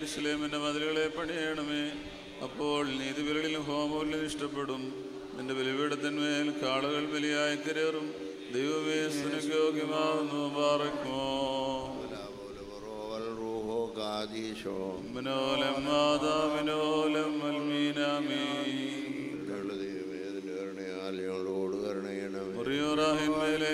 ഇസ്ലാമിന്റെ മതിലുകളെ പണിയണമേ. അപ്പോൾ നീതിബലികളിൽ ഹോമോല്യം ഇഷ്ടപ്പെടും. നിന്റെ ബലിപീഠത്തിന്മേൽ കാളുകൾ ബലിയായി കരേറും ദൈവമേ സ്നഗ്യോഗ്യമാവുന്നു പാറക്കുമോ മിനോലം ദൈവമേ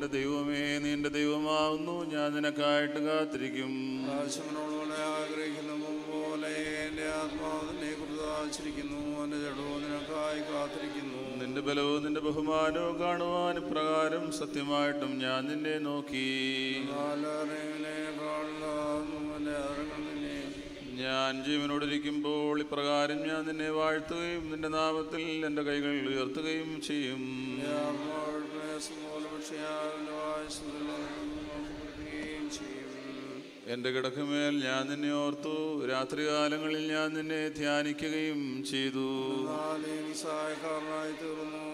എന്റെ ദൈവമേ നീ എന്റെ ദൈവമാവുന്നു. ഞാൻ നിനക്കായിട്ട് കാത്തിരിക്കും. ആശമനോടുപോലെ ആഗ്രഹിക്കുന്ന പോലെ എന്റെ ആത്മാവിനെ ആശ്രയിക്കുന്നു. എന്റെ ജഡവും നിനക്കായി കാത്തിരിക്കുന്നു. നിന്റെ ബലവും നിന്റെ ബഹുമാനവും കാണുവാൻ പ്രകാരം സത്യമായിട്ടും ഞാൻ നിന്നെ നോക്കി. കാലറിവിനെ കാണുന്ന നിന്നെ ഞാൻ ജീവനോടിരിക്കുമ്പോൾ ഇപ്രകാരം ഞാൻ നിന്നെ വാഴ്ത്തുകയും നിന്റെ നാമത്തിൽ എന്റെ കൈകൾ ഉയർത്തുകയും ചെയ്യും. എന്റെ കിടക്കുമേൽ ഞാൻ നിന്നെ ഓർത്തു. രാത്രികാലങ്ങളിൽ ഞാൻ നിന്നെ ധ്യാനിക്കുകയും ചെയ്തു. സഹായക്കാരനായി തീർന്നു.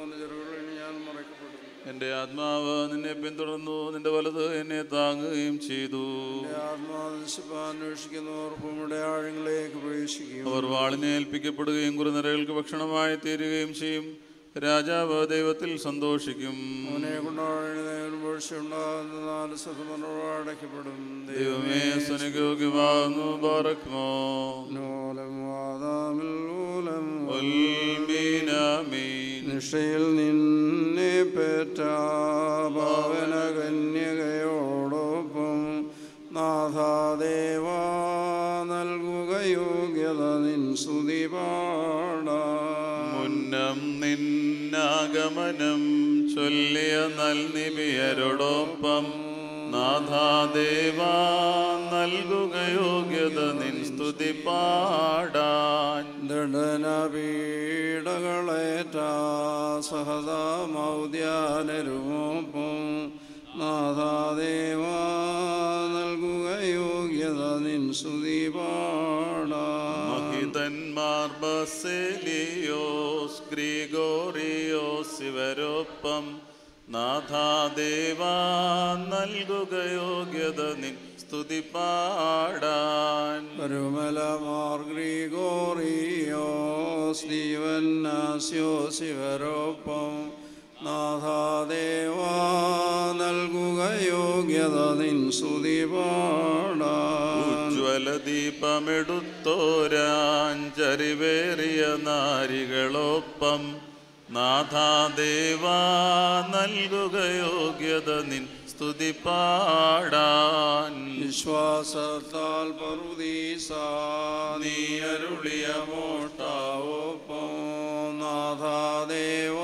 എന്റെ എന്റെ ആത്മാവ് നിന്നെ പിന്തുടർന്നു നിന്റെ വലത് എന്നെ താങ്ങുകയും ചെയ്തു. ആഴങ്ങളിലേക്ക് പ്രവേശിക്കും അവർ വാളിനെ ഏൽപ്പിക്കപ്പെടുകയും കുറുനിരകൾക്ക് ഭക്ഷണമായി തീരുകയും ചെയ്യും. രാജാവ് ദൈവത്തിൽ സന്തോഷിക്കും. അടയ്ക്കപ്പെടും. ദൈവമേ ബാറക്മോ. ഉൽമീനാമീൻ. നിന്നെ പേറ്റ ഭാവന കന്യകയോടൊപ്പം നാഥാദേവ നൽകുക യോഗ്യത നിൻ പാടാം. മുന്നം നിന്നാഗമനം ചൊല്ലിയ നൽനിബിയരോടൊപ്പം നാഥാദേവ നൽകുക യോഗ്യത നിൻ സ്തുതി പാടാൻ. ദടനപീഠകളേറ്റ സഹത മൗദ്യാനരൂപം നാഥാദേവ നൽകുക യോഗ്യത നിൻ സ്തുതി പാടാം മഹിതന്മാർ ബസിലിയോസ് ഗ്രിഗോറിയോസ് ഇവരൊപ്പം നാഥാദേവ നൽകുക യോഗ്യത നിൻ സ്തുതി പാടാൻ. പരുമല മാർ ഗ്രിഗോറിയോസ് ശ്രീവന്നാസ്യോ ശിവരൊപ്പം നാഥാദേവ നൽകുക യോഗ്യത നിൻ സ്തുതി പാടാൻ. ഉജ്വല നാരികളോപ്പം നാഥാദേവ നൽകുക യോഗ്യത നിൻ സ്തുതി പാടാൻ വിശ്വാസത്താൽ നീ അരുളിയ മോട്ടാവൊപ്പം. നാഥാദേവ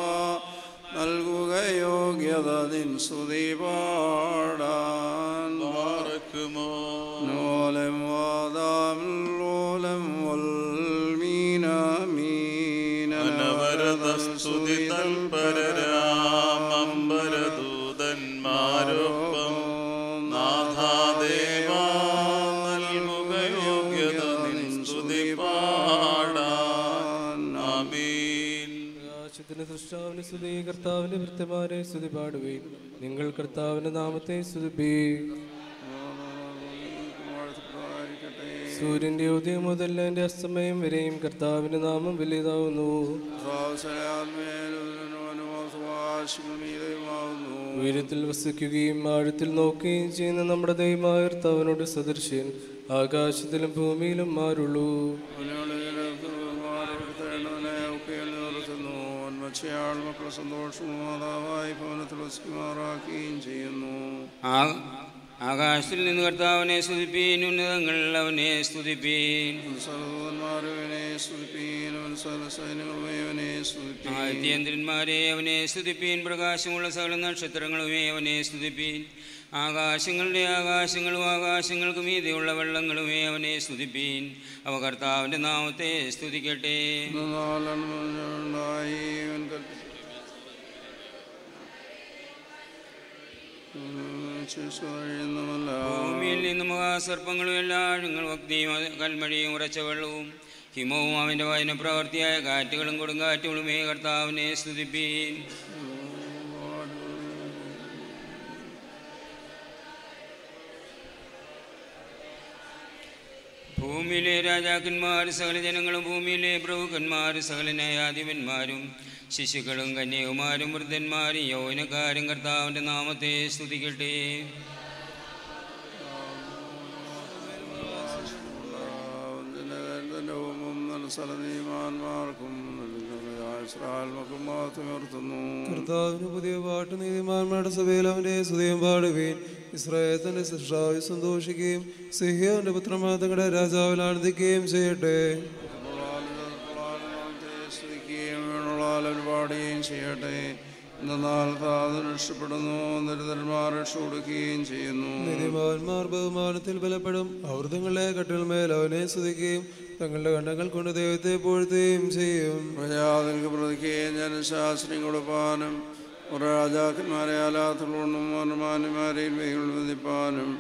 നൽകുക യോഗ്യത നിൻ സ്തുതി പാടാൻ പാർക്കുമോ സ്തുതി കർത്താവിന്റെ വൃത്തമാരെ സ്തുതി പാടുകയും നിങ്ങൾ കർത്താവിന്റെ നാമത്തെ സ്തുതിപ്പീ. സൂര്യന്റെ ഉദയം മുതൽ എന്റെ അസ്തമയം വരെയും കർത്താവിന്റെ നാമം വലിയതാവുന്നു. ഉയരത്തിൽ വസിക്കുകയും ആഴത്തിൽ നോക്കുകയും ചെയ്യുന്ന നമ്മുടെ ദൈവമായ കർത്താവിനോട് സദൃശ്യൻ ആകാശത്തിലും ഭൂമിയിലും മാറുള്ളൂ മച്ചയാൾ മക്കളെ സന്തോഷവും മാതാവായി ഭവനത്തിൽ വസിക്കുമാറാക്കുകയും ചെയ്യുന്നു. ആകാശത്തിൽ നിന്ന് കർത്താവിനെ സ്തുതിപ്പീൻ ഉന്നതങ്ങൾ അവനെ സ്തുതിപ്പീൻ. സർവന്മാരവനെ സ്തുതിപ്പീൻ അവനെ സ്തുതിപ്പീൻ. അവനെ സ്തുതിപ്പീൻ പ്രകാശമുള്ള സകല നക്ഷത്രങ്ങളുമേ അവനെ സ്തുതിപ്പീൻ. ആകാശങ്ങളുടെ ആകാശങ്ങളും ആകാശങ്ങൾക്ക് മീതെയുള്ള വെള്ളങ്ങളുമേ അവനെ സ്തുതിപ്പീൻ. അവ കർത്താവിന്റെ നാമത്തെ സ്തുതിക്കട്ടെ. ഭൂമിയിൽ നിന്ന് മഹാസർപ്പങ്ങളും എല്ലാ ആഴങ്ങളും അഗ്നിയും കൽമഴയും ഉറച്ച വെള്ളവും ഹിമവും അവന്റെ വായന പ്രവർത്തിയായ കാറ്റുകളും കൊടുങ്കാറ്റുകളുമേ കർത്താവിനെ സ്തുതിപ്പീൻ. ഭൂമിയിലെ രാജാക്കന്മാർ സകല ജനങ്ങളും ഭൂമിയിലെ പ്രഭുക്കന്മാർ സകല ന്യായാധിപന്മാരും ശിശുക്കളും കന്യകുമാരും വൃദ്ധന്മാരും യൗവനക്കാരും കർത്താവിന്റെ നാമത്തെ സ്തുതിക്കട്ടെ സ്ഥലനീമാന്മാർക്കും മാത്തുമർത്തുന്നു കർത്താവിന് പുതിയ പാട്ട് നീതിമാന്മാരുടെ സഭയിൽ അവന്റെ സ്തുതിയും പാടുകയും ഇസ്രായേൽ തന്റെ സൃഷ്ടാവിൽ സന്തോഷിക്കുകയും സിഹിയോന്റെ പുത്രന്മാർ തങ്ങളുടെ രാജാവിൽ ആനന്ദിക്കുകയും ചെയ്യട്ടെ. പാടുകയും ചെയ്യട്ടെ എന്നാൽ താതൻ രക്ഷപ്പെടുന്നു ദരിദ്രന്മാർ രക്ഷ കൊടുക്കുകയും ചെയ്യുന്നു നീതിമാന്മാർ ബഹുമാനത്തിൽ ബലപ്പെടും അവർ തങ്ങളുടെ കട്ടിൽമേൽ അവനെ സ്തുതിക്കുകയും തങ്ങളുടെ കണ്ണങ്ങൾ കൊണ്ട് ദൈവത്തെ പോഴ്ത്തുകയും ചെയ്യും. പ്രജാതങ്ങൾക്ക് പ്രതിക്കുകയും ജനശാസ്ത്രം കൊടുപ്പാനും ഒരു രാജാക്കന്മാരെ ആലാത്തുകൊണ്ടും മാന്യമാരെയും വെയിൽ വിധിപ്പാനും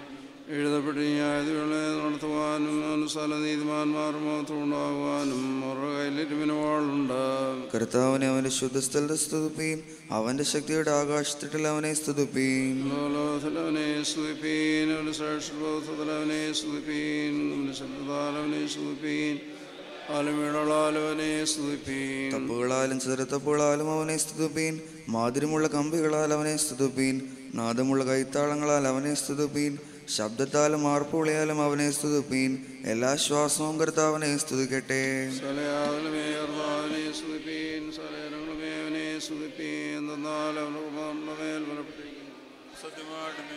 എഴുതപ്പെട്ട് ന്യായതികളെ നടത്തുവാനും അനുസല നീതിമാന്മാർ മാത്രമുണ്ടാകുവാനും അവരുടെ കയ്യിലിരുമിന് വാളുണ്ട്. കർത്താവിനെ അവന്റെ ശുദ്ധസ്ഥലത്ത് സ്തുതിപ്പീൻ അവന്റെ ശക്തിയുടെ ആകാശത്തിട്ടിൽ അവനെ സ്തുതിപ്പീൻ. ലോലോഥലവനെ സ്തുതിപ്പീൻ അവന്റെ ശ്രേഷ്ഠബോധത്തിലവനെ സ്തുതിപ്പീൻ അവന്റെ ശബ്ദതാലവനെ സ്തുതിപ്പീൻ തപ്പുകളാലും ചിതറത്തപ്പുകളാലും അവനെ സ്തുതിപ്പീൻ മാതിരമുള്ള കമ്പികളാൽ അവനെ സ്തുതിപ്പീൻ നാദമുള്ള കൈത്താളങ്ങളാൽ അവനെ സ്തുതിപ്പീൻ ശബ്ദത്താലും ആർപ്പുളിയാലും അവനെ സ്തുതിപ്പീൻ. എല്ലാ ശ്വാസവും കർത്താവനെ സ്തുതിക്കട്ടെ. സത്യമായിട്ട്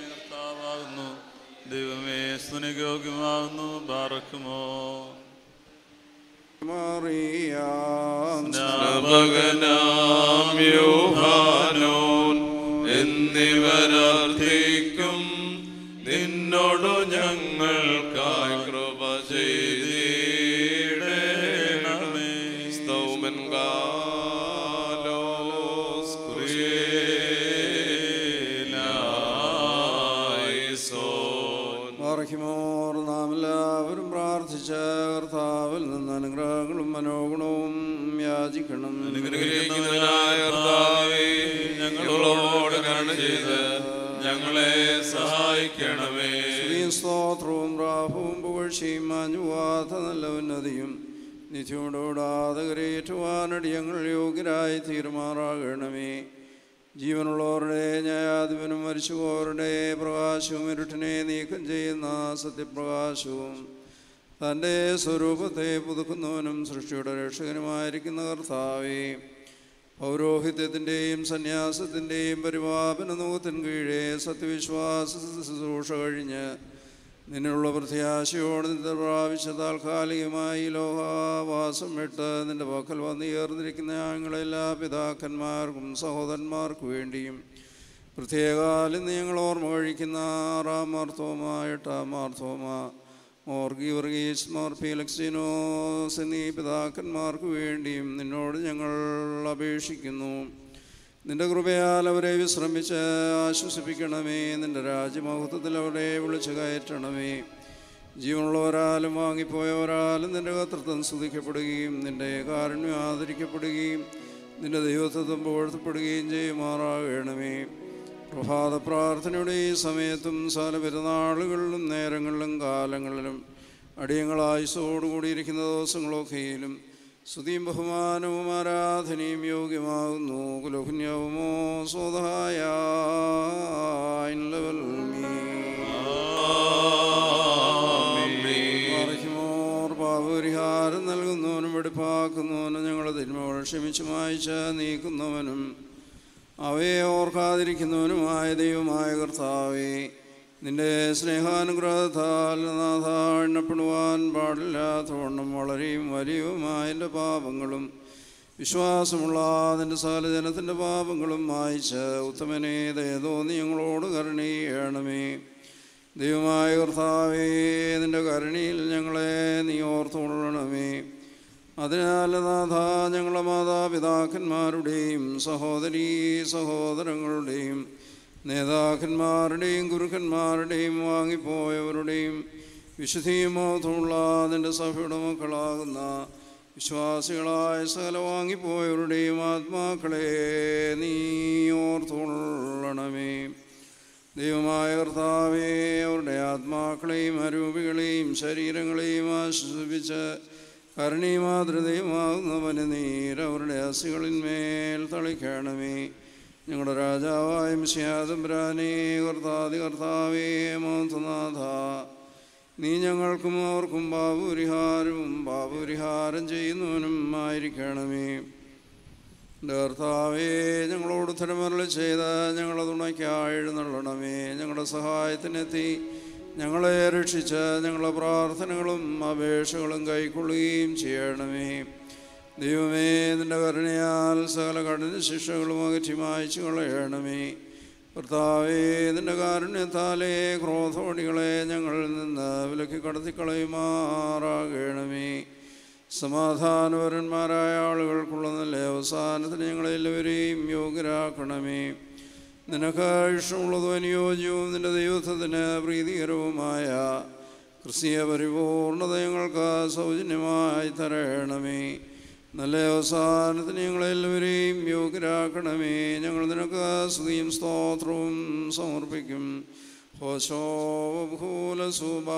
ദൈവമേ സ്തുനിയോഗ്യമാകുന്നു ബാറക്കുമോ? മറിയാം. സ്നാപകനാം യോഹാനോൻ എന്നിവരർത്ഥിക്കും. നിന്നോടു ഞങ്ങൾക്കായി കൃപ ചെയ്തിടേണമേ. സ്തൗമൻ കാലോസ് മറഹിമോർ നാം എല്ലാവരും പ്രാർത്ഥിച്ച കർത്താവിൽ നിന്ന് അനുഗ്രഹങ്ങളും മനോഗുണവും യാചിക്കണം. അനുഗ്രഹിക്കുന്നവനായ സ്തോത്രവും പ്രാഭവും പുകഴ്ചയും മാഞ്ഞുവാത്ത നല്ല ഉന്നതിയും നിത്യോടോടാതെ കരയേറ്റുവാനടി ഞങ്ങൾ യോഗ്യരായി തീരുമാറാകണമേ. ജീവനുള്ളവരുടെ ന്യായാധിപനും മരിച്ചുപോരുടെ പ്രകാശവും ഇരുട്ടിനെ നീക്കം ചെയ്യുന്ന സത്യപ്രകാശവും തന്റെ സ്വരൂപത്തെ പുതുക്കുന്നവനും സൃഷ്ടിയുടെ രക്ഷകനുമായിരിക്കുന്ന കർത്താവേ. പൗരോഹിത്യത്തിന്റെയും സന്യാസത്തിന്റെയും പരിപാപന നോകത്തിൻ കീഴേ സത്യവിശ്വാസ ശുശ്രൂഷ കഴിഞ്ഞ് നിന്നുള്ള പ്രത്യാശയോട് നിന്റെ പ്രാവശ്യ താൽക്കാലികമായി ലോകാവാസം വിട്ട് നിന്റെ പക്കൽ വന്നുയർന്നിരിക്കുന്ന ഞങ്ങളെല്ലാ പിതാക്കന്മാർക്കും സഹോദരന്മാർക്കു വേണ്ടിയും പ്രത്യേകാലും ഞങ്ങൾ ഓർമ്മ കഴിക്കുന്ന ആറാം മാർത്തോമ എട്ടാം മാർത്തോമ മോർഗി വർഗീസ് മോർ എന്നീ പിതാക്കന്മാർക്കു വേണ്ടിയും നിന്നോട് ഞങ്ങൾ അപേക്ഷിക്കുന്നു. നിന്റെ കൃപയാൽ അവരെ വിശ്രമിച്ച് ആശ്വസിപ്പിക്കണമേ. നിന്റെ രാജ്യമഹത്വത്തിൽ അവരെ വിളിച്ചു കയറ്റണമേ. ജീവനുള്ളവരാലും വാങ്ങിപ്പോയവരാലും നിന്റെ കർത്തൃത്വം സ്തുതിക്കപ്പെടുകയും നിന്റെ കാരുണ്യം ആദരിക്കപ്പെടുകയും നിന്റെ ദൈവത്വം പുകഴ്ത്തപ്പെടുകയും ചെയ്യുമാറാകണമേ. പ്രഭാത പ്രാർത്ഥനയുടെ ഈ സമയത്തും സകല പെരുന്നാളുകളിലും നേരങ്ങളിലും കാലങ്ങളിലും അടിയങ്ങളായുസോടുകൂടിയിരിക്കുന്ന ദിവസങ്ങളൊക്കെയിലും സ്തുതിയും ബഹുമാനവും ആരാധനയും യോഗ്യമാകുന്നു. കുലഹുന്യവുമോ സ്വതായ പാപപരിഹാരം നൽകുന്നവനും വെടിപ്പാക്കുന്നവനും ഞങ്ങളെ തിന്മകൾ ക്ഷമിച്ചു മായ്ച്ച നീക്കുന്നവനും അവയെ ഓർക്കാതിരിക്കുന്നവനുമായ ദൈവമായ കർത്താവേ നിന്റെ സ്നേഹാനുഗ്രഹത്താൽ നാഥ എണ്ണപ്പെടുവാൻ പാടില്ലാത്തവണ്ണം വളരെയും വലിയവുമായ എന്റെ പാപങ്ങളും വിശ്വാസമുള്ള അതിന്റെ സകല ജനത്തിന്റെ പാപങ്ങളും മായിച്ച് ഉത്തമനെ ദയതോന്നി ഞങ്ങളോട് കരുണീയണമേ. ദൈവമായ കർത്താവേ നിന്റെ കരുണയിൽ ഞങ്ങളെ നീ ഓർത്തുകൊള്ളണമേ അതിനാൽ നാഥ ഞങ്ങളെ മാതാപിതാക്കന്മാരുടെയും സഹോദരീ സഹോദരങ്ങളുടെയും നേതാക്കന്മാരുടെയും ഗുരുക്കന്മാരുടെയും വാങ്ങിപ്പോയവരുടെയും വിശുദ്ധിയുമോധമുള്ള അതിന്റെ സഭയുടെ മക്കളാകുന്ന വിശ്വാസികളായ സകല വാങ്ങിപ്പോയവരുടെയും ആത്മാക്കളെ നീ ഓർത്തുകൊള്ളണമേ. ദൈവമായ കർത്താവേ അവരുടെ ആത്മാക്കളെയും അരൂപികളെയും ശരീരങ്ങളെയും ആശ്വസിപ്പിച്ച് കരുണീമാതൃതയുമാകുന്നവന് നീരവരുടെ അസികളിന്മേൽ തളിക്കണമേ. ഞങ്ങളുടെ രാജാവായ മിശിയാതംബ്രാനേ കർത്താതി കർത്താവേ മോന്തനാഥ നീ ഞങ്ങൾക്കും അവർക്കും പാപപരിഹാരവും പാപപരിഹാരം ചെയ്യുന്നവനും ആയിരിക്കണമേ. കർത്താവേ ഞങ്ങളോട് ഉത്തരമരളി ചെയ്ത് ഞങ്ങളെ തുണയ്ക്കായി എഴുന്നള്ളണമേ. ഞങ്ങളുടെ സഹായത്തിനെത്തി ഞങ്ങളെ രക്ഷിച്ച് ഞങ്ങളുടെ പ്രാർത്ഥനകളും അപേക്ഷകളും കൈക്കൊള്ളുകയും ചെയ്യണമേ. ദൈവമേ നിന്റെ കരുണയാൽ സകല കഠിന ശിക്ഷകളും അകറ്റി മായ്ച്ചു കളയണമേ. കർത്താവേ നിന്റെ കാരുണ്യത്താലേ ക്രോധമണികളെ ഞങ്ങളിൽ നിന്ന് വിലക്കി കടത്തിക്കളയുമാറാകണമേ. സമാധാനപരന്മാരായ ആളുകൾക്കുള്ള നല്ല അവസാനത്തിന് ഞങ്ങളെല്ലാവരെയും യോഗ്യരാക്കണമേ. നിനക്ക് ഇഷ്ടമുള്ളതും അനുയോജ്യവും നിന്റെ ദൈവത്വത്തിന് പ്രീതികരവുമായ ക്രിസ്തീയ പരിപൂർണത ഞങ്ങൾക്ക് സൗജന്യമായി തരണമേ. നല്ല അവസാനത്തിന് ഞങ്ങളെല്ലാവരെയും യോഗ്യരാക്കണമേ. ഞങ്ങൾ നിനക്ക് സ്തുതിയും സ്തോത്രവും സമർപ്പിക്കും. ഹോശോഭൂല സുബാൻ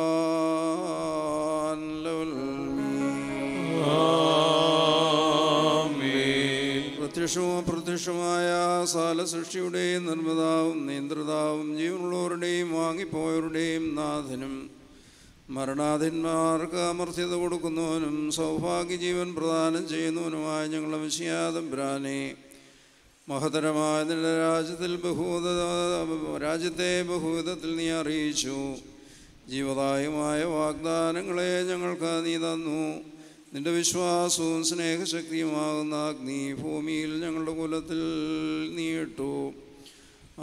പ്രത്യക്ഷവും അപ്രത്യക്ഷമായ സാല സൃഷ്ടിയുടെയും നിർമ്മിതാവും നിയന്ത്രിതാവും ജീവനുള്ളവരുടെയും വാങ്ങിപ്പോയവരുടെയും നാഥനും മരണാധന്മാർക്ക് അമർത്യത കൊടുക്കുന്നവനും സൗഭാഗ്യ ജീവൻ പ്രദാനം ചെയ്യുന്നവനുമായ ഞങ്ങളുടെ വിഷയാതംബ്രാനെ മഹതരമായ നിന്റെ രാജ്യത്തിൽ ബഹുവിധ രാജ്യത്തെ ബഹുവിധത്തിൽ നീ അറിയിച്ചു. ജീവദായമായ വാഗ്ദാനങ്ങളെ ഞങ്ങൾക്ക് നീ തന്നു. നിന്റെ വിശ്വാസവും സ്നേഹശക്തിയുമാകുന്ന അഗ്നി ഭൂമിയിൽ ഞങ്ങളുടെ കുലത്തിൽ നീ ഇട്ടു.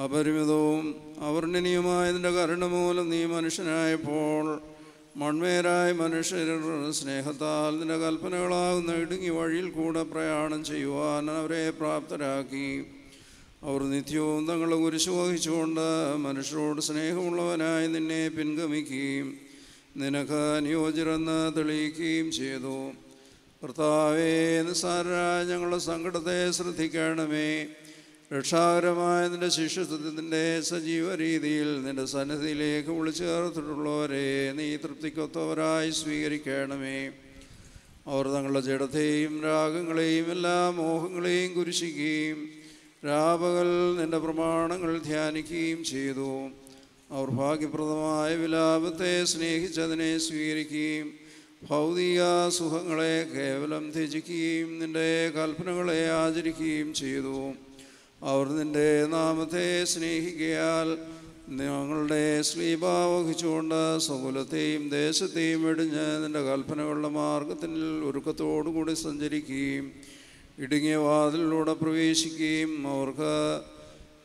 അപരിമിതവും അവർണനീയമായ നിന്റെ കരുണ മൂലം നീ മനുഷ്യനായപ്പോൾ മൺമേരായ മനുഷ്യരുടെ സ്നേഹത്താൽ നിന്റെ കൽപ്പനകളാകുന്ന ഇടുങ്ങി വഴിയിൽ കൂടെ പ്രയാണം ചെയ്യുവാൻ അവരെ പ്രാപ്തരാക്കി. അവർ നിത്യവും തങ്ങളെ കുരിശു വഹിച്ചുകൊണ്ട് മനുഷ്യരോട് സ്നേഹമുള്ളവനായി നിന്നെ പിൻഗമിക്കുകയും നിനക്ക് അനുയോജ്യരെന്ന് തെളിയിക്കുകയും ചെയ്തു. കർത്താവേ നിസ്സാരരായ ഞങ്ങളുടെ സങ്കടത്തെ ശ്രദ്ധിക്കണമേ. രക്ഷാകരമായ നിന്റെ ശിഷ്യത്വത്തിന്റെ സജീവ രീതിയിൽ നിന്റെ സന്നിധിയിലേക്ക് വിളിച്ചു ചേർത്തിട്ടുള്ളവരെ നീ തൃപ്തിക്കൊത്തവരായി സ്വീകരിക്കണമേ. അവർ തങ്ങളുടെ ജഡത്തെയും രാഗങ്ങളെയും എല്ലാ മോഹങ്ങളെയും കുരിശിക്കുകയും രാപകൽ നിന്റെ പ്രമാണങ്ങൾ ധ്യാനിക്കുകയും ചെയ്തു. അവർ ഭാഗ്യപ്രദമായ വിലാപത്തെ സ്നേഹിച്ചതിനെ സ്വീകരിക്കുകയും ഭൗതിക സുഖങ്ങളെ കേവലം ത്യജിക്കുകയും നിന്റെ കൽപ്പനകളെ ആചരിക്കുകയും ചെയ്തു. അവർ നിന്റെ നാമത്തെ സ്നേഹിക്കയാൽ ഞങ്ങളുടെ സ്ലീപ വഹിച്ചുകൊണ്ട് സകുലത്തെയും ദേശത്തെയും വെടിഞ്ഞ് നിന്റെ കൽപ്പനകളുടെ മാർഗത്തിൽ ഒരുക്കത്തോടുകൂടി സഞ്ചരിക്കുകയും ഇടുങ്ങിയ വാതിലിലൂടെ പ്രവേശിക്കുകയും അവർക്ക്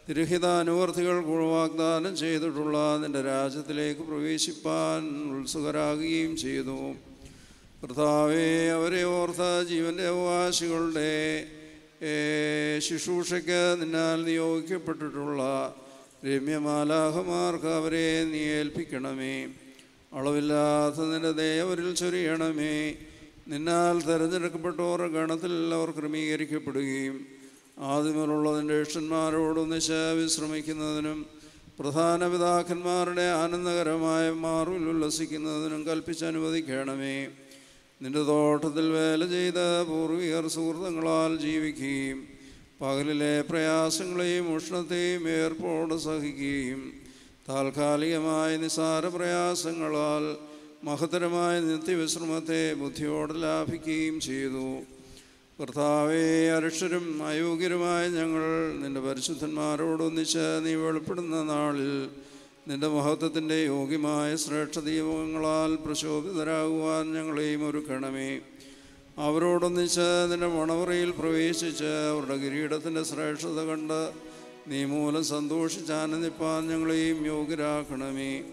തിരഹിതാനുവർത്തികൾ വാഗ്ദാനം ചെയ്തിട്ടുള്ള നിന്റെ രാജ്യത്തിലേക്ക് പ്രവേശിപ്പാൻ ഉത്സുകരാകുകയും ചെയ്തു. കർത്താവെ അവരെ ഓർത്ത ജീവന്റെ അവകാശികളുടെ ശുശ്രൂഷയ്ക്ക് നിന്നാൽ നിയോഗിക്കപ്പെട്ടിട്ടുള്ള രമ്യമാലാഹമാർക്ക് അവരെ നീ ഏൽപ്പിക്കണമേ. അളവില്ലാത്ത നിന്റെ ദയവരിൽ ചൊരിയണമേ. നിന്നാൽ തിരഞ്ഞെടുക്കപ്പെട്ടവർ ഗണത്തിൽ അവർ ക്രമീകരിക്കപ്പെടുകയും ആദ്യമേലുള്ളതിന്റെ ഇഷ്ടന്മാരോടൊന്നിച്ച് വിശ്രമിക്കുന്നതിനും പ്രധാന പിതാക്കന്മാരുടെ ആനന്ദകരമായ മാറിൽ ഉല്ലസിക്കുന്നതിനും കൽപ്പിച്ചനുവദിക്കണമേ നിന്റെ തോട്ടത്തിൽ വേല ചെയ്ത പൂർവികർ സുഹൃത്തുക്കളാൽ ജീവിക്കുകയും പകലിലെ പ്രയാസങ്ങളെയും ഉഷ്ണത്തെയും ഏർപ്പോട് സഹിക്കുകയും താൽക്കാലികമായ നിസാര പ്രയാസങ്ങളാൽ മഹത്തരമായ നിത്യവിശ്രമത്തെ ബുദ്ധിയോടെ ലാഭിക്കുകയും ചെയ്തു. കർത്താവെ അരക്ഷരും അയോഗ്യരുമായ ഞങ്ങൾ നിന്റെ പരിശുദ്ധന്മാരോടൊന്നിച്ച് നീ വെളിപ്പെടുന്ന നാളിൽ നിന്റെ മഹത്വത്തിന്റെ യോഗ്യമായ ശ്രേഷ്ഠ ശ്രേഷ്ഠദീപങ്ങളാൽ പ്രശോഭിതരാകുവാൻ ഞങ്ങളെയും ഒരുക്കണമേ. അവരോടൊന്നിച്ച് നിന്റെ മണവറയിൽ പ്രവേശിച്ച് അവരുടെ കിരീടത്തിന്റെ ശ്രേഷ്ഠത കണ്ട് നീ മൂലം സന്തോഷിച്ച് ആനന്ദിപ്പാൻ ഞങ്ങളെയും യോഗ്യരാക്കണമേ.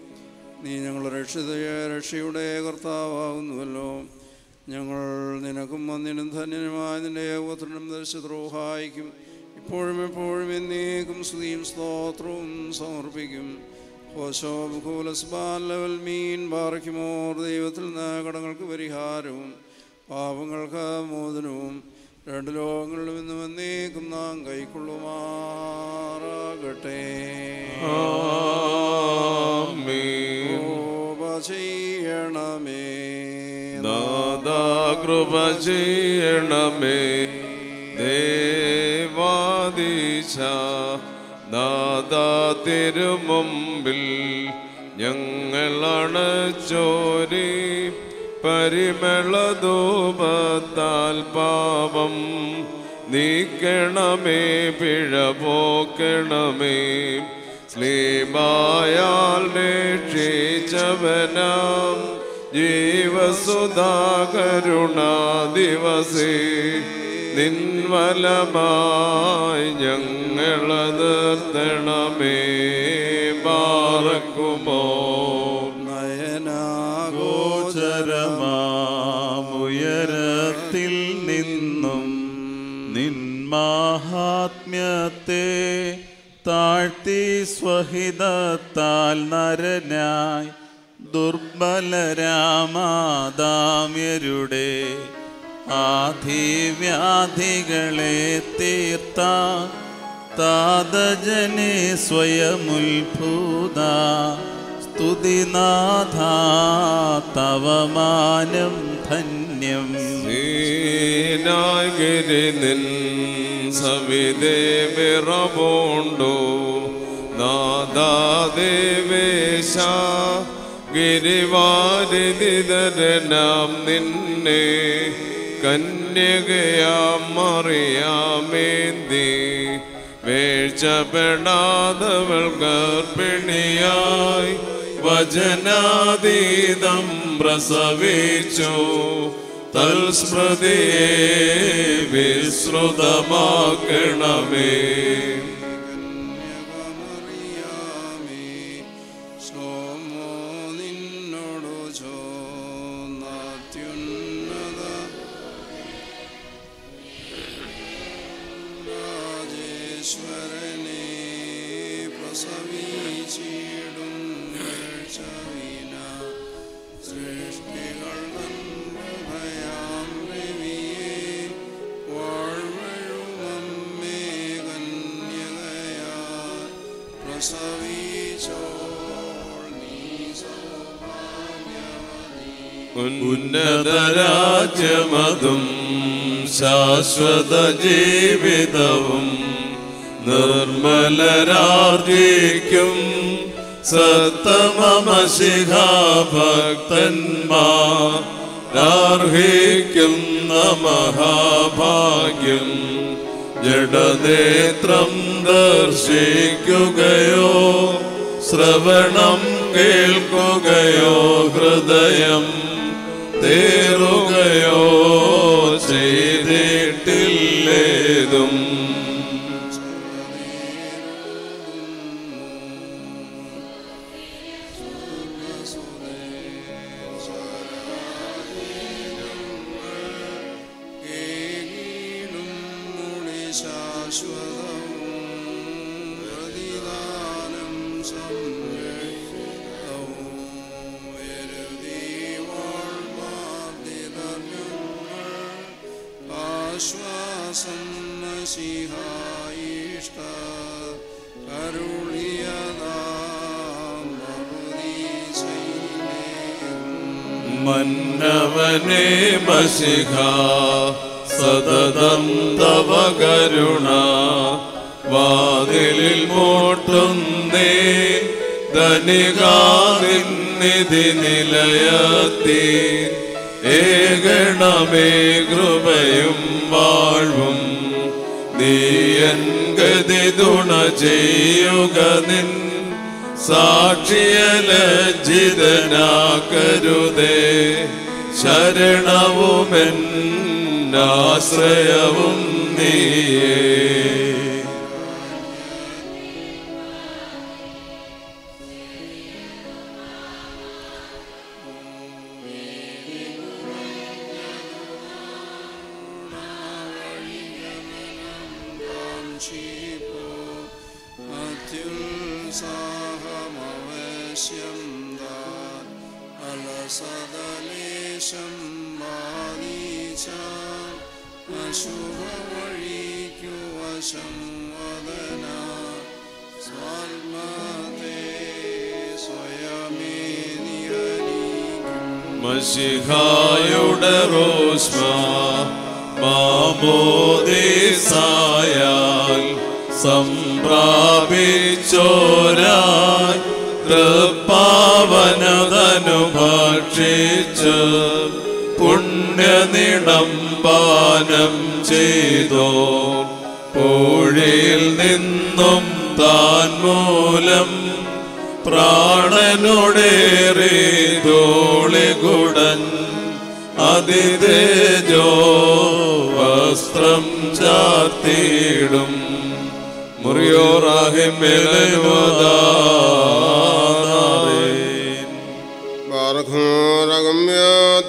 നീ ഞങ്ങൾ രക്ഷിത രക്ഷയുടെ കർത്താവാകുന്നുവല്ലോ. ഞങ്ങൾ നിനക്കും വന്നിനും ധന്യനുമായ നിന്റെ ഏകോത്രനും ദർശദ്രോഹായിക്കും ഇപ്പോഴും എപ്പോഴും എന്നേക്കും സ്തുതിയും സ്തോത്രവും സമർപ്പിക്കും. ഹോശോബുലസ്ബാലവൽ മീൻ ബാറയ്ക്കുമോർ ദൈവത്തിൽ നിന്ന് കടങ്ങൾക്ക് പരിഹാരവും പാപങ്ങൾക്ക് മോചനവും രണ്ട് ലോകങ്ങളിൽ നിന്ന് വന്നേക്കും നാം കൈക്കൊള്ളുമാറാകട്ടെ. ചെയ്യണമേ. നാദാ കൃപ ചെയ്യണമേ. ദേവാദീശ നാദാ തിരുമുമ്പിൽ ഞങ്ങളാണ് ചോരി പരിമളധൂപത്താൽ പാപം. നീക്കണമേ പിഴ പോക്കണമേ സ്ലീബായാൽ രക്ഷിച്ചവനാം. ജീവസുധാകരുണാ ദിവസേ നിൻവലമായി ഞങ്ങളത് തണമേ പാറക്കുമോ? ഗോചരമാമുയരത്തിൽ നിന്നും നിൻ നിന്മാഹാത്മ്യത്തെ താഴ്ത്തി സ്വഹിതത്താൽ നരനായി ദുർബലരാമാദാമ്യരുടെ ആധിവ്യാധികളെ തീർത്ത താതജനെ സ്വയമുത്ഭൂത സ്തുതിനാഥ തവമാനം ധന്യം. നീനാഗിരി സവിദേവിറവോണ്ടോ നാദാദേവേശ ഗിരിവാരിതിതരനാം നിന്നെ കന്യകയാം മറിയാമേന്തി വീഴ്ചപ്പെടാതവൾ ഗർഭിണിയായി വചനാതീതം പ്രസവിച്ചു. തൽസ്മൃതിയെ വിശ്രുതമാക്കണമേ. ഉന്നതരാജ്യമതും ശാശ്വത ജീവിതവും നിർമ്മലരാർജിക്കും സത്തമമശിഖാഭക്തന്മാർ അർഹിക്കുന്ന മഹാഭാഗ്യം ജഡനേത്രം ദർശിക്കുകയോ ശ്രവണം കേൾക്കുകയോ ഹൃദയം तेरुगयो श्री മന്നവനെ മഷിഖ സതതം കരുണ വാതിലിൽ മോട്ടുന്നേ ധനികാതിന്നിധി നിലയത്തി ഏകണമേ കൃപയും വാഴ്വും നീയൻ ഗതി തുണ ചെയ്യുക നിൻ സാക്ഷിയലജ്ജിതനാക്കരുതേ ശരണവുമെൻ ആശ്രയവും നീയേ. മഷിഹായുടെ റോഷ്മ മാമോദിസായാൽ സംപ്രാപിച്ചോരായി തൃപ്പാവനതനു ഭക്ഷിച്ച് പുണ്യനിടംബാനം ചെയ്തോ. പൂഴിയിൽ നിന്നും താൻ മൂലം പ്രാണനോടേറെ തോളികുടൻ അതിതേജോ വസ്ത്രം ചാത്തിയിടും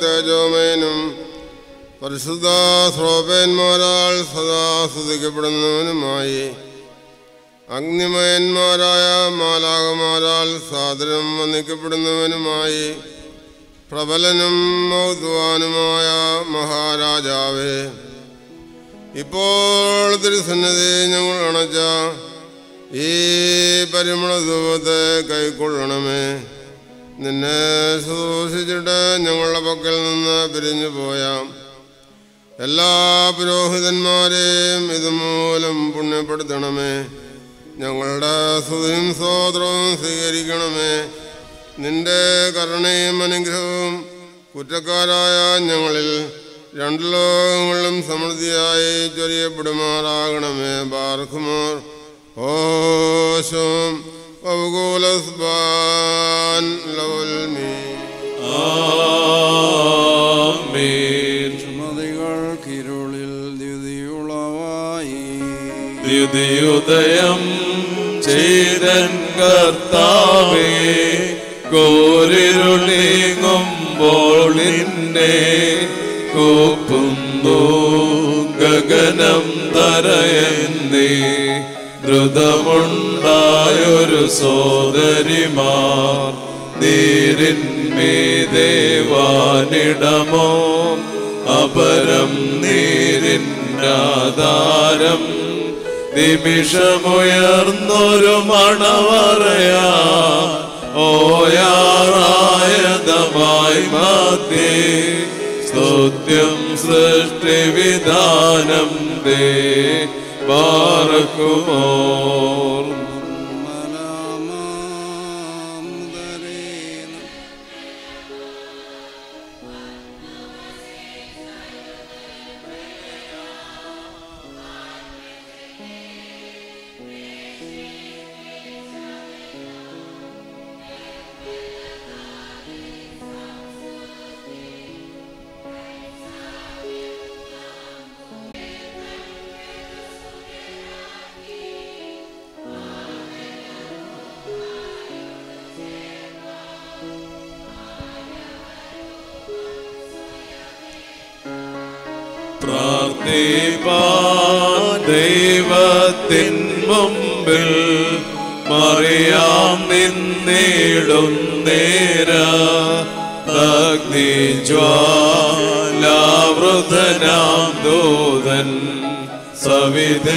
തേജോമയനും പരിശുദ്ധ ശ്രോപന്മാരാൽ സദാ സ്തുതിക്കപ്പെടുന്നവനുമായി അഗ്നിമയന്മാരായ മാലാകമാരാൽ സാദരം വന്ദിക്കപ്പെടുന്നവനുമായി. പ്രബലനും മൗദ്വാനുമായ മഹാരാജാവേ ഇപ്പോൾ തിരുസന്നിധി ഞങ്ങൾ അണച്ച ഈ പരിമള ധൂപത്തെ കൈക്കൊള്ളണമേ. നിന്നെ ശുശ്രൂഷിച്ചിട്ട് ഞങ്ങളുടെ പക്കൽ നിന്ന് പിരിഞ്ഞു പോയാം എല്ലാ പുരോഹിതന്മാരെയും ഇതുമൂലം പുണ്യപ്പെടുത്തണമേ. ഞങ്ങളുടെ സ്തുതിയും സ്തോത്രവും സ്വീകരിക്കണമേ. നിന്റെ കരുണയും അനുഗ്രഹവും കുറ്റക്കാരായ ഞങ്ങളിൽ രണ്ടു ലോകങ്ങളിലും സമൃദ്ധിയായി ചൊരിയപ്പെടുമാറാകണമേ. ബാർഖുമോർ ഓശം ഔകൂലസ്ബാൻ ലവൽമീ ആമേൻ. ചുമതികൾക്കിരുളിൽ ദ്യുതിയുളവായി. ദ്യുതിയുദയം ചെയ്തൻ കർത്താവേ. കോരിരുളിങ്ങുമ്പോൾ നിന്നെ കൂപ്പുന്നു. ഗഗനം തരയെന്നേ ദ്രുതമുണ്ടായൊരു സോദരിമാർ നീരിന്മീദേവാനിടമോ അപരം നീരിന്നാധാരം നിമിഷമുയർന്നൊരു മണവറയാ. ओयाराय दमाय मध्ये स्तुत्यं सृष्टिविधानं दे पारकुमो ദൈവത്തിൻ മുമ്പിൽ മറിയാം നിന്നിടും നേര അഗ്നിജ്വാലാവൃതനാം ദൂതൻ സവിധ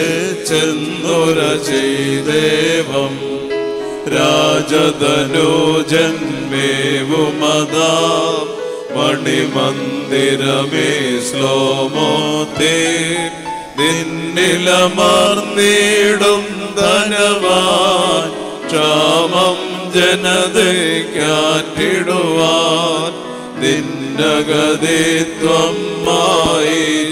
ചെന്നുര ചെയ്ദേവം രാജധനുജന്മേവുമതാ മണിമന്ദിരമേ ശ്ലോമോത്തേ നിന്നിലമർന്നിടും ധനവാൻ ക്ഷാമം ജനതയ്ക്കാറ്റിടുവാൻ നിന്നഗതിത്വം മായിച്ചാൻ.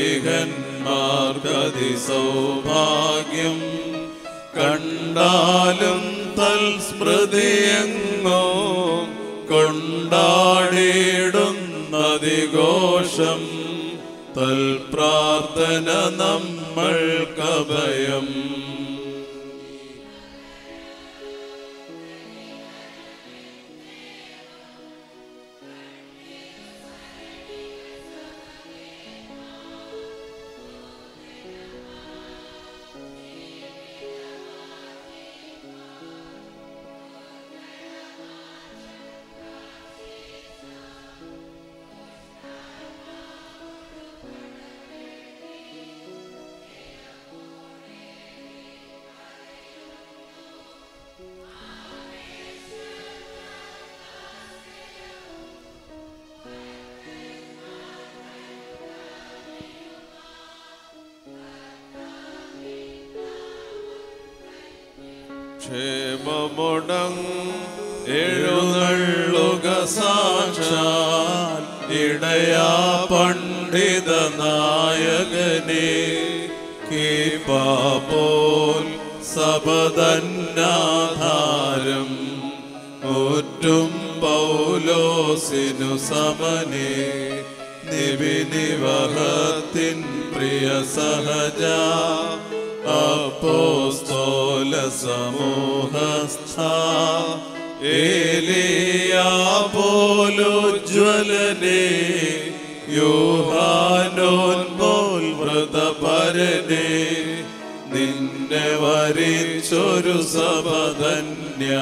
ശ്ലീഹന്മാർഗതി സൗഭാഗ്യം കണ്ടാലും തൽസ്മൃതിയെങ്ങോ കൊണ്ടാടിയിടുന്നതിഘോഷം. തൽപ്രാർത്ഥന നമ്മൾക്കഭയം ഇടയാ പണ്ഡിത നായകനെ കീപ്പാപോൽ സപതന്നാധാരം ഒറ്റും പൗലോസിനു സമനെ. നിവിനിവഹത്തിൻ പ്രിയ സഹജ അപ്പോസ്തോല സമൂഹസ്ഥ ഏലിയാ യോഹാനോൻ പോൽ വ്രതപരനെ നിന്നെ വരിച്ചൊരു സപധന്യ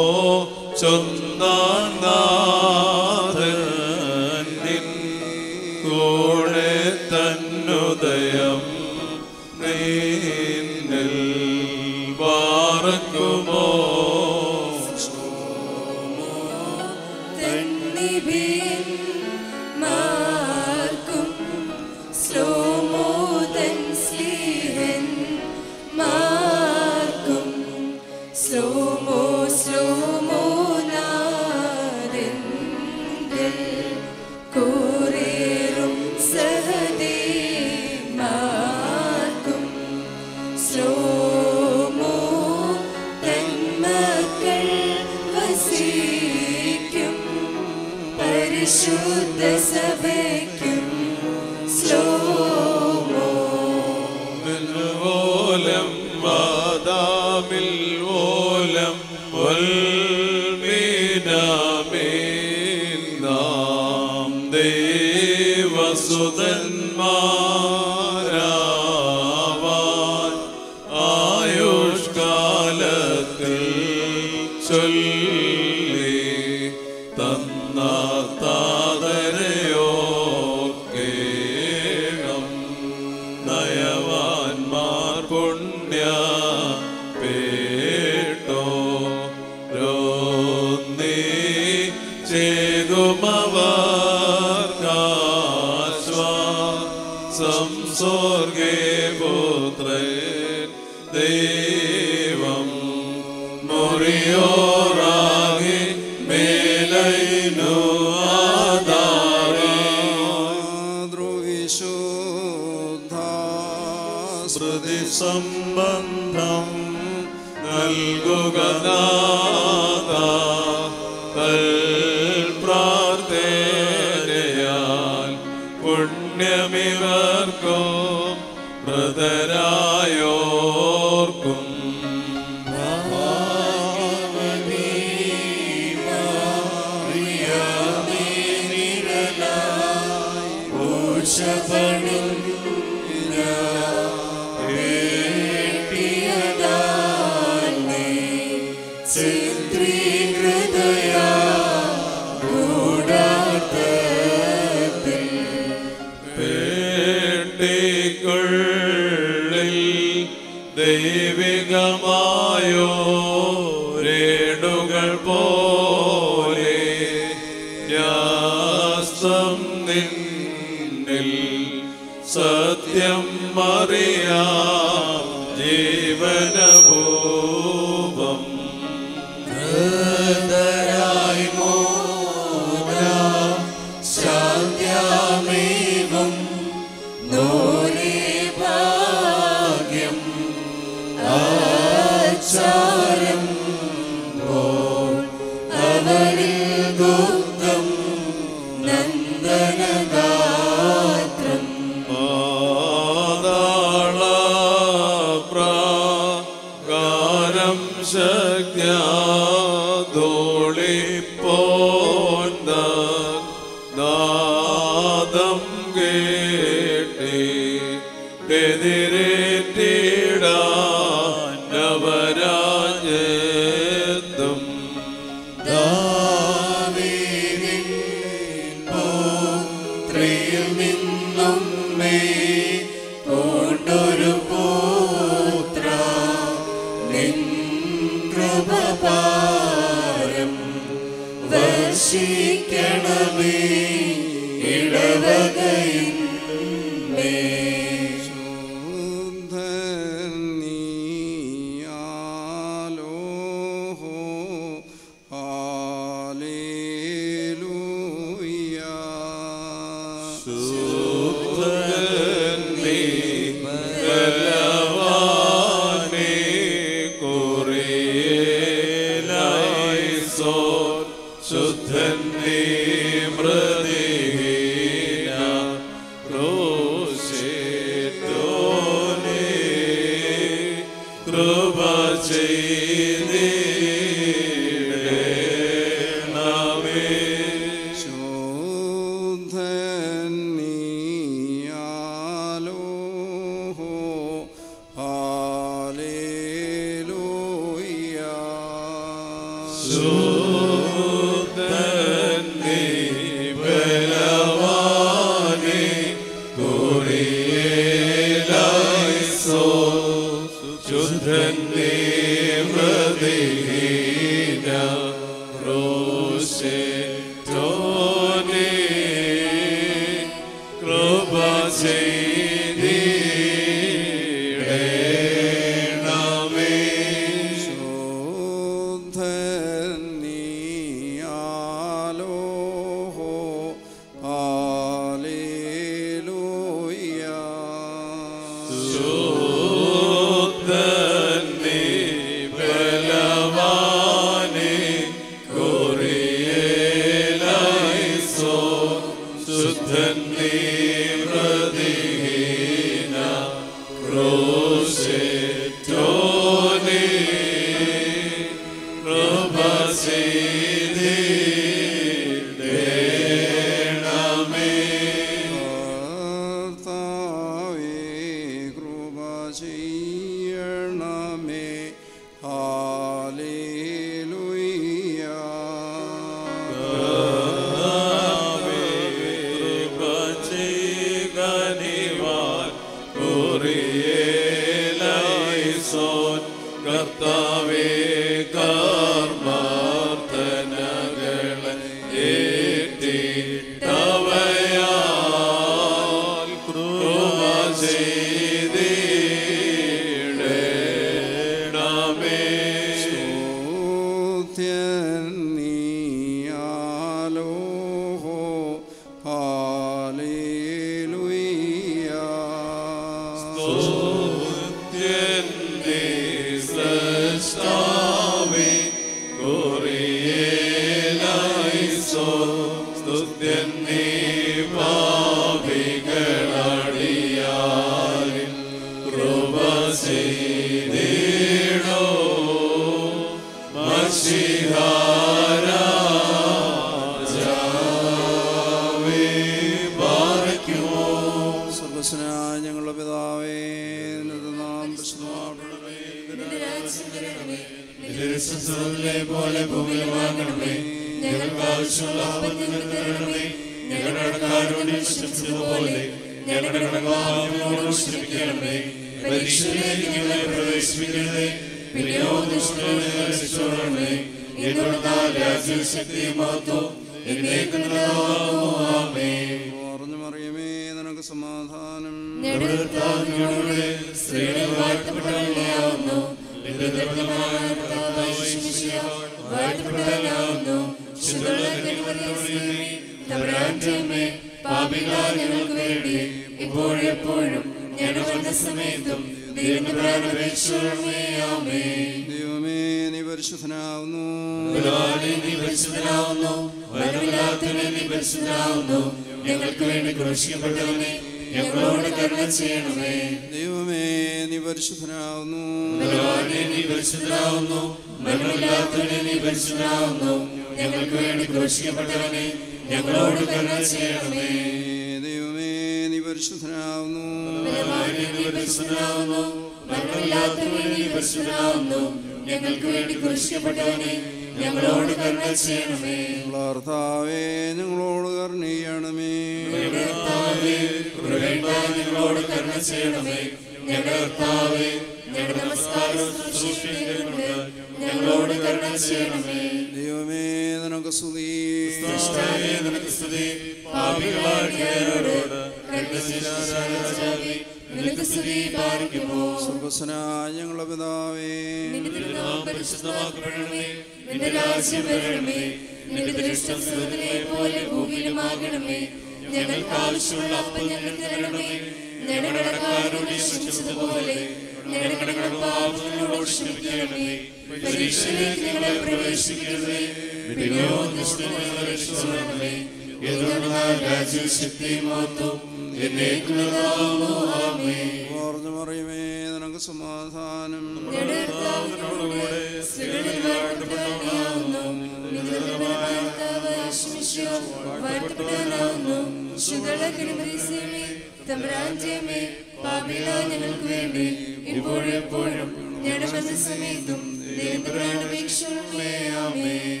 ഞങ്ങൾക്ക് വേണ്ടി ഇപ്പോഴും എപ്പോഴും ഞങ്ങളുടെ മരണസമയത്തും ദൈവത്തിനോട് അപേക്ഷിക്കണമേ. ആമേൻ.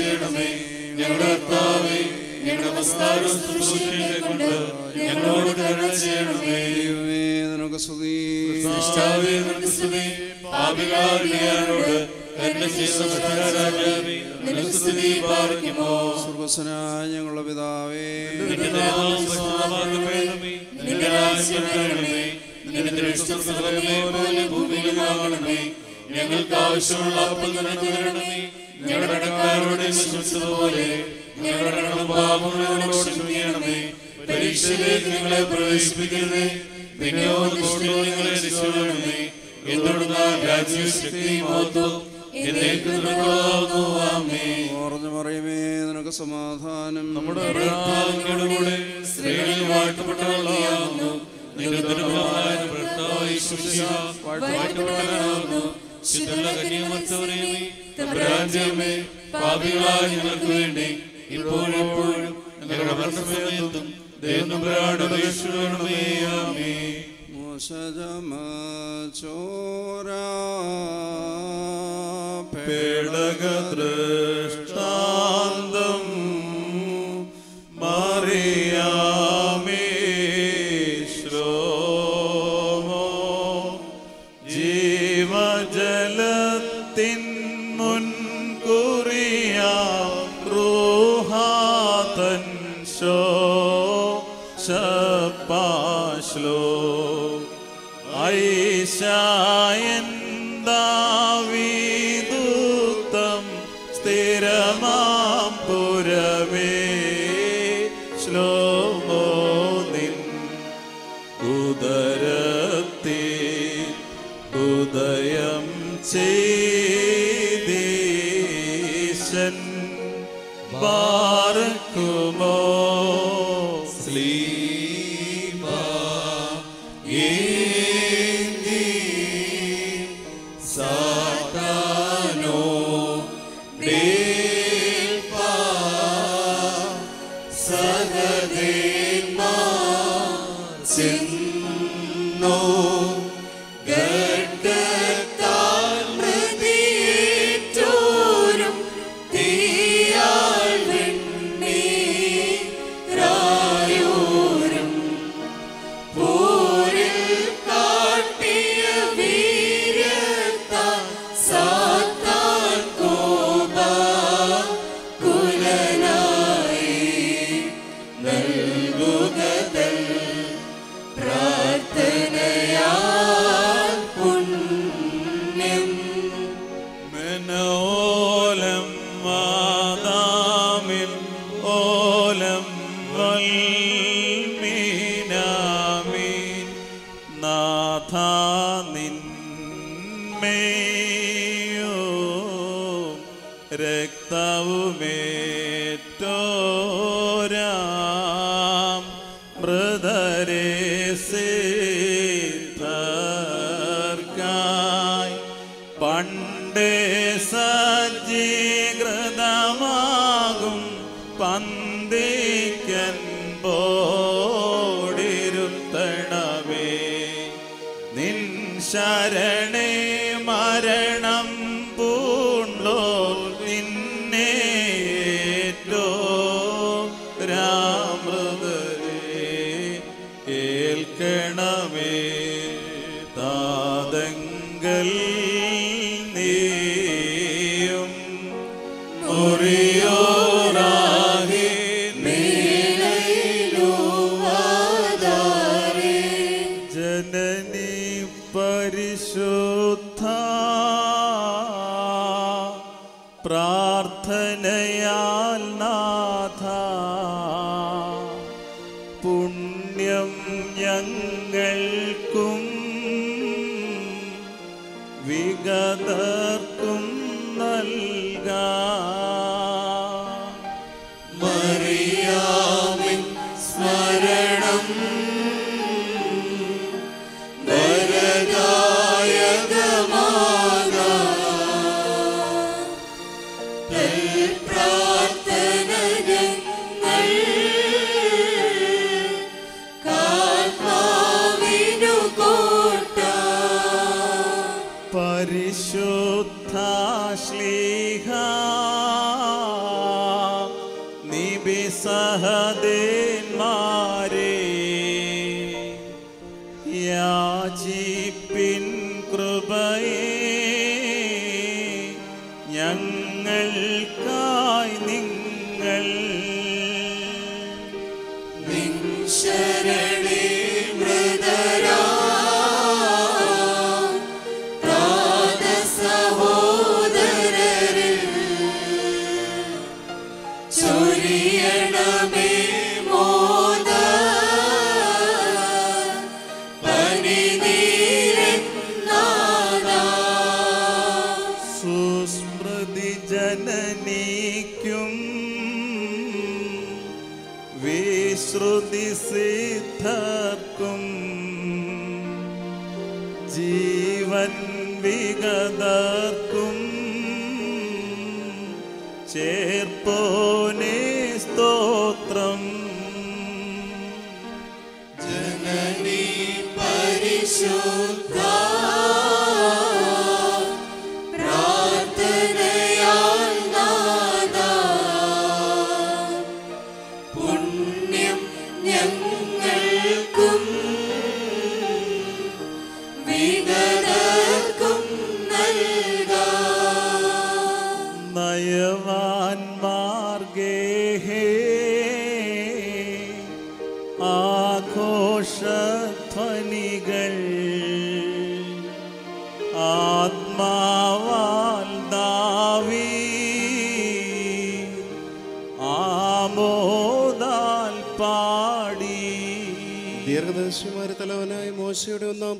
രക്ഷിക്കണമേ ഞങ്ങളുടെ കർത്താവേ ഞങ്ങളുടെ നമസ്കാരം ശുശ്രൂഷയിലേക്കുണ്ട് ഞങ്ങളോട് കരുണ ചെയ്യണമേ. നമുക്ക് സ്തുതി. സൃഷ്ടാവേ ഞങ്ങളുടെ പിതാവേ. ഞങ്ങൾക്ക് ആവശ്യമുള്ള ഞങ്ങളുടെ കടക്കാരോട് ക്ഷമിച്ചതുപോലെ ഞങ്ങളുടെ പാപങ്ങളോട് ക്ഷമിക്കണമേ. പരീക്ഷയിലേക്ക് ഞങ്ങളെ പ്രവേശിപ്പിക്കരുതേ. നിന്നെയോ ദുഷ്ടോ ഞങ്ങളെ രക്ഷിക്കണമേ. എന്നുള്ള രാജ്യവും ശക്തിയും മഹത്വവും നിനക്ക് സമാധാനം. നമ്മുടെ സ്ത്രീകളിൽ വാഴ്ത്തപ്പെട്ടവളാകുന്നു. ഭർത്താവ് ശുശ്രൂഷ വാഴ്ത്തപ്പെട്ടവരാകുന്നു ശുദ്ധ കന്യാമർത്തവരെയും തമ്പുരാജമേ പാപികളായ ഞങ്ങൾക്ക് വേണ്ടി ഇപ്പോഴെപ്പോഴും ചോര പേടകദ്രേ আসলো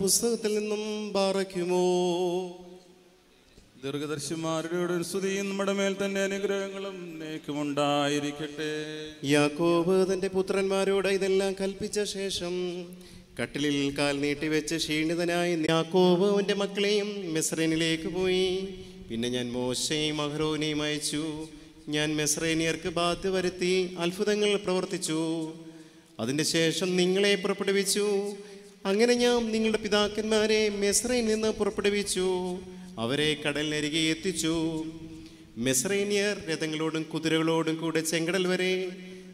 പുസ്തകത്തിൽ നിന്നും പാറയ്ക്കുമോ ദീർഘദർശിമാരുടെ സ്തുതിയും നമ്മുടെ മേൽ തന്നെ അനുഗ്രഹങ്ങളും നേക്കുമുണ്ടായിരിക്കട്ടെ. യാക്കോബ് തന്റെ പുത്രന്മാരോട് ഇതെല്ലാം കൽപ്പിച്ച ശേഷം കട്ടിലിൽ കാൽ നീട്ടിവെച്ച് ക്ഷീണിതനായി യാക്കോബ് അവന്റെ മക്കളെയും മെസ്രൈനിലേക്ക് പോയി. പിന്നെ ഞാൻ മോശയും അഹ്റോനെയും അയച്ചു. ഞാൻ മെസ്രൈനിയർക്ക് ബാധ്യ വരുത്തി അത്ഭുതങ്ങൾ പ്രവർത്തിച്ചു. അതിന്റെ ശേഷം നിങ്ങളെ പുറപ്പെടുവിച്ചു. അങ്ങനെ ഞാൻ നിങ്ങളുടെ പിതാക്കന്മാരെ മെസ്രയിൽ നിന്ന് പുറപ്പെടുവിച്ചു. അവരെ കടലിനരികെ എത്തിച്ചു. മെസ്രൈനിയർ രഥങ്ങളോടും കുതിരകളോടും കൂടെ ചെങ്കടൽ വരെ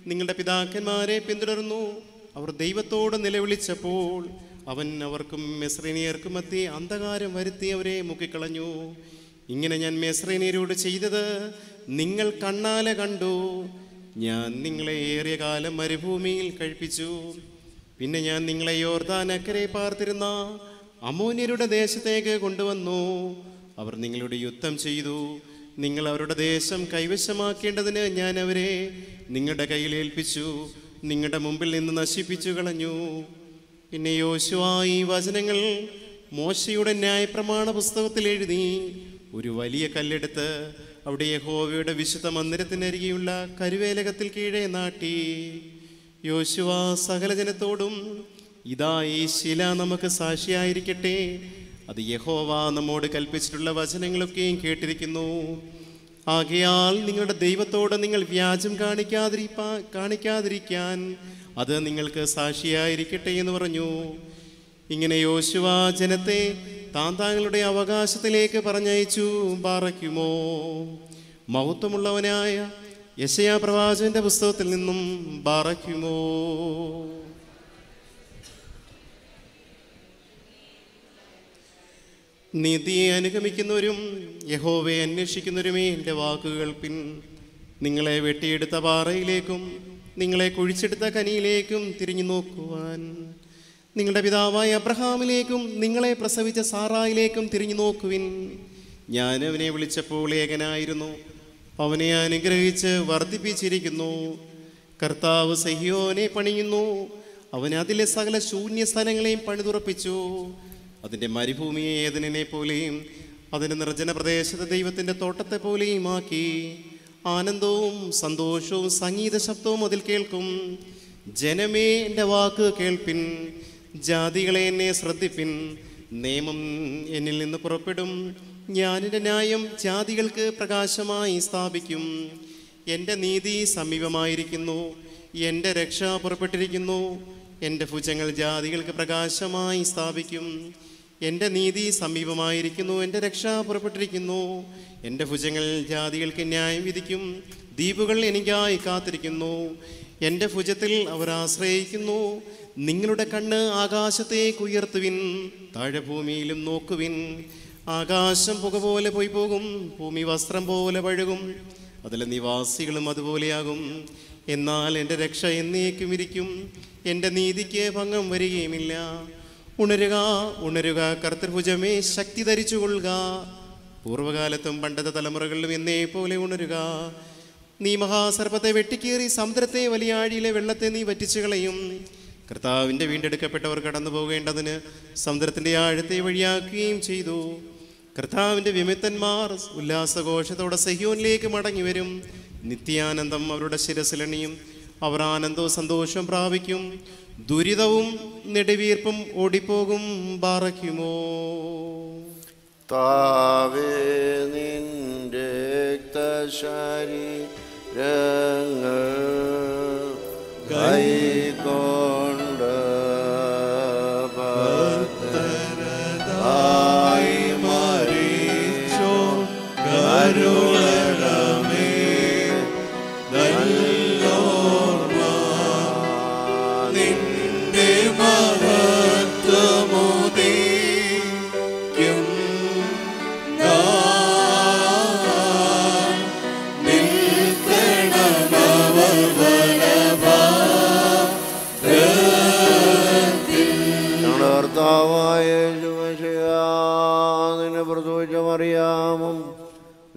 നിങ്ങളുടെ പിതാക്കന്മാരെ പിന്തുടർന്നു. അവർ ദൈവത്തോട് നിലവിളിച്ചപ്പോൾ അവൻ അവർക്കും മെസ്രൈനിയർക്കും മധ്യേ അന്ധകാരം വരുത്തി അവരെ മുക്കിക്കളഞ്ഞു. ഇങ്ങനെ ഞാൻ മെസ്രൈനിയരോട് ചെയ്തത്. നിങ്ങൾ കണ്ണാലെ കണ്ടു. ഞാൻ നിങ്ങളെ ഏറിയ കാലം മരുഭൂമിയിൽ കഴിപ്പിച്ചു. പിന്നെ ഞാൻ നിങ്ങളെ യോർദാൻ അക്കരെ പാർത്തിരുന്ന അമോന്യരുടെ ദേശത്തേക്ക് കൊണ്ടുവന്നു. അവർ നിങ്ങളുടെ യുദ്ധം ചെയ്തു. നിങ്ങൾ അവരുടെ ദേശം കൈവശമാക്കേണ്ടതിന് ഞാൻ അവരെ നിങ്ങളുടെ കയ്യിൽ ഏൽപ്പിച്ചു. നിങ്ങളുടെ മുമ്പിൽ നിന്ന് നശിപ്പിച്ചു കളഞ്ഞു. പിന്നെ യോശുവ ഈ വചനങ്ങൾ മോശയുടെ ന്യായപ്രമാണ പുസ്തകത്തിൽ എഴുതി ഒരു വലിയ കല്ലെടുത്ത് അവിടെ യഹോവയുടെ വിശുദ്ധ മന്ദിരത്തിനരികെയുള്ള കരുവേലകത്തിൽ കീഴെ നാട്ടി. യോശുവ സകല ജനത്തോടും ഇതാ ഈ ശില നമുക്ക് സാക്ഷിയായിരിക്കട്ടെ. അത് യഹോവ നമ്മോട് കൽപ്പിച്ചിട്ടുള്ള വചനങ്ങളൊക്കെയും കേട്ടിരിക്കുന്നു. ആകയാൽ നിങ്ങളുടെ ദൈവത്തോട് നിങ്ങൾ വ്യാജം കാണിക്കാതിരിപ്പാ കാണിക്കാതിരിക്കാൻ അത് നിങ്ങൾക്ക് സാക്ഷിയായിരിക്കട്ടെ എന്ന് പറഞ്ഞു. ഇങ്ങനെ യോശുവ ജനത്തെ താൻ താങ്കളുടെ അവകാശത്തിലേക്ക് പറഞ്ഞയച്ചു. പാറയ്ക്കുമോ മഹത്വമുള്ളവനായ യശയാ പ്രവാചകന്റെ പുസ്തകത്തിൽ നിന്നും പറയ്ക്കുമോ നീതിയെ അനുഗമിക്കുന്നവരും യഹോവയെ അന്വേഷിക്കുന്നവരുമേ എന്റെ വാക്കുകൾ പിൻ. നിങ്ങളെ വെട്ടിയെടുത്ത പാറയിലേക്കും നിങ്ങളെ കുഴിച്ചെടുത്ത കനിയിലേക്കും തിരിഞ്ഞു നോക്കുവാൻ. നിങ്ങളുടെ പിതാവായ അബ്രഹാമിലേക്കും നിങ്ങളെ പ്രസവിച്ച സാറായിലേക്കും തിരിഞ്ഞു നോക്കുവിൻ. ഞാനവനെ വിളിച്ചപ്പോൾ ഏകനായിരുന്നു. അവനെ അനുഗ്രഹിച്ച് വർദ്ധിപ്പിച്ചിരിക്കുന്നു. കർത്താവ് സഹിയോനെ പണിയുന്നു. അവൻ അതിലെ സകല ശൂന്യ സ്ഥലങ്ങളെയും പണിതുറപ്പിച്ചു. അതിന്റെ മരുഭൂമിയെ ഏതിനെ പോലെയും അതിന്റെ നിർജന പ്രദേശത്തെ ദൈവത്തിന്റെ തോട്ടത്തെ പോലെയും ആക്കി. ആനന്ദവും സന്തോഷവും സംഗീത ശബ്ദവും അതിൽ കേൾക്കും. ജനമേ എന്റെ വാക്ക് കേൾപ്പിൻ. ജാതികളെ എന്നെ ശ്രദ്ധിപ്പിൻ. നിയമം എന്നിൽ നിന്ന് പുറപ്പെടും. ഞാനെന്റെ ന്യായം ജാതികൾക്ക് പ്രകാശമായി സ്ഥാപിക്കും. എന്റെ നീതി സമീപമായിരിക്കുന്നു. എന്റെ രക്ഷ പുറപ്പെട്ടിരിക്കുന്നു. എന്റെ ഭുജങ്ങൾ ജാതികൾക്ക് പ്രകാശമായി സ്ഥാപിക്കും. എന്റെ നീതി സമീപമായിരിക്കുന്നു. എന്റെ രക്ഷ പുറപ്പെട്ടിരിക്കുന്നു. എന്റെ ഭുജങ്ങൾ ജാതികൾക്ക് ന്യായം വിധിക്കും. ദ്വീപുകൾ എനിക്കായി കാത്തിരിക്കുന്നു. എന്റെ ഭുജത്തിൽ അവർ ആശ്രയിക്കുന്നു. നിങ്ങളുടെ കണ്ണ് ആകാശത്തേക്ക് ഉയർത്തുവിൻ. താഴെ ഭൂമിയിലും നോക്കുവിൻ. ആകാശം പുക പോലെ പോയി പോകും ഭൂമി വസ്ത്രം പോലെ പഴുകും അതിലെ നിവാസികളും അതുപോലെയാകും. എന്നാൽ എന്റെ രക്ഷ എന്നേക്കും ഇരിക്കും എന്റെ നീതിക്ക് ഭംഗം വരികയുമില്ല. ഉണരുക ഉണരുക കർത്തൃഭുജമേ ശക്തി ധരിച്ചു കൊള്ളുക പൂർവകാലത്തും പണ്ടത്തെ തലമുറകളിലും എന്നേ പോലെ ഉണരുക. നീ മഹാസർപ്പത്തെ വെട്ടിക്കേറി സമുദ്രത്തെ വലിയ ആഴിയിലെ വെള്ളത്തെ നീ വറ്റിച്ചു കളയും. കർത്താവിന്റെ വീണ്ടെടുക്കപ്പെട്ടവർ കടന്നു പോകേണ്ടതിന് സമുദ്രത്തിന്റെ ആഴത്തെ വഴിയാക്കുകയും ചെയ്തു. കർത്താവിന്റെ വിമിത്തന്മാർ ഉല്ലാസഘോഷത്തോടെ സഹ്യോനിലേക്ക് മടങ്ങി വരും നിത്യാനന്ദം അവരുടെ ശിരസിലണിയും അവർ ആനന്ദവും സന്തോഷവും പ്രാപിക്കും. ദുരിതവും നെടുവീർപ്പും ഓടിപ്പോകും. പാറയ്ക്കുമോ താവേ നിന്റെ ശരീരങ്ങൾ കൈകൊണ്ട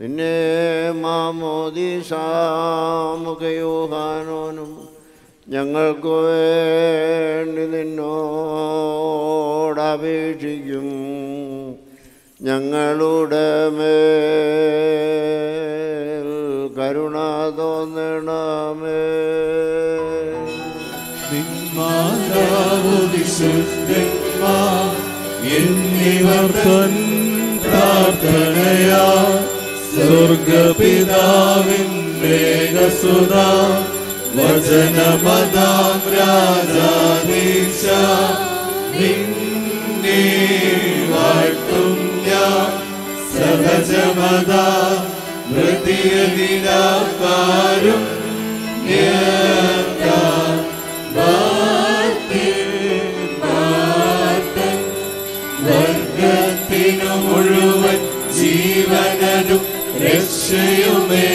പിന്നെ മാമോദിസാമുഖയോഹാനോനും ഞങ്ങൾക്ക് വേണ്ടി നിന്നോടപേക്ഷിക്കും ഞങ്ങളുടെ മേൽ കരുണ തോന്നണമേ. എന്നിവർ തൻ പ്രാർത്ഥനയാ. സ്വർഗപിതാവിന്റെ സുത വചനമതാം രാജാദീശ നിന്നെ വാഴ്ത്തും ഞാൻ സഹജമതാ ഹൃദയദിനാകാരും ഞാൻ श्री उमे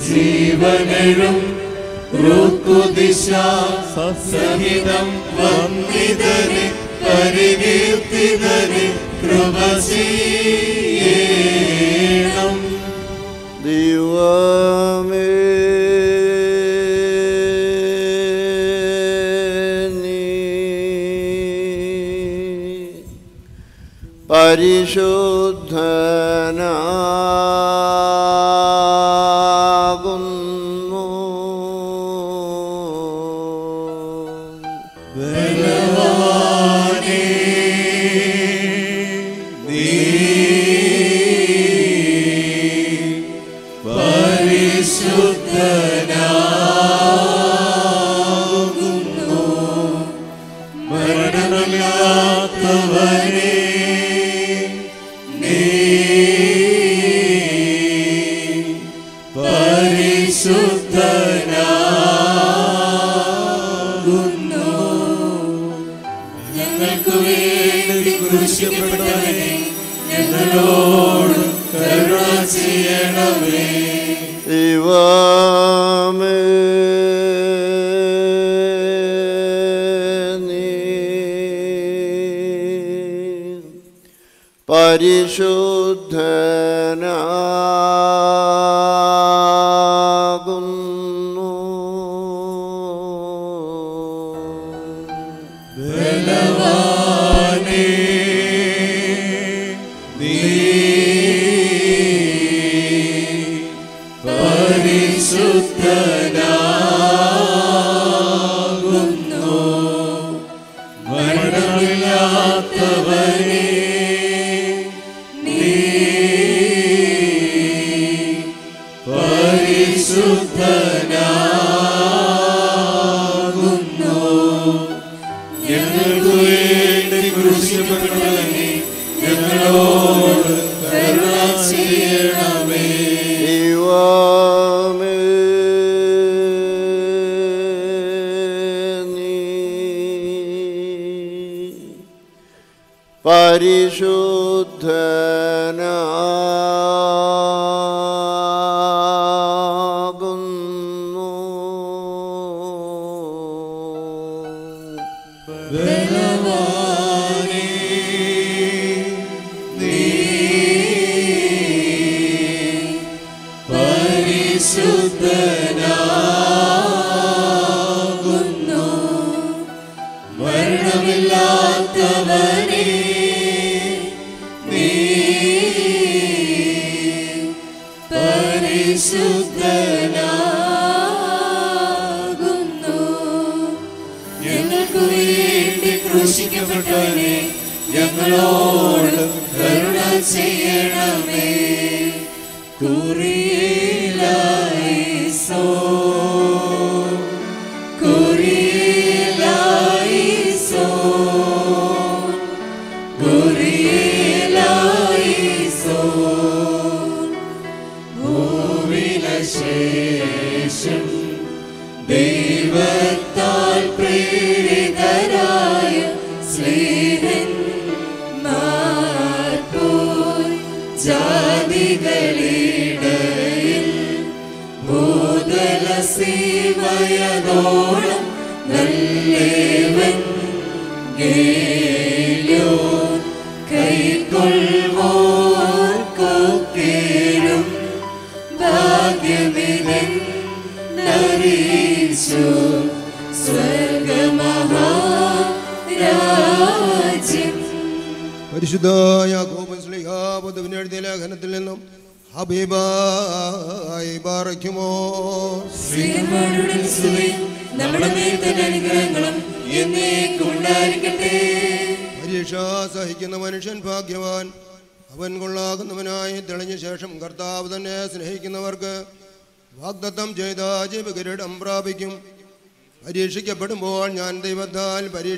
सुविधावोडूपीवनिरु ऋतु दिशा ससहितं वन्दि परिवीर्तिदलि कृभी दिव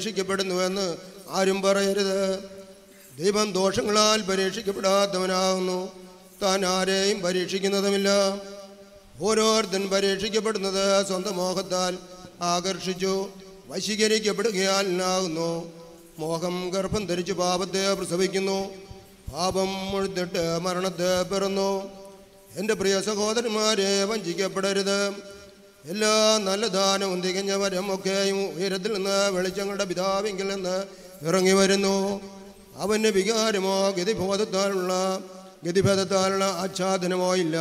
പരീക്ഷിക്കപ്പെടുന്നുവെന്ന് ആരും പറയരുത്. ദൈവം ദോഷങ്ങളാൽ പരീക്ഷിക്കപ്പെടാത്തവനാകുന്നു. താൻ ആരെയും പരീക്ഷിക്കുന്നതുമില്ല. ഓരോരുത്തൻ പരീക്ഷിക്കപ്പെടുന്നത് സ്വന്തം മോഹത്താൽ ആകർഷിച്ചു വശീകരിക്കപ്പെടുകയാലാകുന്നു മോഹം ഗർഭം ധരിച്ച് പാപത്തെ പ്രസവിക്കുന്നു. പാപം മുഴുത്തിട്ട് മരണത്തെ പിറന്നു. എന്റെ പ്രിയ സഹോദരന്മാരെ വഞ്ചിക്കപ്പെടരുത്. എല്ലാ നല്ല ദാനവും തികഞ്ഞവരും ഒക്കെയും ഉയരത്തിൽ നിന്ന് വെളിച്ചങ്ങളുടെ പിതാവിങ്കിൽ നിന്ന് ഇറങ്ങി വരുന്നു. അവന് വികാരമോ ഗതിബോധത്താലുള്ള ഗതിഭേദത്താലുള്ള ആച്ഛാദനമോ ഇല്ല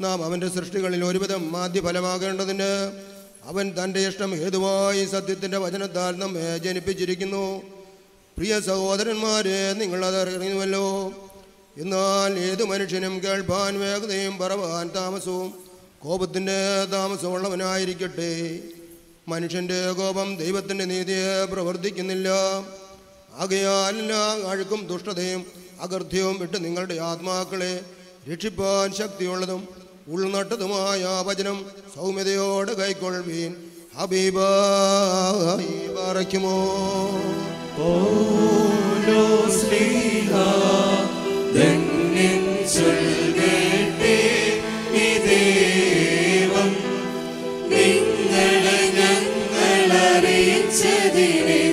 നാം അവന്റെ സൃഷ്ടികളിൽ ഒരുവിധം ആദ്യഫലമാകേണ്ടതിന് അവൻ തന്റെ ഇഷ്ടം ഹേതുവായി സത്യത്തിന്റെ വചനത്താൽ നമ്മെ ജനിപ്പിച്ചിരിക്കുന്നു. പ്രിയ സഹോദരന്മാരെ നിങ്ങളത് അറിയുന്നുവല്ലോ. എന്നാൽ ഏതു മനുഷ്യനും കേൾപ്പാൻ വേഗതയും പറവാൻ താമസവും കോപത്തിന്റെ താമസമുള്ളവനായിരിക്കട്ടെ. മനുഷ്യന്റെ കോപം ദൈവത്തിന്റെ നീതിയെ പ്രവർത്തിക്കുന്നില്ല. ആകയാൽ എല്ലാ അഴുക്കും ദുഷ്ടതയും അകൃത്യവും വിട്ട് നിങ്ങളുടെ ആത്മാക്കളെ രക്ഷിപ്പാൻ ശക്തിയുള്ളതും ഉൾനട്ടതുമായ വചനം സൗമ്യതയോടെ കൈക്കൊള്ളുവീൻ. ഹബീബായി പാറയ്ക്കുമോ ധന്യൻ ചൊൽകേട്ടേ living.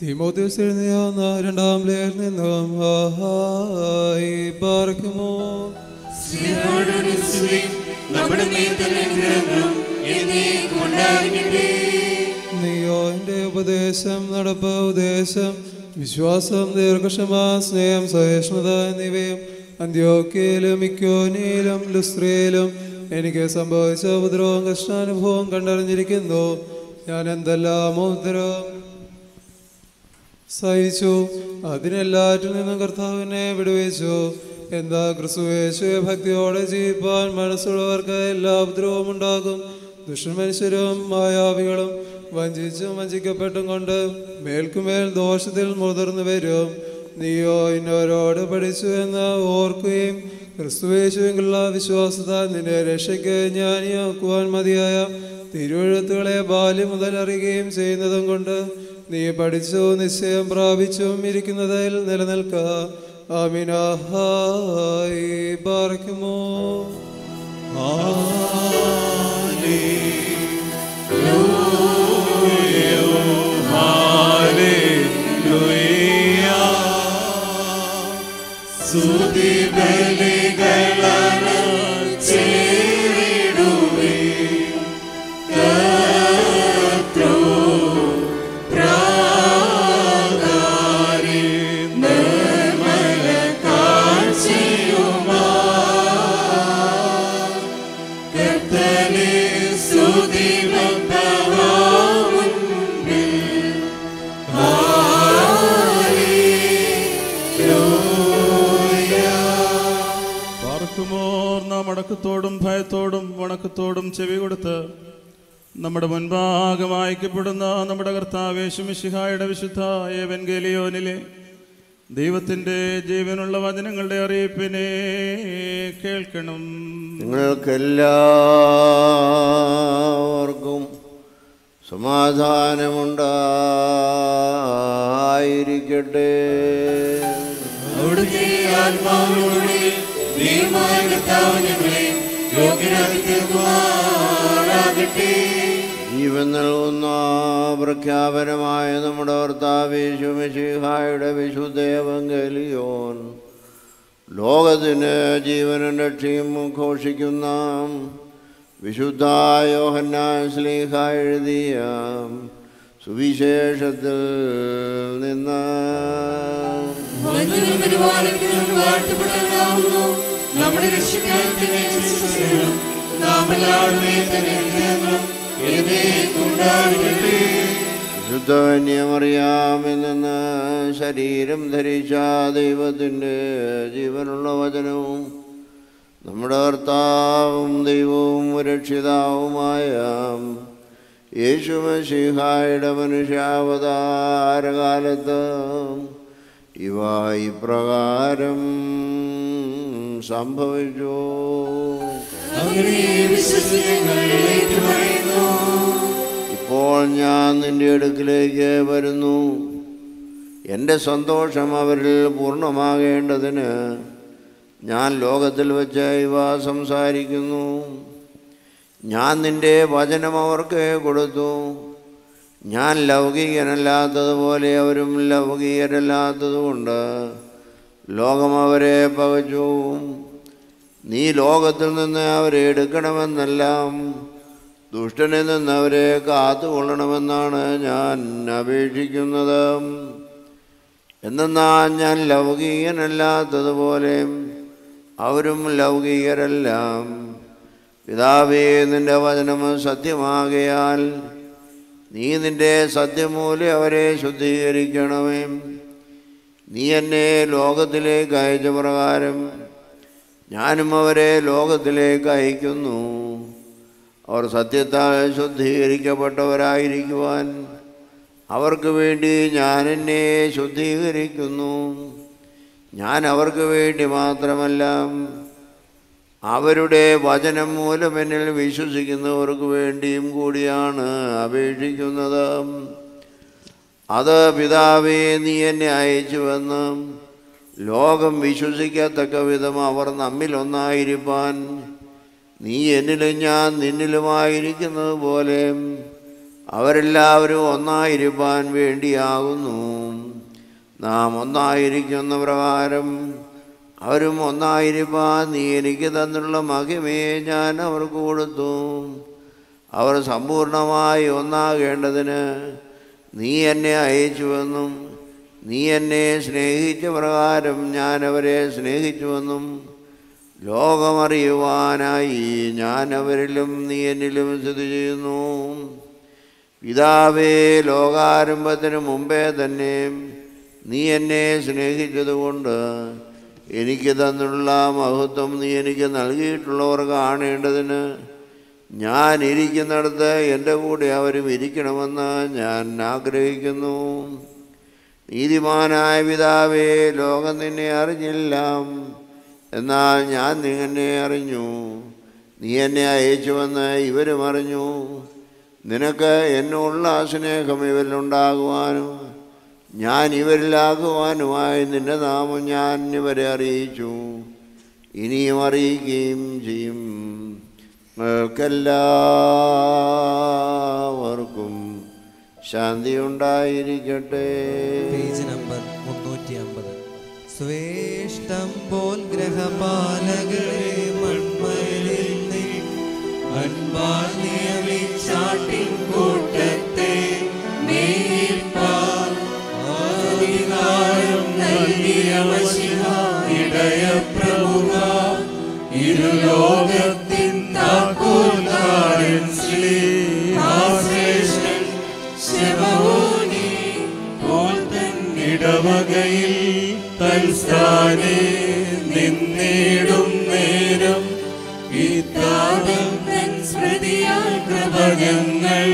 തിമോത്യോസ് നിന്ന് രണ്ടാം ലേഖ നിന്നും ഹായ് പാർക്കുമോ നീയോ എന്റെ ഉപദേശം നടപ്പ് ഉപദേശം വിശ്വാസം ദീർഘക്ഷമ സ്നേഹം സഹിഷ്ണുത എന്നിവയും അന്ത്യോക്കയിലും ഇക്കോനിയിലും ലുസ്ത്രയിലും എനിക്ക് സംഭവിച്ച ഉപദ്രവം കഷ്ടാനുഭവം കണ്ടറിഞ്ഞിരിക്കുന്നു. ഞാൻ എന്തെല്ലാം ഉപദ്രവം സഹിച്ചു. അതിനെല്ലാറ്റിൽ നിന്നും കർത്താവിനെ വിടുവിച്ചു. എന്താ ക്രിസ്തുവേശുവെ ഭക്തിയോടെ ജീവിപ്പാൻ മനസ്സുള്ളവർക്ക് എല്ലാ ഉപദ്രവവും ഉണ്ടാകും. ദുഷ്ടമനുഷ്യരും മായാവികളും വഞ്ചിച്ചും വഞ്ചിക്കപ്പെട്ടും കൊണ്ട് മേൽക്കുമേൽ ദോഷത്തിൽ മുതിർന്നു വരും. നീയോ ഇന്നവരോട് പഠിച്ചു എന്ന് ഓർക്കുകയും ക്രിസ്തുവേശുവെങ്കിലുള്ള വിശ്വാസത്താൽ നിന്നെ രക്ഷയ്ക്ക് ജ്ഞാനിയാക്കുവാൻ മതിയായ തിരുവഴുത്തുകളെ ബാല്യം മുതൽ അറിയുകയും ചെയ്യുന്നതും കൊണ്ട് നീ പഠിച്ചു നിശ്ചയം പ്രാപിച്ചും ഇരിക്കുന്നതിൽ നിലനിൽക്ക. ആമിനാഹായി പാർക്കുമോ സ്തുതി ബലികളാണ് അടക്കത്തോടും ഭയത്തോടും വണക്കത്തോടും ചെവി കൊടുത്ത് നമ്മുടെ മുൻപാകെ വായിക്കപ്പെടുന്ന നമ്മുടെ കർത്താവേശുമിശിഹായുടെ വിശുദ്ധ ഏവൻഗേലിയോനിലെ ദൈവത്തിന്റെ ജീവനുള്ള വചനങ്ങളുടെ അറിയിപ്പിനെ കേൾക്കണം. നിങ്ങൾക്കെല്ലാവർക്കും സമാധാനമുണ്ടായിരിക്കട്ടെ. കർത്താവ് ഞങ്ങളെ തീർക്കുമാറാകട്ടെ ജീവൻ നൽകുന്ന പ്രഖ്യാപനമായ നമ്മുടെ ഭർത്താവേശുമിശിഹായുടെ വിശുദ്ധേവങ്കലിയോൻ ലോകത്തിന് ജീവനും രക്ഷയും ഘോഷിക്കുന്ന വിശുദ്ധ യോഹന്നാൻ സ്ലീഹ എഴുതിയ സുവിശേഷത്തിൽ നിന്ന് നമ്മുടെ രക്ഷിക്കാൻ തന്നെ വിശ്വസിക്കണം നാം എല്ലാവരുമേ തന്നെ ഹൃദയങ്ങളും എഴുന്നേറ്റുണ്ടാകട്ടെ വിശുദ്ധന്യമറിയാമിൽ നിന്ന് ശരീരം ധരിച്ച ദൈവത്തിന്റെ ജീവനുള്ള വചനവും നമ്മുടെ കർത്താവും ദൈവവും രക്ഷിതാവുമായ യേശുമശിഹായുടെ മനുഷ്യാവതാരകാലത്ത് ഇവ ഇപ്രകാരം സംഭവിച്ചു. ഇപ്പോൾ ഞാൻ നിന്റെ അടുക്കിലേക്ക് വരുന്നു. എന്റെ സന്തോഷം അവരിൽ പൂർണമാകേണ്ടതിന് ഞാൻ ലോകത്തിൽ വെച്ച് ഇവ സംസാരിക്കുന്നു. ഞാൻ നിന്റെ വചനം അവർക്ക് കൊടുത്തു. ഞാൻ ലൗകികനല്ലാത്തതുപോലെ അവരും ലൗകികരല്ലാത്തതുകൊണ്ട് ലോകം അവരെ പകച്ചു. നീ ലോകത്തിൽ നിന്ന് അവരെ എടുക്കണമെന്നെല്ലാം ദുഷ്ടനിൽ നിന്ന് അവരെ കാത്തുകൊള്ളണമെന്നാണ് ഞാൻ അപേക്ഷിക്കുന്നത്. എന്നാൽ ഞാൻ ലൗകികനല്ലാത്തതുപോലെ അവരും ലൗകികരെല്ലാം. പിതാവേ നിന്റെ വചനം സത്യമാകയാൽ നീ നിന്റെ സത്യമൂലം അവരെ ശുദ്ധീകരിക്കണമേ. നീ എന്നെ ലോകത്തിലേക്ക് അയച്ച പ്രകാരം ഞാനും അവരെ ലോകത്തിലേക്ക് അയക്കുന്നു. അവർ സത്യത്താൽ ശുദ്ധീകരിക്കപ്പെട്ടവരായിരിക്കുവാൻ അവർക്ക് വേണ്ടി ഞാൻ എന്നെ ശുദ്ധീകരിക്കുന്നു. ഞാൻ അവർക്ക് വേണ്ടി മാത്രമല്ല അവരുടെ വചനം മൂലം എന്നിൽ വിശ്വസിക്കുന്നവർക്ക് വേണ്ടിയും കൂടിയാണ് അപേക്ഷിക്കുന്നത്. അത് പിതാവേ നീ എന്നെ അയച്ചുവെന്ന് ലോകം വിശ്വസിക്കത്തക്ക വിധം അവർ നമ്മിൽ ഒന്നായിരിക്കാൻ നീ എന്നിലും ഞാൻ നിന്നിലുമായിരിക്കുന്നത് പോലെ അവരെല്ലാവരും ഒന്നായിരിക്കാൻ വേണ്ടിയാകുന്നു. നാം ഒന്നായിരിക്കുന്ന പ്രകാരം അവരും ഒന്നായിരിക്കാൻ നീ എനിക്ക് തന്നുള്ള മഹിമയെ ഞാൻ അവർക്ക് കൊടുത്തു. അവർ സമ്പൂർണമായി ഒന്നാകേണ്ടതിന് നീ എന്നെ അയച്ചുവെന്നും നീ എന്നെ സ്നേഹിച്ച പ്രകാരം ഞാനവരെ സ്നേഹിച്ചുവെന്നും ലോകമറിയുവാനായി ഞാൻ അവരിലും നീ എന്നിലും സ്ഥിതി ചെയ്യുന്നു. പിതാവേ ലോകാരംഭത്തിന് മുമ്പേ തന്നെ നീ എന്നെ സ്നേഹിച്ചതുകൊണ്ട് എനിക്ക് തന്നുള്ള മഹത്വം നീ എനിക്ക് നൽകിയിട്ടുള്ളവർ കാണേണ്ടതിന് ഞാൻ ഇരിക്കുന്നിടത്ത് എന്റെ കൂടെ അവരും ഇരിക്കണമെന്ന് ഞാൻ ആഗ്രഹിക്കുന്നു. നീതിമാനായ പിതാവേ ലോകം നിന്നെ അറിഞ്ഞില്ല. എന്നാൽ ഞാൻ നിന്നെ അറിഞ്ഞു. നീ എന്നെ അയച്ചുവെന്ന് ഇവരും അറിഞ്ഞു. നിനക്ക് എന്നുള്ള സ്നേഹം ഇവരിലുണ്ടാകുവാനും ഞാൻ ഇവരിലാകുവാനുമായി നിന്റെ നാമം ഞാൻ ഇവരെ അറിയിച്ചു. ഇനിയും അറിയിക്കുകയും ചെയ്യും. നിങ്ങൾക്കെല്ലാവർക്കും ശാന്തി ഉണ്ടായിരിക്കട്ടെ പേജ് നമ്പർ മുന്നൂറ്റി അമ്പത് സ്വേഷ്ടം പോൽ ഗ്രഹപാലകളെ മൺമലിൽ നീ അൻപാൽ നിയമിച്ചാട്ടിൻ കൂട്ടത്തെ അധികാരം നൽകിയ മഷിഹ ഇടയ പ്രമുഖ ഇരുലോകത്തിൻ താക്കോൽക്കാരൻ ശ്രീശ്രേഷ്ഠൻ ശിവോനി പോൽ തന്നിടവകയിൽ തൽസ്ഥാനെ നിന്നിടും നേരം പിതാവൻ തൻ സ്മൃതിയാൽ കൃപ ഞങ്ങൾ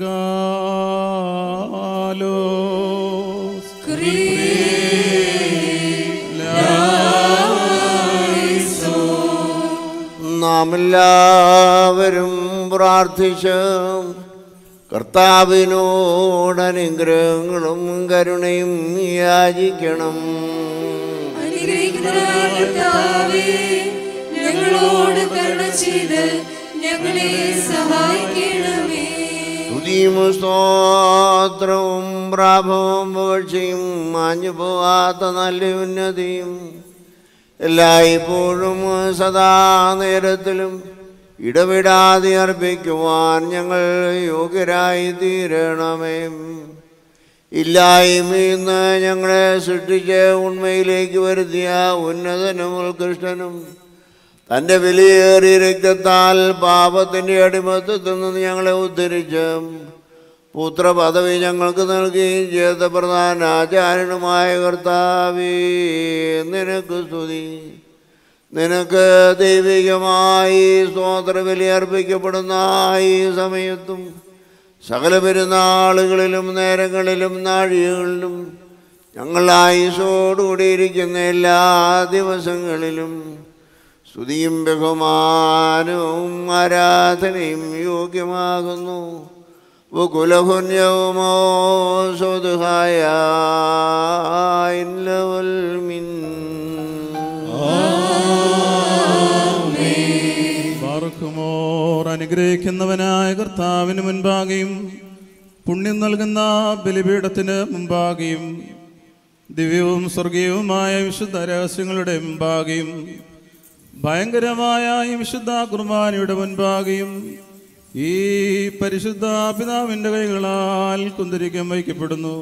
ഗാലോ നാം എല്ലാവരും പ്രാർത്ഥിച്ച് കർത്താവിനോട് അനുഗ്രഹങ്ങളും കരുണയും യാചിക്കണം. ഞങ്ങളോട് കരുണ ചെയ്ത് ഞങ്ങളെ പ്രാഭവും പുകഴ്ചയും മാഞ്ഞു പോവാത്ത നല്ല ഉന്നതിയും എല്ലായ്പ്പോഴും സദാ നേരത്തിലും ഇടപെടാതെ അർപ്പിക്കുവാൻ ഞങ്ങൾ യോഗ്യരായി തീരണമേ ഇല്ലായ്മയിൽ ഞങ്ങളെ സൃഷ്ടിച്ച് ഉണ്മയിലേക്ക് വരുത്തിയ ഉന്നതനും ഉത്കൃഷ്ടനും തന്റെ വിലയേറിയ രക്തത്താൽ പാപത്തിന്റെ അടിമത്തത്തിൽ നിന്ന് ഞങ്ങളെ ഉദ്ധരിച്ച് പുത്രപദവി ഞങ്ങൾക്ക് നൽകുകയും ചെയ്ത പ്രധാന ആചാര്യനുമായ കർത്താവേ നിനക്ക് സ്തുതി. നിനക്ക് ദൈവികമായി സ്തോത്ര ബലിയർപ്പിക്കപ്പെടുന്ന ഈ സമയത്തും സകല പെരുന്നാളുകളിലും നേരങ്ങളിലും നാഴികകളിലും ഞങ്ങൾ ആയുസോടുകൂടിയിരിക്കുന്ന എല്ലാ ദിവസങ്ങളിലും സ്തുതിയും ബഹുമാനവും ആരാധനയും യോഗ്യമാകുന്നു. കുലഹുന്യവുമോ സ്വതുഹായ ഇല്ലവൽ മിൻ. പാർക്കുമോർ അനുഗ്രഹിക്കുന്നവനായ കർത്താവിന് മുൻപാകെയും പുണ്യം നൽകുന്ന ബലിപീഠത്തിന് മുമ്പാകെയും ദിവ്യവും സ്വർഗീയവുമായ വിശുദ്ധ രഹസ്യങ്ങളുടെ മുമ്പാകെയും ഭയങ്കരമായ ഈ വിശുദ്ധ കുർബാനയുടെ മുൻപാകെയും ഈ പരിശുദ്ധ പിതാവിന്റെ കൈകളാൽ കുന്തിരിക്കം വഹിക്കപ്പെടുന്നു.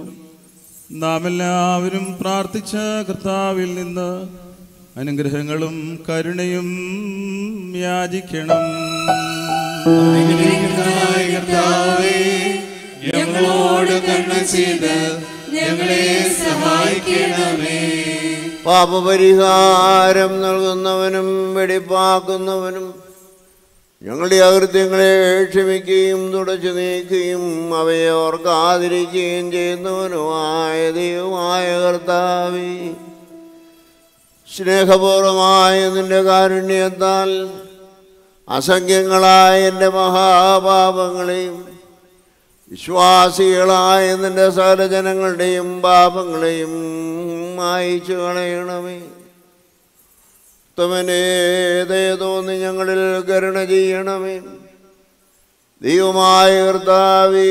നാം എല്ലാവരും പ്രാർത്ഥിച്ച കർത്താവിൽ നിന്ന് അനുഗ്രഹങ്ങളും കരുണയും യാചിക്കണം. ഞങ്ങളെ സഹായിക്കണമേ. പാപപരിഹാരം നൽകുന്നവനും വെടിപ്പാക്കുന്നവനും ഞങ്ങളുടെ അകൃത്യങ്ങളെ ക്ഷമിക്കുകയും തുടച്ചു നീക്കുകയും അവയെ ഓർക്കാതിരിക്കുകയും ചെയ്യുന്നവനുമായ ദൈവമായ കർത്താവി സ്നേഹപൂർവമായ നിന്റെ കാരുണ്യത്താൽ അസംഖ്യങ്ങളായ എന്റെ മഹാപാപങ്ങളെയും വിശ്വാസികളായ നിന്റെ സകല ജനങ്ങളുടെയും പാപങ്ങളെയും മായിച്ചു കളയണമേ. ഉത്തമനേതേ തോന്നി ഞങ്ങളിൽ കരുണ ചെയ്യണമേ. ദൈവമായ കർത്താവേ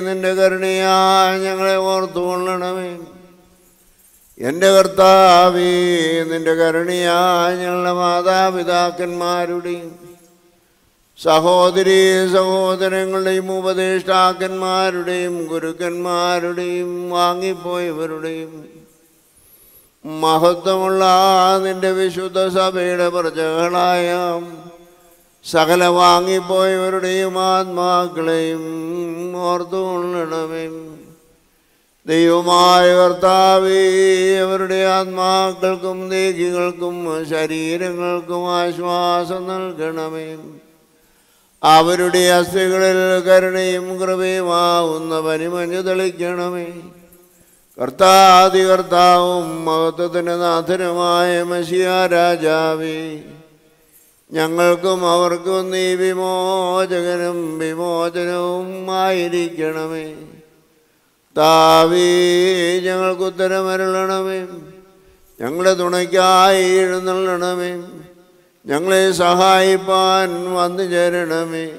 നിന്റെ കരുണയാ ഞങ്ങളെ ഓർത്തുകൊള്ളണമേ എന്റെ കർത്താവേ നിന്റെ കരുണയാ ഞങ്ങളുടെ മാതാപിതാക്കന്മാരുടെയും സഹോദരി സഹോദരങ്ങളുടെയും ഉപദേഷ്ടാക്കന്മാരുടെയും ഗുരുക്കന്മാരുടെയും വാങ്ങിപ്പോയവരുടെയും മഹത്വമുള്ള നിന്റെ വിശുദ്ധ സഭയുടെ പ്രജകളായ സകല വാങ്ങിപ്പോയവരുടെയും ആത്മാക്കളെയും ഓർത്തുകൊള്ളണമേ ദൈവമായ കർത്താവേ അവരുടെ ആത്മാക്കൾക്കും ദേഹികൾക്കും ശരീരങ്ങൾക്കും ആശ്വാസം നൽകണമേ. അവരുടെ അസ്ഥികളിൽ കരുണയും കൃപയുമാവുന്ന പനിമഞ്ഞു തെളിക്കണമേ. കർത്താതി കർത്താവും മഹത്വത്തിന് നാഥനുമായ മഷിയ രാജാവേ ഞങ്ങൾക്കും അവർക്കും നീ വിമോചകനും വിമോചനവും ആയിരിക്കണമേ. താവേ ഞങ്ങൾക്ക് ഉത്തരമരുളണമേ ഞങ്ങളുടെ തുണയ്ക്കായി എഴുന്നള്ളണമേ. ഞങ്ങളെ സഹായിപ്പാൻ വന്നു ചേരണമേ.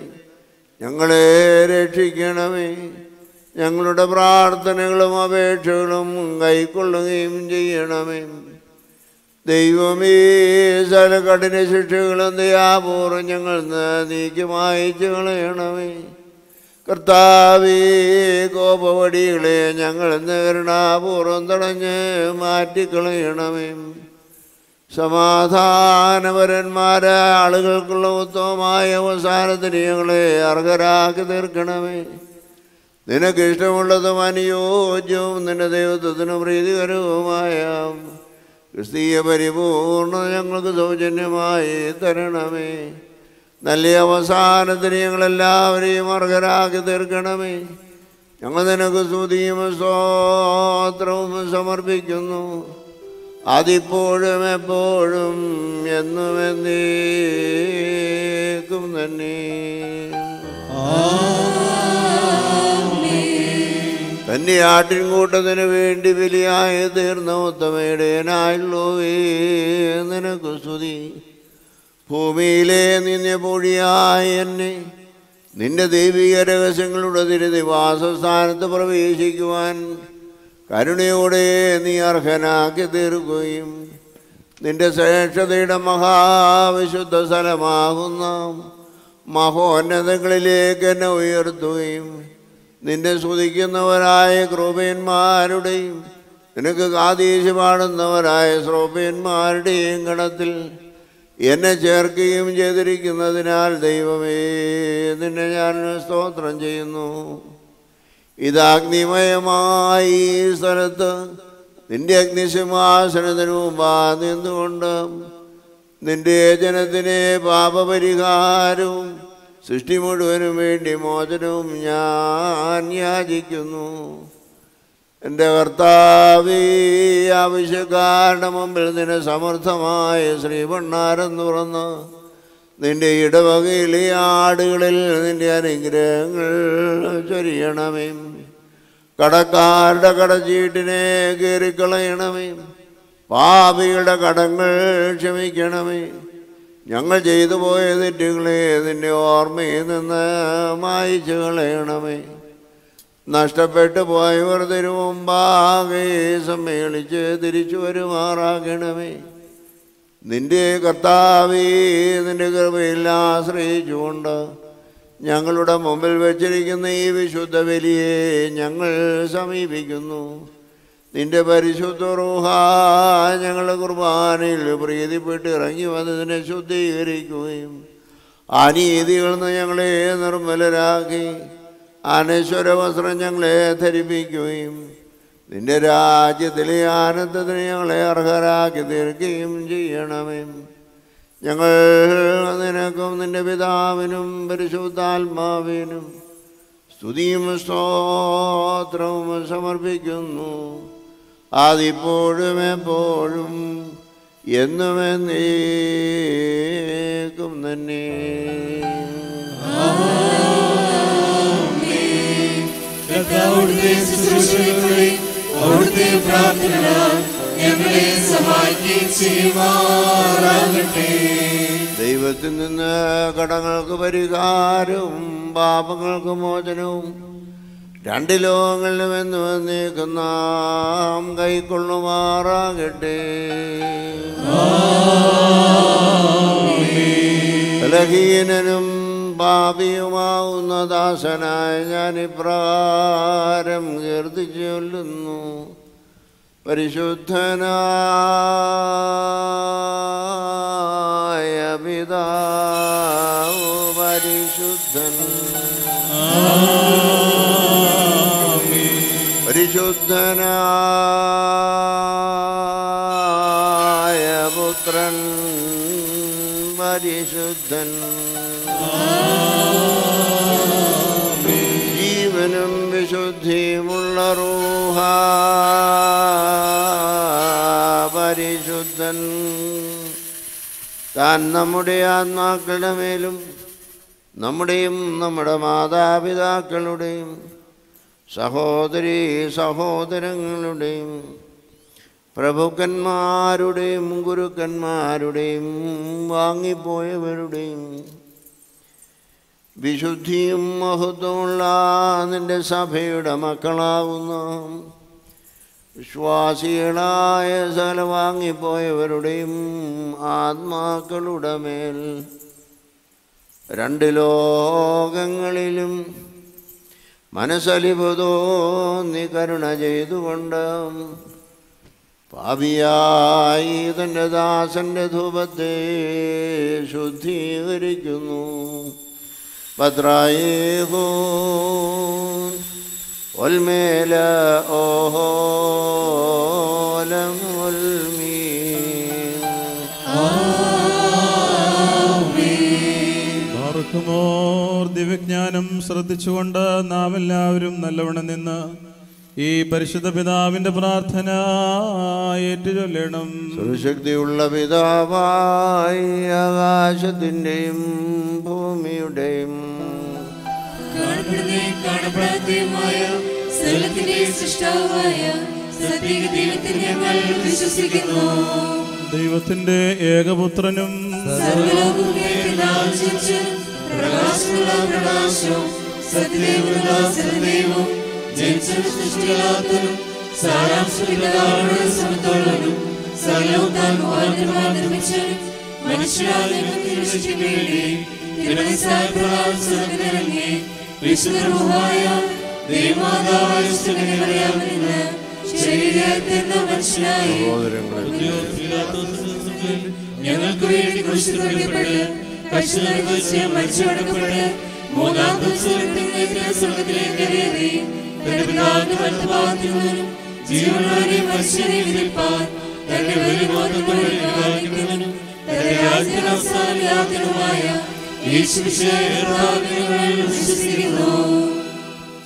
ഞങ്ങളെ രക്ഷിക്കണമേ. ഞങ്ങളുടെ പ്രാർത്ഥനകളും അപേക്ഷകളും കൈക്കൊള്ളുകയും ചെയ്യണമേ. ദൈവമേ സല കഠിന ശിക്ഷകളും ദയാപൂർവം ഞങ്ങൾ നീക്കി വായിച്ചു കളയണമേ. കർത്താവേ കോപവടികളെ ഞങ്ങൾ കരുണാപൂർവം തടഞ്ഞ് മാറ്റിക്കളയണമേ. സമാധാനപരന്മാരെ ആളുകൾക്കുള്ള ഉത്തമമായ അവസാനത്തിന് ഞങ്ങളെ അർഹരാക്കി തീർക്കണമേ. നിനക്ക് ഇഷ്ടമുള്ളതും അനുയോജ്യവും നിന്റെ ദൈവത്വത്തിന് പ്രീതികരവുമായ ക്രിസ്തീയ പരിപൂർണ ഞങ്ങൾക്ക് സൗജന്യമായി തരണമേ. നല്ല അവസാനത്തിന് ഞങ്ങളെല്ലാവരെയും അർഹരാക്കി തീർക്കണമേ. ഞങ്ങൾ നിനക്ക് സ്തുതിയും സ്തോത്രവും സമർപ്പിക്കുന്നു. അതിപ്പോഴും എപ്പോഴും എന്നും തന്നെ. തന്നെ ആട്ടിൻകൂട്ടത്തിന് വേണ്ടി ബലിയായി തീർന്ന ഉത്തമയുടേനായുള്ളൂവേ നിനക്ക് സ്തുതി. ഭൂമിയിലെ നിന്യപൊഴിയായ എന്നെ നിന്റെ ദൈവിക രഹസ്യങ്ങളുടെ തിരുനിവാസസ്ഥാനത്ത് പ്രവേശിക്കുവാൻ കരുണയോടെ നീ അർഹനാക്കി തീർക്കുകയും നിന്റെ ശ്രേഷ്ഠതയുടെ മഹാവിശുദ്ധ സ്ഥലമാകുന്ന മഹോന്നതങ്ങളിലേക്ക് എന്നെ ഉയർത്തുകയും നിന്നെ സ്തുതിക്കുന്നവരായ ക്രൂപയന്മാരുടെയും നിനക്ക് കാതീശ് പാടുന്നവരായ ശ്രോപ്യന്മാരുടെയും ഗണത്തിൽ എന്നെ ചേർക്കുകയും ചെയ്തിരിക്കുന്നതിനാൽ ദൈവമേ നിന്നെ ഞാൻ സ്തോത്രം ചെയ്യുന്നു. ഇതാഗ്നിമയമായി ഈ സ്ഥലത്ത് നിന്റെ അഗ്നിസിംഹാസനത്തിന് മുമ്പാ നിന്നുകൊണ്ട് നിന്റെ ജനത്തിനെ പാപപരിഹാരവും സൃഷ്ടി മുഴുവനും വേണ്ടി മോചനവും ഞാൻ യാചിക്കുന്നു. എന്റെ കർത്താവീ ആവശ്യക്കാരുടെ മുമ്പിൽ നിന്നെ സമർത്ഥമായ ശ്രീഭണ്ണാരം തുറന്ന് നിന്റെ ഇടവകയിലെ ആടുകളിൽ നിന്റെ അനുഗ്രഹങ്ങൾ ചൊരിയണമേ. കടക്കാരുടെ കടച്ചീട്ടിനെ കയറിക്കളയണമേ പാപിയുടെ കടങ്ങൾ ക്ഷമിക്കണമേ. ഞങ്ങൾ ചെയ്തു പോയ തെറ്റുകളെ നിന്റെ ഓർമ്മയിൽ നിന്ന് മായിച്ചു കളയണമേ. നഷ്ടപ്പെട്ടു പോയവർ തിരുമുമ്പാകെ സമ്മേളിച്ച് തിരിച്ചു വരുമാറാകണമേ. നിന്റെ കർത്താവേ നിന്റെ കൃപയിൽ ആശ്രയിച്ചുകൊണ്ട് ഞങ്ങളുടെ മുമ്പിൽ വച്ചിരിക്കുന്ന ഈ വിശുദ്ധ ബലിയെ ഞങ്ങൾ സമീപിക്കുന്നു. നിന്റെ പരിശുദ്ധ റൂഹ ഞങ്ങളുടെ കുർബാനയിൽ പ്രീതിപ്പെട്ട് ഇറങ്ങി വന്നതിനെ ശുദ്ധീകരിക്കുകയും അനീതികളിൽ നിന്ന് ഞങ്ങളെ നിർമ്മലരാക്കി അനശ്വര വസ്ത്രം ഞങ്ങളെ ധരിപ്പിക്കുകയും നിന്റെ രാജ്യത്തിലെ ആനന്ദത്തിന് ഞങ്ങളെ അർഹരാക്കി തീർക്കുകയും ചെയ്യണമേ. ഞങ്ങൾ നിനക്കും നിന്റെ പിതാവിനും പരിശുദ്ധാത്മാവിനും സ്തുതിയും സ്തോത്രവും സമർപ്പിക്കുന്നു. അതിപ്പോഴും എപ്പോഴും എന്നും എന്നേക്കും തന്നെ. അവിടുത്തെ ശുശ്രൂഷകളെ അവിടുത്തെ പ്രാർത്ഥന ഞങ്ങളെ സഹായിക്കുകയും ചെയ്യുമാറാകട്ടെ. ദൈവത്തിൽ നിന്ന് കടങ്ങൾക്ക് പരിഹാരവും പാപങ്ങൾക്ക് മോചനവും രണ്ട് ലോകങ്ങളിലും എന്ന് വന്നേക്കുന്ന നാം കൈക്കൊള്ളുമാറാകട്ടെ. ബലഹീനനും പാപിയുമാവുന്ന ദാസനായ ഞാൻ ഇപ്രകാരം കീർത്തിച്ചു ചൊല്ലുന്നു. പരിശുദ്ധനായ പിതാവ് പരിശുദ്ധൻ. പരിശുദ്ധനായ പുത്രൻ. പരിശുദ്ധൻ. ജീവനും വിശുദ്ധിയുമുള്ള റൂഹ പരിശുദ്ധൻ. താൻ നമ്മുടെ ആത്മാക്കളുടെ മേലും നമ്മുടെയും നമ്മുടെ മാതാപിതാക്കളുടെയും സഹോദരീ സഹോദരങ്ങളുടെയും പ്രഭുക്കന്മാരുടെയും ഗുരുക്കന്മാരുടെയും വാങ്ങിപ്പോയവരുടെയും വിശുദ്ധിയും മഹത്വമുള്ള നിന്റെ സഭയുടെ മക്കളാവുന്ന വിശ്വാസികളായ സകല വാങ്ങിപ്പോയവരുടെയും ആത്മാക്കളുടെ മേൽ രണ്ട് ലോകങ്ങളിലും മനസ്സലിപതോ നികരുണ കരുണ ചെയ്തുകൊണ്ട് പാവിയായി തന്റെ ദാസന്റെ ധൂപത്തെ ശുദ്ധീകരിക്കുന്നു. ഭദ്രായേഹോ ഒൽമേല ഓഹോലം ഒൽമീ. ദിവ്യജ്ഞാനം ശ്രദ്ധിച്ചുകൊണ്ട് നാം എല്ലാവരും നല്ലവണ്ണം നിന്ന് ഈ പരിശുദ്ധ പിതാവിന്റെ പ്രാർത്ഥന ഏറ്റുചൊല്ലണം. സർവശക്തിയുള്ള പിതാവായി ആകാശത്തിന്റെയും ഭൂമിയുടെയും ദൈവത്തിന്റെ ഏകപുത്രനും പ്രകാശം സത്യദേവ ജനിച്ച് പ്രകാശമുള്ള പ്രകാശവും സത്യദേവനുള്ള സത്യദൈവവും ജനിച്ചത് സൃഷ്ടിയില്ലാത്തതും സാരാംശമില്ലാതെ സമത്തോളനും സകലവും താൻ മുഖാന്തരമായി നിർമ്മിച്ചവനും മനുഷ്യരായ ദൈവത്തിന്റെ രക്ഷയ്ക്ക് വേണ്ടി തിരുമനസ്സായ പ്രകാശം സ്വർഗ്ഗത്തിലിറങ്ങി വിശുദ്ധരൂഹായ ദൈവമാതാവായ സ്തുതികളറിയാമെന്ന് ശരീരത്തിൽ മനുഷ്യനായി ഞങ്ങൾക്ക് വേണ്ടി കുരിശിൽ തറയ്ക്കപ്പെട്ട് കഷ്ടമനുഭവിച്ച് മരിച്ചടക്കപ്പെട്ട് മൂന്നാം ദിവസം സ്വർഗത്തിലേക്ക് കയറി ജീവനുള്ളവരെയും മനുഷ്യരെയും വിധിപ്പാൻ തന്റെ വലിയ ബോധത്തോടെ കാണിക്കുന്നവനും തന്റെ രാജ്യത്തിന് അവസാനമില്ലാത്തതുമായ വിശ്വസിക്കുന്നു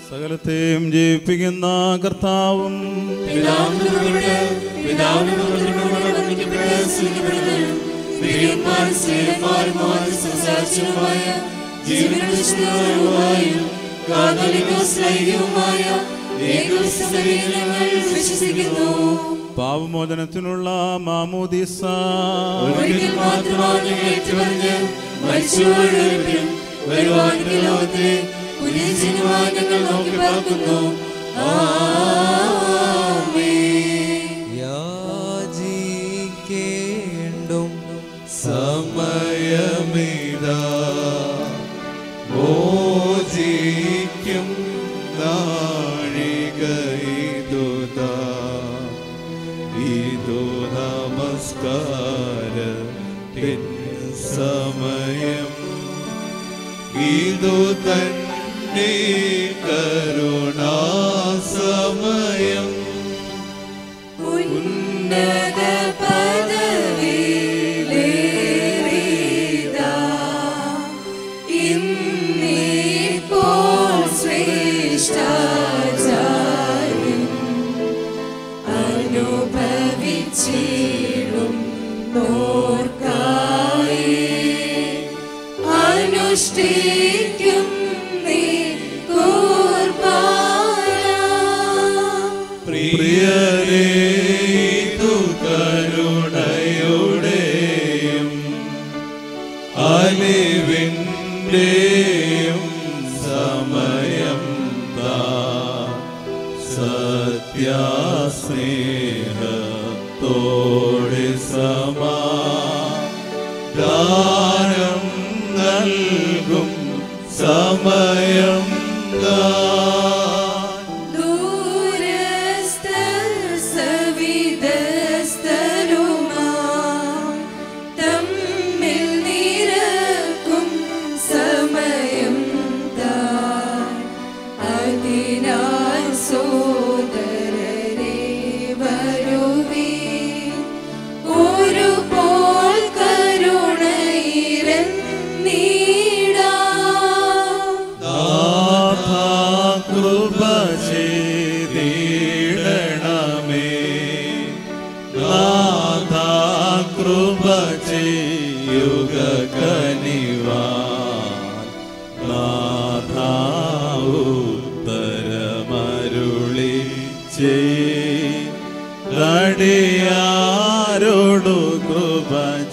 സകലത്തെയും ജീവിപ്പിക്കുന്ന കർത്താവും പിതാവിനോട് വിശ്വസിക്കുന്നു. പാവമോചനത്തിനുള്ള മാമോദീസ. ഒരിക്കൽ മാത്രമാണ് ഏറ്റുപറഞ്ഞ് ലോകത്തെ പുതിയ ഞങ്ങൾ നോക്കി പാർക്കുന്നു. യാചിക്കേണ്ടും ഇതു തന്നെ.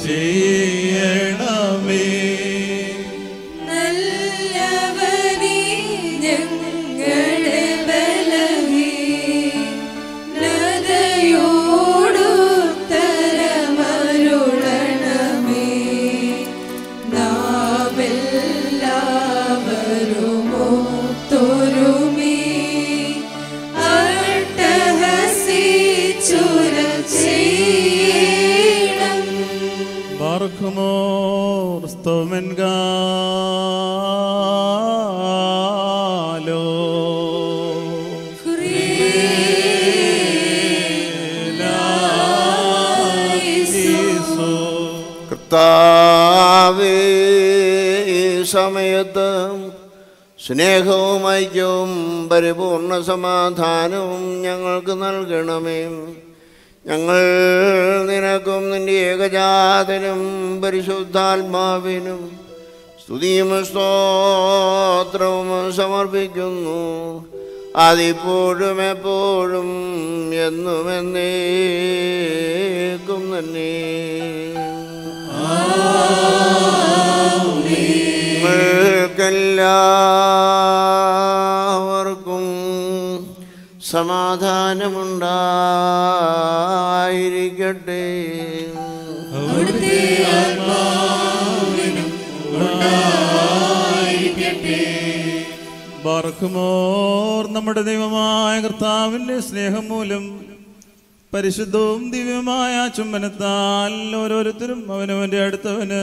ചെയ്യണമേ സ്നേഹവും ഐക്യവും പരിപൂർണ സമാധാനവും ഞങ്ങൾക്ക് നൽകണമേ. ഞങ്ങൾ നിനക്കും നിന്റെ ഏകജാതനും പരിശുദ്ധാത്മാവിനും സ്തുതിയും സ്തോത്രവും സമർപ്പിക്കുന്നു. അതിപ്പോഴും എപ്പോഴും എന്നും എന്നേക്കും തന്നെ. നിങ്ങൾക്കെല്ലാവർക്കും സമാധാനമുണ്ടായിരിക്കട്ടെ. ബാർക്കുമോർ നമ്മുടെ ദൈവമായ കർത്താവിന്റെ സ്നേഹം മൂലം പരിശുദ്ധവും ദിവ്യമായ ചുംബനത്താൽ ഓരോരുത്തരും അവനവന്റെ അടുത്തവന്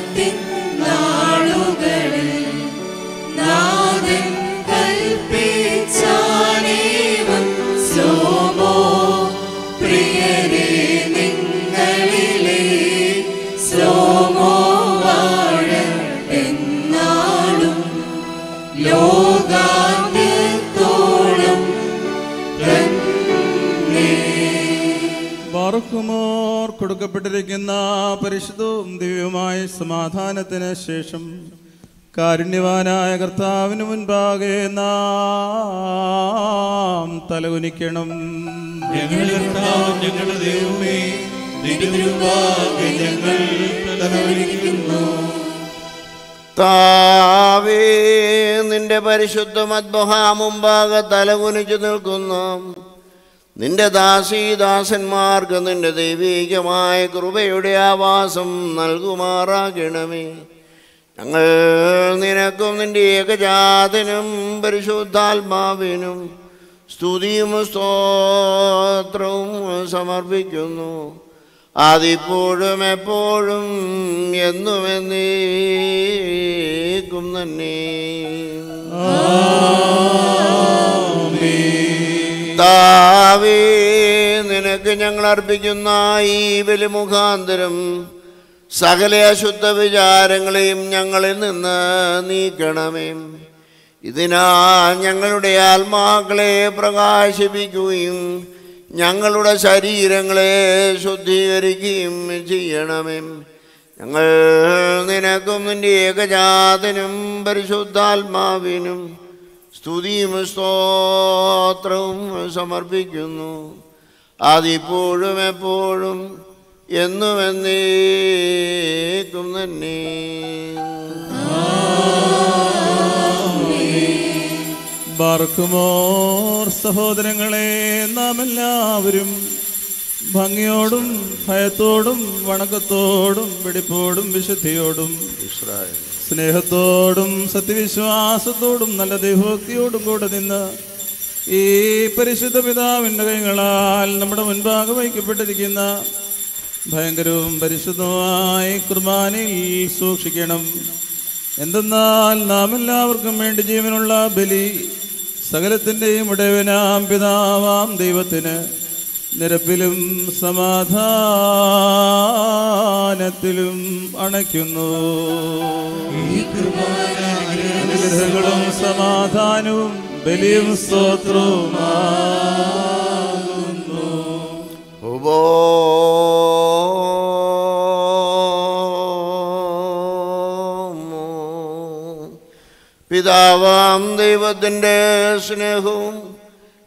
ബാർക്കുമോർ കൊടുക്കപ്പെട്ടിരിക്കുന്ന പരിശുദ്ധവും ദിവ്യവുമായ സമാധാനത്തിന് ശേഷം കാരുണ്യവാനായ കർത്താവിന് മുൻപാകെ നാം തലകുനിക്കണം. താവേ നിന്റെ പരിശുദ്ധ മദ്ബഹ മുമ്പാകെ തലകുനിച്ചു നിൽക്കുന്നു. നിന്റെ ദാസീദാസന്മാർക്ക് നിന്റെ ദൈവീകമായ കൃപയുടെ ആവാസം നൽകുമാറാകണമേ. ഞങ്ങൾ നിനക്കും നിന്റെ ഏകജാതനും പരിശുദ്ധാത്മാവിനും സ്തുതിയും സ്തോത്രവും സമർപ്പിക്കുന്നു. അതിപ്പോഴും എപ്പോഴും എന്നും എന്നേക്കും തന്നെ. താവേ നിനക്ക് ഞങ്ങൾ അർപ്പിക്കുന്ന ഈ ബലി മുഖാന്തരം സകല അശുദ്ധ വിചാരങ്ങളെയും ഞങ്ങളിൽ നിന്ന് നീക്കണമേ. ഇതിനാ ഞങ്ങളുടെ ആത്മാക്കളെ പ്രകാശിപ്പിക്കുകയും ഞങ്ങളുടെ ശരീരങ്ങളെ ശുദ്ധീകരിക്കുകയും ചെയ്യണമേ. ഞങ്ങൾ നിനക്കും നിന്റെ ഏകജാതനും പരിശുദ്ധാത്മാവിനും സ്തുതിയും സ്തോത്രവും സമർപ്പിക്കുന്നു. അതിപ്പോഴും എപ്പോഴും എന്നും എന്നേക്കും തന്നെ. ബാർക്കുമോർ സഹോദരങ്ങളെ നാം എല്ലാവരും ഭംഗിയോടും ഭയത്തോടും വണക്കത്തോടും വെടിപ്പോടും വിശുദ്ധിയോടും സ്നേഹത്തോടും സത്യവിശ്വാസത്തോടും നല്ല ദൈവഭക്തിയോടും കൂടെ നിന്ന് ഈ പരിശുദ്ധ പിതാവിന്റെ കൈകളാൽ നമ്മുടെ മുൻപാകെ വഹിക്കപ്പെട്ടിരിക്കുന്ന ഭയങ്കരവും പരിശുദ്ധവുമായ കുർബാനയിൽ സൂക്ഷിക്കണം. എന്തെന്നാൽ നാം എല്ലാവർക്കും വേണ്ടി ജീവനുള്ള ബലി സകലത്തിന്റെയും ഉടയവനാം പിതാവാം ദൈവത്തിന്. നിരപ്പിലും സമാധാനത്തിലും അണയ്ക്കുന്നു. അനുഗ്രഹങ്ങളും സമാധാനവും ബലിയും സ്തോത്രവുമാകുന്നു. പിതാവാം ദൈവത്തിന്റെ സ്നേഹവും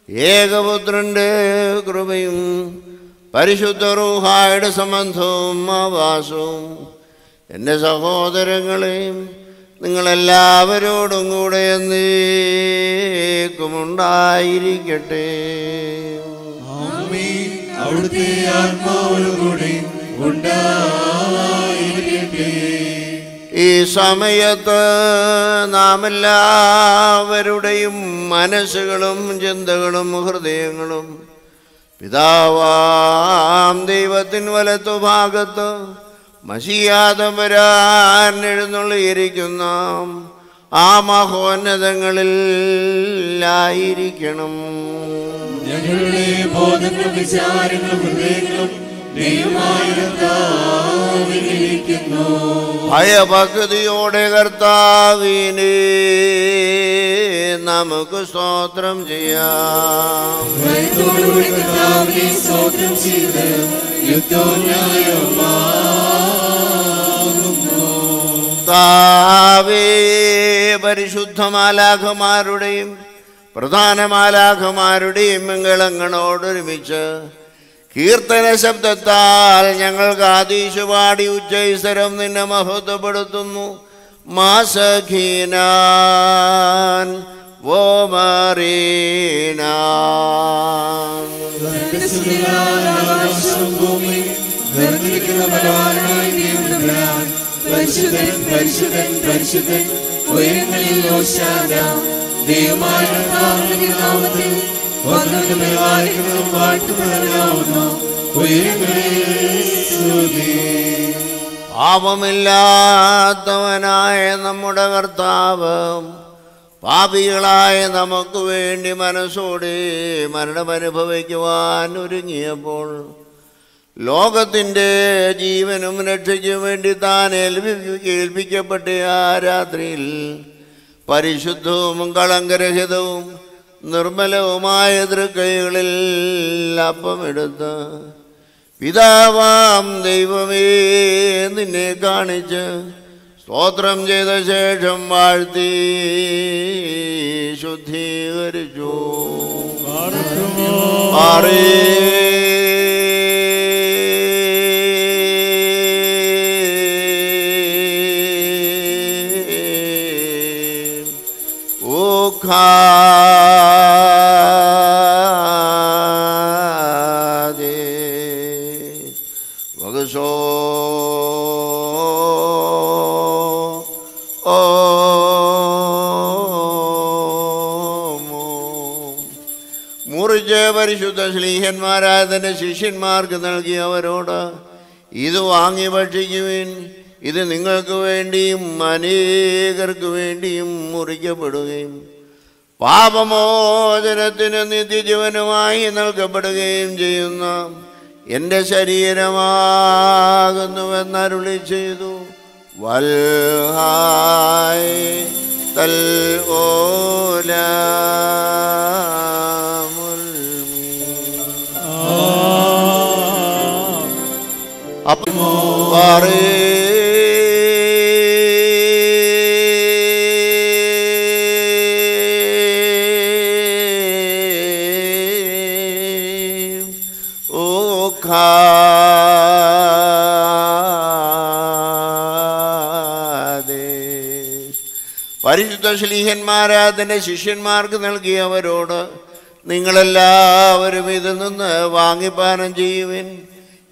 ഏകപുത്രന്റെ കൃപയും പരിശുദ്ധ റൂഹായുടെ സംബന്ധവും ആവാസവും എന്റെ സഹോദരങ്ങളെയും നിങ്ങളെല്ലാവരോടും കൂടെ എന്നേക്കുമുണ്ടായിരിക്കട്ടെ അവിടുത്തെ ആത്മാവോടുകൂടി ഉണ്ടായിരിക്കട്ടെ ഈ സമയത്ത് നാം എല്ലാവരുടെയും മനസ്സുകളും ചിന്തകളും ഹൃദയങ്ങളും പിതാവാം ദൈവത്തിൻ വലത്തു ഭാഗത്ത് മഷിയാതം വരാൻ എഴുന്നള്ളിയിരിക്കുന്ന. ആ മഹോന്നതങ്ങളിൽ ആയിരിക്കണം ഞങ്ങളുടെ ഭയഭക്തിയോടെ കർത്താവിനെ നമുക്ക് സ്തോത്രം ചെയ്യാം. സ്തോത്രം ചെയ്ത് താവേ പരിശുദ്ധമാലാഖമാരുടെയും പ്രധാന മാലാഖമാരുടെയും മംഗളങ്ങളോടൊരുമിച്ച് കീർത്തന ശബ്ദത്താൽ ഞങ്ങൾ ആദീശ് പാടി ഉച്ചൈസ്വരം നിന്നെ മഹത്വപ്പെടുത്തുന്നു. മാസഖീനാൻ ഓ ദൈവതമ്പുരാൻ പരിശുദ്ധൻ പരിശുദ്ധൻ പരിശുദ്ധൻ ഉയരങ്ങളിൽ പാപമില്ലാത്തവനായ നമ്മുടെ കർത്താവ് പാപികളായ നമുക്ക് വേണ്ടി മനസ്സോടെ മരണമനുഭവിക്കുവാൻ ഒരുങ്ങിയപ്പോൾ ലോകത്തിന്റെ ജീവനും രക്ഷയ്ക്കും വേണ്ടി താൻ ഏൽപ്പി ഏൽപ്പിക്കപ്പെട്ട ആ രാത്രിയിൽ പരിശുദ്ധവും കളങ്കരഹിതവും നിർമ്മലവുമായ തൃക്കൈകളിൽ അപ്പമെടുത്ത് പിതാവാം ദൈവമേ നിന്നെ കാണിച്ച് സ്തോത്രം ചെയ്ത ശേഷം വാഴ്ത്തി ശുദ്ധീകരിച്ചു. മാറേ ഓഖാദേ ശ്ലീഹന്മാരായ തന്റെ ശിഷ്യന്മാർക്ക് നൽകിയവരോട് ഇത് വാങ്ങി ഭക്ഷിക്കുവിൻ. ഇത് നിങ്ങൾക്ക് വേണ്ടിയും അനേകർക്ക് വേണ്ടിയും മുറിക്കപ്പെടുകയും പാപമോചനത്തിന് നിത്യജീവനുമായി നൽകപ്പെടുകയും ചെയ്യുന്ന എന്റെ ശരീരമാകുന്നുവെന്നരുളി ചെയ്തു. വൽഹായ് തൽ ഓ ഖാദേ പരിശുദ്ധ ശ്ലീഹന്മാരാതിന്റെ ശിഷ്യന്മാർക്ക് നൽകിയവരോട് നിങ്ങളെല്ലാവരും ഇതിൽ നിന്ന് വാങ്ങിപ്പാനം ചെയ്യുവിൻ.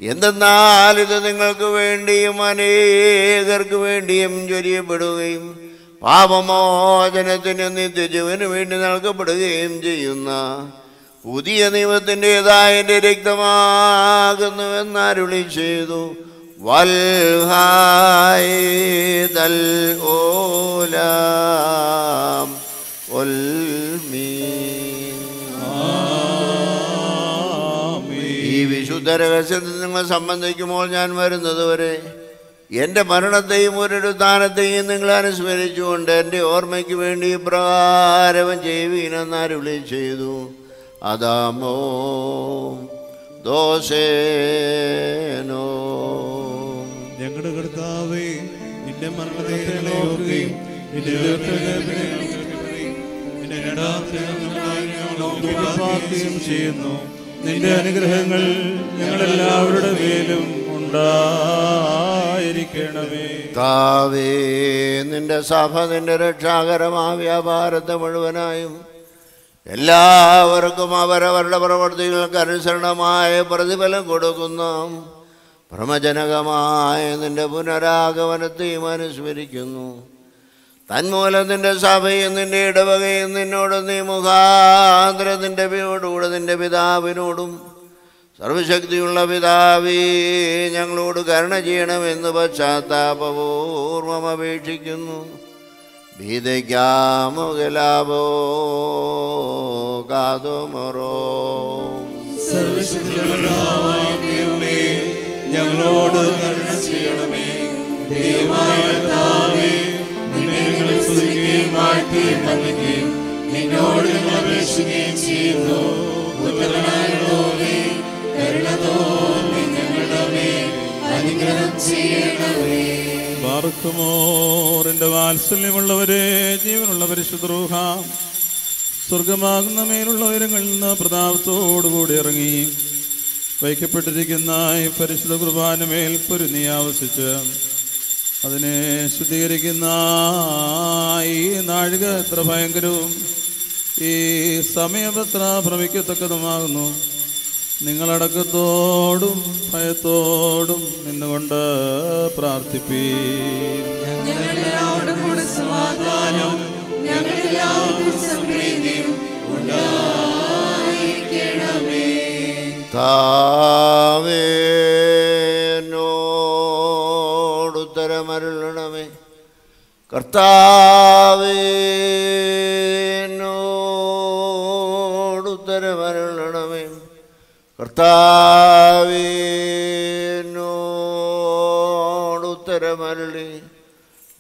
എന്തെന്നാൽ ഇത് നിങ്ങൾക്ക് വേണ്ടിയും അനേകർക്ക് വേണ്ടിയും ചൊരിയപ്പെടുകയും പാപമോചനത്തിന് നിത്യജീവന് വേണ്ടി നൽകപ്പെടുകയും ചെയ്യുന്ന പുതിയ നിയമത്തിന്റെതായ എന്റെ രക്തമാകുന്നുവെന്നരുളി ചെയ്തു. വൽഹായ ഈ വിശുദ്ധ രഹസ്യത്തിൽ നിങ്ങൾ സംബന്ധിക്കുമ്പോൾ ഞാൻ വരുന്നത് വരെ എന്റെ മരണത്തെയും ഒരു സ്ഥാനത്തെയും നിങ്ങൾ അനുസ്മരിച്ചുകൊണ്ട് എന്റെ ഓർമ്മയ്ക്ക് വേണ്ടി ഇപ്രകാരം ചെയ്യുവീനെന്ന് അരുളി ചെയ്തു. അതാമോ ദോശേനോ. ഞങ്ങളുടെ കർത്താവേ നിന്റെ മരണത്തെ ചെയ്യുന്നു. നിന്റെ അനുഗ്രഹങ്ങൾ ഞങ്ങളെല്ലാവരുടെ മേലും ഉണ്ടായിരിക്കണമേ. താവേ നിന്റെ സഭ നിന്റെ രക്ഷാകരമാ വ്യാപാരത്തെ മുഴുവനായും എല്ലാവർക്കും അവരവരുടെ പ്രവർത്തികൾക്ക് അനുസരണമായ പ്രതിഫലം കൊടുക്കുന്ന പ്രമജനകമായ നിന്റെ പുനരാഗമനത്തെയും അനുസ്മരിക്കുന്നു. തന്മൂലം നിന്റെ സഭയും നിന്റെ ഇടവകയും നിന്നോട് നീ മുഖാന്തര നിന്റെ പിയോടുകൂടെ നിന്റെ പിതാവിനോടും സർവശക്തിയുള്ള പിതാവേ ഞങ്ങളോട് കരുണ ചെയ്യണമെന്ന് പശ്ചാത്താപപൂർവം അപേക്ഷിക്കുന്നു കാതുമറോ? ഞങ്ങളോട് കരുണ ചെയ്യണമേ ദൈവമായ വാഴ്ത്തുകയും വന്ദിക്കുകയും നിന്നോട് ഞങ്ങൾ അപേക്ഷിക്കുകയും ചെയ്യുന്നു. ഉത്തരനായ യഹോവേ, കരുണ തോന്നി ഞങ്ങളുടെ മേൽ അനുഗ്രഹം ചെയ്യണമേ. വാത്സല്യമുള്ളവരെ ജീവനുള്ള പരിശുദ്രൂഹ സ്വർഗമാകുന്ന മേലുള്ള ഉയരങ്ങളിൽ നിന്ന് പ്രതാപത്തോടുകൂടി ഇറങ്ങി. വയ്ക്കപ്പെട്ടിരിക്കുന്ന ഈ പരിശുദ്ധ കുർബാനമേൽ പൊരുന്നി ആവസിച്ച് അതിനെ ശുദ്ധീകരിക്കുന്ന ഈ നാഴിക എത്ര ഭയങ്കരവും ഈ സമയം എത്ര ഭ്രമിക്കത്തക്കതുമാകുന്നു. നിങ്ങളടക്കത്തോടും ഭയത്തോടും നിന്നുകൊണ്ട് പ്രാർത്ഥിപ്പീൻ. ഞങ്ങളെല്ലാവരോടും മരുളണമേ കർത്താവേനോടുത്തര കർത്താവേനോടുത്തരമരുളണമേ കർത്താവേനോടുത്തരമരുളി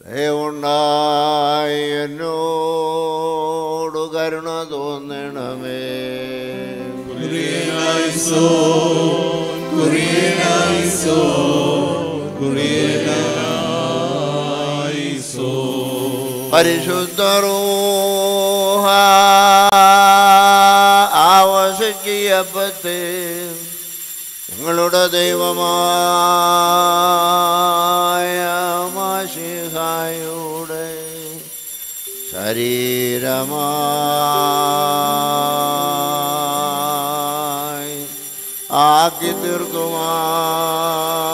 ദയവുണ്ടായി എന്നോട് കരുണ തോന്നണമേ. പരിശുദ്ധറൂഹ ആവശിയപ്പത്ത് ഞങ്ങളുടെ ദൈവമായ മാഷിഹായുടെ ശരീരമായി ആക്കി തീർക്കുമാറാകട്ടെ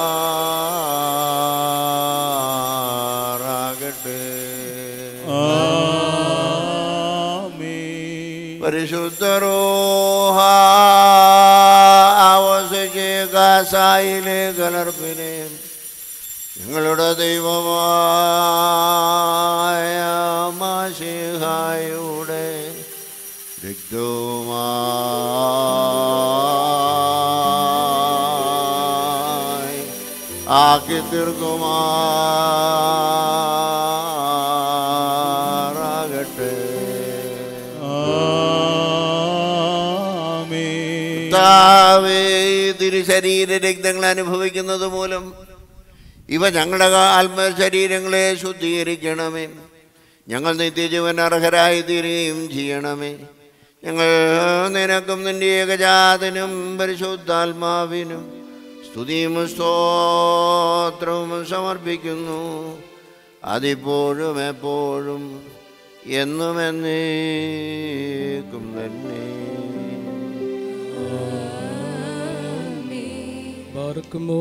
പരിശുദ്ധരോഹ ആവസിച്ച് കാസായിലെ കലർപ്പിനെ ഞങ്ങളുടെ ദൈവമായ മാഷിഹായുടെ രക്തവുമായി ആക്കി തീർക്കുമാറാകട്ടെ തിരുശരീര രക്തങ്ങൾ അനുഭവിക്കുന്നത് മൂലം ഇവ ഞങ്ങളുടെ ആത്മശരീരങ്ങളെ ശുദ്ധീകരിക്കണമേ. ഞങ്ങൾ നിത്യജീവൻ അർഹരായി തീരുകയും ചെയ്യണമേ. ഞങ്ങൾ നിനക്കും നിന്റെ ഏകജാതനും പരിശുദ്ധാത്മാവിനും സ്തുതിയും സ്തോത്രവും സമർപ്പിക്കുന്നു. അതിപ്പോഴും എപ്പോഴും എന്നും എന്നേക്കും തന്നെ. പാർക്കുമ്പോ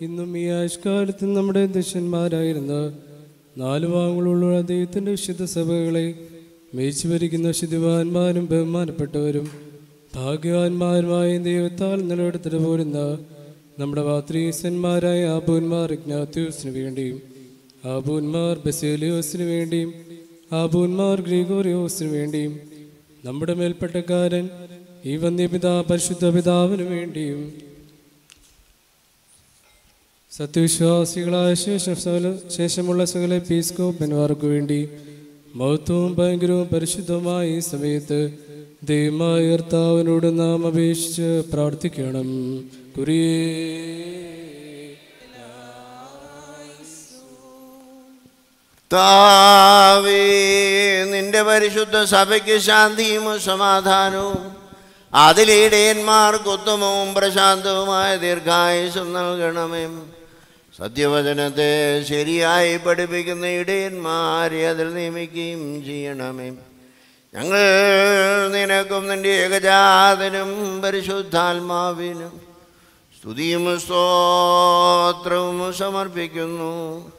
ഇന്നും ഈ ആയുഷ്കാലത്ത് നമ്മുടെ ദശന്മാരായിരുന്ന നാല് വാങ്ങളുള്ള അദ്ദേഹത്തിന്റെ വിശുദ്ധ സഭകളെ മേച്ചു ഭരിക്കുന്ന ശുദ്ധിവാന്മാരും ബഹുമാനപ്പെട്ടവരും ഭാഗ്യവാന്മാരുമായ ദൈവത്താൽ നിലനിർത്തിട്ട് പോരുന്ന നമ്മുടെ പാത്രീസന്മാരായ ആബൂന്മാർ ഇഗ്നാത്യൂസിന് വേണ്ടിയും ആബൂന്മാർ ബസേലിയോസിന് വേണ്ടിയും ആബൂന്മാർ ഗ്രിഗോറിയോസിന് വേണ്ടിയും നമ്മുടെ മേൽപ്പെട്ടക്കാരൻ ഈ വന്ദ്യപിതാ പരിശുദ്ധ പിതാവിന് വേണ്ടിയും സത്യവിശ്വാസികളായ ശേഷം ശേഷമുള്ള സകല പീസ്കോപ്പന്മാർക്ക് വേണ്ടി മഹത്വവും ഭയങ്കരവും പരിശുദ്ധവുമായ ഈ സമയത്ത് ദൈവമായ കർത്താവിനോട് നാം അപേക്ഷിച്ച് പ്രാർത്ഥിക്കണം. കുറിയേ. താവേ നിന്റെ പരിശുദ്ധ സഭയ്ക്ക് ശാന്തിയും സമാധാനവും അതിലിടയന്മാർക്ക് ഉത്തമവും പ്രശാന്തവുമായ ദീർഘായുസും നൽകണമേ. സത്യവചനത്തെ ശരിയായി പഠിപ്പിക്കുന്ന ഇടയന്മാരെ അതിൽ നിയമിക്കുകയും ചെയ്യണമേ. ഞങ്ങൾ നിനക്കും നിന്റെ ഏകജാതനും പരിശുദ്ധാത്മാവിനും സ്തുതിയും സ്തോത്രവും സമർപ്പിക്കുന്നു.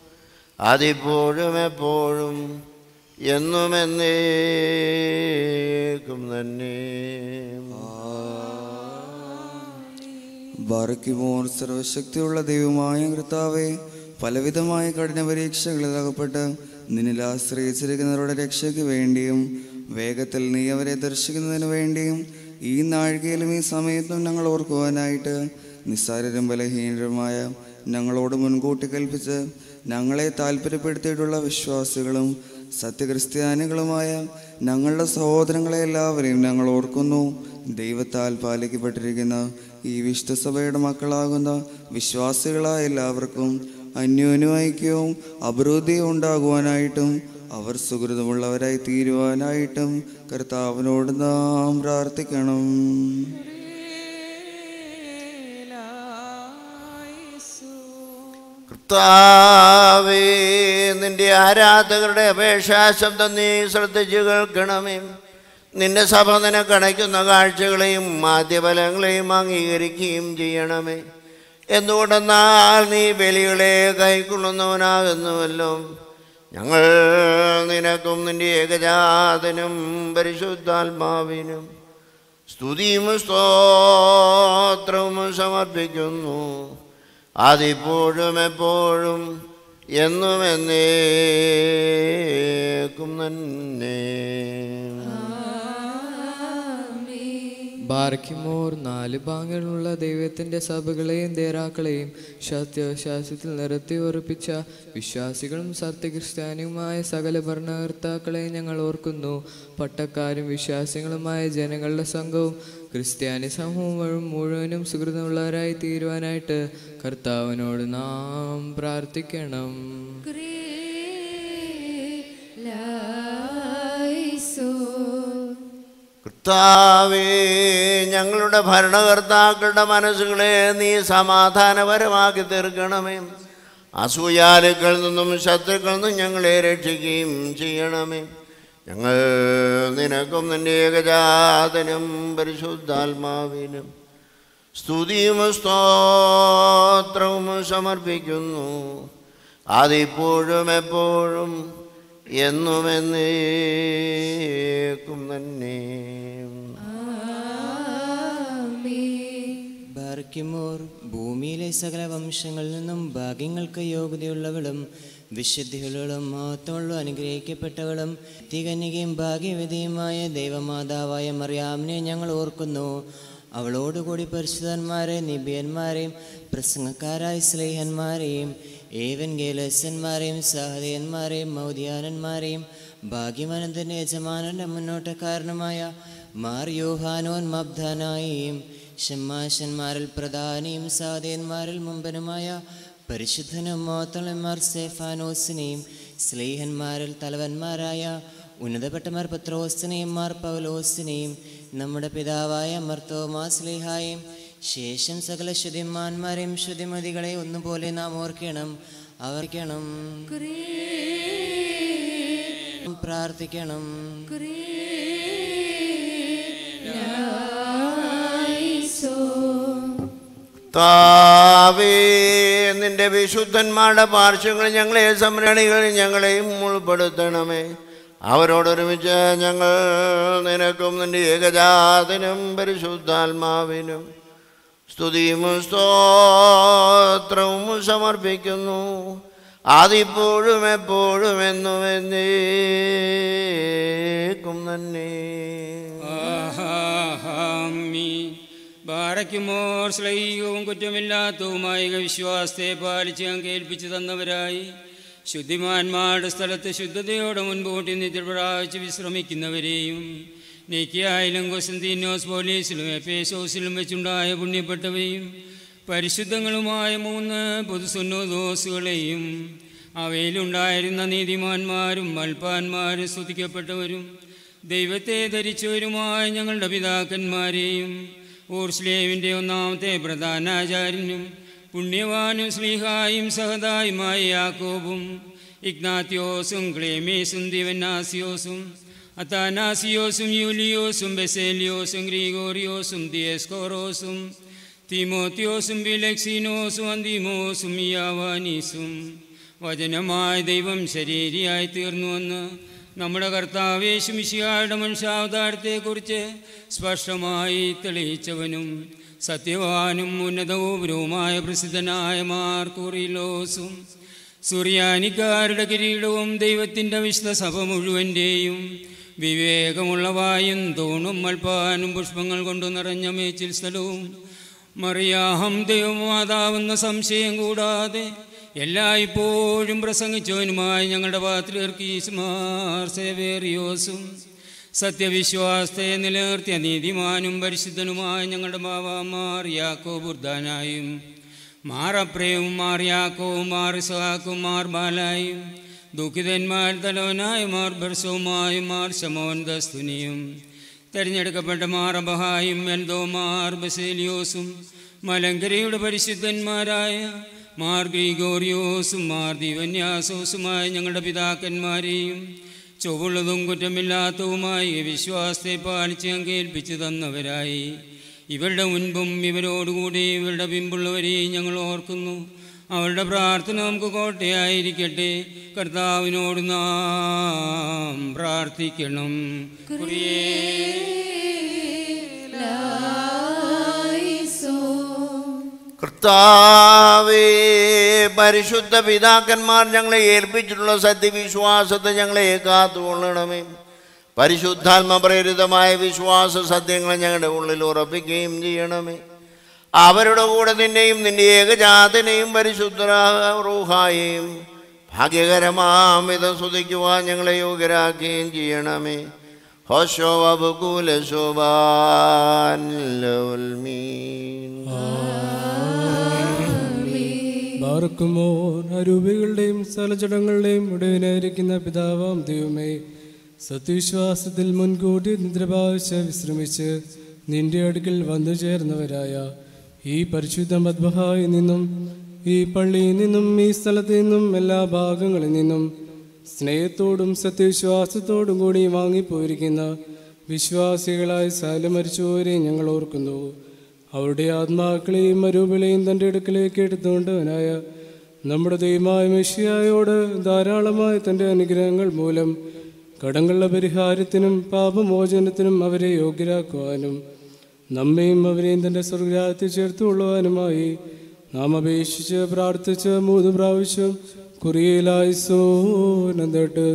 അതിപ്പോഴും എപ്പോഴും എന്നും എന്നേക്കും തന്നെ. ബാറയ്ക്കുമോർ സർവശക്തിയുള്ള ദൈവമായ കർത്താവെ പലവിധമായ കഠിന പരീക്ഷകളിൽ അകപ്പെട്ട് നിന്നിൽ ആശ്രയിച്ചിരിക്കുന്നവരുടെ രക്ഷയ്ക്ക് വേണ്ടിയും വേഗത്തിൽ നീ അവരെ ദർശിക്കുന്നതിന് വേണ്ടിയും ഈ നാഴികയിലും ഈ സമയത്തും ഞങ്ങൾ ഓർക്കുവാനായിട്ട് നിസ്സാരരും ബലഹീനരുമായ ഞങ്ങളോട് മുൻകൂട്ടി കൽപ്പിച്ച് ഞങ്ങളെ താല്പര്യപ്പെടുത്തിയിട്ടുള്ള വിശ്വാസികളും സത്യക്രിസ്ത്യാനികളുമായ ഞങ്ങളുടെ സഹോദരങ്ങളെ എല്ലാവരെയും ഞങ്ങൾ ഓർക്കുന്നു. ദൈവത്താൽ പാലിക്കപ്പെട്ടിരിക്കുന്ന ഈ വിശുദ്ധ സഭയുടെ മക്കളാകുന്ന വിശ്വാസികളായ എല്ലാവർക്കും അന്യോന്യ ഐക്യവും അഭിവൃദ്ധിയും ഉണ്ടാകുവാനായിട്ടും അവർ സുഹൃതമുള്ളവരായി തീരുവാനായിട്ടും കർത്താവിനോട് നാം പ്രാർത്ഥിക്കണം. കർത്താവേ നിന്റെ ആരാധകരുടെ അപേക്ഷാ ശബ്ദം നീ ശ്രദ്ധിച്ചു കേൾക്കണമേ. നിന്റെ സഭ നിനക്കണയ്ക്കുന്ന കാഴ്ചകളെയും മാധ്യഫലങ്ങളെയും അംഗീകരിക്കുകയും ചെയ്യണമേ. എന്തുകൊണ്ടെന്നാൽ നീ ബലികളെ കൈക്കൊള്ളുന്നവനാകുന്നുവല്ലോ. ഞങ്ങൾ നിനക്കും നിന്റെ ഏകജാതനും പരിശുദ്ധാത്മാവിനും സ്തുതിയും സ്തോത്രവും സമർപ്പിക്കുന്നു. അതിപ്പോഴും എപ്പോഴും എന്നും എന്നേക്കും തന്നെ. ബാർക്കിമോർ നാല് ഭാഗങ്ങളുള്ള ദൈവത്തിന്റെ സഭകളെയും ദേരാക്കളെയും സത്യവിശ്വാസത്തിൽ നിരത്തി ഉറപ്പിച്ച വിശ്വാസികളും സത്യക്രിസ്ത്യാനിയുമായ സകല ഭരണകർത്താക്കളെ ഞങ്ങൾ ഓർക്കുന്നു. പട്ടക്കാരും വിശ്വാസികളുമായ ജനങ്ങളുടെ സംഘവും ക്രിസ്ത്യാനി സമൂഹവും മുഴുവനും സുഹൃതമുള്ളവരായി തീരുവാനായിട്ട് കർത്താവിനോട് നാം പ്രാർത്ഥിക്കണം. കർത്താവേ ഞങ്ങളുടെ ഭരണകർത്താക്കളുടെ മനസ്സുകളെ നീ സമാധാനപരമാക്കി തീർക്കണമേ. അസൂയാലുക്കളിൽ നിന്നും ശത്രുക്കളിൽ നിന്നും ഞങ്ങളെ രക്ഷിക്കുകയും ചെയ്യണമേ. ഞങ്ങൾ നിനക്കും നിന്റെ ഏകജാതനും പരിശുദ്ധാത്മാവിനും സ്തുതിയും സ്തോത്രവും സമർപ്പിക്കുന്നു. അതിപ്പോഴും എപ്പോഴും എന്നും എന്നേക്കും തന്നെ ബാർക്കിമോർ ഭൂമിയിലെ സകല വംശങ്ങളിൽ നിന്നും ഭാഗ്യങ്ങൾക്ക് യോഗ്യതയുള്ളവളും വിശുദ്ധികളും മഹത്വമുള്ള അനുഗ്രഹിക്കപ്പെട്ടവളും തികന്യകയും ഭാഗ്യവിധിയുമായ ദൈവമാതാവായ മറിയാമിനെ ഞങ്ങൾ ഓർക്കുന്നു. അവളോടുകൂടി പരിശുദ്ധന്മാരെ നിബിയന്മാരെയും പ്രസംഗക്കാരായ സ്ലേഹന്മാരെയും ഏവൻ ഗേലസന്മാരെയും സഹദയന്മാരെയും മൗദ്യാനന്മാരെയും ഭാഗ്യവനന്ദന്റെ യജമാനന്റെ മുന്നോട്ടക്കാരനുമായ മാർ യോഹാനോൻ മബ്ധാനായും ഷമ്മാശന്മാരിൽ പ്രധാനിയും സാധയന്മാരിൽ മുമ്പനുമായ പരിശുദ്ധനും മോത്തളന്മാർ സേഫാനോസിനെയും സ്ലേഹന്മാരിൽ തലവന്മാരായ ഉന്നതപ്പെട്ടമാർ പത്രോസിനെയും മാർ പൗലോസിനെയും നമ്മുടെ പിതാവായ മർത്തോമാ സ്ലേഹായും ശേഷം സകല ശ്രുതിമാന്മാരെയും ശ്രുതിമതികളെ ഒന്നുപോലെ നാം ഓർക്കണം. അവർക്കണം. പ്രാർത്ഥിക്കണം. താവേ നിന്റെ വിശുദ്ധന്മാരുടെ പാർശ്വങ്ങൾ ഞങ്ങളെ സംരണികളിൽ ഞങ്ങളെയും ഉൾപ്പെടുത്തണമേ. അവരോടൊരുമിച്ച് ഞങ്ങൾ നിനക്കും നിന്റെ ഏകജാതനും പരിശുദ്ധാത്മാവിനും സ്തുതിയും സ്തോത്രവും സമർപ്പിക്കുന്നു. അതിപ്പോഴും എപ്പോഴും എന്നും എന്നേക്കും തന്നെ. ബാറയ്ക്കുമോർ ശ്ലൈകവും കുറ്റമില്ലാത്തതുമായ വിശ്വാസത്തെ പാലിച്ച് ഞാൻ കേൾപ്പിച്ചു തന്നവരായി. ശുദ്ധിമാന്മാരുടെ സ്ഥലത്ത് ശുദ്ധതയോടെ മുൻപോട്ട് നിദ്ര വിശ്രമിക്കുന്നവരെയും നീക്കിയായാലും കൊസന്തീനോസ് പോലീസിലും എഫേസോസിലും വെച്ചുണ്ടായ പുണ്യപ്പെട്ടവയും പരിശുദ്ധങ്ങളുമായ മൂന്ന് പൊതുസുന്നോദോസുകളെയും അവയിലുണ്ടായിരുന്ന നീതിമാന്മാരും മൽപ്പാന്മാരും സ്തുതിക്കപ്പെട്ടവരും ദൈവത്തെ ധരിച്ചവരുമായ ഞങ്ങളുടെ പിതാക്കന്മാരെയും ഓർസ്ലേവിന്റെ ഒന്നാമത്തെ പ്രധാനാചാര്യനും പുണ്യവാനും സ്ലീഹായും സഹതായുമായ യാക്കോബും ഇഗ്നാത്യോസും ക്ലേമേസും ദിവനാസിയോസും അത്താനാസിയോസും യൂലിയോസും ബെസേലിയോസും ഗ്രീഗോറിയോസും ദിയസ്കോറോസും തിമോത്തിയോസും വിലക്സിനോസും അന്തിമോസും യാവാനീസും വചനമായ ദൈവം ശരീരിയായി തീർന്നുവെന്ന് നമ്മുടെ കർത്താവേശുമിശിയായുടെ മനുഷ്യാവതാരത്തെക്കുറിച്ച് സ്പഷ്ടമായി തെളിയിച്ചവനും സത്യവാനും ഉന്നതവും പ്രസിദ്ധനായ മാർക്കൂറിലോസും സുറിയാനിക്കാരുടെ കിരീടവും ദൈവത്തിന്റെ വിശുദ്ധ സഭ മുഴുവന്റെയും വിവേകമുള്ള വായും തൂണും മൽപ്പാനും പുഷ്പങ്ങൾ കൊണ്ടു നിറഞ്ഞ മേച്ചിൽ സ്ഥലവും മറിയാഹം ദൈവമാതാവെന്ന സംശയം കൂടാതെ എല്ലായ്പ്പോഴും പ്രസംഗിച്ചവനുമായി ഞങ്ങളുടെ പാത്രീർക്കീസ്മാർ സേവേറിയോസും സത്യവിശ്വാസത്തെ നിലനിർത്തിയ നീതിമാനും പരിശുദ്ധനുമായ ഞങ്ങളുടെ ബാബാമാർ യാക്കോ ബുർദാനായും മാറപ്രേവും മാർ യാക്കോവും മാർ ദുഃഖിതന്മാർ തലവനായ മാർ ബർസവുമായും മാർ ശമോൻ ദസ്തുനിയും തിരഞ്ഞെടുക്കപ്പെട്ട മാർ അബഹായും എൽദോ മാർ ബസേലിയോസും. മലങ്കരയുടെ പരിശുദ്ധന്മാരായ മാർ ഗ്രീഗോറിയോസും മാർ ദിവന്യാസോസുമായ ഞങ്ങളുടെ പിതാക്കന്മാരെയും ചൊവ്വുള്ളതും കുറ്റമില്ലാത്തതുമായി വിശ്വാസത്തെ പാലിച്ച് അങ്കേൽപ്പിച്ചു തന്നവരായി. ഇവരുടെ മുൻപും ഇവരോടുകൂടി ഇവരുടെ പിമ്പുള്ളവരെയും ഞങ്ങൾ ഓർക്കുന്നു. അവരുടെ പ്രാർത്ഥന നമുക്ക് കോട്ടയായിരിക്കട്ടെ. കർത്താവിനോട് നാം പ്രാർത്ഥിക്കണം. കർത്താവേ പരിശുദ്ധ പിതാക്കന്മാർ ഞങ്ങളെ ഏൽപ്പിച്ചിട്ടുള്ള സത്യവിശ്വാസത്തെ ഞങ്ങളെ കാത്തുകൊള്ളണമേ. പരിശുദ്ധാത്മപ്രേരിതമായ വിശ്വാസ സത്യങ്ങളെ ഞങ്ങളുടെ ഉള്ളിൽ ഉറപ്പിക്കുകയും ചെയ്യണമേ. അവരുടെ കൂടെ നിന്നെയും നിന്റെ ഏകജാതനെയും പരിശുദ്ധ റൂഹായെയും ഭാഗ്യകരമാം വിധം സ്തുതിക്കുവാൻ ഞങ്ങളെ യോഗ്യരാക്കുകയും ചെയ്യണമേ. ഹോശോ അബുകൂല ശോഭാൻ ബാർക്കുമോർ അരൂപികളുടെയും സ്ഥലചടങ്ങളുടെയും ഉടവിനായിരിക്കുന്ന പിതാവാം ദൈവമേ സത്യവിശ്വാസത്തിൽ മുൻകൂട്ടി നിദ്രഭാവിച്ച് വിശ്രമിച്ച് നിന്റെ അടുക്കൽ വന്നു ചേർന്നവരായ ഈ പരിശുദ്ധ മദ്ബഹായിൽ നിന്നും ഈ പള്ളിയിൽ നിന്നും ഈ സ്ഥലത്തു നിന്നും എല്ലാ ഭാഗങ്ങളിൽ നിന്നും സ്നേഹത്തോടും സത്യവിശ്വാസത്തോടും കൂടി വാങ്ങിപ്പോയിരിക്കുന്ന വിശ്വാസികളായി സാല മരിച്ചവരെ ഞങ്ങൾ ഓർക്കുന്നു. അവരുടെ ആത്മാക്കളെയും മരൂപിളെയും തന്റെ അടുക്കലേക്ക് എടുത്തുകൊണ്ടവനായ നമ്മുടെ ദൈവമായ മെഷിയായോട് ധാരാളമായ തന്റെ അനുഗ്രഹങ്ങൾ മൂലം കടങ്ങളുടെ പരിഹാരത്തിനും പാപമോചനത്തിനും അവരെ യോഗ്യരാക്കുവാനും നമ്മയും അവരെയും തന്റെ സ്വർഗ്രാഹത്തിൽ ചേർത്തുകൊള്ളുവാനുമായി നാം അപേക്ഷിച്ച് പ്രാർത്ഥിച്ച് മൂന്ന് പ്രാവശ്യം കുറിയലായി സോനന്തട്ട്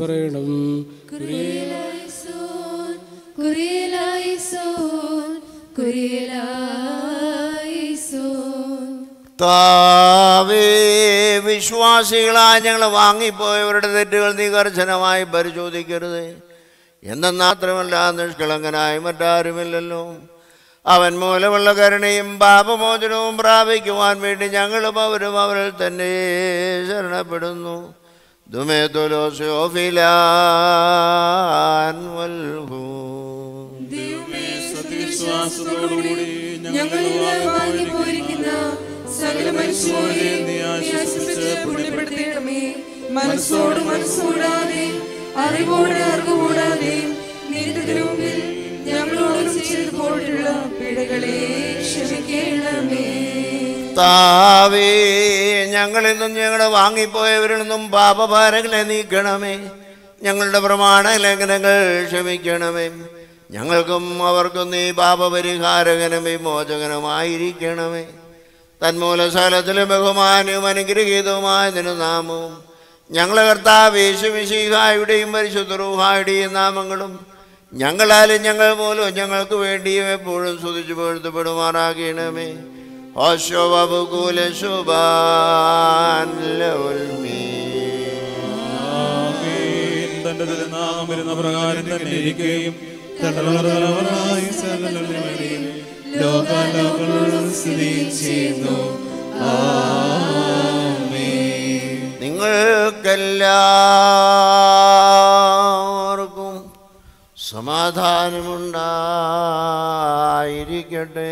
പറയണം. താവേ വിശ്വാസികളായ ഞങ്ങൾ വാങ്ങിപ്പോയവരുടെ തെറ്റുകൾ നീ കർശനമായി പരിശോധിക്കരുത്. എന്നാത്രമല്ല മാത്രമല്ല നിഷ്കളങ്കനായി മറ്റാരുമില്ലല്ലോ. അവൻ മൂലമുള്ള കരുണയും പാപമോചനവും പ്രാപിക്കുവാൻ വേണ്ടി ഞങ്ങളും അവരും അവരിൽ തന്നെ ശരണപ്പെടുന്നു. ദുമേ മനസ്സോട് മനസ്സോടാതെ അറിവോടെ അറിവുകൂടാതെ നിന്റെ താവേ ഞങ്ങളിൽ നിന്നും ഞങ്ങൾ വാങ്ങിപ്പോയവരിൽ നിന്നും പാപഭാരങ്ങളെ നീക്കണമേ. ഞങ്ങളുടെ പ്രമാണ ലംഘനങ്ങൾ ക്ഷമിക്കണമേ. ഞങ്ങൾക്കും അവർക്കും നീ പാപപരിഹാരകനും വിമോചകനുമായിരിക്കണമേ. തന്മൂല സ്ഥലത്തിലും ബഹുമാനവും അനുഗ്രഹീതവുമായ നിന്റെ നാമവും ഞങ്ങളെ കർത്താവ് യേശുമിശിഹായുടെയും പരിശുദ്ധ റൂഹായുടെയും നാമങ്ങളും ഞങ്ങളാലും ഞങ്ങൾ പോലും ഞങ്ങൾക്ക് വേണ്ടിയും എപ്പോഴും സ്തുതിച്ചു പൊഴുത്തപ്പെടുമാറാകണമേ അശോഭകൂല ബബുകൂല ശുഭാൻ തന്റെ തിരുനാമം വരുന്ന പ്രകാരം തന്നെ ഇരിക്കുകയും ചെയ്യുന്നു. നിങ്ങൾക്കെല്ലാവർക്കും സമാധാനമുണ്ടായിരിക്കട്ടെ.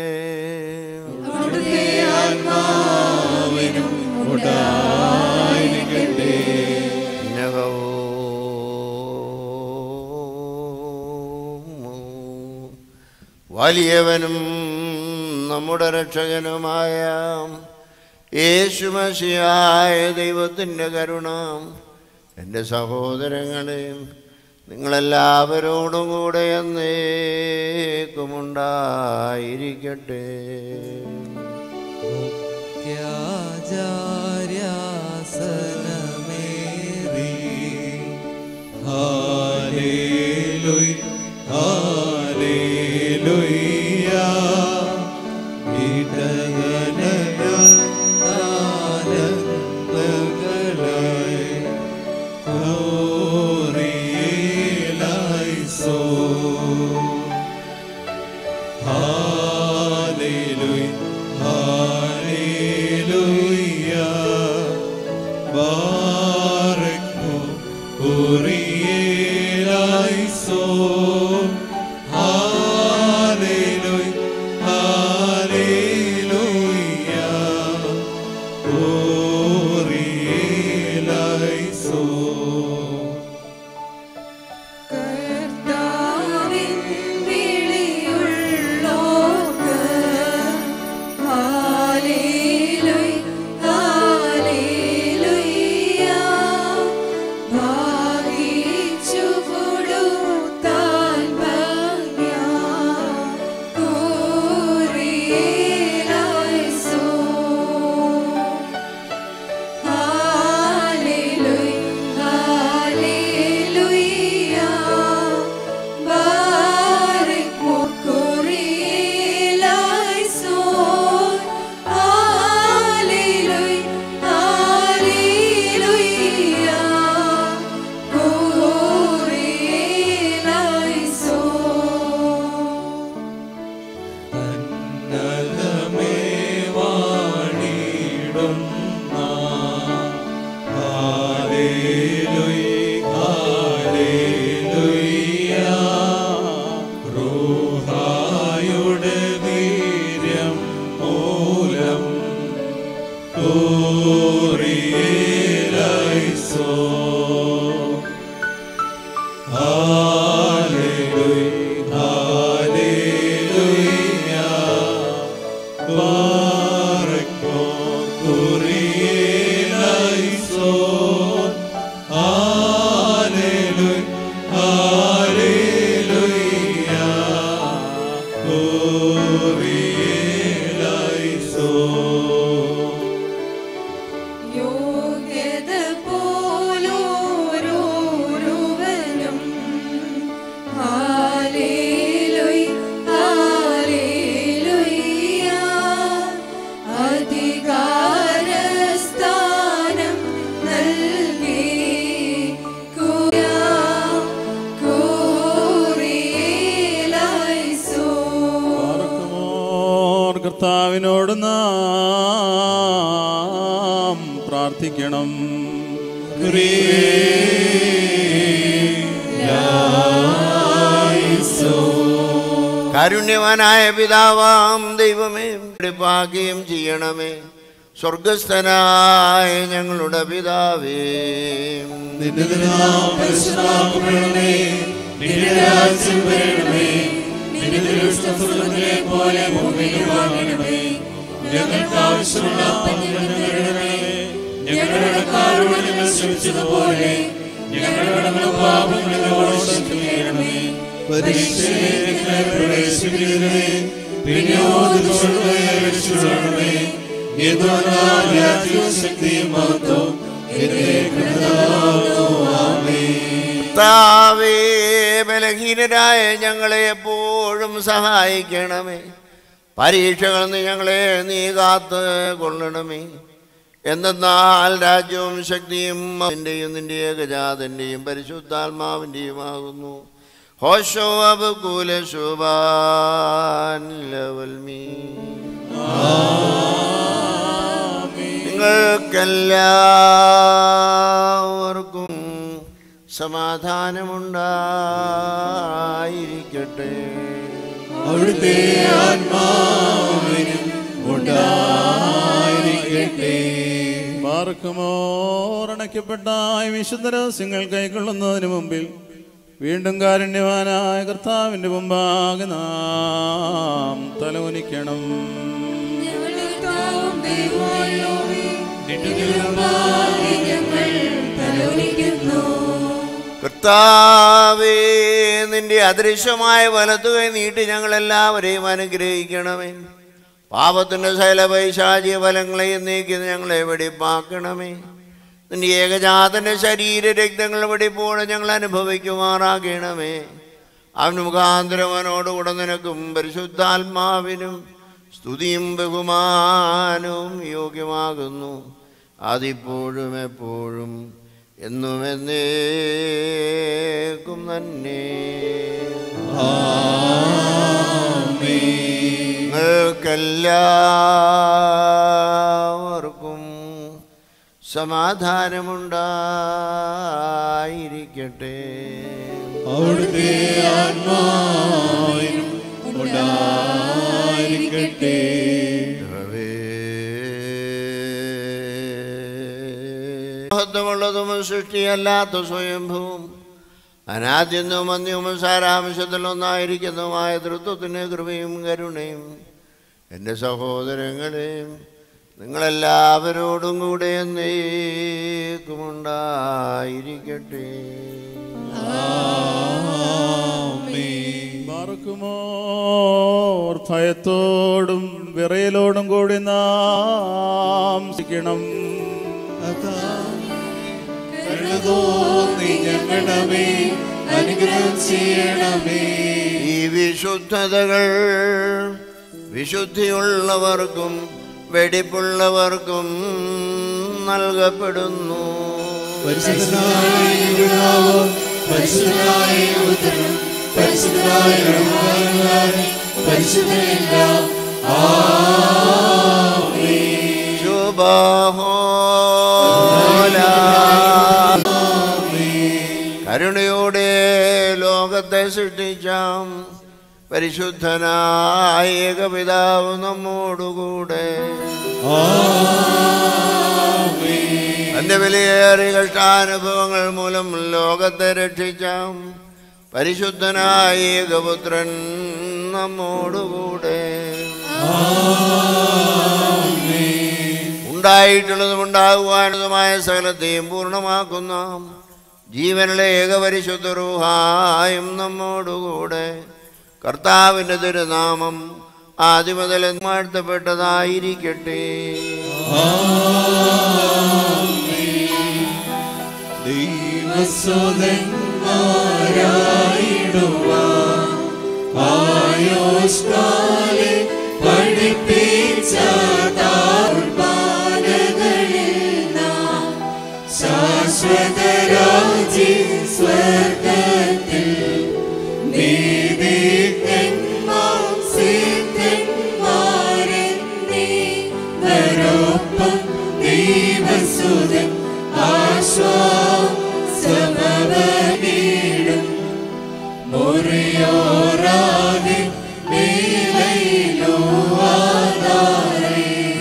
വലിയവനും നമ്മുടെ രക്ഷകനുമായ യേശുമസിയായ ദൈവത്തിന്റെ കരുണ എന്റെ സഹോദരങ്ങളെ നിങ്ങളെല്ലാവരോടും കൂടെ എന്നേക്കുമുണ്ടായിരിക്കട്ടെ. ത്യാചാര്യാസനമേറി ഹാലേലുയ ഹാലേലുയ കോറിയേലൈസോ ഹാലേലുയ ഞങ്ങൾക്ക് ചെയ്യണമേ. സ്വർഗസ്ഥനായ ഞങ്ങളുടെ പിതാവേ. ഞങ്ങളോട് കർത്താവേ ബലഹീനരായ ഞങ്ങളെ എപ്പോഴും സഹായിക്കണമേ. പരീക്ഷകളിൽ നിന്ന് ഞങ്ങളെ നീ കാത്ത് കൊള്ളണമേ. എന്തെന്നാൽ രാജ്യവും ശക്തിയും നിന്റെയും നിന്റെ ഏകജാതന്റെയും പരിശുദ്ധാത്മാവിന്റെയുമാകുന്നു അബുകൂല ശുഭാൻ ലവൽമീ നിങ്ങൾക്കെല്ലാവർക്കും സമാധാനമുണ്ടായിരിക്കട്ടെ. അവിടുത്തെ ആത്മാവിനും ഉണ്ടായിരിക്കട്ടെ. പാർക്കുമോറണയ്ക്കപ്പെട്ട ഈ വിശുദ്ധ രഹസ്യങ്ങൾ കൈക്കൊള്ളുന്നതിന് മുമ്പിൽ വീണ്ടും കാരുണ്യവാനായ കർത്താവിന്റെ മുമ്പാകെ നാം തലവനിക്കണം കർത്താവേ നിന്റെ അദൃശ്യമായ വലത്തുകൈ നീട്ടി ഞങ്ങളെല്ലാവരെയും അനുഗ്രഹിക്കണമേ. പാപത്തിന്റെ ശൈലപൈശാചി ഫലങ്ങളെയും നീക്കി ഞങ്ങളെ വെടിപ്പാക്കണമേ. നിന്റെ ഏകജാതന്റെ ശരീര രക്തങ്ങൾ പോണ ഞങ്ങൾ അനുഭവിക്കുമാറാകണമേ? അവൻ മുഖാന്തരവനോടുകൂടെ നിനക്കും പരിശുദ്ധാത്മാവിനും സ്തുതിയും ബഹുമാനവും യോഗ്യമാകുന്നു. അതിപ്പോഴും എപ്പോഴും എന്നും എന്നേക്കും തന്നെ. നിങ്ങൾക്കെല്ലാവർക്കും സമാധാനമുണ്ടായിരിക്കട്ടെ. അവിടുത്തെ ആത്മാരിക്കട്ടെ ഉണ്ടായിരിക്കട്ടെ. മഹത്വമുള്ളതും സൃഷ്ടിയല്ലാത്ത സ്വയംഭൂവും അനാദ്യവും അന്യവും സാരാംശത്തിലൊന്നായിരിക്കുന്നതുമായ തൃത്വത്തിന് കൃപയും കരുണയും എന്റെ സഹോദരങ്ങളെയും നിങ്ങളെല്ലാവരോടും കൂടെ എന്നേക്കുമുണ്ടായിരിക്കട്ടെ. പാർക്കുമോർ ഭയത്തോടും വിറയലോടും കൂടി നാം ശിക്കണം. ഞങ്ങളമേ അനുഗ്രഹം ചെയ്യണമേ. ഈ വിശുദ്ധതകൾ വിശുദ്ധിയുള്ളവർക്കും വെടിപ്പുള്ളവർക്കും നൽകപ്പെടുന്നു. കരുണയോടെ ലോകത്തെ സൃഷ്ടിച്ചാം. പരിശുദ്ധനായ ഏകപിതാവ് നമ്മോടുകൂടെ. തന്റെ വിലയേറിയ കഷ്ടാനുഭവങ്ങൾ മൂലം ലോകത്തെ രക്ഷിച്ചാം പരിശുദ്ധനായ ഏകപുത്രൻ നമ്മോടുകൂടെ. ഉണ്ടായിട്ടുള്ളതും ഉണ്ടാകുവാനുള്ളതുമായ സകലത്തെയും പൂർണമാക്കുന്ന. ജീവനിലെ ഏകപരിശുദ്ധ റൂഹായും നമ്മോടുകൂടെ. കർത്താവിന്റെ തിരുനാമം ആദ്യമുതൽ വാഴ്ത്തപ്പെട്ടതായിരിക്കട്ടെ. പഠിപ്പിച്ച നാം ശാശ്വതരാജി സ്വർഗത്തിൽ നീതിക്കന്മാർ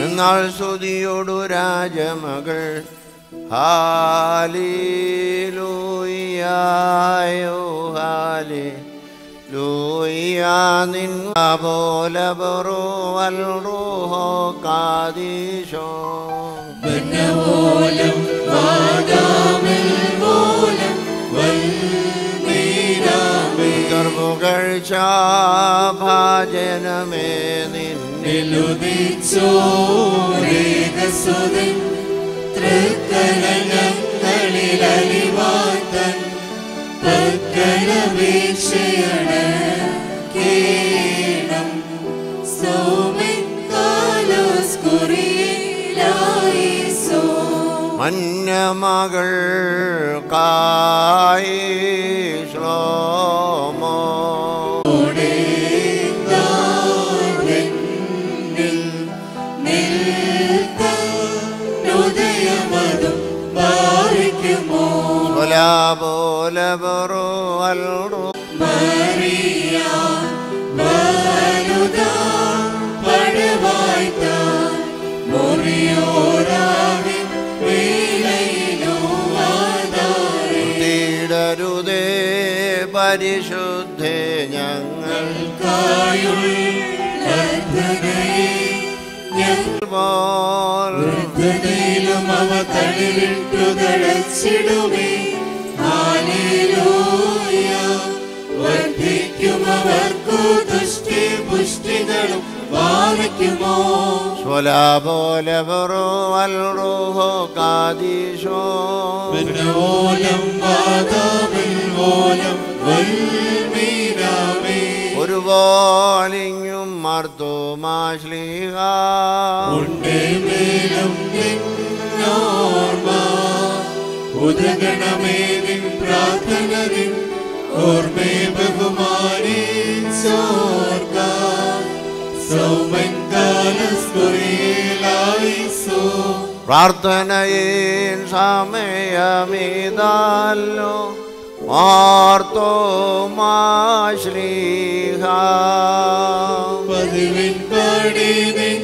നിങ്ങൾ സ്തുതിയോടു രാജമകൾ. ഹാലിലൂയായോ ഹാലി ലൂയാ നിൻ പോലെ റൂഹോ കാദീശോ ഭാജനമേ നിന്നിൽ നിലുദിച്ചോരേകസുതൻ തൃക്കലങ്ങളിൽ അലിവാത്തൻ പക്കലപേക്ഷയണ കേണം കുറിയിലായിസോ കായി ശ്ലോമോ ബറു അൽ മറിയ വലുതാ പടവായ്ത്താൻ മുറിയോരാകെ വേലയിലോ ആധാരേ തീടരുതേ പരിശുദ്ധേ ഞങ്ങൾ വൃദ്ധതയിലും അവ തളിരിട്ടു തളച്ചിടുമേ വർദ്ധിക്കും അവർക്കു ദുഷ്ടി പുഷ്ടികളും വാദിക്കുമോ സ്വലാപോലവറോ അൽറോഹോ കാദീശോ. ഓലം വാദാമിൽ ഓലം വൽമീനാമേ ഒരു പോലിങ്ങും മർത്തോമാശ്ലീഹ ഉണ്ടേ മേലും നിന്നോർമ്മ ഉദഗണമേ നിൻ പ്രാർത്ഥന നിൻ ഓർമ്മേ ചോർക്ക സൗമൻകാലസ്കുറിയിലായിസോ മാർത്തോ സമയമീതാല്ലോ മാർത്തോമാശ്ലീഹ പതിവിൻ പടി നിൻ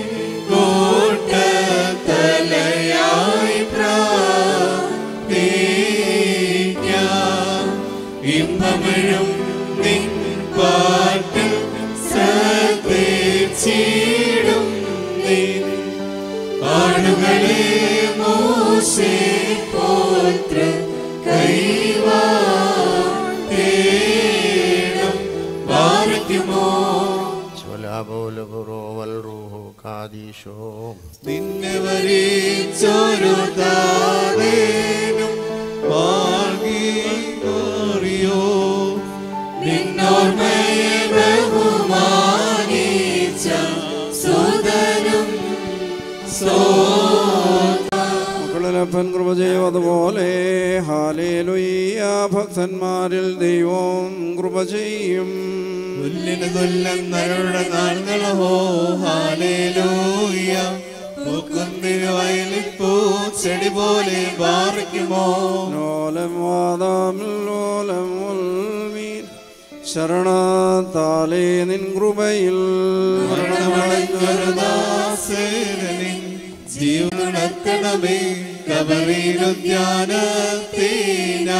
അൽറോഹോ നിന്നെ വരിച്ചൊരു ദാതേനും മാർഗീറിയോ നിന്നോർമ്മയെ ബഹുമാനിച്ച സുതനും മക്കളിലപ്പൻ കൃപ ചെയ്യുവതുപോലെ ഹാലേലുയ്യ. ഭക്തന്മാരിൽ ദൈവം കൃപ ചെയ്യും. തുല്യന് തുല്യം നരുടെ നാളുകളോ ഹാലേലൂയ്യ പൂച്ചെടി പോലെ പാറിക്കുമോ ലോലം വാദാമിൽ ലോലം ഉൽമീൻ ശരണത്താലേ നിൻ കൃപയിൽ. ജീവനുണർത്തണമേ. കബറീനുദ്യാനത്തീന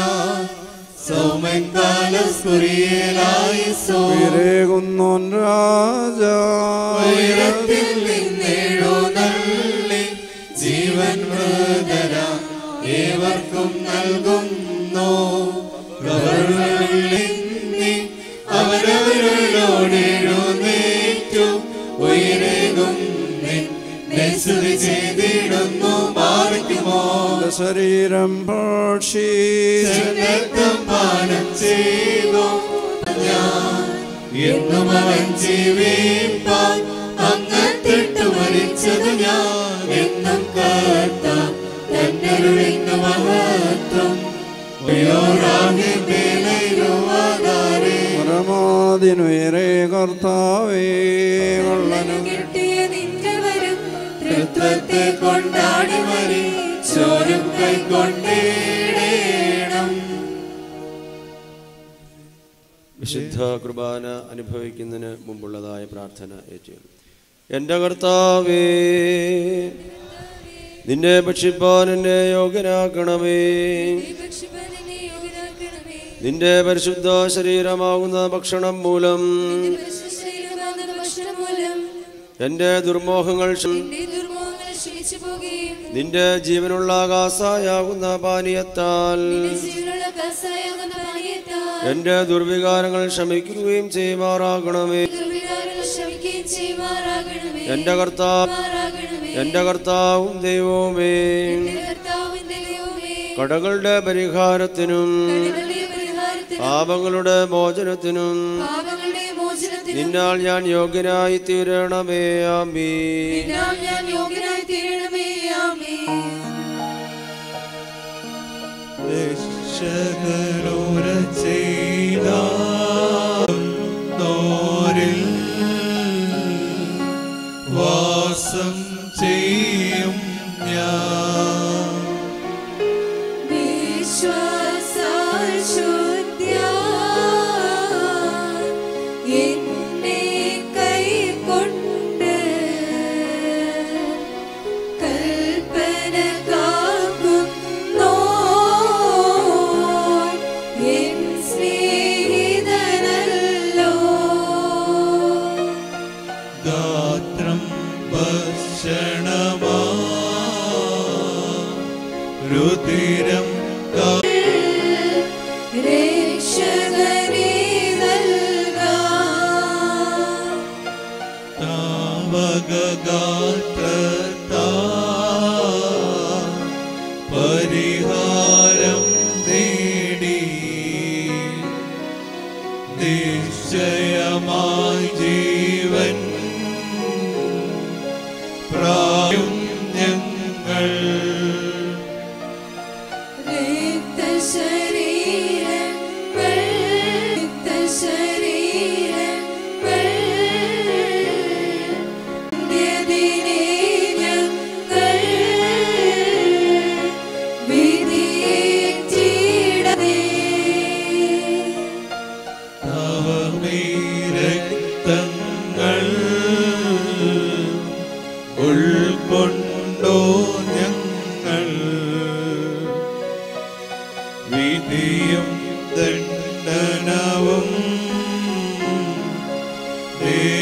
സൗമൻ കാലസ്കുറിയേലായി സോ. വിരേകുന്നോൻ രാജാ. ഉയരത്തിൽ നിന്നേഴോ നള്ളി. ജീവൻ മൃതര ഏവർക്കും നൽകുന്നു. ഗവർണി അവരവരുള്ളോടേഴോ നേറ്റു ഉയരേകും മാറിക്കുമോ ശരീരം പക്ഷി പാനം എന്നും അവൻ ജീവിപ്പാൻ അങ്ങത്തിട്ടു മരിച്ചത് ഞാൻ. എന്നും കർത്ത തന്നരുളിന്നു മഹത്വം. പരമാതിനുയരേ കർത്താവേ കള്ളനു. കിട്ടിയ നിന്റെ വരും തൃത്വത്തെ കൊണ്ടാടി മരി ചോരും കൈക്കൊണ്ടേടേണം വിശുദ്ധ കുർബാന അനുഭവിക്കുന്നതിന് മുമ്പുള്ളതായ പ്രാർത്ഥന ഏറ്റു എന്റെ കർത്താവേ നിന്നെ ഭക്ഷിപ്പാൻ എന്നെ യോഗ്യനാക്കണമേ. നിന്റെ പരിശുദ്ധ ശരീരമാകുന്ന ഭക്ഷണം മൂലം ശരീരമാകുന്ന ഭക്ഷണം മൂലം എന്റെ ദുർമോഹങ്ങൾ നിന്റെ ജീവനുള്ള കാസായാകുന്ന പാനീയത്താൽ എന്റെ ദുർവികാരങ്ങൾ ക്ഷമിക്കുകയും ചെയ്യുമാറാകണമേ. എന്റെ കർത്താവ് എന്റെ കർത്താവും ദൈവവുമേ. കടകളുടെ പരിഹാരത്തിനും പാപങ്ങളുടെ മോചനത്തിനും നിന്നാൽ ഞാൻ യോഗ്യനായി തീരണമേ ആമീ നിന്നാൽ ഞാൻ യോഗ്യനായി തീരണമേ ആമേ രക്ഷകരോര ചെയ്ത തോരിൽ വാസം ചെയ്യും ഞാൻ. Spirit.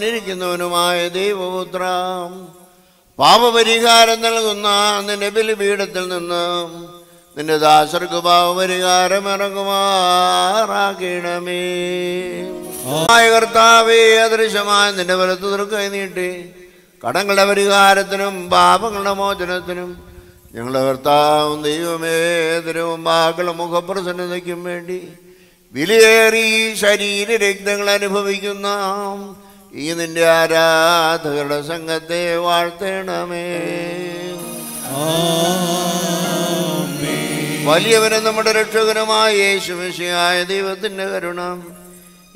വരുവാനിരിക്കുന്നവനുമായ ദൈവപുത്ര പാപപരിഹാരം നൽകുന്ന നിന്റെ ബലിപീഠത്തിൽ നിന്ന് നിന്റെ ദാസർക്ക് പാപപരിഹാരം കർത്താവേ അദൃശ്യമായ നിന്റെ വലത്ത് ദുർക്കൈ നീട്ടി. കടങ്ങളുടെ പരിഹാരത്തിനും പാപങ്ങളുടെ മോചനത്തിനും ഞങ്ങളുടെ കർത്താവും ദൈവമേ ദൈവവും മക്കളുടെ മുഖപ്രസന്നതയ്ക്കും വേണ്ടി വിലയേറി ശരീര രക്തങ്ങൾ അനുഭവിക്കുന്ന ഈ നിന്റെ ആരാധകരുടെ സംഘത്തെ വാഴ്ത്തണമേ. വലിയവനും നമ്മുടെ രക്ഷകനുമായ യേശുമിശിയായ ദൈവത്തിന്റെ കരുണ.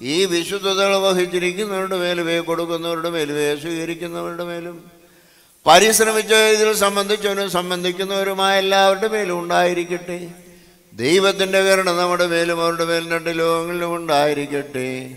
ഈ വിശുദ്ധതകൾ വഹിച്ചിരിക്കുന്നവരുടെ മേലുവേ കൊടുക്കുന്നവരുടെ മേലുവേ സ്വീകരിക്കുന്നവരുടെ മേലും പരിശ്രമിച്ച ഇതിൽ സംബന്ധിച്ചവനും സംബന്ധിക്കുന്നവരുമായ എല്ലാവരുടെ മേലും ഉണ്ടായിരിക്കട്ടെ. ദൈവത്തിന്റെ കരുണ നമ്മുടെ മേലും അവരുടെ മേലും രണ്ട് ലോകങ്ങളിലും ഉണ്ടായിരിക്കട്ടെ.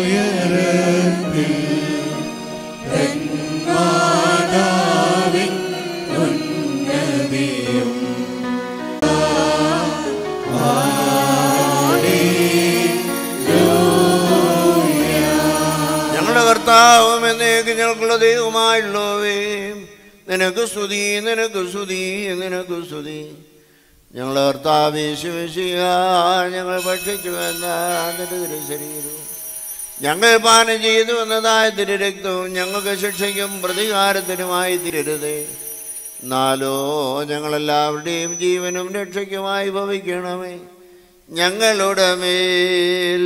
കർത്താവും എന്നേക്ക് ഞങ്ങൾക്കുള്ള ദൈവമായുള്ളവേ. നിനക്ക് സ്തുതി നിനക്ക് സ്തുതി നിനക്ക് സ്തുതി. ഞങ്ങൾ കർത്താവേശുവശിയ ഞങ്ങൾ ഭക്ഷിച്ചു എന്ന നിന്റെ ശരീരവും ഞങ്ങൾ പാനം ചെയ്തു എന്നതായ തിരുരക്തവും ഞങ്ങൾക്ക് ശിക്ഷയ്ക്കും പ്രതികാരത്തിനുമായി തിരരുതേ. എന്നാലോ ഞങ്ങളെല്ലാവരുടെയും ജീവനും രക്ഷയ്ക്കുമായി ഭവിക്കണമേ. ഞങ്ങളുടെ മേൽ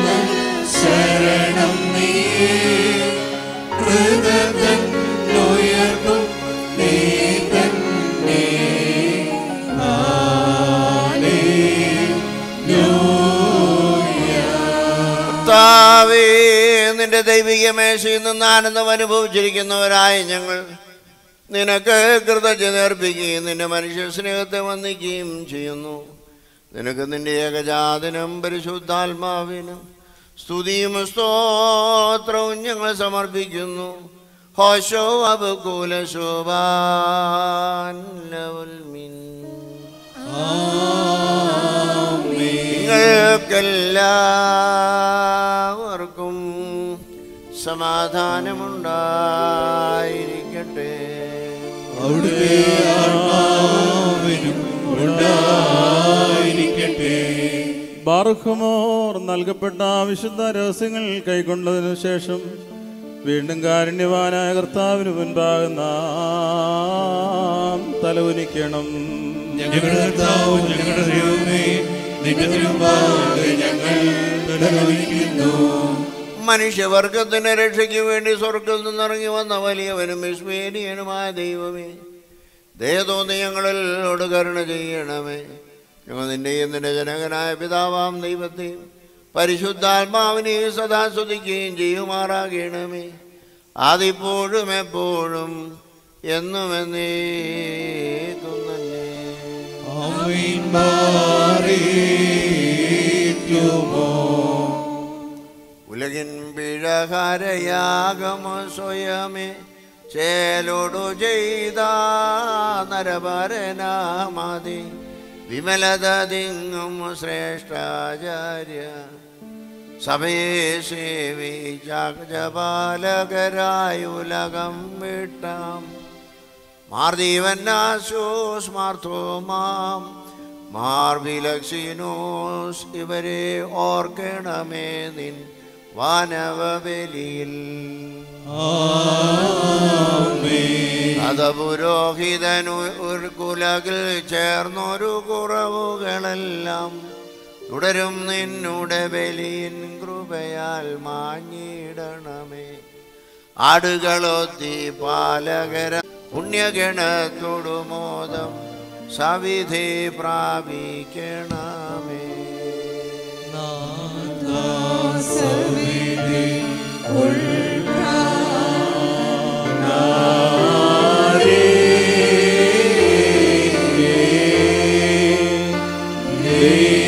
നിന്റെ ദൈവിക മേശയിൽ നിന്ന് ആനന്ദം അനുഭവിച്ചിരിക്കുന്നവരായ ഞങ്ങൾ. നിനക്ക് കൃതജ്ഞതർപ്പിക്കുകയും നിന്റെ മനുഷ്യ സ്നേഹത്തെ വന്ദിക്കുകയും ചെയ്യുന്നു. നിനക്ക് നിന്റെ ഏകജാതനും പരിശുദ്ധാത്മാവിനും സ്തുതിയും സ്തോത്രവും ഞങ്ങൾ സമർപ്പിക്കുന്നു. ഹോശോ അബുകൂല ശോഭാൻ നിങ്ങൾക്കെല്ലാവർക്കും സമാധാനമുണ്ടായിരിക്കട്ടെ. അവിടുത്തെ ആത്മാവിനും ഉണ്ടായിരിക്കട്ടെ. ബാർഹമോർ നൽകപ്പെട്ട വിശുദ്ധ രഹസ്യങ്ങൾ കൈക്കൊണ്ടതിനു ശേഷം വീണ്ടും കാരുണ്യവാനായ കർത്താവിന് മുൻപാകുന്ന തലവുനിക്കണം ഞങ്ങളുടെ കർത്താവും ഞങ്ങളുടെ ദൈവമേ നിന്റെ ഞങ്ങൾ മനുഷ്യവർഗത്തിന്റെ രക്ഷയ്ക്ക് വേണ്ടി സ്വർഗത്തിൽ നിന്നിറങ്ങി വന്ന വലിയവനും വിസ്മേരിയനുമായ ദൈവമേ. ദയ തോന്നി ഞങ്ങളിലോട് കരുണ ചെയ്യണമേ. ഞങ്ങൾ നിന്റെയും നിന്റെ ജനകനായ പിതാവാം ദൈവത്തെയും പരിശുദ്ധാത്മാവിനെയും സദാ സ്തുതിക്കുകയും ചെയ്യുമാറാകണമേ. അതിപ്പോഴും എപ്പോഴും എന്നും എന്നേക്കും തന്നെ മാറിയിട്ടുമോ ഉലകിൻ പിഴഹരയാകമോ സ്വയമേ. ചേലോടു ചെയ്ത നരപരനാമതി. വിമലത തിങ്ങും ശ്രേഷ്ഠാചാര്യ. സഭയെ സേവി ഉലകം വിട്ടാം. മാർദീവന്നാശോസ് മാർത്തോമാം. മാർവിലക്ഷിനോസ് ഇവരെ ഓർക്കണമേ നിൻ വാനവബലിയിൽ. അതപുരോഹിതനു ഒരു കുലകിൽ ചേർന്നൊരു കുറവുകളെല്ലാം തുടരും നിന്നുടെ ബലിയിൻ കൃപയാൽ മാഞ്ഞിടണമേ. ആടുകളൊത്തി പാലകര പുണ്യഗണത്തോടു മോദം സവിധി പ്രാപിക്കണമേ. 불편하리. 네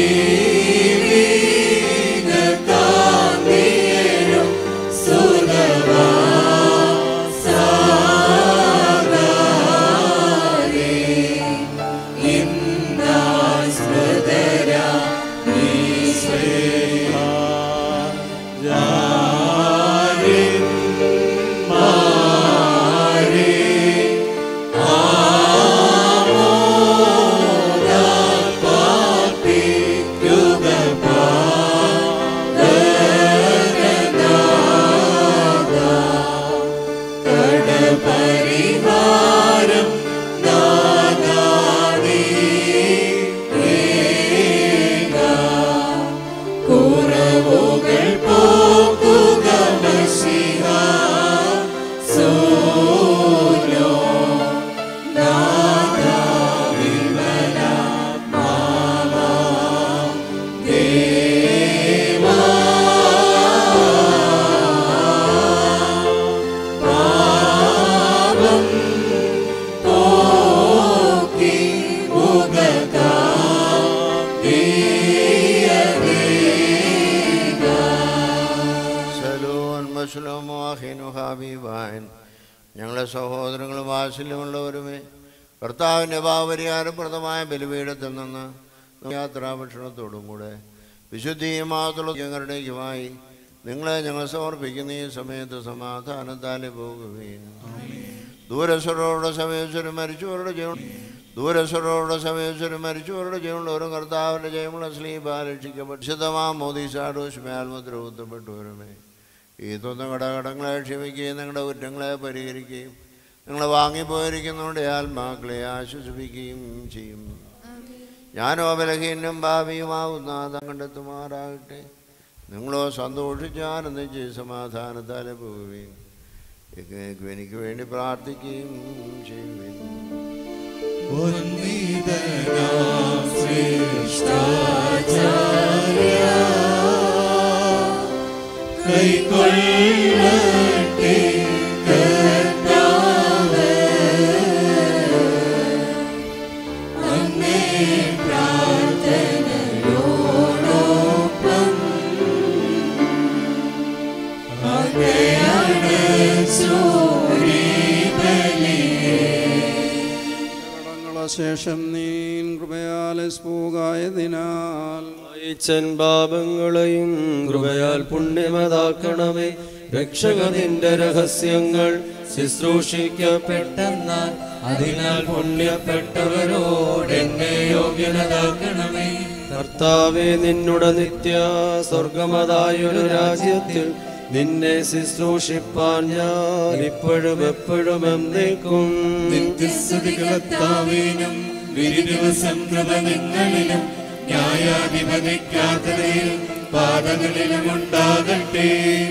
കർത്താവിന്റെ ഭാവപരിഹാരപ്രദമായ ബലിപീഠത്തിൽ നിന്ന് യാത്രാഭക്ഷണത്തോടും കൂടെ വിശുദ്ധിയും ഞങ്ങളുടേക്കുമായി നിങ്ങളെ ഞങ്ങൾ സമർപ്പിക്കുന്ന ഈ സമയത്ത് സമാധാനത്താലെ പോകുകയും ദൂരസ്വരോടെ സമയസ്വരം മരിച്ചവരുടെ ജീവൻ ദൂരസ്വരോടെ സമയസ്വരം മരിച്ചവരുടെ ജീവനുള്ളവരും കർത്താവിന്റെ ജയമുള്ള സ്ലീബ രക്ഷിക്കപ്പെട്ട മോദിസാഡോഷ്മയാൽമുദ്ര ഊത്തപ്പെട്ടവരുമേ ഈ തൊന്ന കടകടങ്ങളെ ക്ഷമിക്കുകയും നിങ്ങളുടെ കുറ്റങ്ങളെ പരിഹരിക്കുകയും നിങ്ങൾ വാങ്ങിപ്പോയിരിക്കുന്നതുകൊണ്ട് ആത്മാക്കളെ ആശ്വസിപ്പിക്കുകയും ചെയ്യും. ഞാനോ ബലഹീനും ഭാവിയുമാവുന്ന നാദം കണ്ടെത്തുമാറാകട്ടെ. നിങ്ങളോ സന്തോഷിച്ച് ആനന്ദിച്ച് സമാധാനത്താലെ പോവുകയും എനിക്ക് വേണ്ടി പ്രാർത്ഥിക്കുകയും ചെയ്യുകയും. കൈക്കൊള്ളട്ടെ. ശേഷം നീൻ കൃപയാൽ സ്ഫൂകായതിനാൽ അയച്ചൻ പാപങ്ങളെയും കൃപയാൽ പുണ്യമതാക്കണമേ. രക്ഷകതിന്റെ രഹസ്യങ്ങൾ ശുശ്രൂഷിക്കപ്പെട്ടെന്നാൽ അതിനാൽ പുണ്യപ്പെട്ടവരോടെന്നെ യോഗ്യനതാക്കണമേ. കർത്താവെ നിന്നുടെ നിത്യ സ്വർഗമതായൊരു രാജ്യത്തിൽ നിന്നെ ശുശ്രൂഷിപ്പാൻ ഞാൻ ഇപ്പോഴും എപ്പോഴും എന്നേക്കും. നിത്യസ്തുതികളത്താവേനും വിരിദിവസം കൃപ നിങ്ങളിലും ന്യായാധിപതിക്കാത്തതയിൽ പാദങ്ങളിലും ഉണ്ടാകട്ടെ.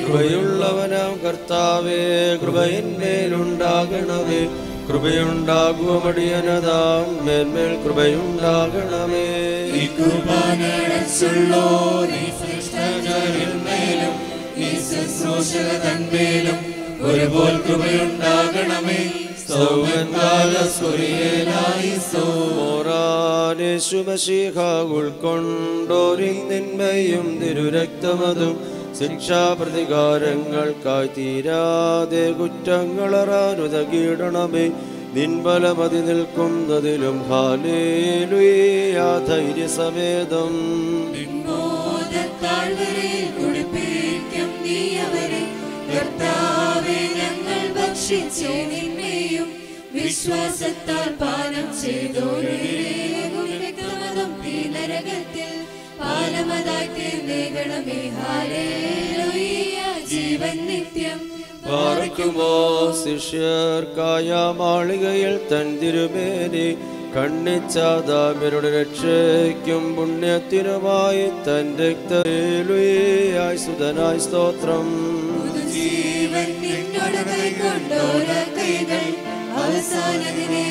കൃപയുള്ളവനാം കർത്താവേ കൃപയിന്മേലുണ്ടാകണമേ കൃപയുണ്ടാകുവടിയനതാം മേന്മേൽ കൃപയുണ്ടാകണമേ. ഈ ഈ ശുശ്രൂഷക തന്മേലും ഒരുപോൽ കൃപയുണ്ടാകണമേ. ഉൾക്കൊണ്ടോരി നിന്മയും തിരുരക്തമതും ശിക്ഷാപ്രതികാരങ്ങൾക്കായി തീരാതെ കുറ്റങ്ങളറാനുതകീടണമേ നിൻബലമതി നിൽക്കുന്നതിലും ഹാലേലുയാ ധൈര്യസമേതം. താഴ്വരയിൽ കുടിപ്പിക്കും നീ അവരെ കർത്താവെ ഞങ്ങൾ ഭക്ഷിച്ചു നിന്നെയും വിശ്വാസത്താൽ പാനം ചെയ്തോരേകും ഈ നരകത്തിൽ പാലമതായി തീർന്നേകണമേ ഹാലേലുയ്യ ജീവൻ നിത്യം പാർക്കുമോ? ശിഷ്യർക്കായ മാളികയിൽ തൻ തിരുമേനി കണ്ണിച്ചാതാമരുടെ രക്ഷയ്ക്കും പുണ്യത്തിനുമായി തൻ രക്തേലുയായി സുതനായി സ്തോത്രം. ജീവൻ അവസാനതിനെ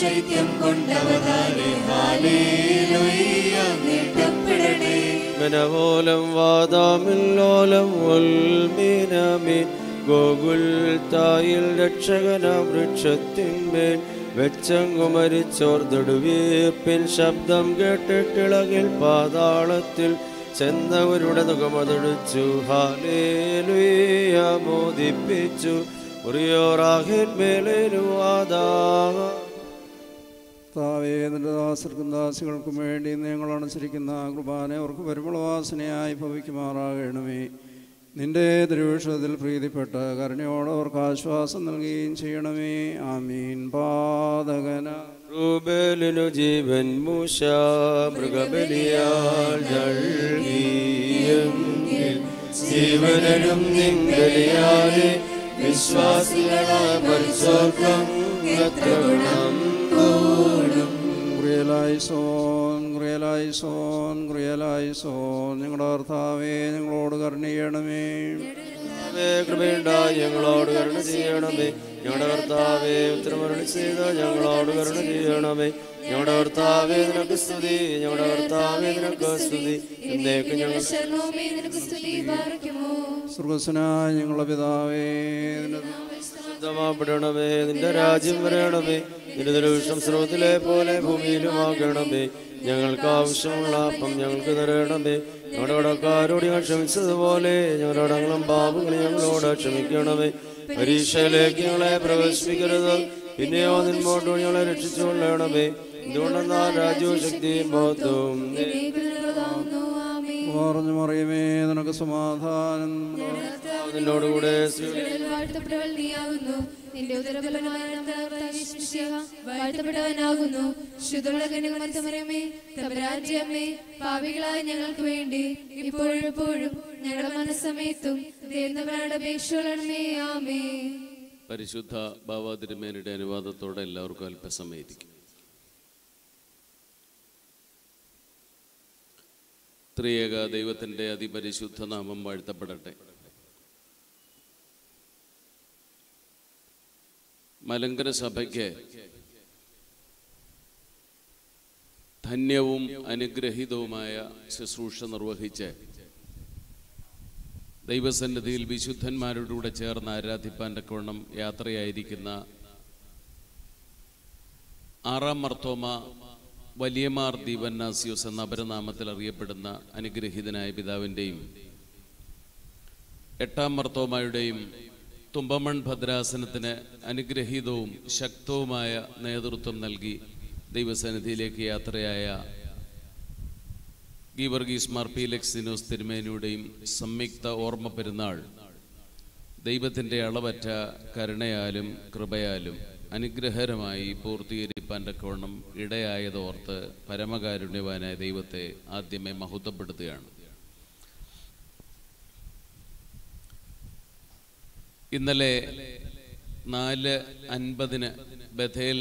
ശൈത്യം കൊണ്ടവതാലെ ഹാലേലുയ്യ നീട്ടപ്പെടണേ. മനമോലം വാദാമില്ലോലം ഉൽമീനമീൻ ഗോകുൽ തായിൽ രക്ഷകനാം വൃക്ഷത്തിന്മേൽ വെച്ചങ്ങു മരിച്ചോർതൊടുവീർപ്പിൻ ശബ്ദം കേട്ടിട്ടിളകിൽ പാതാളത്തിൽ ചെന്നവരുടെ മുഖമതൊടിച്ചു ഹാലേലുയ മോദിപ്പിച്ചു. ദാസർക്കും ദാസികൾക്കും വേണ്ടി ഞങ്ങൾ അനുസരിക്കുന്ന കുർബാന അവർക്ക് പരിമളവാസനയായി ഭവിക്കുമാറാകണമേ. നിന്റെ ദുരൂഷത്തിൽ പ്രീതിപ്പെട്ട കരുണയോട് അവർക്ക് ആശ്വാസം നൽകുകയും ചെയ്യണമേ. ആമീൻ. പാതകന. റൂബേലിനു ജീവൻ മൂശ മൃഗബലിയാൽ ജീവനും നിങ്കലിയാലെ വിശ്വാസികളായ പരിശോധം എത്ര ഗുണം കൂടും നിങ്ങളുടെ ഞങ്ങളുടെ കർത്താവേ ഞങ്ങളോട് കരുണീയണമേ കൃപയുണ്ടായി ഞങ്ങളോട് കരുണ ചെയ്യണമേ. ഞങ്ങളുടെ കർത്താവേ ഉത്തരമരണി ചെയ്ത ഞങ്ങളോട് കരുണ ചെയ്യണമേ. ഞങ്ങളുടെ കർത്താവേ നിനക്ക് സ്തുതി. ഞങ്ങളുടെ കർത്താവേ നിനക്ക് സ്തുതി. എന്നേക്ക് ഞങ്ങൾ നിനക്ക് സ്തുതി. പാർക്കുമോ സ്വർഗസ്വനായ ഞങ്ങളുടെ പിതാവേ പരിശുദ്ധമാപ്പെടണമേ നിന്റെ രാജ്യം വരണമേ. നിന്റെ ദുരുഷം സ്രോതിലെ പോലെ ഭൂമിയിലുമാകണമേ ഞങ്ങൾക്ക് ആവശ്യമുള്ള അപ്പം ഞങ്ങൾക്ക് തരണമേ. ഞങ്ങളുടെ കടക്കാരോട് ഞങ്ങൾ ക്ഷമിച്ചതുപോലെ ഞങ്ങളുടെ അടങ്ങളും ഞങ്ങളോട് ക്ഷമിക്കണമേ. പരീക്ഷയിലേക്ക് ഞങ്ങളെ പ്രവേശിപ്പിക്കരുത്. പിന്നെയോ നിന്നോട്ട് ഞങ്ങളെ രക്ഷിച്ചുകൊള്ളണമേ. എന്തുകൊണ്ടെന്നാൽ രാജ്യവും ശക്തിയും മഹത്വവും. പറഞ്ഞു മറിയമേ നിനക്ക് സമാധാനം. നിന്നോടുകൂടെ നിന്റെ ഉദരഫലമായ വാഴ്ത്തപ്പെട്ടവനാകുന്നു ശുദ്ധുള്ള കന്യകമത്തമരമേ തമരാജ്യമേ പാവികളായ ഞങ്ങൾക്ക് വേണ്ടി ഇപ്പോഴും എപ്പോഴും ഞങ്ങളുടെ മനസ്സമയത്തും ദേവനവരുടെ അപേക്ഷകളണമേ. ആമേ പരിശുദ്ധ ബാബാതിരുമേനയുടെ അനുവാദത്തോടെ എല്ലാവർക്കും അല്പസമയം ത്രിയേക ദൈവത്തിന്റെ അതിപരിശുദ്ധ നാമം വാഴ്ത്തപ്പെടട്ടെ. മലങ്കര സഭയ്ക്ക് ധന്യവും അനുഗ്രഹീതവുമായ ശുശ്രൂഷ നിർവഹിച്ച് ദൈവസന്നിധിയിൽ വിശുദ്ധന്മാരോടുകൂടെ ചേർന്ന് ആരാധിപ്പാൻ തക്കവണ്ണം യാത്രയായിരിക്കുന്ന ആറാം മർത്തോമ വലിയമാർ ദീപന്നാസിയോസ് എന്ന അപരനാമത്തിൽ അറിയപ്പെടുന്ന അനുഗ്രഹീതനായ പിതാവിന്റെയും എട്ടാം മർത്തോമായുടെയും തുമ്പമൺ ഭദ്രാസനത്തിന് അനുഗ്രഹീതവും ശക്തവുമായ നേതൃത്വം നൽകി ദൈവസന്നിധിയിലേക്ക് യാത്രയായ ഗീവർഗീസ് മാർ പീലക്സിനോസ് തിരുമേനിയുടെയും സംയുക്ത ഓർമ്മ പെരുന്നാൾ ദൈവത്തിന്റെ അളവറ്റ കരുണയാലും കൃപയാലും അനുഗ്രഹകരമായി പൂർത്തീകരിപ്പാൻ തക്കവണ്ണം ഇടയായതോർത്ത് പരമകാരുണ്യവാനായ ദൈവത്തെ ആദ്യമേ മഹത്വപ്പെടുത്തുകയാണ്. ഇന്നലെ നാല് അൻപതിന് ബഥേൽ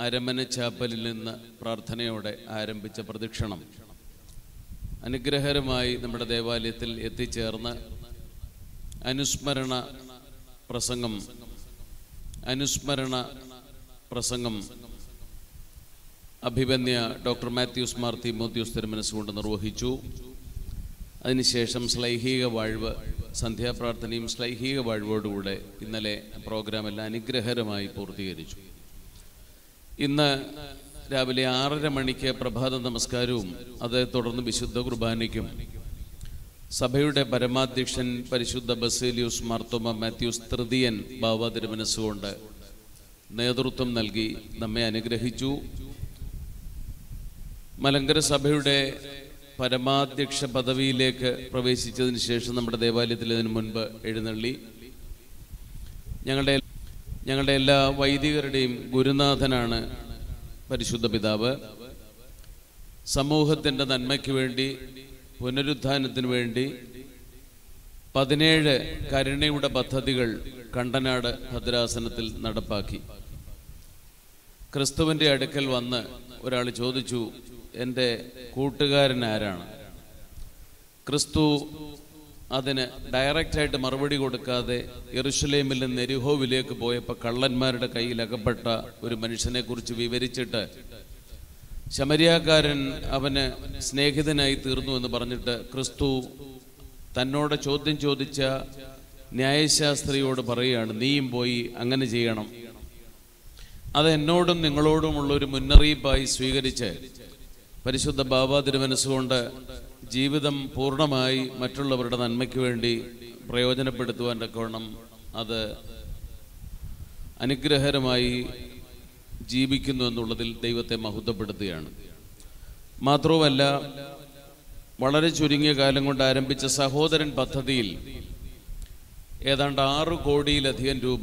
അരമന ചാപ്പലിൽ നിന്ന് പ്രാർത്ഥനയോടെ ആരംഭിച്ച പ്രദക്ഷിണം അനുഗ്രഹകരമായി നമ്മുടെ ദേവാലയത്തിൽ എത്തിച്ചേർന്ന് അനുസ്മരണ പ്രസംഗം അനുസ്മരണ പ്രസംഗം അഭിപന്യ ഡോക്ടർ മാത്യൂസ് മാർ തിമോത്യൂസ് തിരുമനസ് കൊണ്ട് നിർവഹിച്ചു. അതിനുശേഷം ശ്ലൈഹിക വാഴ്വ് സന്ധ്യാപ്രാർത്ഥനയും ശ്ലൈഹിക വാഴ്വോടുകൂടെ ഇന്നലെ പ്രോഗ്രാം എല്ലാം അനുഗ്രഹകരമായി പൂർത്തീകരിച്ചു. ഇന്ന് രാവിലെ ആറര മണിക്ക് പ്രഭാത നമസ്കാരവും അതേ തുടർന്ന് വിശുദ്ധ കുർബാനയ്ക്കും സഭയുടെ പരമാധ്യക്ഷൻ പരിശുദ്ധ ബസേലിയൂസ് മാർത്തോമ മാത്യൂസ് തൃതീയൻ ബാബ തിരുമനസ്സുകൊണ്ട് നേതൃത്വം നൽകി നമ്മെ അനുഗ്രഹിച്ചു. മലങ്കര സഭയുടെ പരമാധ്യക്ഷ പദവിയിലേക്ക് പ്രവേശിച്ചതിന് ശേഷം നമ്മുടെ ദേവാലയത്തിൽ ഇതിനു മുൻപ് എഴുന്നള്ളി. ഞങ്ങളുടെ ഞങ്ങളുടെ എല്ലാ വൈദികരുടെയും ഗുരുനാഥനാണ് പരിശുദ്ധ പിതാവ്. സമൂഹത്തിന്റെ നന്മയ്ക്ക് വേണ്ടി പുനരുത്ഥാനത്തിന് വേണ്ടി പതിനേഴ് കരുണയുടെ പദ്ധതികൾ കണ്ടനാട് ഭദ്രാസനത്തിൽ നടപ്പാക്കി. ക്രിസ്തുവിന്റെ അടുക്കൽ വന്ന് ഒരാൾ ചോദിച്ചു എന്റെ കൂട്ടുകാരൻ ആരാണ്? ക്രിസ്തു അതിന് ഡയറക്റ്റായിട്ട് മറുപടി കൊടുക്കാതെ യെറുഷലേമിൽ നിന്ന് എരിഹോവിലേക്ക് പോയപ്പോൾ കള്ളന്മാരുടെ കയ്യിൽ അകപ്പെട്ട ഒരു മനുഷ്യനെ കുറിച്ച് വിവരിച്ചിട്ട് ശമരിയാക്കാരൻ അവന് സ്നേഹിതനായി തീർന്നു എന്ന് പറഞ്ഞിട്ട് ക്രിസ്തു തന്നോട് ചോദ്യം ചോദിച്ച ന്യായശാസ്ത്രിയോട് പറയുകയാണ് നീയും പോയി അങ്ങനെ ചെയ്യണം. അത് എന്നോടും നിങ്ങളോടുമുള്ള ഒരു മുന്നറിയിപ്പായി സ്വീകരിച്ച് പരിശുദ്ധ ബാബാ തിരുമനസ്സുകൊണ്ട് ജീവിതം പൂർണമായി മറ്റുള്ളവരുടെ നന്മയ്ക്ക് വേണ്ടി പ്രയോജനപ്പെടുത്തുവാൻ തക്കവണ്ണം അത് അനുഗ്രഹകരമായി ജീവിക്കുന്നു എന്നുള്ളതിൽ ദൈവത്തെ മഹത്വപ്പെടുത്തുകയാണ്. മാത്രവുമല്ല വളരെ ചുരുങ്ങിയ കാലം കൊണ്ട് ആരംഭിച്ച സഹോദരൻ പദ്ധതിയിൽ ഏതാണ്ട് ആറ് കോടിയിലധികം രൂപ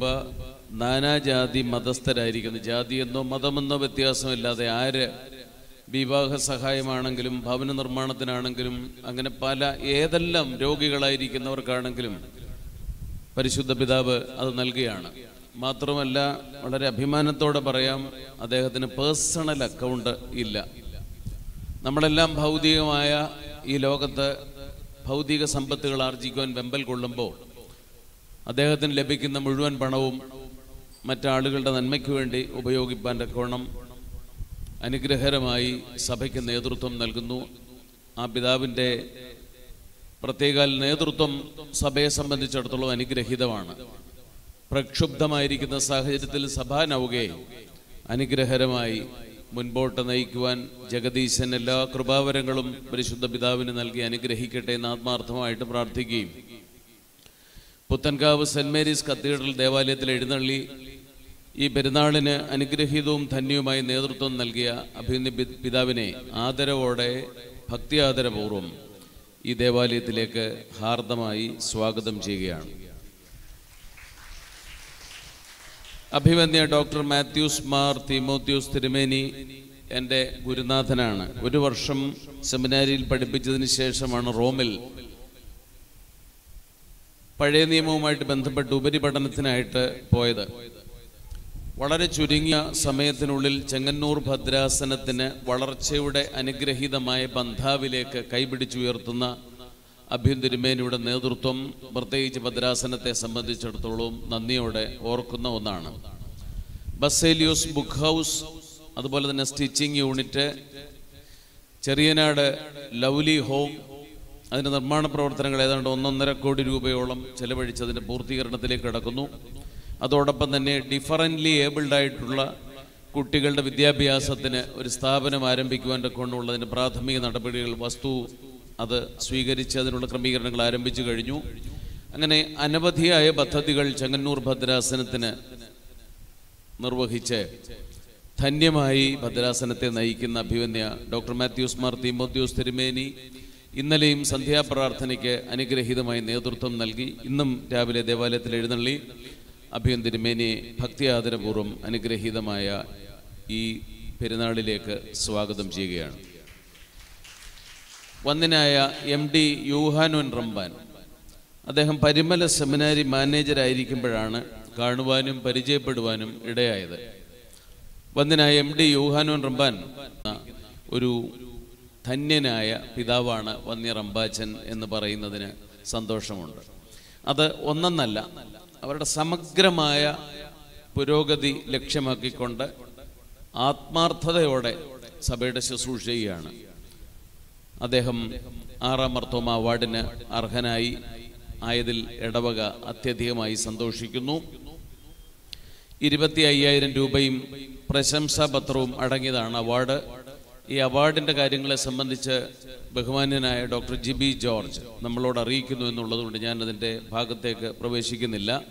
നാനാജാതി മതസ്ഥരായിരിക്കുന്നു. ജാതിയെന്നോ മതമെന്നോ വ്യത്യാസമില്ലാതെ ആര് വിവാഹ സഹായമാണെങ്കിലും ഭവന നിർമ്മാണത്തിനാണെങ്കിലും അങ്ങനെ പല ഏതെല്ലാം രോഗികളായിരിക്കുന്നവർക്കാണെങ്കിലും പരിശുദ്ധ പിതാവ് അത് നൽകുകയാണ്. മാത്രമല്ല വളരെ അഭിമാനത്തോടെ പറയാം അദ്ദേഹത്തിന് പേഴ്സണൽ അക്കൗണ്ട് ഇല്ല. നമ്മളെല്ലാം ഭൗതികമായ ഈ ലോകത്ത് ഭൗതിക സമ്പത്തുകൾ ആർജിക്കുവാൻ വെമ്പൽ കൊള്ളുമ്പോൾ അദ്ദേഹത്തിന് ലഭിക്കുന്ന മുഴുവൻ പണവും മറ്റാളുകളുടെ നന്മയ്ക്ക് വേണ്ടി ഉപയോഗിപ്പാൻ തക്കവണ്ണം അനുഗ്രഹരമായി സഭയ്ക്ക് നേതൃത്വം നൽകുന്നു. ആ പിതാവിന്റെ പ്രത്യേക നേതൃത്വം സഭയെ സംബന്ധിച്ചിടത്തോളം അനുഗ്രഹീതമാണ്. പ്രക്ഷുബ്ധമായിരിക്കുന്ന സാഹചര്യത്തിൽ സഭ സഭാനൗകയെ അനുഗ്രഹരമായി മുൻപോട്ട് നയിക്കുവാൻ ജഗദീശൻ എല്ലാ കൃപാവരങ്ങളും പരിശുദ്ധ പിതാവിന് നൽകി അനുഗ്രഹിക്കട്ടെ എന്ന് ആത്മാർത്ഥമായിട്ട് പ്രാർത്ഥിക്കുകയും പുത്തൻകാവ് സെന്റ് മേരീസ് കത്തീഡ്രൽ ദേവാലയത്തിൽ എഴുന്നള്ളി ഈ പെരുന്നാളിന് അനുഗ്രഹീതവും ധന്യവുമായി നേതൃത്വം നൽകിയ അഭിനന്ദ പിതാവിനെ ആദരവോടെ ഭക്തി ആദരപൂർവം ഈ ദേവാലയത്തിലേക്ക് ഹാർദമായി സ്വാഗതം ചെയ്യുകയാണ്. അഭിമന്യ ഡോക്ടർ മാത്യൂസ് മാർ തിമോത്യൂസ് തിരുമേനി എന്റെ ഗുരുനാഥനാണ്. ഒരു വർഷം സെമിനാരിയിൽ പഠിപ്പിച്ചതിന് ശേഷമാണ് റോമിൽ പഴയ നിയമവുമായിട്ട് ബന്ധപ്പെട്ട് ഉപരിപഠനത്തിനായിട്ട് പോയത്. വളരെ ചുരുങ്ങിയ സമയത്തിനുള്ളിൽ ചെങ്ങന്നൂർ ഭദ്രാസനത്തിന് വളർച്ചയുടെ അനുഗ്രഹീതമായ ബന്ധാവിലേക്ക് കൈപിടിച്ചുയർത്തുന്ന അഭ്യന്തരിമേനയുടെ നേതൃത്വം പ്രത്യേകിച്ച് ഭദ്രാസനത്തെ സംബന്ധിച്ചിടത്തോളം നന്ദിയോടെ ഓർക്കുന്ന ഒന്നാണ്. ബസേലിയോസ് ബുക്ക് ഹൗസ് അതുപോലെ തന്നെ stitching unit Cheriyanad lovely home അതിന്റെ നിർമ്മാണ പ്രവർത്തനങ്ങൾ ഏതാണ്ട് ഒന്നൊന്നര കോടി രൂപയോളം ചെലവഴിച്ചതിന്റെ പൂർത്തീകരണത്തിലേക്ക് കടക്കുന്നു. അതോടൊപ്പം തന്നെ ഡിഫറന്റ്ലി ഏബിൾഡ് ആയിട്ടുള്ള കുട്ടികളുടെ വിദ്യാഭ്യാസത്തിന് ഒരു സ്ഥാപനം ആരംഭിക്കുവാൻ കൊണ്ടുള്ളതിന്റെ പ്രാഥമിക നടപടികൾ വസ്തു അത് സ്വീകരിച്ച് അതിനുള്ള ക്രമീകരണങ്ങൾ ആരംഭിച്ചു കഴിഞ്ഞു. അങ്ങനെ അനവധിയായ പദ്ധതികൾ ചെങ്ങന്നൂർ ഭദ്രാസനത്തിന് നിർവഹിച്ച് ധന്യമായി ഭദ്രാസനത്തെ നയിക്കുന്ന അഭിവന്യ ഡോക്ടർ മാത്യൂസ് മാർ തീമോത്യൂസ് തിരുമേനി ഇന്നലെയും സന്ധ്യാപ്രാർത്ഥനയ്ക്ക് അനുഗ്രഹീതമായി നേതൃത്വം നൽകി. ഇന്നും രാവിലെ ദേവാലയത്തിൽ എഴുന്നള്ളി. അഭിയൻ തിരുമേനിയെ ഭക്തി ആദരപൂർവം അനുഗ്രഹീതമായ ഈ പെരുന്നാളിലേക്ക് സ്വാഗതം ചെയ്യുകയാണ്. വന്നിനായ എം ഡി യൂഹാനോൻ റംബാൻ അദ്ദേഹം പരിമല സെമിനാരി മാനേജരായിരിക്കുമ്പോഴാണ് കാണുവാനും പരിചയപ്പെടുവാനും ഇടയായത്. വന്നിനായ എം ഡി യൂഹാനോൻ റംബാൻ ഒരു ധന്യനായ പിതാവാണ് വന്യ റംബാച്ചൻ എന്ന് പറയുന്നതിന് സന്തോഷമുണ്ട്. അത് ഒന്നെന്നല്ല അവരുടെ സമഗ്രമായ പുരോഗതി ലക്ഷ്യമാക്കിക്കൊണ്ട് ആത്മാർത്ഥതയോടെ സഭയുടെ ശുശ്രൂഷയാണ്. അദ്ദേഹം ആറാം മർത്തോമ അവാർഡിന് അർഹനായി ആയതിൽ ഇടവക അത്യധികമായി സന്തോഷിക്കുന്നു. ഇരുപത്തി അയ്യായിരം രൂപയും പ്രശംസാപത്രവും അടങ്ങിയതാണ് അവാർഡ് ഈ അവാർഡിന്റെ കാര്യങ്ങളെ സംബന്ധിച്ച് ബഹുമാന്യനായ ഡോക്ടർ ജിബി ജോർജ് നമ്മളോട് അറിയിക്കുന്നു എന്നുള്ളതുകൊണ്ട് ഞാൻ അതിന്റെ ഭാഗത്തേക്ക് പ്രവേശിക്കുന്നില്ല.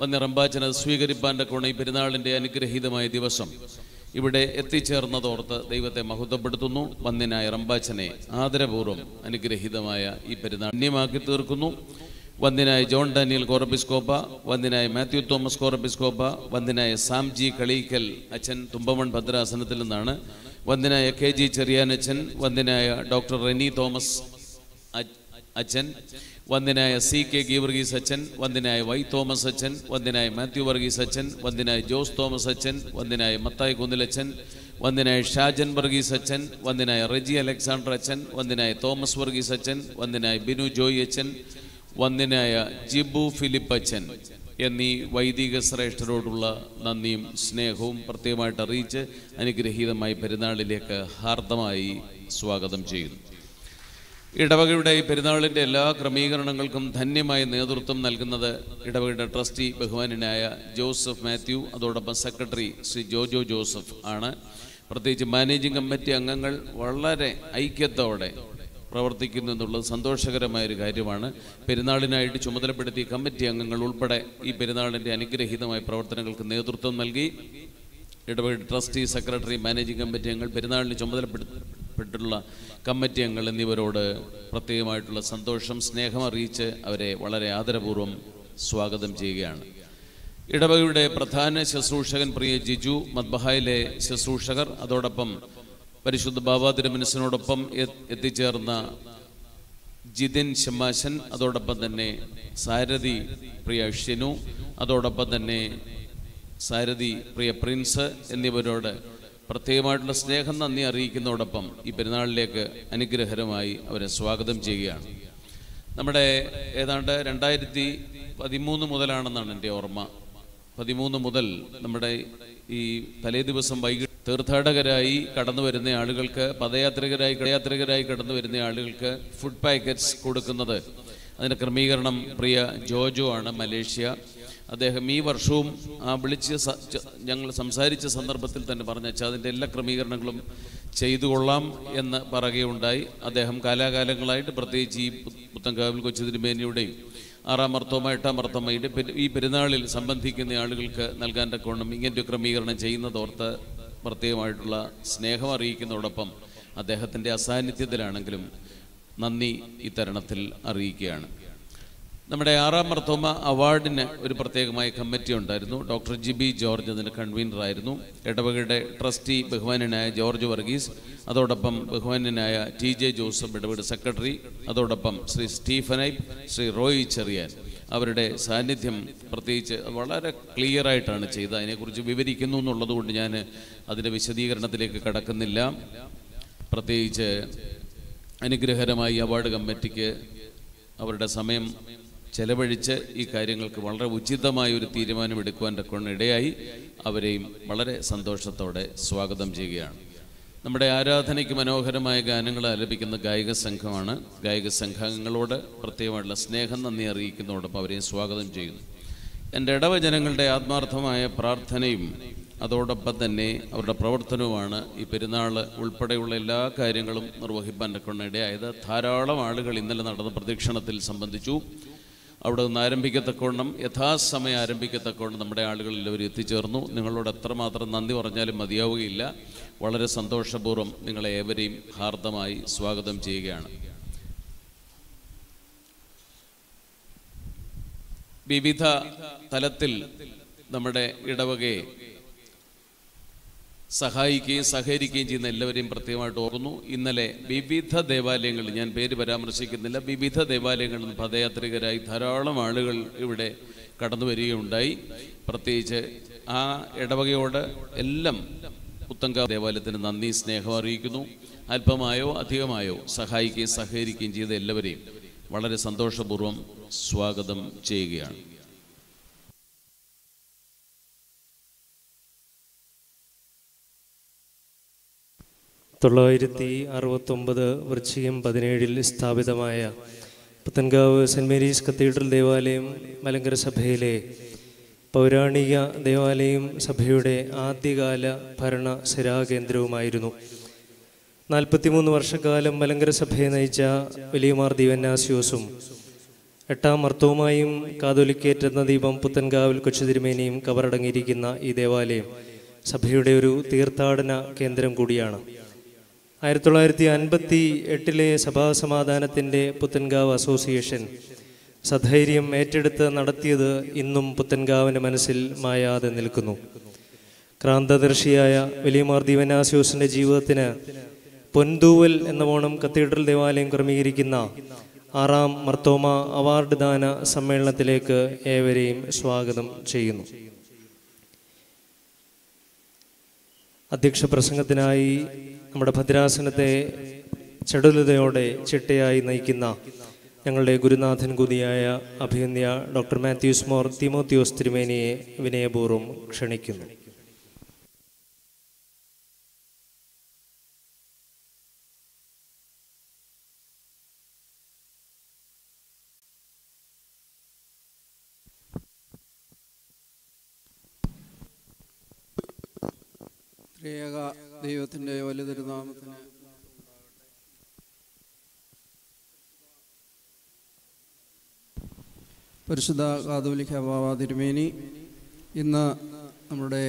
അത് സ്വീകരിപ്പാന്റെ കോണ ഈ പെരുന്നാളിന്റെ അനുഗ്രഹീതമായ ദിവസം ഇവിടെ എത്തിച്ചേർന്നതോർത്ത് ദൈവത്തെ മഹത്വപ്പെടുത്തുന്നു. വന്ദിനായ റംബാച്ചനെ ആദരപൂർവം അനുഗ്രഹീതമായ ഈ പെരുന്നാൾ തീർക്കുന്നു. വന്ദിനായ ജോൺ ഡാനിയൽ കോറബിസ്കോപ്പ വന്ദിനായ മാത്യു തോമസ് കോറബിസ്കോപ്പ വന്ദിനായ സാം ജി കളീക്കൽ അച്ഛൻ തുമ്പമൺ ഭദ്രാസനത്തിൽ നിന്നാണ്. വന്ദിനായ കെ ജി ചെറിയാനച്ഛൻ വന്ദിനായ ഡോക്ടർ റെനി തോമസ് അച്ഛൻ വന്യനായ സി കെ ഗീവർഗീസ് അച്ഛൻ വന്ദനായ വൈ തോമസ് അച്ഛൻ വന്ദനായ മാത്യു വർഗീസ് അച്ഛൻ വന്ദനായ ജോസ് തോമസ് അച്ഛൻ വന്ദനായ മത്തായി കുന്നിലച്ഛൻ വന്ദനായ ഷാജൻ വർഗീസ് അച്ഛൻ വന്ദനായ റെജി അലക്സാണ്ടർ അച്ഛൻ വന്ദനായ തോമസ് വർഗീസ് അച്ഛൻ വന്ദനായ ബിനു ജോയി അച്ഛൻ വന്ദനായ ജിബു ഫിലിപ്പ് അച്ഛൻ എന്നീ വൈദിക ശ്രേഷ്ഠരോടുള്ള നന്ദിയും സ്നേഹവും പ്രത്യേകമായിട്ട് അറിയിച്ച് അനുഗ്രഹീതമായി പെരുന്നാളിലേക്ക് ഹാർദമായി സ്വാഗതം ചെയ്യുന്നു. ഇടവകയുടെ ഈ പെരുന്നാളിന്റെ എല്ലാ ക്രമീകരണങ്ങൾക്കും ധന്യമായ നേതൃത്വം നൽകുന്നത് ഇടവകയുടെ ട്രസ്റ്റി ബഹുമാനായ ജോസഫ് മാത്യു അതോടൊപ്പം സെക്രട്ടറി ശ്രീ ജോജോ ജോസഫ് ആണ്. പ്രത്യേകിച്ച് മാനേജിംഗ് കമ്മിറ്റി അംഗങ്ങൾ വളരെ ഐക്യത്തോടെ പ്രവർത്തിക്കുന്നു എന്നുള്ളത് സന്തോഷകരമായൊരു കാര്യമാണ്. പെരുന്നാളിനായിട്ട് ചുമതലപ്പെടുത്തിയ കമ്മിറ്റി അംഗങ്ങൾ ഉൾപ്പെടെ ഈ പെരുന്നാളിന്റെ അനുഗ്രഹീതമായ പ്രവർത്തനങ്ങൾക്ക് നേതൃത്വം നൽകി. ഇടപെട ട്രസ്റ്റി സെക്രട്ടറി മാനേജിംഗ് കമ്മിറ്റി അംഗങ്ങൾ പെരുന്നാളിന് ചുമതലപ്പെട്ടിട്ടുള്ള കമ്മിറ്റി അംഗങ്ങൾ എന്നിവരോട് പ്രത്യേകമായിട്ടുള്ള സന്തോഷം സ്നേഹം അറിയിച്ച് അവരെ വളരെ ആദരപൂർവം സ്വാഗതം ചെയ്യുകയാണ്. ഇടവകയുടെ പ്രധാന ശുശ്രൂഷകൻ പ്രിയ ജിജു മദ്ബഹായിലെ ശുശ്രൂഷകർ അതോടൊപ്പം പരിശുദ്ധ ബാബാ തിരുമനസിനോടൊപ്പം എത്തിച്ചേർന്ന ജിതിൻ ശമാശൻ അതോടൊപ്പം തന്നെ സാരഥി പ്രിയ ഷിനു അതോടൊപ്പം തന്നെ സാരഥി പ്രിയ പ്രിൻസ് എന്നിവരോട് പ്രത്യേകമായിട്ടുള്ള സ്നേഹം നന്ദി അറിയിക്കുന്നതോടൊപ്പം ഈ പെരുന്നാളിലേക്ക് അനുഗ്രഹരമായി അവരെ സ്വാഗതം ചെയ്യുകയാണ്. നമ്മുടെ ഏതാണ്ട് രണ്ടായിരത്തി പതിമൂന്ന് മുതലാണെന്നാണ് എന്റെ ഓർമ്മ. പതിമൂന്ന് മുതൽ നമ്മുടെ ഈ തലേ ദിവസം വൈകിട്ട് തീർത്ഥാടകരായി കടന്നു വരുന്ന ആളുകൾക്ക് പദയാത്രികരായി കടയാത്രികരായി കടന്നു വരുന്ന ആളുകൾക്ക് ഫുഡ് പാക്കറ്റ്സ് കൊടുക്കുന്നത്. അതിന്റെ ക്രമീകരണം പ്രിയ ജോജോ ആണ് മലേഷ്യ. അദ്ദേഹം ഈ വർഷവും ആ വിളിച്ച് ഞങ്ങൾ സംസാരിച്ച സന്ദർഭത്തിൽ തന്നെ പറഞ്ഞ അതിന്റെ എല്ലാ ക്രമീകരണങ്ങളും ചെയ്തു കൊള്ളാം എന്ന് പറയുകയുണ്ടായി. അദ്ദേഹം കാലാകാലങ്ങളായിട്ട് പ്രത്യേകിച്ച് ഈ പുത്തങ്കാവിൽ കൊച്ചു തിരുമേനിയുടെയും ആറാം മർത്തോമ എട്ടാം മർത്തോമയുടെ ഈ പെരുന്നാളിൽ സംബന്ധിക്കുന്ന ആളുകൾക്ക് നൽകാൻ തക്കവണ്ണം ഇങ്ങനൊരു ക്രമീകരണം ചെയ്യുന്നതോർത്ത് പ്രത്യേകമായിട്ടുള്ള സ്നേഹം അറിയിക്കുന്നതോടൊപ്പം അദ്ദേഹത്തിന്റെ അസാന്നിധ്യത്തിലാണെങ്കിലും നന്ദി ഇത്തരണത്തിൽ തരുണത്തിൽ അറിയിക്കുകയാണ്. നമ്മുടെ ആറാം മർത്തോമ അവാർഡിന് ഒരു പ്രത്യേകമായ കമ്മിറ്റി ഉണ്ടായിരുന്നു. ഡോക്ടർ ജിബി ജോർജ് അതിന് കൺവീനറായിരുന്നു ഇടവകയുടെ ട്രസ്റ്റി ബഹുമാനനായ ജോർജ് വർഗീസ് അതോടൊപ്പം ബഹുമാനനായ ടി ജെ ജോസഫ് ഇടവകയുടെ സെക്രട്ടറി അതോടൊപ്പം ശ്രീ സ്റ്റീഫനൈ ശ്രീ റോയി ചെറിയാൻ. അവരുടെ സാന്നിധ്യം പ്രത്യേകിച്ച് വളരെ ക്ലിയർ ആയിട്ടാണ് അതിനെക്കുറിച്ച് വിവരിക്കുന്നു എന്നുള്ളത് കൊണ്ട് ഞാൻ അതിന്റെ വിശദീകരണത്തിലേക്ക് കടക്കുന്നില്ല. പ്രത്യേകിച്ച് അനുഗ്രഹരമായി അവാർഡ് കമ്മിറ്റിക്ക് അവരുടെ സമയം ചെലവഴിച്ച് ഈ കാര്യങ്ങൾക്ക് വളരെ ഉചിതമായ ഒരു തീരുമാനമെടുക്കുവാൻ ഇടയായി അവരെയും വളരെ സന്തോഷത്തോടെ സ്വാഗതം ചെയ്യുകയാണ്. നമ്മുടെ ആരാധനയ്ക്ക് മനോഹരമായ ഗാനങ്ങൾ ആലപിക്കുന്ന ഗായിക സംഘമാണ്. ഗായിക സംഘങ്ങളോട് പ്രത്യേകമായിട്ടുള്ള സ്നേഹം നന്ദി അറിയിക്കുന്നതോടൊപ്പം അവരെയും സ്വാഗതം ചെയ്യുന്നു. എന്റെ ഇടവജനങ്ങളുടെ ആത്മാർത്ഥമായ പ്രാർത്ഥനയും അതോടൊപ്പം തന്നെ അവരുടെ പ്രവർത്തനവുമാണ് ഈ പെരുന്നാൾ ഉൾപ്പെടെയുള്ള എല്ലാ കാര്യങ്ങളും നിർവഹിപ്പാൻ ഇടയായത് ധാരാളം ആളുകൾ ഇന്നലെ നടന്ന പ്രദക്ഷിണത്തിൽ സംബന്ധിച്ചു. അവിടെ നിന്ന് ആരംഭിക്കത്തക്കോണം യഥാസമയം ആരംഭിക്കത്തക്കോണം നമ്മുടെ ആളുകളിൽ അവർ എത്തിച്ചേർന്നു. നിങ്ങളോട് എത്രമാത്രം നന്ദി പറഞ്ഞാലും മതിയാവുകയില്ല. വളരെ സന്തോഷപൂർവം നിങ്ങളെ ഏവരെയും ഹാർദമായി സ്വാഗതം ചെയ്യുകയാണ്. വിവിധ തലത്തിൽ നമ്മുടെ ഇടവകയെ സഹായിക്കുകയും സഹകരിക്കുകയും ചെയ്യുന്ന എല്ലാവരെയും പ്രത്യേകമായിട്ട് ഓർക്കുന്നു. ഇന്നലെ വിവിധ ദേവാലയങ്ങളിൽ ഞാൻ പേര് പരാമർശിക്കുന്നില്ല വിവിധ ദേവാലയങ്ങളിൽ നിന്ന് പദയാത്രികരായി ധാരാളം ആളുകൾ ഇവിടെ കടന്നു വരികയുണ്ടായി. പ്രത്യേകിച്ച് ആ ഇടവകയോട് എല്ലാം പുത്തങ്ക ദേവാലയത്തിന് നന്ദി സ്നേഹം അറിയിക്കുന്നു. അല്പമായോ അധികമായോ സഹായിക്കുകയും സഹകരിക്കുകയും ചെയ്ത എല്ലാവരെയും വളരെ സന്തോഷപൂർവം സ്വാഗതം ചെയ്യുകയാണ്. തൊള്ളായിരത്തി അറുപത്തൊമ്പത് വൃശ്ചികം പതിനേഴിൽ സ്ഥാപിതമായ പുത്തൻകാവ് സെന്റ് മേരീസ് കത്തീഡ്രൽ ദേവാലയം മലങ്കര സഭയിലെ പൗരാണിക ദേവാലയം സഭയുടെ ആദ്യകാല ഭരണ സ്ഥിരാകേന്ദ്രവുമായിരുന്നു നാൽപ്പത്തിമൂന്ന് വർഷക്കാലം മലങ്കര സഭയെ നയിച്ച വലിയമാർ ദീവന്നാസിയോസും എട്ടാം മർത്തവുമായും കാതോലിക്കേറ്റ് ദീപം പുത്തൻകാവിൽ കൊച്ചുതിരുമേനിയും കവറടങ്ങിയിരിക്കുന്ന ഈ ദേവാലയം സഭയുടെ ഒരു തീർത്ഥാടന കേന്ദ്രം കൂടിയാണ്. ആയിരത്തി തൊള്ളായിരത്തി അൻപത്തി എട്ടിലെ സഭാ സമാധാനത്തിന്റെ പുത്തൻകാവ് അസോസിയേഷൻ സധൈര്യം ഏറ്റെടുത്ത് നടത്തിയത് ഇന്നും പുത്തൻകാവിന്റെ മനസ്സിൽ മായാതെ നിൽക്കുന്നു. ക്രാന്തദർശിയായ വലിയമാർ ദീവനാസ്യൂസിന്റെ ജീവിതത്തിന് പൊൻതൂവൽ എന്ന ഓണം കത്തീഡ്രൽ ദേവാലയം ക്രമീകരിക്കുന്ന ആറാം മർത്തോമ അവാർഡ് ദാന സമ്മേളനത്തിലേക്ക് ഏവരെയും സ്വാഗതം ചെയ്യുന്നു. അധ്യക്ഷ പ്രസംഗത്തിനായി നമ്മുടെ ഭദ്രാസനത്തെ ചടുലതയോടെ ചിട്ടയായി നയിക്കുന്ന ഞങ്ങളുടെ ഗുരുനാഥൻ കുതിയായ അഭിനന്യ ഡോക്ടർ മാത്യൂസ് മോർ തിമോത്യോസ് തിരുമേനിയെ വിനയപൂർവം ക്ഷണിക്കുന്നു ത്രിയേക ദൈവത്തിന്റെ വലുതിരുനാമത്തിന് പരിശുദ്ധ കാതോലിക്ക ബാബ ഇന്ന് നമ്മുടെ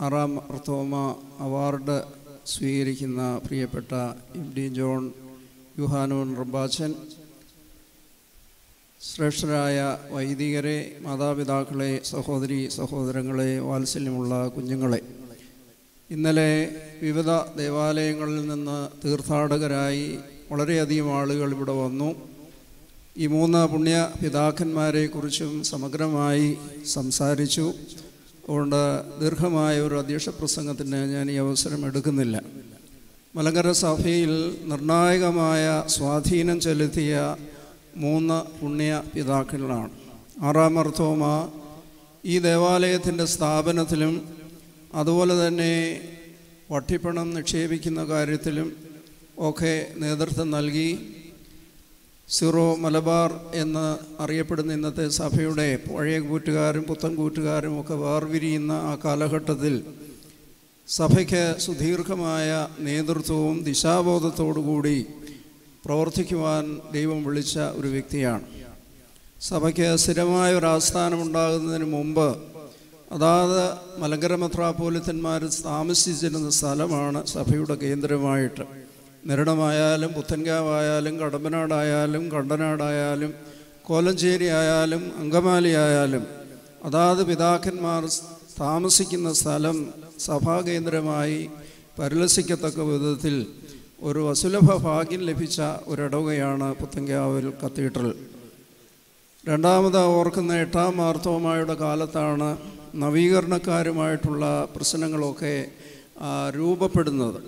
ആറാം അർത്തോമ അവാർഡ് സ്വീകരിക്കുന്ന പ്രിയപ്പെട്ട എം ഡി ജോൺ യുഹാനോൻ റബ്ബാച്ചൻ ശ്രേഷ്ഠരായ വൈദികരെ മാതാപിതാക്കളെ സഹോദരി സഹോദരങ്ങളെ വാത്സല്യമുള്ള കുഞ്ഞുങ്ങളെ. ഇന്നലെ വിവിധ ദേവാലയങ്ങളിൽ നിന്ന് തീർത്ഥാടകരായി വളരെയധികം ആളുകൾ ഇവിടെ വന്നു. ഈ മൂന്ന് പുണ്യ പിതാക്കന്മാരെക്കുറിച്ചും സമഗ്രമായി സംസാരിച്ചു. അതുകൊണ്ട് ദീർഘമായ ഒരു അധ്യക്ഷ പ്രസംഗത്തിന് ഞാൻ ഈ അവസരം എടുക്കുന്നില്ല. മലങ്കര സഭയിൽ നിർണായകമായ സ്വാധീനം ചെലുത്തിയ മൂന്ന് പുണ്യ പിതാക്കളാണ്. ആറാം അർത്ഥവുമാ ഈ ദേവാലയത്തിന്റെ സ്ഥാപനത്തിലും അതുപോലെ തന്നെ വട്ടിപ്പണം നിക്ഷേപിക്കുന്ന കാര്യത്തിലും ഒക്കെ നേതൃത്വം നൽകി. സിറോ മലബാർ എന്ന് അറിയപ്പെടുന്ന ഇന്നത്തെ സഭയുടെ പഴയ കൂറ്റുകാരും പുത്തൻ കൂറ്റുകാരും ഒക്കെ വേർവിരിയുന്ന ആ കാലഘട്ടത്തിൽ സഭയ്ക്ക് സുദീർഘമായ നേതൃത്വവും ദിശാബോധത്തോടുകൂടി പ്രവർത്തിക്കുവാൻ ദൈവം വിളിച്ച ഒരു വ്യക്തിയാണ്. സഭയ്ക്ക് സ്ഥിരമായ ഒരു ആസ്ഥാനം ഉണ്ടാകുന്നതിന് മുമ്പ് അതാത് മലങ്കര മെത്രാപോലിത്തന്മാർ താമസിച്ചിരുന്ന സ്ഥലമാണ് സഭയുടെ കേന്ദ്രമായിട്ട്. നിരണമായാലും പുത്തൻകാവായാലും കടമ്പനാടായാലും കണ്ടനാടായാലും കോലഞ്ചേരി ആയാലും അങ്കമാലി ആയാലും അതാത് പിതാക്കന്മാർ താമസിക്കുന്ന സ്ഥലം സഭാകേന്ദ്രമായി പരിലസിക്കത്തക്ക വിധത്തിൽ ഒരു അസുലഭ ഭാഗ്യം ലഭിച്ച ഒരിടവുകയാണ് പുത്തൻകാവിൽ കത്തീഡ്രൽ. രണ്ടാമത് ഓർക്കുന്ന എട്ടാം മാർത്തോമായുടെ കാലത്താണ് നവീകരണക്കാരുമായിട്ടുള്ള പ്രശ്നങ്ങളൊക്കെ രൂപപ്പെടുന്നത്.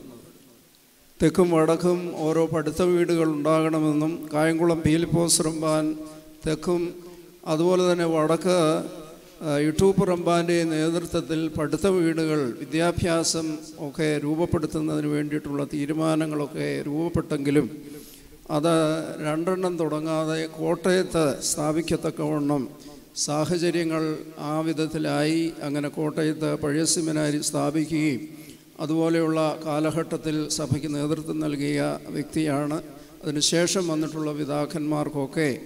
തെക്കും വടക്കും ഓരോ പഠിത്ത വീടുകൾ ഉണ്ടാകണമെന്നും കായംകുളം പീലിപ്പോസ്റമ്പാൻ തെക്കും അതുപോലെ തന്നെ വടക്ക് ഇട്ടൂപ്പുറമ്പാന്റെ നേതൃത്വത്തിൽ പഠിത്ത വീടുകൾ വിദ്യാഭ്യാസം ഒക്കെ രൂപപ്പെടുത്തുന്നതിന് വേണ്ടിയിട്ടുള്ള തീരുമാനങ്ങളൊക്കെ രൂപപ്പെട്ടെങ്കിലും അത് രണ്ടെണ്ണം തുടങ്ങാതെ കോട്ടയത്ത് സ്ഥാപിക്കത്തക്കവണ്ണം സാഹചര്യങ്ങൾ ആ വിധത്തിലായി അങ്ങനെ കോട്ടയത്ത് പഴയ സെമിനാരി സ്ഥാപിക്കുകയും അതുപോലെയുള്ള കാലഘട്ടത്തിൽ സഭയ്ക്ക് നേതൃത്വം നൽകിയ വ്യക്തിയാണ്. അതിനുശേഷം വന്നിട്ടുള്ള പിതാക്കന്മാർക്കൊക്കെ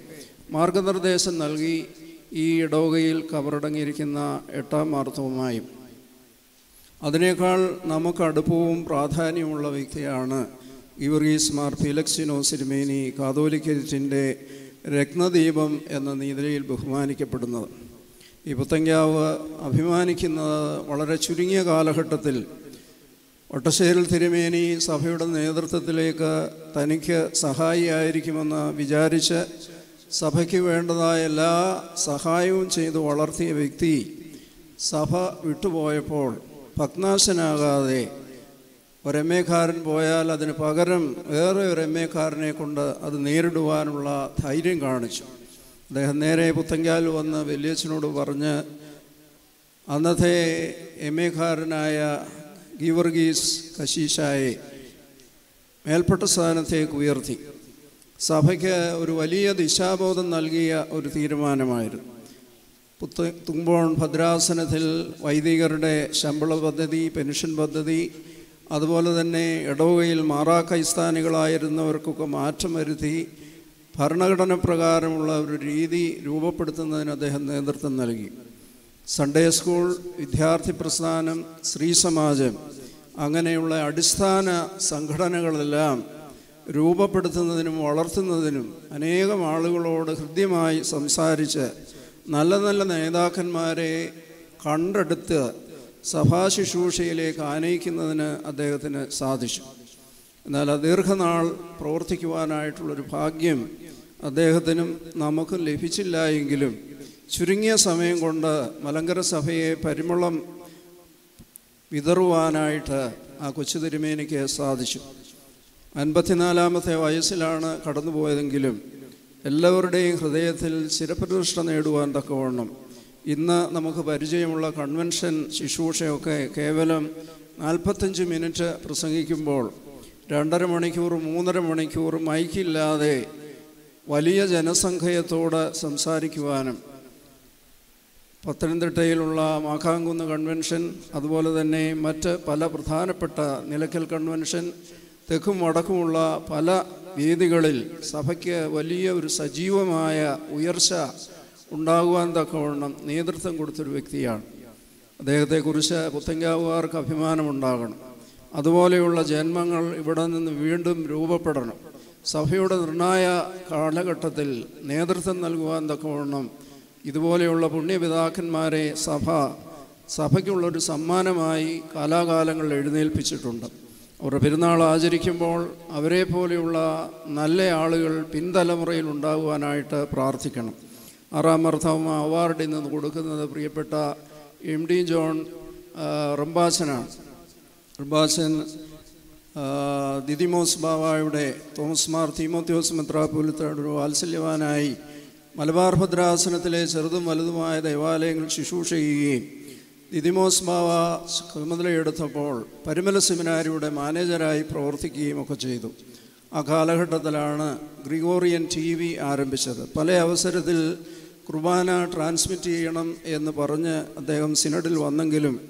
മാർഗനിർദ്ദേശം നൽകി ഈ ഇടവകയിൽ കവറടങ്ങിയിരിക്കുന്ന എട്ടാം മാർത്തവുമായും. അതിനേക്കാൾ നമുക്ക് അടുപ്പവും പ്രാധാന്യമുള്ള വ്യക്തിയാണ് ഇവർഗീസ് മാർ ഫിലക്സിനോ സിരിമേനി കാതോലിക്കറ്റിന്റെ രത്നദീപം എന്ന നീതിരയിൽ ബഹുമാനിക്കപ്പെടുന്നത്. ഈ പുത്തങ്കാവ് അഭിമാനിക്കുന്നത് വളരെ ചുരുങ്ങിയ കാലഘട്ടത്തിൽ ഒട്ടശ്ശേരിൽ തിരുമേനി സഭയുടെ നേതൃത്വത്തിലേക്ക് തനിക്ക് സഹായിയായിരിക്കുമെന്ന് വിചാരിച്ച് സഭയ്ക്ക് വേണ്ടതായ എല്ലാ സഹായവും ചെയ്ത് വളർത്തിയ വ്യക്തി സഭ വിട്ടുപോയപ്പോൾ ഭഗ്നാശനാകാതെ ഒരു എം പോയാൽ അതിന് പകരം വേറെ ഒരു എം കൊണ്ട് അത് നേരിടുവാനുള്ള ധൈര്യം കാണിച്ചു. അദ്ദേഹം നേരെ പുത്തങ്കാൽ വന്ന് വലിയച്ഛനോട് പറഞ്ഞ് അന്നത്തെ എം എക്കാരനായ ഗീവർഗീസ് കശീഷായെ മേൽപ്പെട്ട സ്ഥാനത്തേക്ക് ഉയർത്തി. സഭയ്ക്ക് ഒരു വലിയ ദിശാബോധം നൽകിയ ഒരു തീരുമാനമായിരുന്നു. പുത്ത തുമ്പോൺ ഭദ്രാസനത്തിൽ വൈദികരുടെ ശമ്പള പദ്ധതി പെൻഷൻ പദ്ധതി അതുപോലെ തന്നെ ഇടവകയിൽ മാറാക്കൈസ്ഥാനികളായിരുന്നവർക്കൊക്കെ മാറ്റം വരുത്തി ഭരണഘടന പ്രകാരമുള്ള ഒരു രീതി രൂപപ്പെടുത്തുന്നതിന് അദ്ദേഹം നേതൃത്വം നൽകി. സൺഡേ സ്കൂൾ വിദ്യാർത്ഥി പ്രസ്ഥാനം സ്ത്രീ സമാജം അങ്ങനെയുള്ള അടിസ്ഥാന സംഘടനകളെല്ലാം രൂപപ്പെടുത്തുന്നതിനും വളർത്തുന്നതിനും അനേകം ആളുകളോട് ഹൃദ്യമായി സംസാരിച്ച് നല്ല നല്ല നേതാക്കന്മാരെ കണ്ടെടുത്ത് സഭാ ശുശ്രൂഷയിലേക്ക് ആനയിക്കുന്നതിന് അദ്ദേഹത്തിന് സാധിച്ചു. എന്നാൽ ആ ദീർഘനാൾ പ്രവർത്തിക്കുവാനായിട്ടുള്ളൊരു ഭാഗ്യം അദ്ദേഹത്തിനും നമുക്കും ലഭിച്ചില്ല എങ്കിലും ചുരുങ്ങിയ സമയം കൊണ്ട് മലങ്കര സഭയെ പരിമളം വിതറുവാനായിട്ട് ആ കൊച്ചു തിരുമേനിക്ക് സാധിച്ചു. അൻപത്തിനാലാമത്തെ വയസ്സിലാണ് കടന്നുപോയതെങ്കിലും എല്ലാവരുടെയും ഹൃദയത്തിൽ ചിരപ്രതിഷ്ഠ നേടുവാൻ തക്കവണ്ണം ഇന്ന് നമുക്ക് പരിചയമുള്ള കൺവെൻഷൻ ശുശ്രൂഷയൊക്കെ കേവലം നാൽപ്പത്തഞ്ച് മിനിറ്റ് പ്രസംഗിക്കുമ്പോൾ രണ്ടര മണിക്കൂർ മൂന്നര മണിക്കൂർ മൈക്കില്ലാതെ വലിയ ജനസംഖ്യത്തോട് സംസാരിക്കുവാനും പത്തനംതിട്ടയിലുള്ള മാക്കാങ്കുന്ന് കൺവെൻഷൻ അതുപോലെ തന്നെ മറ്റ് പല പ്രധാനപ്പെട്ട നിലയ്ക്കൽ കൺവെൻഷൻ തെക്കും വടക്കുമുള്ള പല വേദികളിൽ സഭയ്ക്ക് വലിയ ഒരു സജീവമായ ഉയർച്ച ഉണ്ടാകുവാൻ തക്കവണ്ണം നേതൃത്വം കൊടുത്തൊരു വ്യക്തിയാണ്. അദ്ദേഹത്തെക്കുറിച്ച് പുത്തങ്കാവുകാർക്ക് അഭിമാനമുണ്ടാകണം. അതുപോലെയുള്ള ജന്മങ്ങൾ ഇവിടെ നിന്ന് വീണ്ടും രൂപപ്പെടണം. സഭയുടെ നിർണായ കാലഘട്ടത്തിൽ നേതൃത്വം നൽകുവാൻ തക്കവണ്ണം ഇതുപോലെയുള്ള പുണ്യപിതാക്കന്മാരെ സഭ സഭയ്ക്കുള്ളൊരു സമ്മാനമായി കാലാകാലങ്ങൾ എഴുന്നേൽപ്പിച്ചിട്ടുണ്ട്. അവരുടെ പെരുന്നാൾ ആചരിക്കുമ്പോൾ അവരെ പോലെയുള്ള നല്ല ആളുകൾ പിൻതലമുറയിൽ ഉണ്ടാകുവാനായിട്ട് പ്രാർത്ഥിക്കണം. ആറാം അർത്ഥം അവാർഡ് ഇന്ന് കൊടുക്കുന്നത് പ്രിയപ്പെട്ട എം ഡി ജോൺ റംബാസനാണ് റംബാസൻ ദിദിമോസ് ബാവായുടെ തോമസ് മാർ തീമോത്യോസ് മെത്രാപൂലത്തോട് വാത്സല്യവാനായി മലബാർ ഭദ്രാസനത്തിലെ ചെറുതും വലുതുമായ ദേവാലയങ്ങൾ ശുശ്രൂഷ ചെയ്യുകയും ദിദിമോസ് ബാവ ചുമതലയെടുത്തപ്പോൾ പരിമല സെമിനാരിയുടെ മാനേജരായി പ്രവർത്തിക്കുകയും ഒക്കെ ചെയ്തു. ആ കാലഘട്ടത്തിലാണ് ഗ്രിഗോറിയൻ ടി വി ആരംഭിച്ചത്. പല അവസരത്തിൽ കുർബാന ട്രാൻസ്മിറ്റ് ചെയ്യണം എന്ന് പറഞ്ഞ് അദ്ദേഹം സിനഡിൽ വന്നെങ്കിലും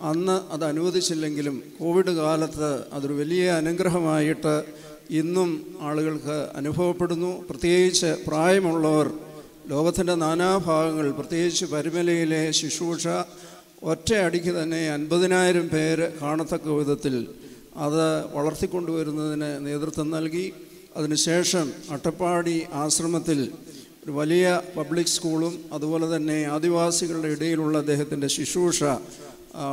അന്ന് അത് അനുവദിച്ചില്ലെങ്കിലും കോവിഡ് കാലത്ത് അതൊരു വലിയ അനുഗ്രഹമായിട്ട് ഇന്നും ആളുകൾക്ക് അനുഭവപ്പെടുന്നു. പ്രത്യേകിച്ച് പ്രായമുള്ളവർ ലോകത്തിന്റെ നാനാഭാഗങ്ങൾ പ്രത്യേകിച്ച് പരിമലയിലെ ശുശ്രൂഷ ഒറ്റയടിക്ക് തന്നെ അൻപതിനായിരം പേര് കാണത്തക്ക വിധത്തിൽ അത് വളർത്തിക്കൊണ്ടുവരുന്നതിന് നേതൃത്വം നൽകി. അതിനുശേഷം അട്ടപ്പാടി ആശ്രമത്തിൽ ഒരു വലിയ പബ്ലിക് സ്കൂളും അതുപോലെ തന്നെ ആദിവാസികളുടെ ഇടയിലുള്ള അദ്ദേഹത്തിന്റെ ശുശ്രൂഷ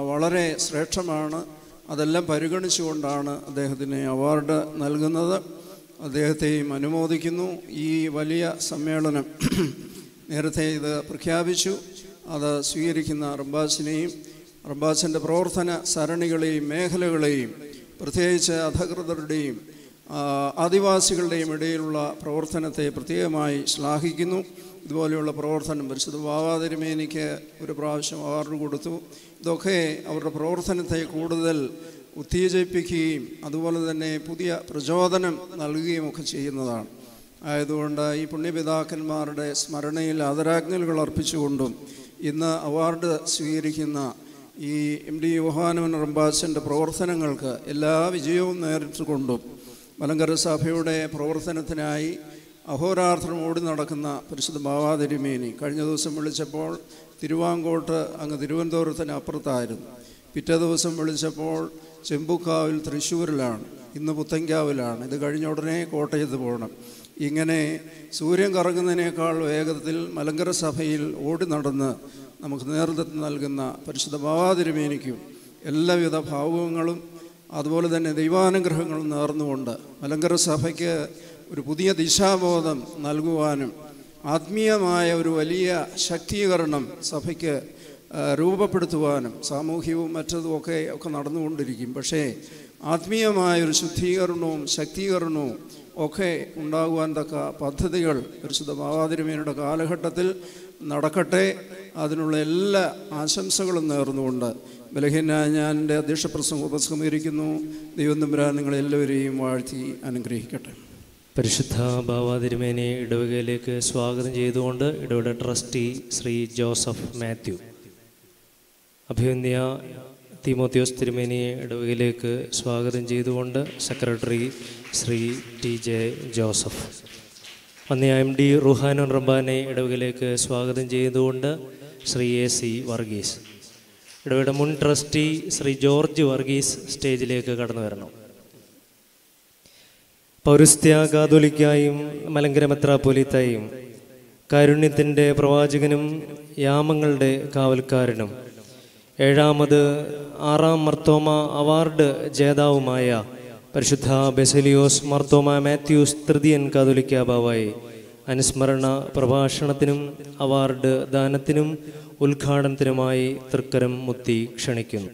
വളരെ ശ്രേഷ്ഠമാണ്. അതെല്ലാം പരിഗണിച്ചുകൊണ്ടാണ് അദ്ദേഹത്തിന് അവാർഡ് നൽകുന്നത്. അദ്ദേഹത്തെയും അനുമോദിക്കുന്നു. ഈ വലിയ സമ്മേളനം നേരത്തെ ഇത് പ്രഖ്യാപിച്ചു. അത് സ്വീകരിക്കുന്ന റംബാസിനെയും റംബാസിന്റെ പ്രവർത്തന സരണികളെയും മേഖലകളെയും പ്രത്യേകിച്ച് അധകൃതരുടെയും ആദിവാസികളുടെയും ഇടയിലുള്ള പ്രവർത്തനത്തെ പ്രത്യേകമായി ശ്ലാഘിക്കുന്നു. ഇതുപോലെയുള്ള പ്രവർത്തനം പരിശുദ്ധ ബാബാതിരുമേനിക്ക് ഒരു പ്രാവശ്യം അവാർഡ് കൊടുത്തു. ഇതൊക്കെ അവരുടെ പ്രവർത്തനത്തെ കൂടുതൽ ഉത്തേജിപ്പിക്കുകയും അതുപോലെ തന്നെ പുതിയ പ്രചോദനം നൽകുകയും ഒക്കെ ചെയ്യുന്നതാണ്. ആയതുകൊണ്ട് ഈ പുണ്യപിതാക്കന്മാരുടെ സ്മരണയിൽ ആദരാജ്ഞലുകൾ അർപ്പിച്ചുകൊണ്ടും ഇന്ന് അവാർഡ് സ്വീകരിക്കുന്ന ഈ എം ഡി യോഹാനവൻ റംബാസിന്റെ പ്രവർത്തനങ്ങൾക്ക് എല്ലാ വിജയവും നേരിട്ടുകൊണ്ടും മലങ്കര സഭയുടെ പ്രവർത്തനത്തിനായി അഹോരാർത്ഥം ഓടി നടക്കുന്ന പരിശുദ്ധ ബാവാതിരുമേനി കഴിഞ്ഞ ദിവസം വിളിച്ചപ്പോൾ തിരുവാങ്കോട്ട് അങ്ങ് തിരുവനന്തപുരത്തിന് അപ്പുറത്തായിരുന്നു. പിറ്റേ ദിവസം വിളിച്ചപ്പോൾ ചെമ്പുക്കാവിൽ തൃശ്ശൂരിലാണ്. ഇന്ന് പുത്തങ്കാവിലാണ് ഇത് കഴിഞ്ഞ ഉടനെ കോട്ടയത്ത് പോകണം. ഇങ്ങനെ സൂര്യൻ കറങ്ങുന്നതിനേക്കാൾ വേഗത്തിൽ മലങ്കര സഭയിൽ ഓടി നടന്ന് നമുക്ക് നേതൃത്വം നൽകുന്ന പരിശുദ്ധ ബാവാതിരുമേനിക്കും എല്ലാവിധ ഭാവുകങ്ങളും അതുപോലെ തന്നെ ദൈവാനുഗ്രഹങ്ങൾ നേർന്നുകൊണ്ട് മലങ്കര സഭയ്ക്ക് ഒരു പുതിയ ദിശാബോധം നൽകുവാനും ആത്മീയമായ ഒരു വലിയ ശക്തീകരണം സഭയ്ക്ക് രൂപപ്പെടുത്തുവാനും സാമൂഹ്യവും മറ്റതും ഒക്കെ ഒക്കെ നടന്നുകൊണ്ടിരിക്കും. പക്ഷേ ആത്മീയമായ ഒരു ശുദ്ധീകരണവും ശക്തീകരണവും ഒക്കെ ഉണ്ടാകുവാൻ തക്ക പദ്ധതികൾ പരിശുദ്ധ മാവാതിരുമേനയുടെ കാലഘട്ടത്തിൽ നടക്കട്ടെ. അതിനുള്ള എല്ലാ ആശംസകളും നേർന്നുകൊണ്ട് ബലഹീനായ ഞാൻ എന്റെ അധ്യക്ഷ പ്രസംഗം ഉപസംഹരിക്കുന്നു. ദൈവം തമ്പുരാൻ നിങ്ങളെല്ലാവരെയും വാഴ്ത്തി അനുഗ്രഹിക്കട്ടെ. പരിശുദ്ധ ബാവാതിരുമേനെ ഇടവകയിലേക്ക് സ്വാഗതം ചെയ്തുകൊണ്ട് ഇടവക ട്രസ്റ്റി ശ്രീ ജോസഫ് മാത്യു. അഭിവന്യ തിമോത്യോസ് തിരുമേനിയെ ഇടവകയിലേക്ക് സ്വാഗതം ചെയ്തുകൊണ്ട് secretary Shri T J Joseph. വന്യ എം ഡി റുഹാനുറബാനെ ഇടവകയിലേക്ക് സ്വാഗതം ചെയ്തുകൊണ്ട് ശ്രീ എ സി വർഗീസ്. ഇടവയുടെ മുൻ ട്രസ്റ്റി ശ്രീ ജോർജ് വർഗീസ് സ്റ്റേജിലേക്ക് കടന്നു വരണം. പൗരസ്ത്യ കാതോലിക്കായും മലങ്കര കാരുണ്യത്തിന്റെ പ്രവാചകനും യാമങ്ങളുടെ കാവൽക്കാരനും ഏഴാമത് ആറാം മർത്തോമ അവാർഡ് ജേതാവുമായ പരിശുദ്ധ ബെസലിയോസ് മർത്തോമ മാത്യൂസ് തൃതീയൻ കാതോലിക്ക ബാവായി അനുസ്മരണ പ്രഭാഷണത്തിനും അവാർഡ് ദാനത്തിനും ഉദ്ഘാടനത്തിനുമായി തൃക്കരം മുത്തി ക്ഷണിക്കുന്നു.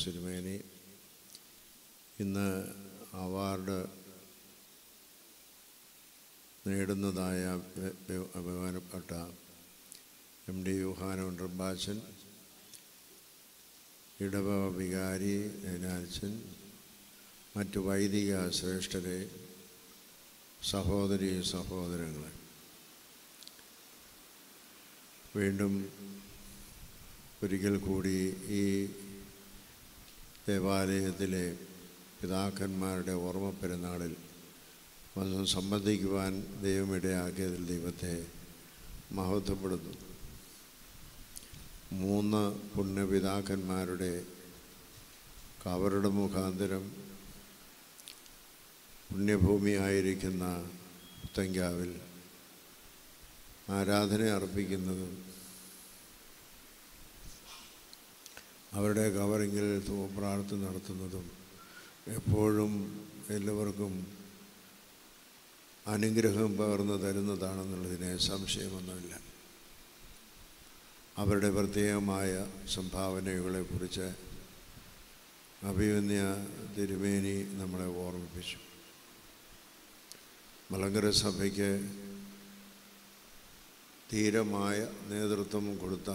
സിരുമേനി ഇന്ന് അവാർഡ് നേടുന്നതായ അഭിമാനപ്പെട്ട എം ഡി യുഹാനോൻ റബ്ബാച്ചൻ ഇടവ വികാരി നൈനാച്ചൻ മറ്റു വൈദിക ശ്രേഷ്ഠരെ സഹോദരി സഹോദരങ്ങളെ. വീണ്ടും ഒരിക്കൽ കൂടി ഈ ദേവാലയത്തിലെ പിതാക്കന്മാരുടെ ഓർമ്മ പെരുന്നാളിൽ വന്ന് സംബന്ധിക്കുവാൻ ദൈവം ദൈവത്തെ മഹത്വപ്പെടുന്നു. മൂന്ന് പുണ്യപിതാക്കന്മാരുടെ കവരുടെ മുഖാന്തരം പുണ്യഭൂമിയായിരിക്കുന്ന പുത്തങ്കാവിൽ ആരാധന അർപ്പിക്കുന്നതും അവരുടെ കവറിങ്ങിൽ പ്രാർത്ഥന നടത്തുന്നതും എപ്പോഴും എല്ലാവർക്കും അനുഗ്രഹം പകർന്നു തരുന്നതാണെന്നുള്ളതിന് സംശയമൊന്നുമില്ല. അവരുടെ പ്രത്യേകമായ സംഭാവനകളെക്കുറിച്ച് അഭിമന്യ തിരുമേനി നമ്മളെ ഓർമ്മിപ്പിച്ചു. മലങ്കര സഭയ്ക്ക് ധീരമായ നേതൃത്വം കൊടുത്ത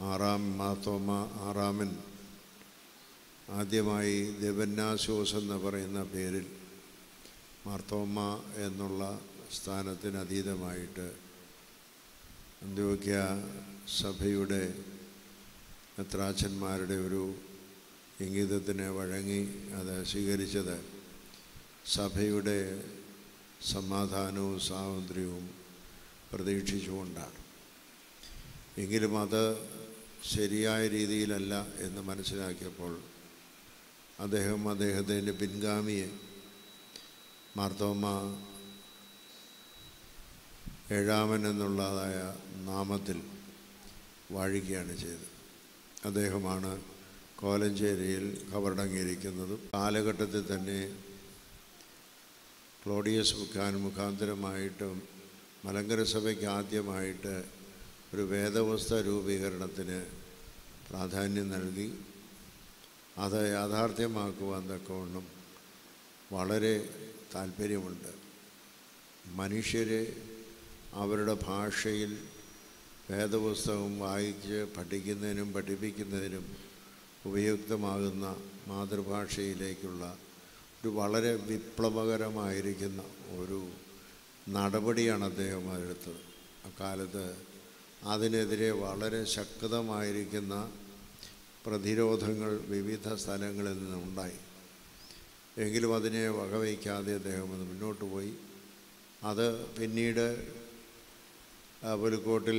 ആറാം മാത്തോമ ആറാമൻ. ആദ്യമായി ദേവന്നാശോസ് എന്ന് പറയുന്ന പേരിൽ മാർത്തോമ എന്നുള്ള സ്ഥാനത്തിന് അതീതമായിട്ട് അന്ത്യോക്യ സഭയുടെ നത്രാച്ചന്മാരുടെ ഒരു ഇംഗിതത്തിന് വഴങ്ങി അത് സ്വീകരിച്ചത് സഭയുടെ സമാധാനവും സ്വാതന്ത്ര്യവും പ്രതീക്ഷിച്ചുകൊണ്ടാണ്. എങ്കിലും അത് ശരിയായ രീതിയിലല്ല എന്ന് മനസ്സിലാക്കിയപ്പോൾ അദ്ദേഹം അദ്ദേഹത്തിന്റെ പിൻഗാമിയെ മാർത്തോമ ഏഴാമൻ എന്നുള്ളതായ നാമത്തിൽ വാഴുകയാണ് ചെയ്തത്. അദ്ദേഹമാണ് കോലഞ്ചേരിയിൽ കബറടങ്ങിയിരിക്കുന്നതും. കാലഘട്ടത്തിൽ തന്നെ ക്ലോഡിയസ് മുഖാൻ മുഖാന്തരമായിട്ടും മലങ്കര സഭയ്ക്ക് ആദ്യമായിട്ട് ഒരു വേദവസ്ഥ രൂപീകരണത്തിന് പ്രാധാന്യം നൽകി. അത് യാഥാർത്ഥ്യമാക്കുവാൻ തക്കവണ്ണം വളരെ താല്പര്യമുണ്ട്. മനുഷ്യരെ അവരുടെ ഭാഷയിൽ വേദപുസ്തകം വായിച്ച് പഠിക്കുന്നതിനും പഠിപ്പിക്കുന്നതിനും ഉപയുക്തമാകുന്ന മാതൃഭാഷയിലേക്കുള്ള ഒരു വളരെ വിപ്ലവകരമായിരിക്കുന്ന ഒരു നടപടിയാണ് അദ്ദേഹം എടുത്തത്. അക്കാലത്ത് അതിനെതിരെ വളരെ ശക്തമായിരിക്കുന്ന പ്രതിരോധങ്ങൾ വിവിധ സ്ഥലങ്ങളിൽ നിന്നുണ്ടായി എങ്കിലും അതിനെ വകവയ്ക്കാതെ അദ്ദേഹം അത് മുന്നോട്ട് പോയി. അത് പിന്നീട് പുലിക്കോട്ടിൽ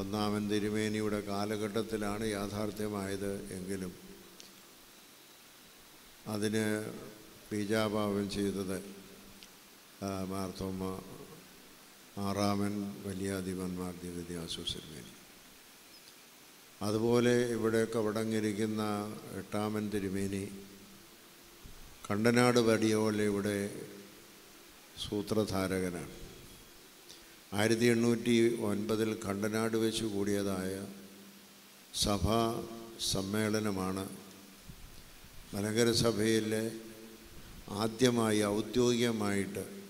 ഒന്നാമൻ തിരുമേനിയുടെ കാലഘട്ടത്തിലാണ് യാഥാർത്ഥ്യമായത് എങ്കിലും അതിന് ബീജാഭാവം ചെയ്തത് മാർത്തോമ്മ മാർത്തോമ ആറാമൻ വലിയാധിപന്മാർ ദിവ്യാസുസിരുമേനി അതുപോലെ ഇവിടെ കവടങ്ങിരിക്കുന്ന എട്ടാമൻ തിരുമേനി കണ്ടനാട് വടിയോലെ ഇവിടെ സൂത്രധാരകനാണ്. ആയിരത്തി എണ്ണൂറ്റി ഒൻപതിൽ കണ്ടനാട് വെച്ച് കൂടിയതായ സഭാ സമ്മേളനമാണ് മലങ്കര സഭയിലെ ആദ്യമായി ഔദ്യോഗികമായിട്ട്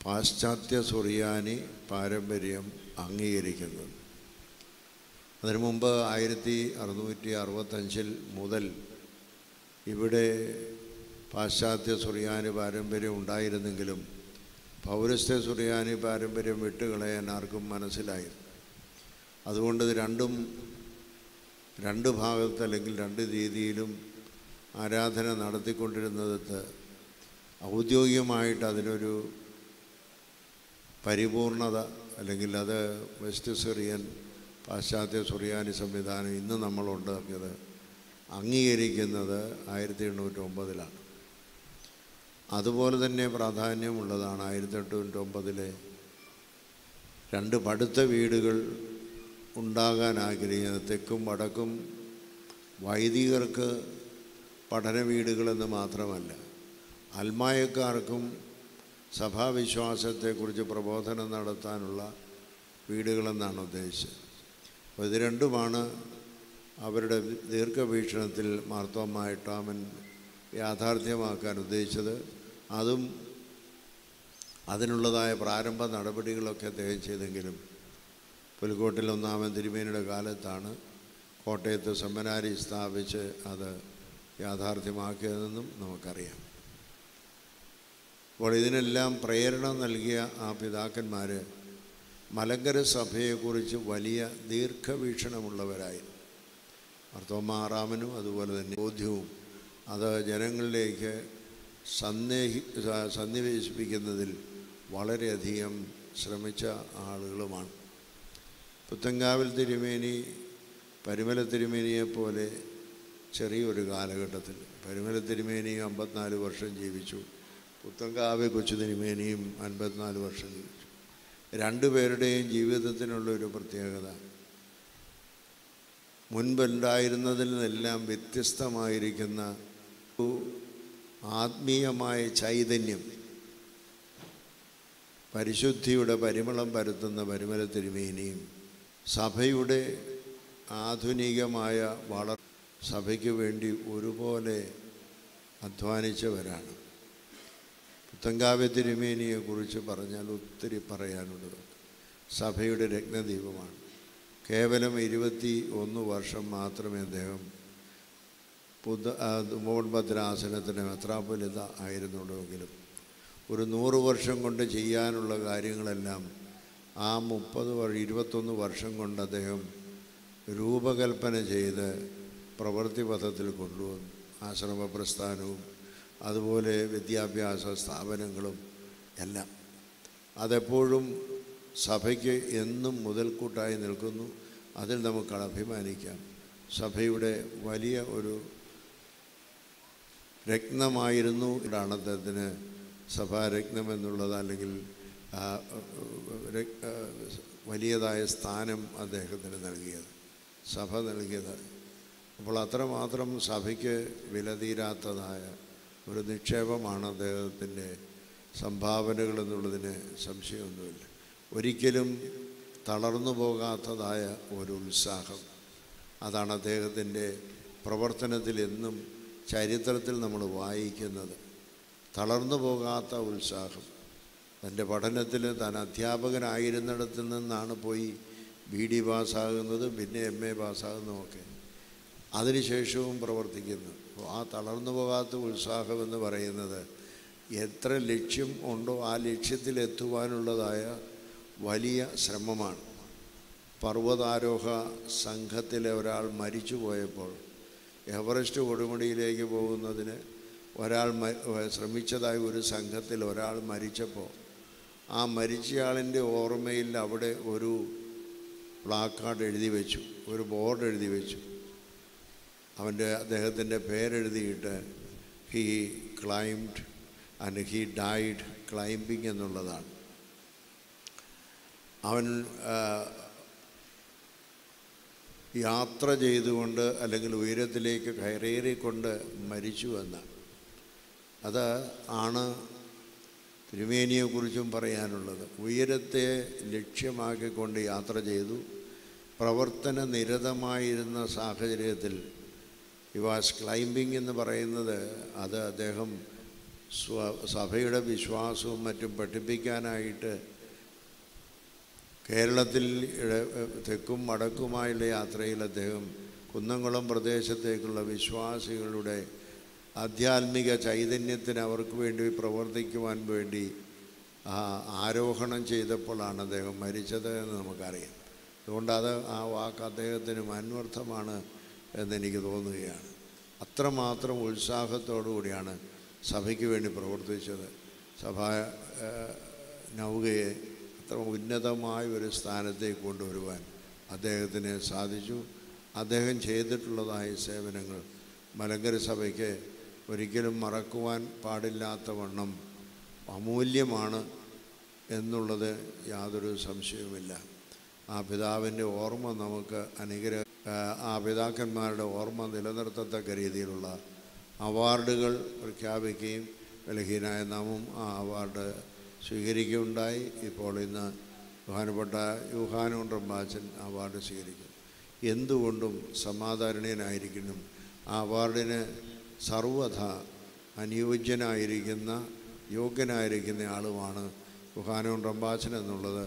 പാശ്ചാത്യ സുറിയാനി പാരമ്പര്യം അംഗീകരിക്കുന്നത് അതിനു മുമ്പ് ആയിരത്തി അറുന്നൂറ്റി അറുപത്തഞ്ചിൽ മുതൽ ഇവിടെ പാശ്ചാത്യ സുറിയാനി പാരമ്പര്യം ഉണ്ടായിരുന്നെങ്കിലും പൗരസ്ത്യ സുറിയാനി പാരമ്പര്യം വിട്ടുകളയാൻ ആർക്കും മനസ്സിലായി. അതുകൊണ്ട് രണ്ടും രണ്ട് ഭാഗത്ത് അല്ലെങ്കിൽ രണ്ട് രീതിയിലും ആരാധന നടത്തിക്കൊണ്ടിരുന്നത് ഔദ്യോഗികമായിട്ട് അതിനൊരു പരിപൂർണത അല്ലെങ്കിൽ അത് വെസ്റ്റ് സിറിയൻ പാശ്ചാത്യ സുറിയാനി സംവിധാനം ഇന്ന് നമ്മൾ ഉണ്ടാക്കിയത് അംഗീകരിക്കുന്നത് ആയിരത്തി എണ്ണൂറ്റി ഒമ്പതിലാണ് അതുപോലെ തന്നെ പ്രാധാന്യമുള്ളതാണ് ആയിരത്തി എണ്ണൂറ്റി ഒമ്പതിലെ രണ്ട് പടുത്ത വീടുകൾ ഉണ്ടാകാൻ ആഗ്രഹിക്കുന്നത്. തെക്കും വടക്കും വൈദികർക്ക് പഠന വീടുകളെന്ന് മാത്രമല്ല അൽമായക്കാർക്കും സഭാവിശ്വാസത്തെക്കുറിച്ച് പ്രബോധനം നടത്താനുള്ള വീടുകളെന്നാണ് ഉദ്ദേശിച്ചത്. അപ്പോൾ ഇത് രണ്ടുമാണ് അവരുടെ ദീർഘവീക്ഷണത്തിൽ മാർത്തോമായ ടോമൻ യാഥാർത്ഥ്യമാക്കാൻ ഉദ്ദേശിച്ചത്. അതും അതിനുള്ളതായ പ്രാരംഭ നടപടികളൊക്കെ അദ്ദേഹം ചെയ്തെങ്കിലും പുലിക്കോട്ടിൽ ഒന്നാമൻ തിരുമേനിയുടെ കാലത്താണ് കോട്ടയത്ത് സെമിനാരി സ്ഥാപിച്ച് അത് യാഥാർത്ഥ്യമാക്കിയതെന്നും നമുക്കറിയാം. അപ്പോൾ ഇതിനെല്ലാം പ്രേരണ നൽകിയ ആ പിതാക്കന്മാർ മലങ്കര സഭയെക്കുറിച്ച് വലിയ ദീർഘവീക്ഷണമുള്ളവരായി. അർത്തോമാറാമനും അതുപോലെ തന്നെ ബോധ്യവും അത് ജനങ്ങളിലേക്ക് സന്ദേഹി സന്നിവേശിപ്പിക്കുന്നതിൽ വളരെയധികം ശ്രമിച്ച ആളുകളുമാണ്. പുത്തങ്കാവിൽ തിരുമേനി പരിമല തിരുമേനിയെപ്പോലെ ചെറിയൊരു കാലഘട്ടത്തിൽ. പരിമല തിരുമേനി അമ്പത്തിനാല് വർഷം ജീവിച്ചു. പുത്തങ്കാവ് കൊച്ചു തിരുമേനിയും അൻപത്തിനാല് വർഷം ജീവിച്ചു. രണ്ടുപേരുടെയും ജീവിതത്തിനുള്ള ഒരു പ്രത്യേകത മുൻപുണ്ടായിരുന്നതിൽ നിന്നെല്ലാം വ്യത്യസ്തമായിരിക്കുന്ന ആത്മീയമായ ചൈതന്യം പരിശുദ്ധിയുടെ പരിമളം പരത്തുന്ന പരിമല തിരുമേനിയും സഭയുടെ ആധുനികമായ വളർ സഭയ്ക്ക് വേണ്ടി ഒരുപോലെ അധ്വാനിച്ചവരാണ്. പുത്തങ്കാവ്യ തിരുമേനിയെക്കുറിച്ച് പറഞ്ഞാൽ ഒത്തിരി പറയാനുള്ളത്. സഭയുടെ രത്നദീപമാണ്. കേവലം ഇരുപത്തി ഒന്ന് വർഷം മാത്രമേ അദ്ദേഹം പുത മോൺഭദ്രാസനത്തിന് മെത്രാപ്പൊലിത ആയിരുന്നുള്ളൂവെങ്കിലും ഒരു നൂറ് വർഷം കൊണ്ട് ചെയ്യാനുള്ള കാര്യങ്ങളെല്ലാം ആ മുപ്പത് ഇരുപത്തൊന്ന് വർഷം കൊണ്ട് അദ്ദേഹം രൂപകൽപ്പന ചെയ്ത് പ്രവൃത്തിപഥത്തിൽ കൊണ്ടുവന്നു. ആശ്രമ പ്രസ്ഥാനവും അതുപോലെ വിദ്യാഭ്യാസ സ്ഥാപനങ്ങളും എല്ലാം. അതെപ്പോഴും സഭയ്ക്ക് എന്നും മുതൽക്കൂട്ടായി നിൽക്കുന്നു. അതിൽ നമുക്ക് അഭിമാനിക്കാം. സഭയുടെ വലിയ ഒരു രത്നമായിരുന്നു അദ്ദേഹത്തിന് സഭാരത്നം എന്നുള്ളത് അല്ലെങ്കിൽ വലിയതായ സ്ഥാനം അദ്ദേഹത്തിന് നൽകിയത് സഭ നൽകിയത്. അപ്പോൾ അത്രമാത്രം സഭയ്ക്ക് വിലതീരാത്തതായ ഒരു നിക്ഷേപമാണ് അദ്ദേഹത്തിന്റെ സംഭാവനകൾ എന്നുള്ളതിന് സംശയമൊന്നുമില്ല. ഒരിക്കലും തളർന്നു പോകാത്തതായ ഒരു ഉത്സാഹം. അതാണ് അദ്ദേഹത്തിന്റെ പ്രവർത്തനത്തിൽ എന്നും ചരിത്രത്തിൽ നമ്മൾ വായിക്കുന്നത്. തളർന്നു പോകാത്ത ഉത്സാഹം. തന്റെ പഠനത്തിൽ താൻ അധ്യാപകനായിരുന്നിടത്തിൽ നിന്നാണ് പോയി ബി ഡി പാസ്സാകുന്നതും പിന്നെ എം എ പാസ്സാകുന്നതുമൊക്കെ. അതിനുശേഷവും പ്രവർത്തിക്കുന്നു. ആ തളർന്നു പോകാത്ത ഉത്സാഹം എന്ന് പറയുന്നത് എത്ര ലക്ഷ്യം ഉണ്ടോ ആ ലക്ഷ്യത്തിലെത്തുവാനുള്ളതായ വലിയ ശ്രമമാണ്. പർവതാരോഹ സംഘത്തിലെ ഒരാൾ മരിച്ചു പോയപ്പോൾ എവറസ്റ്റ് കൊടുമുടിയിലേക്ക് പോകുന്നതിന് ഒരാൾ ശ്രമിച്ചതായി ഒരു സംഘത്തിൽ ഒരാൾ മരിച്ചപ്പോൾ ആ മരിച്ചയാളിന്റെ ഓർമ്മയിൽ അവിടെ ഒരു പ്ലാക്കാർഡ് എഴുതി വെച്ചു ഒരു ബോർഡ് എഴുതി വെച്ചു. അവന്റെ അദ്ദേഹത്തിന്റെ പേരെഴുതിയിട്ട് he climbed and he died climbing എന്നുള്ളതാണ്. അവൻ യാത്ര ചെയ്തുകൊണ്ട് അല്ലെങ്കിൽ ഉയരത്തിലേക്ക് കയറേറിക്കൊണ്ട് മരിച്ചു എന്ന്. അത് ആണ് തിരുമേനിയെക്കുറിച്ചും പറയാനുള്ളത്. ഉയരത്തെ ലക്ഷ്യമാക്കിക്കൊണ്ട് യാത്ര ചെയ്തു. പ്രവർത്തന നിരതമായിരുന്ന സാഹചര്യത്തിൽ ഈ വാസ് ക്ലൈംബിംഗ് എന്ന് പറയുന്നത് അത് അദ്ദേഹം സ്വ സഭയുടെ വിശ്വാസവും മറ്റും പഠിപ്പിക്കാനായിട്ട് കേരളത്തിൽ തെക്കും വടക്കുമായുള്ള യാത്രയിൽ അദ്ദേഹം കുന്നംകുളം പ്രദേശത്തേക്കുള്ള വിശ്വാസികളുടെ ആധ്യാത്മിക ചൈതന്യത്തിന് അവർക്ക് വേണ്ടി പ്രവർത്തിക്കുവാൻ വേണ്ടി ആരോഹണം ചെയ്തപ്പോഴാണ് അദ്ദേഹം മരിച്ചത് എന്ന് നമുക്കറിയാം. അതുകൊണ്ട് അത് ആ വാക്ക് അദ്ദേഹത്തിന് അന്വർത്ഥമാണ് എന്നെനിക്ക് തോന്നുകയാണ്. അത്രമാത്രം ഉത്സാഹത്തോടു കൂടിയാണ് സഭയ്ക്ക് വേണ്ടി പ്രവർത്തിച്ചത്. സഭ നൗകയെ അത്ര ഉന്നതമായ ഒരു സ്ഥാനത്തേക്ക് കൊണ്ടുവരുവാൻ അദ്ദേഹത്തിന് സാധിച്ചു. അദ്ദേഹം ചെയ്തിട്ടുള്ളതായ സേവനങ്ങൾ മലങ്കര സഭയ്ക്ക് ഒരിക്കലും മറക്കുവാൻ പാടില്ലാത്ത വണ്ണം അമൂല്യമാണ് എന്നുള്ളത് യാതൊരു സംശയവുമില്ല. ആ പിതാവിന്റെ ഓർമ്മ നമുക്ക് അനുഗ്രഹ ആ പിതാക്കന്മാരുടെ ഓർമ്മ നിലനിർത്തത്തക്ക രീതിയിലുള്ള അവാർഡുകൾ പ്രഖ്യാപിക്കുകയും ബലഹീനായ നാമും ആ അവാർഡ് സ്വീകരിക്കുകയുണ്ടായി. ഇപ്പോൾ ഇന്ന് ബഹുമാനപ്പെട്ട യുഹാനുണ്ടമ്പാച്ചൻ അവാർഡ് സ്വീകരിക്കും എന്തുകൊണ്ടും സമാധാരണീയനായിരിക്കണം ആ അവാർഡിന് സർവധ അനുയോജ്യനായിരിക്കുന്ന യോഗ്യനായിരിക്കുന്ന ആളുമാണ് യുഹാനുണ്ടമ്പാച്ചൻ എന്നുള്ളത്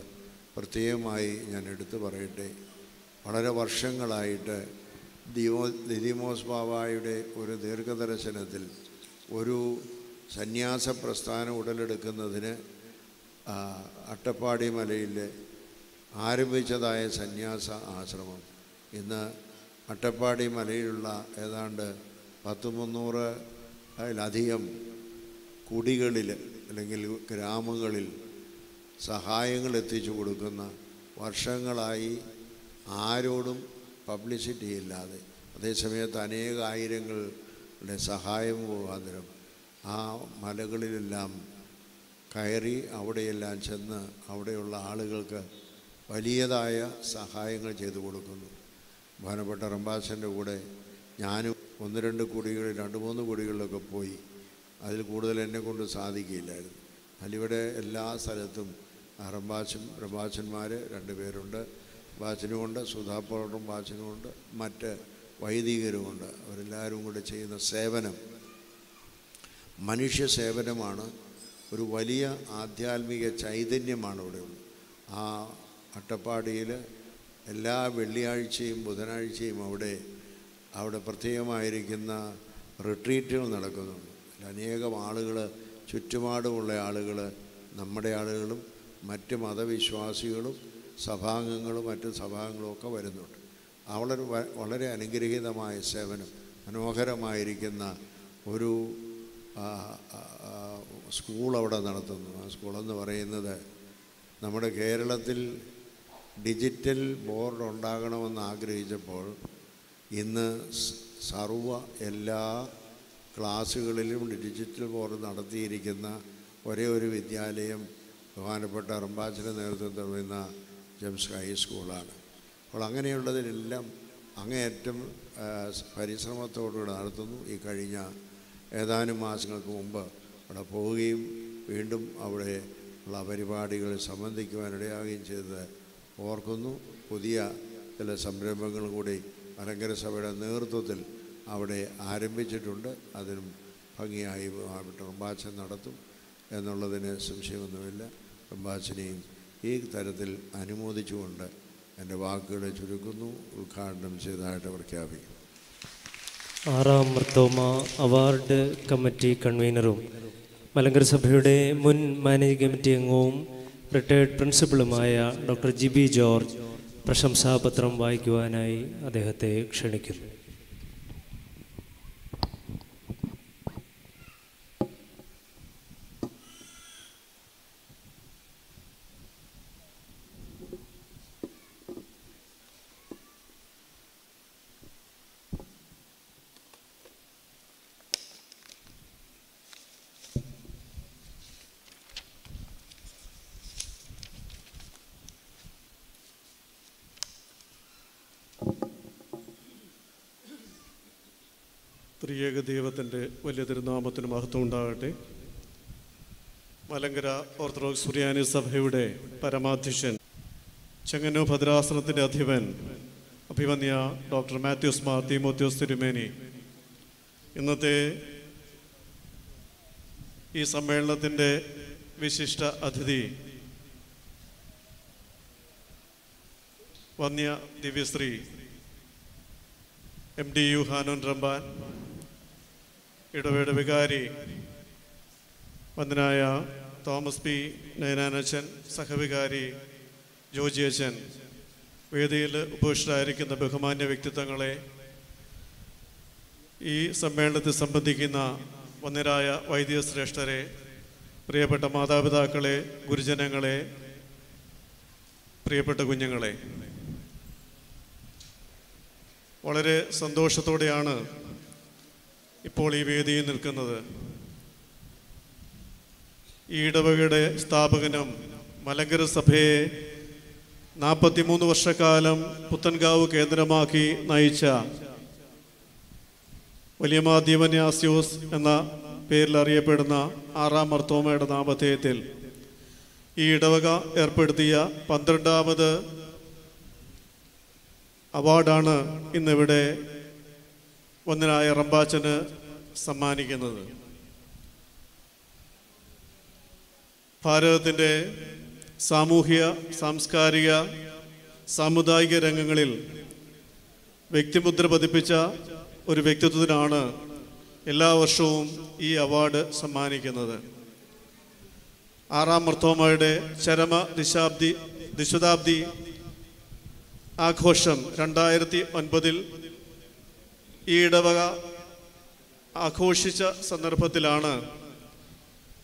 പ്രത്യേകമായി ഞാൻ എടുത്തു പറയട്ടെ. വളരെ വർഷങ്ങളായിട്ട് ദിമോ ദിദിമോസ് ബാബായുടെ ഒരു ദീർഘദർശനത്തിൽ ഒരു സന്യാസ പ്രസ്ഥാനം ഉടലെടുക്കുന്നതിന് അട്ടപ്പാടി മലയിൽ ആരംഭിച്ചതായ സന്യാസ ആശ്രമം. ഇന്ന് അട്ടപ്പാടി മലയിലുള്ള ഏതാണ്ട് പത്ത് മുന്നൂറ് അതിലധികം കുടികളിൽ അല്ലെങ്കിൽ ഗ്രാമങ്ങളിൽ സഹായങ്ങൾ എത്തിച്ചു കൊടുക്കുന്ന വർഷങ്ങളായി ആരോടും പബ്ലിസിറ്റി ഇല്ലാതെ. അതേസമയത്ത് അനേക ആയിരങ്ങളുടെ സഹായം മുഖാന്തരം ആ മലകളിലെല്ലാം കയറി അവിടെയെല്ലാം ചെന്ന് അവിടെയുള്ള ആളുകൾക്ക് വലിയതായ സഹായങ്ങൾ ചെയ്തു കൊടുക്കുന്നു. ബഹനപ്പെട്ട റംബാസിന്റെ കൂടെ ഞാനും ഒന്ന് രണ്ട് കുടികളിൽ രണ്ട് മൂന്ന് കുടികളിലൊക്കെ പോയി അതിൽ കൂടുതൽ എന്നെ കൊണ്ട് സാധിക്കില്ലായിരുന്നു അതിലിവിടെ എല്ലാ സ്ഥലത്തും റംബാച്ചൻ റംബാച്ചന്മാർ രണ്ട് പേരുണ്ട്. ബാച്ചനുമുണ്ട് സുധാപ്പോട്ടും ബാച്ചിനുമുണ്ട് മറ്റ് വൈദികരുമുണ്ട്. അവരെല്ലാവരും കൂടെ ചെയ്യുന്ന സേവനം മനുഷ്യ സേവനമാണ് ഒരു വലിയ ആധ്യാത്മിക ചൈതന്യമാണ് ഇവിടെ ഉള്ളത്. ആ അട്ടപ്പാടിയിൽ എല്ലാ വെള്ളിയാഴ്ചയും ബുധനാഴ്ചയും അവിടെ അവിടെ പ്രത്യേകമായിരിക്കുന്ന റിട്രീറ്റുകൾ നടക്കുന്നുണ്ട്. അനേകം ആളുകൾ ചുറ്റുപാടുമുള്ള ആളുകൾ നമ്മുടെ ആളുകളും മറ്റ് മതവിശ്വാസികളും സഭാംഗങ്ങളും മറ്റ് സഭാംഗങ്ങളും ഒക്കെ വരുന്നുണ്ട്. അവളൊരു വളരെ അനുഗ്രഹീതമായ സേവനം മനോഹരമായിരിക്കുന്ന ഒരു സ്കൂൾ അവിടെ നടത്തുന്നു. ആ സ്കൂളെന്ന് പറയുന്നത് നമ്മുടെ കേരളത്തിൽ ഡിജിറ്റൽ ബോർഡ് ഉണ്ടാകണമെന്ന് ആഗ്രഹിച്ചപ്പോൾ ഇന്ന് സർവ എല്ലാ ക്ലാസ്സുകളിലും ഡിജിറ്റൽ ബോർഡ് നടത്തിയിരിക്കുന്ന ഒരേ ഒരു വിദ്യാലയം ബഹുമാനപ്പെട്ട റംബാച്ചിന്റെ നേതൃത്വം വരുന്ന ജെംസ് ഹൈസ്കൂളാണ് അപ്പോൾ അങ്ങനെയുള്ളതിനെല്ലാം അങ്ങേയറ്റം പരിശ്രമത്തോടുകൂടെ നടത്തുന്നു. ഈ കഴിഞ്ഞ ഏതാനും മാസങ്ങൾക്ക് മുമ്പ് അവിടെ പോവുകയും വീണ്ടും അവിടെ ഉള്ള പരിപാടികളിൽ സംബന്ധിക്കുവാനിടയാകുകയും ചെയ്തത് ഓർക്കുന്നു. പുതിയ ചില സംരംഭങ്ങളും കൂടി മലങ്കര സഭയുടെ നേതൃത്വത്തിൽ അവിടെ ആരംഭിച്ചിട്ടുണ്ട്. അതിനും ഭംഗിയായി റംബാച്ചൻ നടത്തും എന്നുള്ളതിന് സംശയമൊന്നുമില്ല. റംബാച്ചനെയും ഈ തരത്തിൽ അനുമോദിച്ചുകൊണ്ട് എന്റെ വാക്കുകളെ ചുരുക്കുന്നു ഉദ്ഘാടനം ചെയ്തതായിട്ട് പ്രഖ്യാപിക്കും ആറാം മർത്തോമ അവാർഡ് കമ്മിറ്റി കൺവീനറും മലങ്കര സഭയുടെ മുൻ മാനേജിംഗ് കമ്മിറ്റി അംഗവും റിട്ടയർഡ് പ്രിൻസിപ്പളുമായ ഡോക്ടർ ജി ബി ജോർജ് പ്രശംസാപത്രം വായിക്കുവാനായി അദ്ദേഹത്തെ ക്ഷണിക്കുന്നു. ത്രിയേക ദൈവത്തിന്റെ വലിയ തിരുനാമത്തിന് മഹത്വം ഉണ്ടാകട്ടെ. മലങ്കര ഓർത്തഡോക്സ് സുറിയാനി സഭയുടെ പരമാധ്യക്ഷൻ ചെങ്ങന്നൂർ ഭദ്രാസനത്തിന്റെ അധിപൻ അഭിമന്യ ഡോക്ടർ മാത്യൂസ് മാർ തീമോത്യോസ് തിരുമേനി. ഇന്നത്തെ ഈ സമ്മേളനത്തിന്റെ വിശിഷ്ട അതിഥി വന്യ ദിവ്യശ്രീ M D Yuhanon Ramban ഇടവേട് വികാരി വന്ദനായ തോമസ് പി. നയനാനച്ചൻ സഹവികാരി ജോജി അച്ഛൻ വേദിയിൽ ഉപവിഷ്ടരായിരിക്കുന്ന ബഹുമാന്യ വ്യക്തിത്വങ്ങളെ ഈ സമ്മേളനത്തിൽ സംബന്ധിക്കുന്ന വന്യരായ വൈദിക ശ്രേഷ്ഠരെ പ്രിയപ്പെട്ട മാതാപിതാക്കളെ ഗുരുജനങ്ങളെ പ്രിയപ്പെട്ട കുഞ്ഞുങ്ങളെ. വളരെ സന്തോഷത്തോടെയാണ് ഇപ്പോൾ ഈ വേദിയിൽ നിൽക്കുന്നത് ഈ ഇടവകയുടെ സ്ഥാപകനും മലങ്കര സഭയെ നാൽപ്പത്തിമൂന്ന് വർഷക്കാലം പുത്തൻകാവ് കേന്ദ്രമാക്കി നയിച്ച വലിയമാ എന്ന പേരിൽ അറിയപ്പെടുന്ന ആറാം മർത്തോമയുടെ നാമധേയത്തിൽ ഈ ഇടവക ഏർപ്പെടുത്തിയ പന്ത്രണ്ടാമത് അവാർഡാണ് ഇന്നിവിടെ ഒന്നിനായ റംബാച്ചന് സമ്മാനിക്കുന്നത്. ഭാരതത്തിന്റെ സാമൂഹ്യ സാംസ്കാരിക സാമുദായിക രംഗങ്ങളിൽ വ്യക്തിമുദ്ര പതിപ്പിച്ച ഒരു വ്യക്തിത്വത്തിനാണ് എല്ലാ വർഷവും ഈ അവാർഡ് സമ്മാനിക്കുന്നത്. ആറാം മർത്തോമയുടെ ചരമ ദിശാബ്ദി ദിശതാബ്ദി ആഘോഷം രണ്ടായിരത്തി ഒൻപതിൽ ഈ ഇടവക ആഘോഷിച്ച സന്ദർഭത്തിലാണ്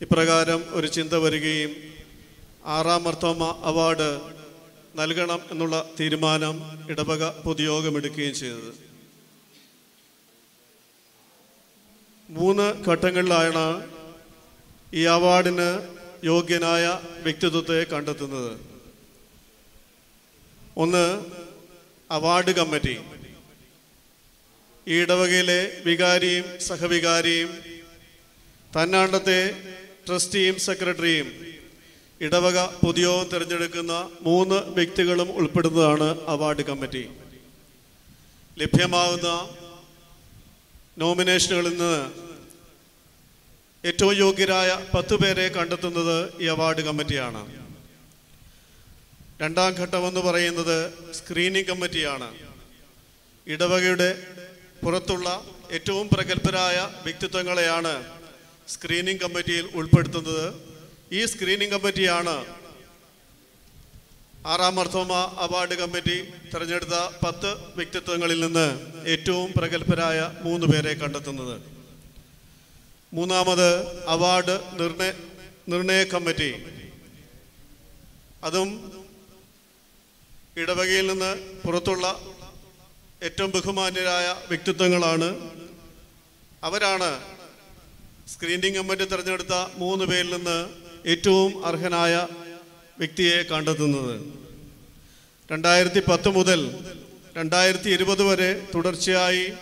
ഇപ്രകാരം ഒരു ചിന്ത വരികയും ആറാം മർത്തോമ അവാർഡ് നൽകണം എന്നുള്ള തീരുമാനം ഇടവക പൊതുയോഗമെടുക്കുകയും ചെയ്തത്. മൂന്ന് ഘട്ടങ്ങളിലാണ് ഈ അവാർഡിന് യോഗ്യനായ വ്യക്തിത്വത്തെ കണ്ടെത്തുന്നത്. ഒന്ന് അവാർഡ് കമ്മിറ്റി. ഈ ഇടവകയിലെ വികാരിയും സഹവികാരിയും തന്നാണ്ടത്തെ ട്രസ്റ്റിയും സെക്രട്ടറിയും ഇടവക പൊതുയോഗം തിരഞ്ഞെടുക്കുന്ന മൂന്ന് വ്യക്തികളും ഉൾപ്പെടുന്നതാണ് അവാർഡ് കമ്മിറ്റി. ലഭ്യമാകുന്ന നോമിനേഷനുകളിൽ നിന്ന് ഏറ്റവും യോഗ്യരായ പത്ത് പേരെ കണ്ടെത്തുന്നത് ഈ അവാർഡ് കമ്മിറ്റിയാണ്. രണ്ടാം ഘട്ടമെന്ന് പറയുന്നത് സ്ക്രീനിംഗ് കമ്മിറ്റിയാണ്. ഇടവകയുടെ പുറത്തുള്ള ഏറ്റവും പ്രഗത്ഭരായ വ്യക്തിത്വങ്ങളെയാണ് സ്ക്രീനിംഗ് കമ്മിറ്റിയിൽ ഉൾപ്പെടുത്തുന്നത്. ഈ സ്ക്രീനിംഗ് കമ്മിറ്റിയാണ് ആറാം മർത്തോമ അവാർഡ് കമ്മിറ്റി തിരഞ്ഞെടുത്ത പത്ത് വ്യക്തിത്വങ്ങളിൽ നിന്ന് ഏറ്റവും പ്രഗത്ഭരായ മൂന്ന് പേരെ കണ്ടെത്തുന്നത്. മൂന്നാമത് അവാർഡ് നിർണയ നിർണയ കമ്മിറ്റി അതും ഇടവകയിൽ നിന്ന് പുറത്തുള്ള ഏറ്റവും ബഹുമാന്യരായ വ്യക്തിത്വങ്ങളാണ്. അവരാണ് സ്ക്രീനിംഗ് കമ്മിറ്റി തിരഞ്ഞെടുത്ത മൂന്ന് പേരിൽ നിന്ന് ഏറ്റവും അർഹനായ വ്യക്തിയെ കണ്ടെത്തുന്നത്. രണ്ടായിരത്തി പത്ത് മുതൽ രണ്ടായിരത്തി ഇരുപത് വരെ തുടർച്ചയായി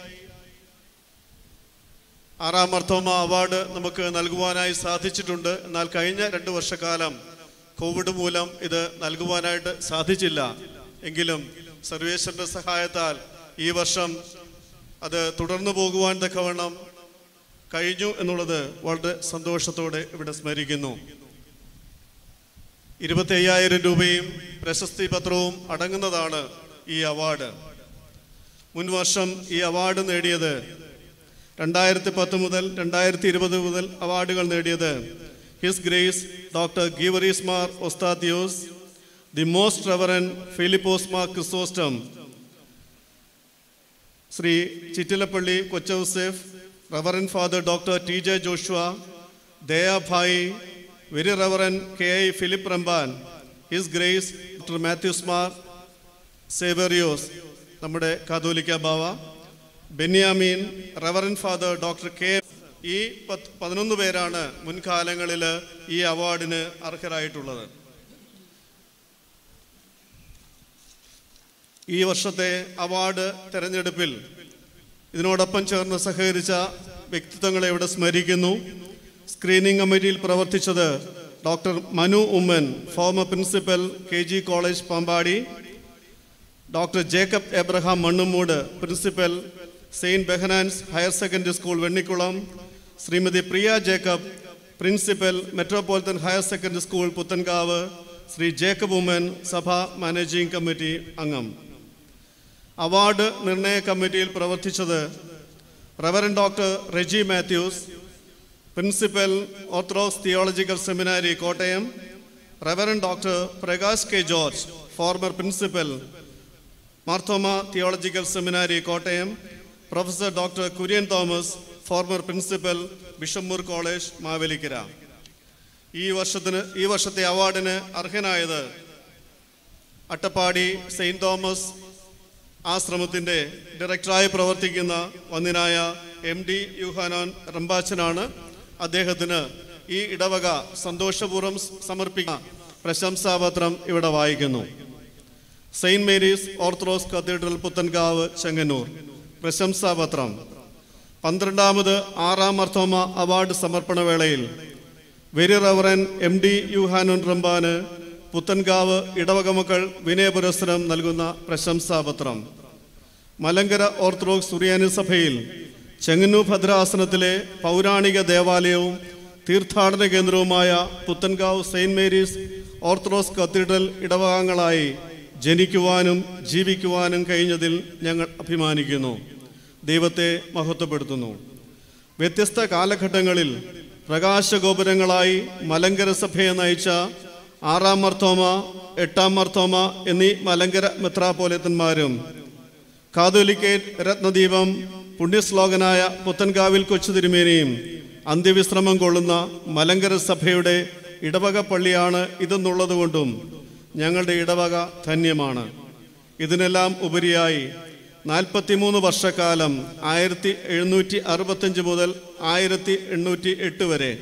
ആറാം മർത്തോമ അവാർഡ് നമുക്ക് നൽകുവാനായി സാധിച്ചിട്ടുണ്ട്. എന്നാൽ കഴിഞ്ഞ രണ്ട് വർഷക്കാലം കോവിഡ് മൂലം ഇത് നൽകുവാനായിട്ട് സാധിച്ചില്ല. എങ്കിലും സർവേശ്വരന്റെ സഹായത്താൽ ഈ വർഷം അത് തുടർന്നു പോകുവാൻ തക്കവണ്ണം കഴിഞ്ഞു എന്നുള്ളത് വളരെ സന്തോഷത്തോടെ ഇവിടെ സ്മരിക്കുന്നു. ഇരുപത്തി അയ്യായിരം രൂപയും പ്രശസ്തി പത്രവും അടങ്ങുന്നതാണ് ഈ അവാർഡ്. മുൻ വർഷം ഈ അവാർഡ് നേടിയത് രണ്ടായിരത്തി പത്ത് മുതൽ രണ്ടായിരത്തി ഇരുപത് മുതൽ അവാർഡുകൾ നേടിയത് his grace doctor Geevarghese Mar the most reverend Philipose Mar Chrysostom Shri Chittilappilly Kochouseph reverend father doctor T J Joshua Dayabai very reverend K I Philip Ramban his grace doctor Mathews Mar Severios നമ്മുടെ കാതോലിക്ക ബാവ Benyamin reverend father doctor K ഈ പത്ത് പതിനൊന്ന് പേരാണ് മുൻകാലങ്ങളിൽ ഈ അവാർഡിന് അർഹരായിട്ടുള്ളത്. ഈ വർഷത്തെ അവാർഡ് തെരഞ്ഞെടുപ്പിൽ ഇതിനോടൊപ്പം ചേർന്ന് സഹകരിച്ച വ്യക്തിത്വങ്ങളെ ഇവിടെ സ്മരിക്കുന്നു. സ്ക്രീനിംഗ് കമ്മിറ്റിയിൽ പ്രവർത്തിച്ചത് doctor Manu Oommen former principal K G college Pampady doctor Jacob Abraham Mannumoodu principal saint Behanan's higher secondary school Vennikulam Shrimati Priya Jacob principal metropolitan higher secondary school Puthencavu Shri Jacob Oommen സഭ managing committee അംഗം. Award നിർണയ കമ്മിറ്റിയിൽ പ്രവർത്തിച്ചത് reverend doctor Reji Mathews principal orthodox theological seminary Kottayam reverend doctor Prakash K George former principal Marthoma theological seminary Kottayam professor doctor Kurian Thomas former principal bishop Moore college Mavelikara. ഈ വർഷത്തിന് ഈ വർഷത്തെ അവാർഡിന് അർഹനായത് Attappadi saint Thomas ആശ്രമത്തിന്റെ ഡയറക്ടറായി പ്രവർത്തിക്കുന്ന വന്നിനായ M D Yuhanon റംബാച്ചനാണ് അദ്ദേഹത്തിന് ഈ ഇടവക സന്തോഷപൂർവം സമർപ്പിക്കുന്ന പ്രശംസാപത്രം ഇവിടെ വായിക്കുന്നു. Saint Mary's Orthodox cathedral Puthencavu Chengannur. പ്രശംസാപത്രം. പന്ത്രണ്ടാമത് ആറാം അർത്ഥോമ അവാർഡ് സമർപ്പണ വേളയിൽ very reverend M D Yuhanon റംബാന് Puthencavu ഇടവകമക്കൾ വിനയ പുരസ്സരം നൽകുന്ന പ്രശംസാപത്രം. മലങ്കര ഓർത്തഡോക്സ് സുറിയാനി സഭയിൽ ചെങ്ങന്നൂർ ഭദ്രാസനത്തിലെ പൗരാണിക ദേവാലയവും തീർത്ഥാടന കേന്ദ്രവുമായ Puthencavu saint Mary's Orthodox cathedral ഇടവകങ്ങളായി ജനിക്കുവാനും ജീവിക്കുവാനും കഴിഞ്ഞതിൽ ഞങ്ങൾ അഭിമാനിക്കുന്നു. ദൈവത്തെ മഹത്വപ്പെടുത്തുന്നു. വ്യത്യസ്ത കാലഘട്ടങ്ങളിൽ പ്രകാശഗോപുരങ്ങളായി മലങ്കര സഭയെ നയിച്ച ആറാം മർത്തോമ എട്ടാം മർത്തോമ എന്നീ മലങ്കര മെത്രാപോലിത്തന്മാരും കാതോലിക്കേറ്റ് രത്നദീപം പുണ്യശ്ലോകനായ പുത്തൻകാവിൽ കൊച്ചു തിരുമേനിയും അന്ത്യവിശ്രമം കൊള്ളുന്ന മലങ്കര സഭയുടെ ഇടവക പള്ളിയാണ് ഇതെന്നുള്ളതുകൊണ്ടും ഞങ്ങളുടെ ഇടവക ധന്യമാണ്. ഇതിനെല്ലാം ഉപരിയായി നാൽപ്പത്തിമൂന്ന് വർഷക്കാലം ആയിരത്തി എഴുന്നൂറ്റി അറുപത്തഞ്ച് മുതൽ ആയിരത്തി എണ്ണൂറ്റി എട്ട് വരെ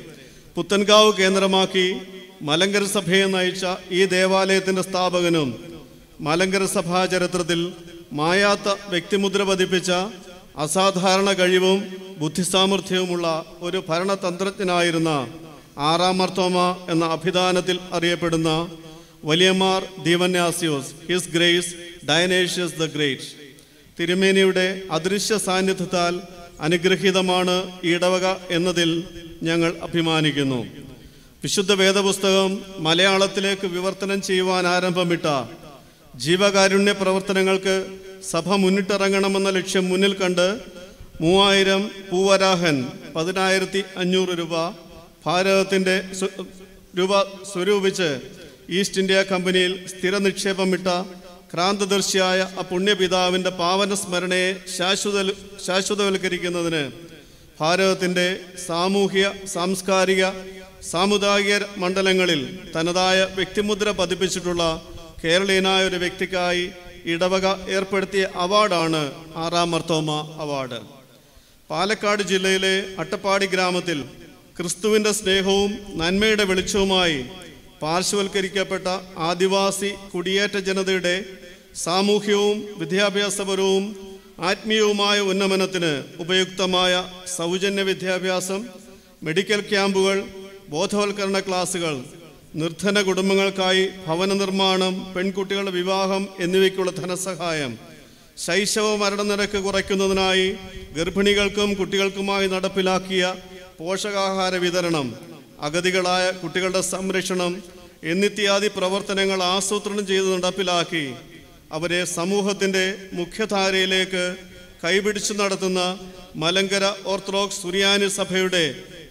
പുത്തൻകാവ് കേന്ദ്രമാക്കി മലങ്കര സഭയെ നയിച്ച ഈ ദേവാലയത്തിന്റെ സ്ഥാപകനും മലങ്കര സഭാ ചരിത്രത്തിൽ മായാത്ത വ്യക്തിമുദ്ര പതിപ്പിച്ച അസാധാരണ കഴിവും ബുദ്ധിസാമർഥ്യവുമുള്ള ഒരു ഭരണതന്ത്രജ്ഞനായിരുന്ന ആറാം മർത്തോമ എന്ന അഭിധാനത്തിൽ അറിയപ്പെടുന്ന വലിയമാർ Dionysius his grace Dionysius the great. തിരുമേനിയുടെ അദൃശ്യ സാന്നിധ്യത്താൽ അനുഗ്രഹീതമാണ് ഇടവക എന്നതിൽ ഞങ്ങൾ അഭിമാനിക്കുന്നു. വിശുദ്ധ വേദപുസ്തകം മലയാളത്തിലേക്ക് വിവർത്തനം ചെയ്യുവാൻ ആരംഭമിട്ട ജീവകാരുണ്യ പ്രവർത്തനങ്ങൾക്ക് സഭ മുന്നിട്ടിറങ്ങണമെന്ന ലക്ഷ്യം മുന്നിൽ കണ്ട് മൂവായിരം പൂവരാഹൻ പതിനായിരത്തി അഞ്ഞൂറ് രൂപ ഭാരതത്തിന്റെ രൂപ സ്വരൂപിച്ച് ഈസ്റ്റ് ഇന്ത്യ കമ്പനിയിൽ സ്ഥിര നിക്ഷേപമിട്ട ക്രാന്തദർശിയായ ആ പുണ്യപിതാവിന്റെ പാവന സ്മരണയെ ശാശ്വത ശാശ്വതവൽക്കരിക്കുന്നതിന് ഭാരതത്തിന്റെ സാമൂഹ്യ സാംസ്കാരിക സാമുദായിക മണ്ഡലങ്ങളിൽ തനതായ വ്യക്തിമുദ്ര പതിപ്പിച്ചിട്ടുള്ള കേരളീയനായ ഒരു വ്യക്തിക്കായി ഇടവക ഏർപ്പെടുത്തിയ അവാർഡാണ് ആറാം മർത്തോമ അവാർഡ്. പാലക്കാട് ജില്ലയിലെ അട്ടപ്പാടി ഗ്രാമത്തിൽ ക്രിസ്തുവിന്റെ സ്നേഹവും നന്മയുടെ വെളിച്ചവുമായി പാർശ്വവൽക്കരിക്കപ്പെട്ട ആദിവാസി കുടിയേറ്റ ജനതയുടെ സാമൂഹ്യവും വിദ്യാഭ്യാസപരവും ആത്മീയവുമായ ഉന്നമനത്തിന് ഉപയുക്തമായ സൗജന്യ വിദ്യാഭ്യാസം മെഡിക്കൽ ക്യാമ്പുകൾ ബോധവൽക്കരണ ക്ലാസുകൾ നിർധന കുടുംബങ്ങൾക്കായി ഭവന നിർമ്മാണം പെൺകുട്ടികളുടെ വിവാഹം എന്നിവയ്ക്കുള്ള ധനസഹായം ശൈശവ മരണനിരക്ക് കുറയ്ക്കുന്നതിനായി ഗർഭിണികൾക്കും കുട്ടികൾക്കുമായി നടപ്പിലാക്കിയ പോഷകാഹാര വിതരണം അഗതികളായ കുട്ടികളുടെ സംരക്ഷണം എന്നിത്യാദി പ്രവർത്തനങ്ങൾ ആസൂത്രണം ചെയ്ത് നടപ്പിലാക്കി അവരെ സമൂഹത്തിന്റെ മുഖ്യധാരയിലേക്ക് കൈപിടിച്ചു നടത്തുന്ന മലങ്കര ഓർത്തഡോക്സ് സുറിയാനി സഭയുടെ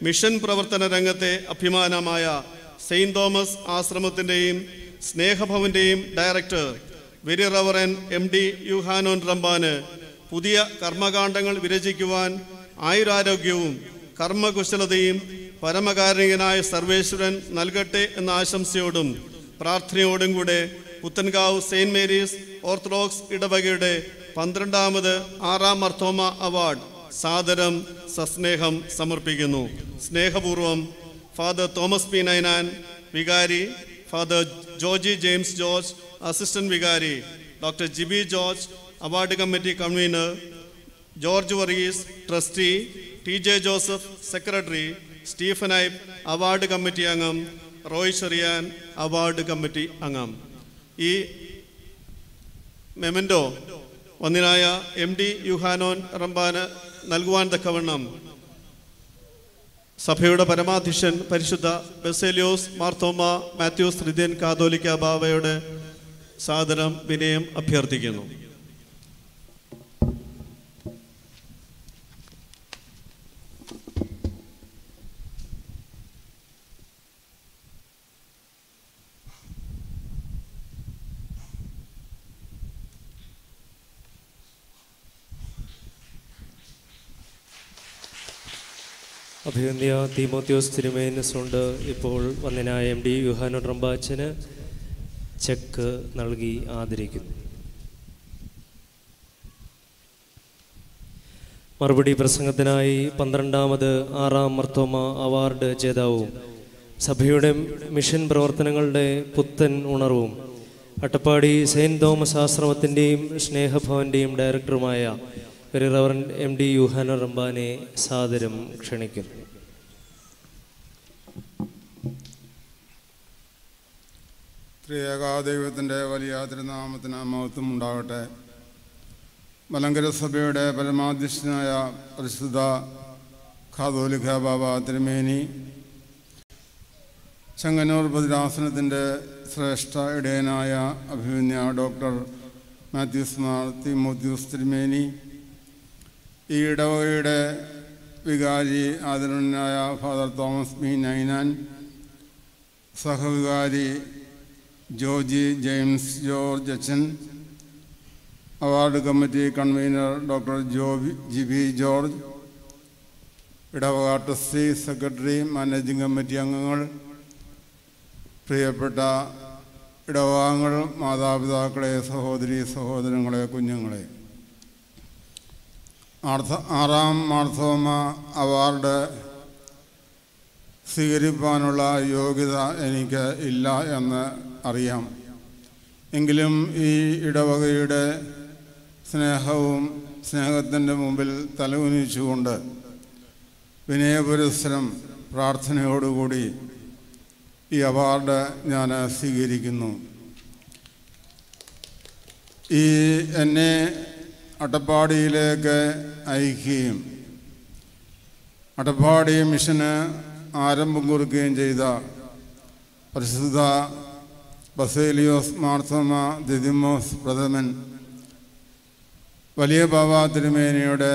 മിഷൻ പ്രവർത്തന രംഗത്തെ അഭിമാനമായ സെയിന്റ് തോമസ് ആശ്രമത്തിന്റെയും സ്നേഹഭവന്റെയും director very reverend M D Yuhanon റംബാന് പുതിയ കർമ്മകാണ്ഡങ്ങൾ വിരചിക്കുവാൻ ആയുരാരോഗ്യവും കർമ്മകുശലതയും പരമകാരുണികനായ സർവേശ്വരൻ നൽകട്ടെ എന്ന ആശംസയോടും പ്രാർത്ഥനയോടും കൂടെ പുത്തൻകാവ് സെയിന്റ് മേരീസ് ഓർത്തഡോക്സ് ഇടവകയുടെ പന്ത്രണ്ടാമത് ആറാം മർത്തോമ അവാർഡ് സാദരം സസ്നേഹം സമർപ്പിക്കുന്നു. സ്നേഹപൂർവം ഫാദർ തോമസ് പി നൈനാൻ വികാരി father Joji James George assistant വികാരി doctor Jibi George award committee convener George Varghese trustee T J Joseph secretary Stephen ഐബ് award committee അംഗം റോയ് ഷെറിയാൻ അവാർഡ് കമ്മിറ്റി അംഗം. ഈ മെമൻഡോ ഒന്നിനായ എം ഡി യുഹാനോൻ റംബാന് നൽകുവാൻ തക്കവണ്ണം. സഭയുടെ പരമാധ്യക്ഷൻ പരിശുദ്ധ ബെസേലിയോസ് മാർത്തോമ മാത്യൂസ് റിദ്യൻ കാതോലിക്ക ബാബയുടെ സാദരം വിനയം അഭ്യർത്ഥിക്കുന്നു. അഭിവന്യ തീമോത്യോസ് തിരുമേനസുണ്ട്. ഇപ്പോൾ വന്നനായ എം ഡി യുഹാനോ ട്രംബാച്ചന് ചെക്ക് നൽകി ആദരിക്കുന്നു. മറുപടി പ്രസംഗത്തിനായി പന്ത്രണ്ടാമത് ആറാം മർത്തോമ അവാർഡ് ജേതാവും സഭയുടെ മിഷൻ പ്രവർത്തനങ്ങളുടെ പുത്തൻ ഉണർവും അട്ടപ്പാടി സെയിന്റ് തോമസ് ആശ്രമത്തിന്റെയും സ്നേഹഭവന്റെയും ഡയറക്ടറുമായ ഒരു റവറൻ എം ഡി യുഹാന റംബാനെ സാദരം ക്ഷണിക്കുന്നു. ത്രിയേകാദൈവത്തിന്റെ വലിയ തിരുനാമത്തിന് മഹത്വം ഉണ്ടാകട്ടെ മലങ്കര സഭയുടെ പരമാധ്യക്ഷനായ പരിശുദ്ധ ഖാതോലിഖ ബാബ തിരുമേനി ചെങ്ങന്നൂർ ഭദ്രാസനത്തിന്റെ ശ്രേഷ്ഠ ഇടയനായ അഭിമന്യ ഡോക്ടർ മാത്യൂസ് മാർ തിമോത്യൂസ് തിരുമേനി ഈ ഇടവകയുടെ വികാരി ആദരണനായ ഫാദർ തോമസ് ബി നൈനാൻ സഹവികാരി ജോജി ജെയിംസ് ജോർജ് അച്ഛൻ award committee convener doctor Joby Jibi George ഇടവക ട്രസ്റ്റി സെക്രട്ടറി മാനേജിംഗ് കമ്മിറ്റി അംഗങ്ങൾ പ്രിയപ്പെട്ട ഇടവകങ്ങൾ മാതാപിതാക്കളെ സഹോദരി സഹോദരങ്ങളെ കുഞ്ഞുങ്ങളെ. ആർത്ത ആറാം മാർത്തോമ അവാർഡ് സ്വീകരിപ്പാനുള്ള യോഗ്യത എനിക്ക് ഇല്ല എന്ന് അറിയാം. എങ്കിലും ഈ ഇടവകയുടെ സ്നേഹവും സ്നേഹത്തിന്റെ മുമ്പിൽ തലകുനിച്ചുകൊണ്ട് വിനയപുരസ്സരം പ്രാർത്ഥനയോടുകൂടി ഈ അവാർഡ് ഞാൻ സ്വീകരിക്കുന്നു. ഈ എന്നെ അട്ടപ്പാടിയിലേക്ക് അയക്കുകയും അട്ടപ്പാടി മിഷന് ആരംഭം കുറിക്കുകയും ചെയ്ത പ്രസിദ്ധ ബസേലിയോസ് മാർത്തോമ ദിദിമോസ് പ്രഥമൻ വലിയ ബാബ തിരുമേനിയുടെ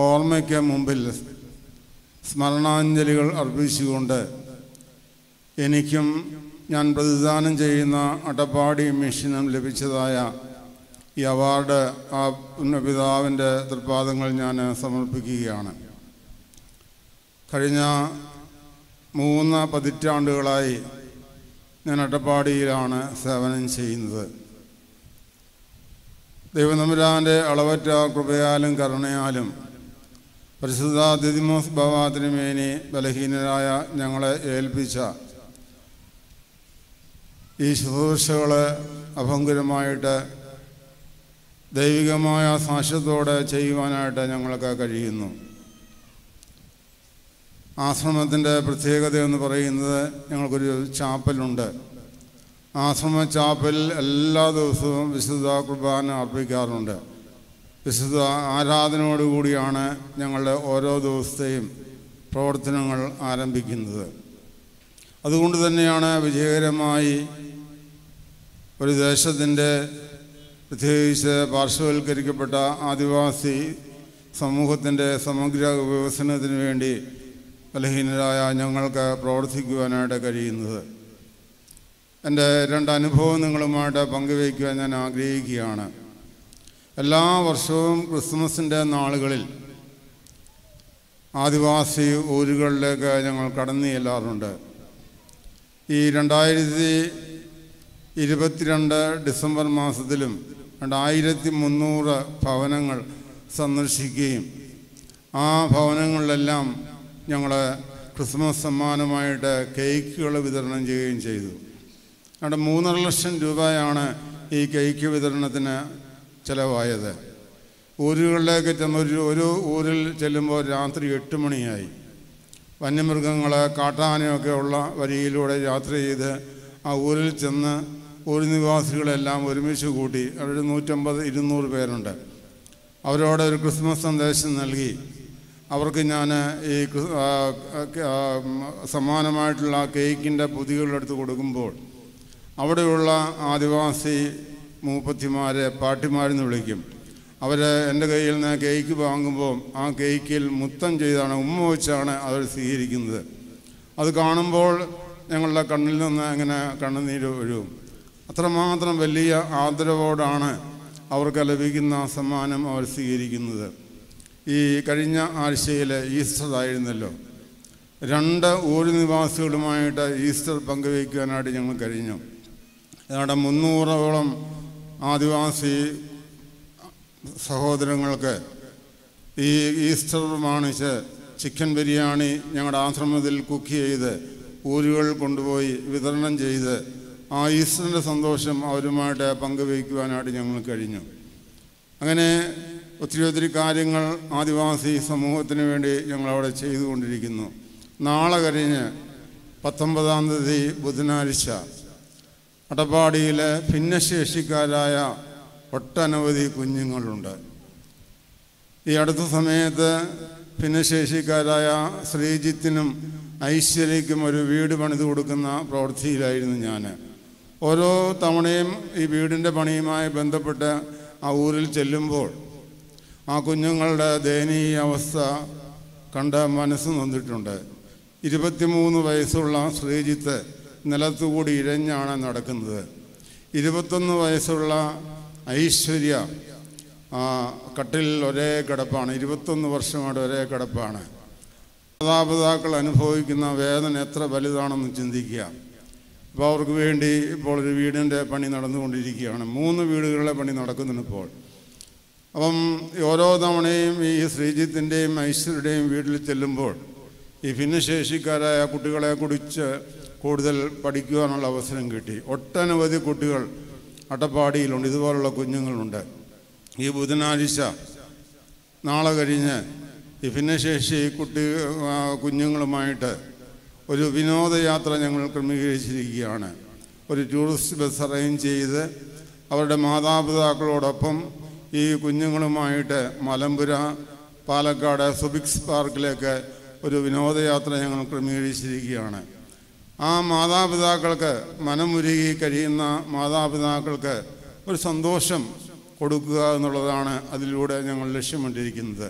ഓർമ്മയ്ക്ക് മുമ്പിൽ സ്മരണാഞ്ജലികൾ അർപ്പിച്ചുകൊണ്ട് എനിക്കും ഞാൻ പ്രതിദാനം ചെയ്യുന്ന അട്ടപ്പാടി മിഷനും ലഭിച്ചതായ ഈ അവാർഡ് ആ പുണ്യപിതാവിന്റെ തൃപ്പാദങ്ങൾ ഞാൻ സമർപ്പിക്കുകയാണ്. കഴിഞ്ഞ മൂന്ന് പതിറ്റാണ്ടുകളായി ഞാൻ അട്ടപ്പാടിയിലാണ് സേവനം ചെയ്യുന്നത്. ദൈവനമ്പുരാന്റെ അളവറ്റ കൃപയാലും കരുണയാലും പരിശുദ്ധ ദിദിമോസ് ഭവാതിനുമേനി ബലഹീനരായ ഞങ്ങളെ ഏൽപ്പിച്ച ഈ ശുശ്രൂഷകൾ അഭംഗുരമായിട്ട് ദൈവികമായ സാക്ഷ്യത്തോടെ ചെയ്യുവാനായിട്ട് ഞങ്ങൾക്ക് കഴിയുന്നു. ആശ്രമത്തിന്റെ പ്രത്യേകത എന്ന് പറയുന്നത് ഞങ്ങൾക്കൊരു ചാപ്പലുണ്ട്. ആശ്രമ ചാപ്പൽ എല്ലാ ദിവസവും വിശുദ്ധ കുർബാന അർപ്പിക്കാറുണ്ട്. വിശുദ്ധ ആരാധനയോടുകൂടിയാണ് ഞങ്ങളുടെ ഓരോ ദിവസത്തെയും പ്രവർത്തനങ്ങൾ ആരംഭിക്കുന്നത്. അതുകൊണ്ട് തന്നെയാണ് വിജയകരമായി ഒരു ദേശത്തിന്റെ പ്രത്യേകിച്ച് പാർശ്വവൽക്കരിക്കപ്പെട്ട ആദിവാസി സമൂഹത്തിന്റെ സമഗ്ര വികസനത്തിന് വേണ്ടി ബലഹീനരായ ഞങ്ങൾക്ക് പ്രവർത്തിക്കുവാനായിട്ട് കഴിയുന്നത്. എന്റെ രണ്ട് അനുഭവം നിങ്ങളുമായിട്ട് പങ്കുവയ്ക്കുവാൻ ഞാൻ ആഗ്രഹിക്കുകയാണ്. എല്ലാ വർഷവും ക്രിസ്മസിന്റെ നാളുകളിൽ ആദിവാസി ഊരുകളിലേക്ക് ഞങ്ങൾ കടന്നു ചെല്ലാറുണ്ട്. ഈ രണ്ടായിരത്തി ഇരുപത്തിരണ്ട് ഡിസംബർ മാസത്തിലും രണ്ടായിരത്തി മുന്നൂറ് ഭവനങ്ങൾ സന്ദർശിക്കുകയും ആ ഭവനങ്ങളിലെല്ലാം ഞങ്ങൾ ക്രിസ്മസ് സമ്മാനമായിട്ട് കേക്കുകൾ വിതരണം ചെയ്യുകയും ചെയ്തു. അവിടെ മൂന്നര ലക്ഷം രൂപയാണ് ഈ കേക്ക് വിതരണത്തിന് ചിലവായത്. ഊരുകളിലേക്ക് ചെന്ന ഒരു ഒരു ഊരിൽ ചെല്ലുമ്പോൾ രാത്രി എട്ട് മണിയായി. വന്യമൃഗങ്ങൾ കാട്ടാനയൊക്കെ ഉള്ള വരിയിലൂടെ യാത്ര ചെയ്ത് ആ ഊരിൽ ചെന്ന് ഊർ നിവാസികളെല്ലാം ഒരുമിച്ച് കൂട്ടി അവിടെ നൂറ്റമ്പത് ഇരുന്നൂറ് പേരുണ്ട്. അവരോട് ഒരു ക്രിസ്മസ് സന്ദേശം നൽകി. അവർക്ക് ഞാൻ ഈ സമാനമായിട്ടുള്ള കേക്കിന്റെ പൊതികളെടുത്ത് കൊടുക്കുമ്പോൾ അവിടെയുള്ള ആദിവാസി മൂപ്പത്തിമാരെ പാട്ടിമാരെന്ന് വിളിക്കും. അവർ എന്റെ കയ്യിൽ നിന്ന് കേക്ക് വാങ്ങുമ്പോൾ ആ കേക്കിൽ മുത്തം ചെയ്താണ് ഉമ്മ വെച്ചാണ് അവർ സ്വീകരിക്കുന്നത്. അത് കാണുമ്പോൾ ഞങ്ങളുടെ കണ്ണിൽ നിന്ന് അങ്ങനെ കണ്ണുനീര് വീഴും അത്രമാത്രം വലിയ ആദരവോടാണ് അവർക്ക് ലഭിക്കുന്ന സമ്മാനം അവർ സ്വീകരിക്കുന്നത്. ഈ കഴിഞ്ഞ ആഴ്ചയിൽ ഈസ്റ്റർ ആയിരുന്നല്ലോ. രണ്ട് ഊര് നിവാസികളുമായിട്ട് ഈസ്റ്റർ പങ്കുവയ്ക്കാനായിട്ട് ഞങ്ങൾ കഴിഞ്ഞു. ഏതാണ്ട് മുന്നൂറോളം ആദിവാസി സഹോദരങ്ങൾക്ക് ഈ ഈസ്റ്റർ പ്രമാണിച്ച് ചിക്കൻ ബിരിയാണി ഞങ്ങളുടെ ആശ്രമത്തിൽ കുക്ക് ചെയ്ത് ഊരുകൾ കൊണ്ടുപോയി വിതരണം ചെയ്ത് ആ ഈസ്റ്ററിന്റെ സന്തോഷം അവരുമായിട്ട് പങ്കുവയ്ക്കുവാനായിട്ട് ഞങ്ങൾ കഴിഞ്ഞു. അങ്ങനെ ഒത്തിരി ഒത്തിരി കാര്യങ്ങൾ ആദിവാസി സമൂഹത്തിന് വേണ്ടി ഞങ്ങളവിടെ ചെയ്തുകൊണ്ടിരിക്കുന്നു. നാളെ കഴിഞ്ഞ് പത്തൊമ്പതാം തീയതി ബുധനാഴ്ച അട്ടപ്പാടിയിലെ ഭിന്നശേഷിക്കാരായ ഒട്ടനവധി കുഞ്ഞുങ്ങളുണ്ട്. ഈ അടുത്ത സമയത്ത് ഭിന്നശേഷിക്കാരായ ശ്രീജിത്തിനും ഐശ്വര്യയ്ക്കും ഒരു വീട് പണിത് കൊടുക്കുന്ന പ്രവൃത്തിയിലായിരുന്നു ഞാൻ ഓരോ തവണയും ഈ വീടിന്റെ പണിയുമായി ബന്ധപ്പെട്ട് ആ ഊരിൽ ചെല്ലുമ്പോൾ ആ കുഞ്ഞുങ്ങളുടെ ദയനീയ അവസ്ഥ കണ്ട് മനസ്സ് നൊന്നിട്ടുണ്ട് ഇരുപത്തിമൂന്ന് വയസ്സുള്ള ശ്രീജിത്ത് നിലത്തുകൂടി ഇഴഞ്ഞാണ് നടക്കുന്നത്. ഇരുപത്തൊന്ന് വയസ്സുള്ള ഐശ്വര്യ കട്ടിൽ ഒരേ കിടപ്പാണ്. ഇരുപത്തൊന്ന് വർഷമായിട്ട് ഒരേ കിടപ്പാണ്. മാതാപിതാക്കൾ അനുഭവിക്കുന്ന വേദന എത്ര വലുതാണെന്ന് ചിന്തിക്കുക. അപ്പോൾ അവർക്ക് വേണ്ടി ഇപ്പോൾ ഒരു വീടിന്റെ പണി നടന്നുകൊണ്ടിരിക്കുകയാണ്. മൂന്ന് വീടുകളിലെ പണി നടക്കുന്നുണ്ട് ഇപ്പോൾ. അപ്പം ഓരോ തവണയും ഈ ശ്രീജിത്തിന്റെയും ഐശ്വര്യയുടെയും വീട്ടിൽ ചെല്ലുമ്പോൾ ഈ ഭിന്നശേഷിക്കാരായ കുട്ടികളെ കുറിച്ച് കൂടുതൽ പഠിക്കുവാനുള്ള അവസരം കിട്ടി. ഒട്ടനവധി കുട്ടികൾ അട്ടപ്പാടിയിലുണ്ട്. ഇതുപോലുള്ള കുഞ്ഞുങ്ങളുണ്ട്. ഈ ബുധനാഴ്ച നാളെ കഴിഞ്ഞ് ഈ ഭിന്നശേഷി കുട്ടി കുഞ്ഞുങ്ങളുമായിട്ട് ഒരു വിനോദയാത്ര ഞങ്ങൾ ക്രമീകരിച്ചിരിക്കുകയാണ്. ഒരു ടൂറിസ്റ്റ് ബസ് അറേഞ്ച് ചെയ്ത് അവരുടെ മാതാപിതാക്കളോടൊപ്പം ഈ കുഞ്ഞുങ്ങളുമായിട്ട് മലമ്പുര പാലക്കാട് സുബിക്സ് പാർക്കിലേക്ക് ഒരു വിനോദയാത്ര ഞങ്ങൾ ക്രമീകരിച്ചിരിക്കുകയാണ്. ആ മാതാപിതാക്കൾക്ക് മനമുരുകി കഴിയുന്ന മാതാപിതാക്കൾക്ക് ഒരു സന്തോഷം കൊടുക്കുക എന്നുള്ളതാണ് അതിലൂടെ ഞങ്ങൾ ലക്ഷ്യമിട്ടിരിക്കുന്നത്.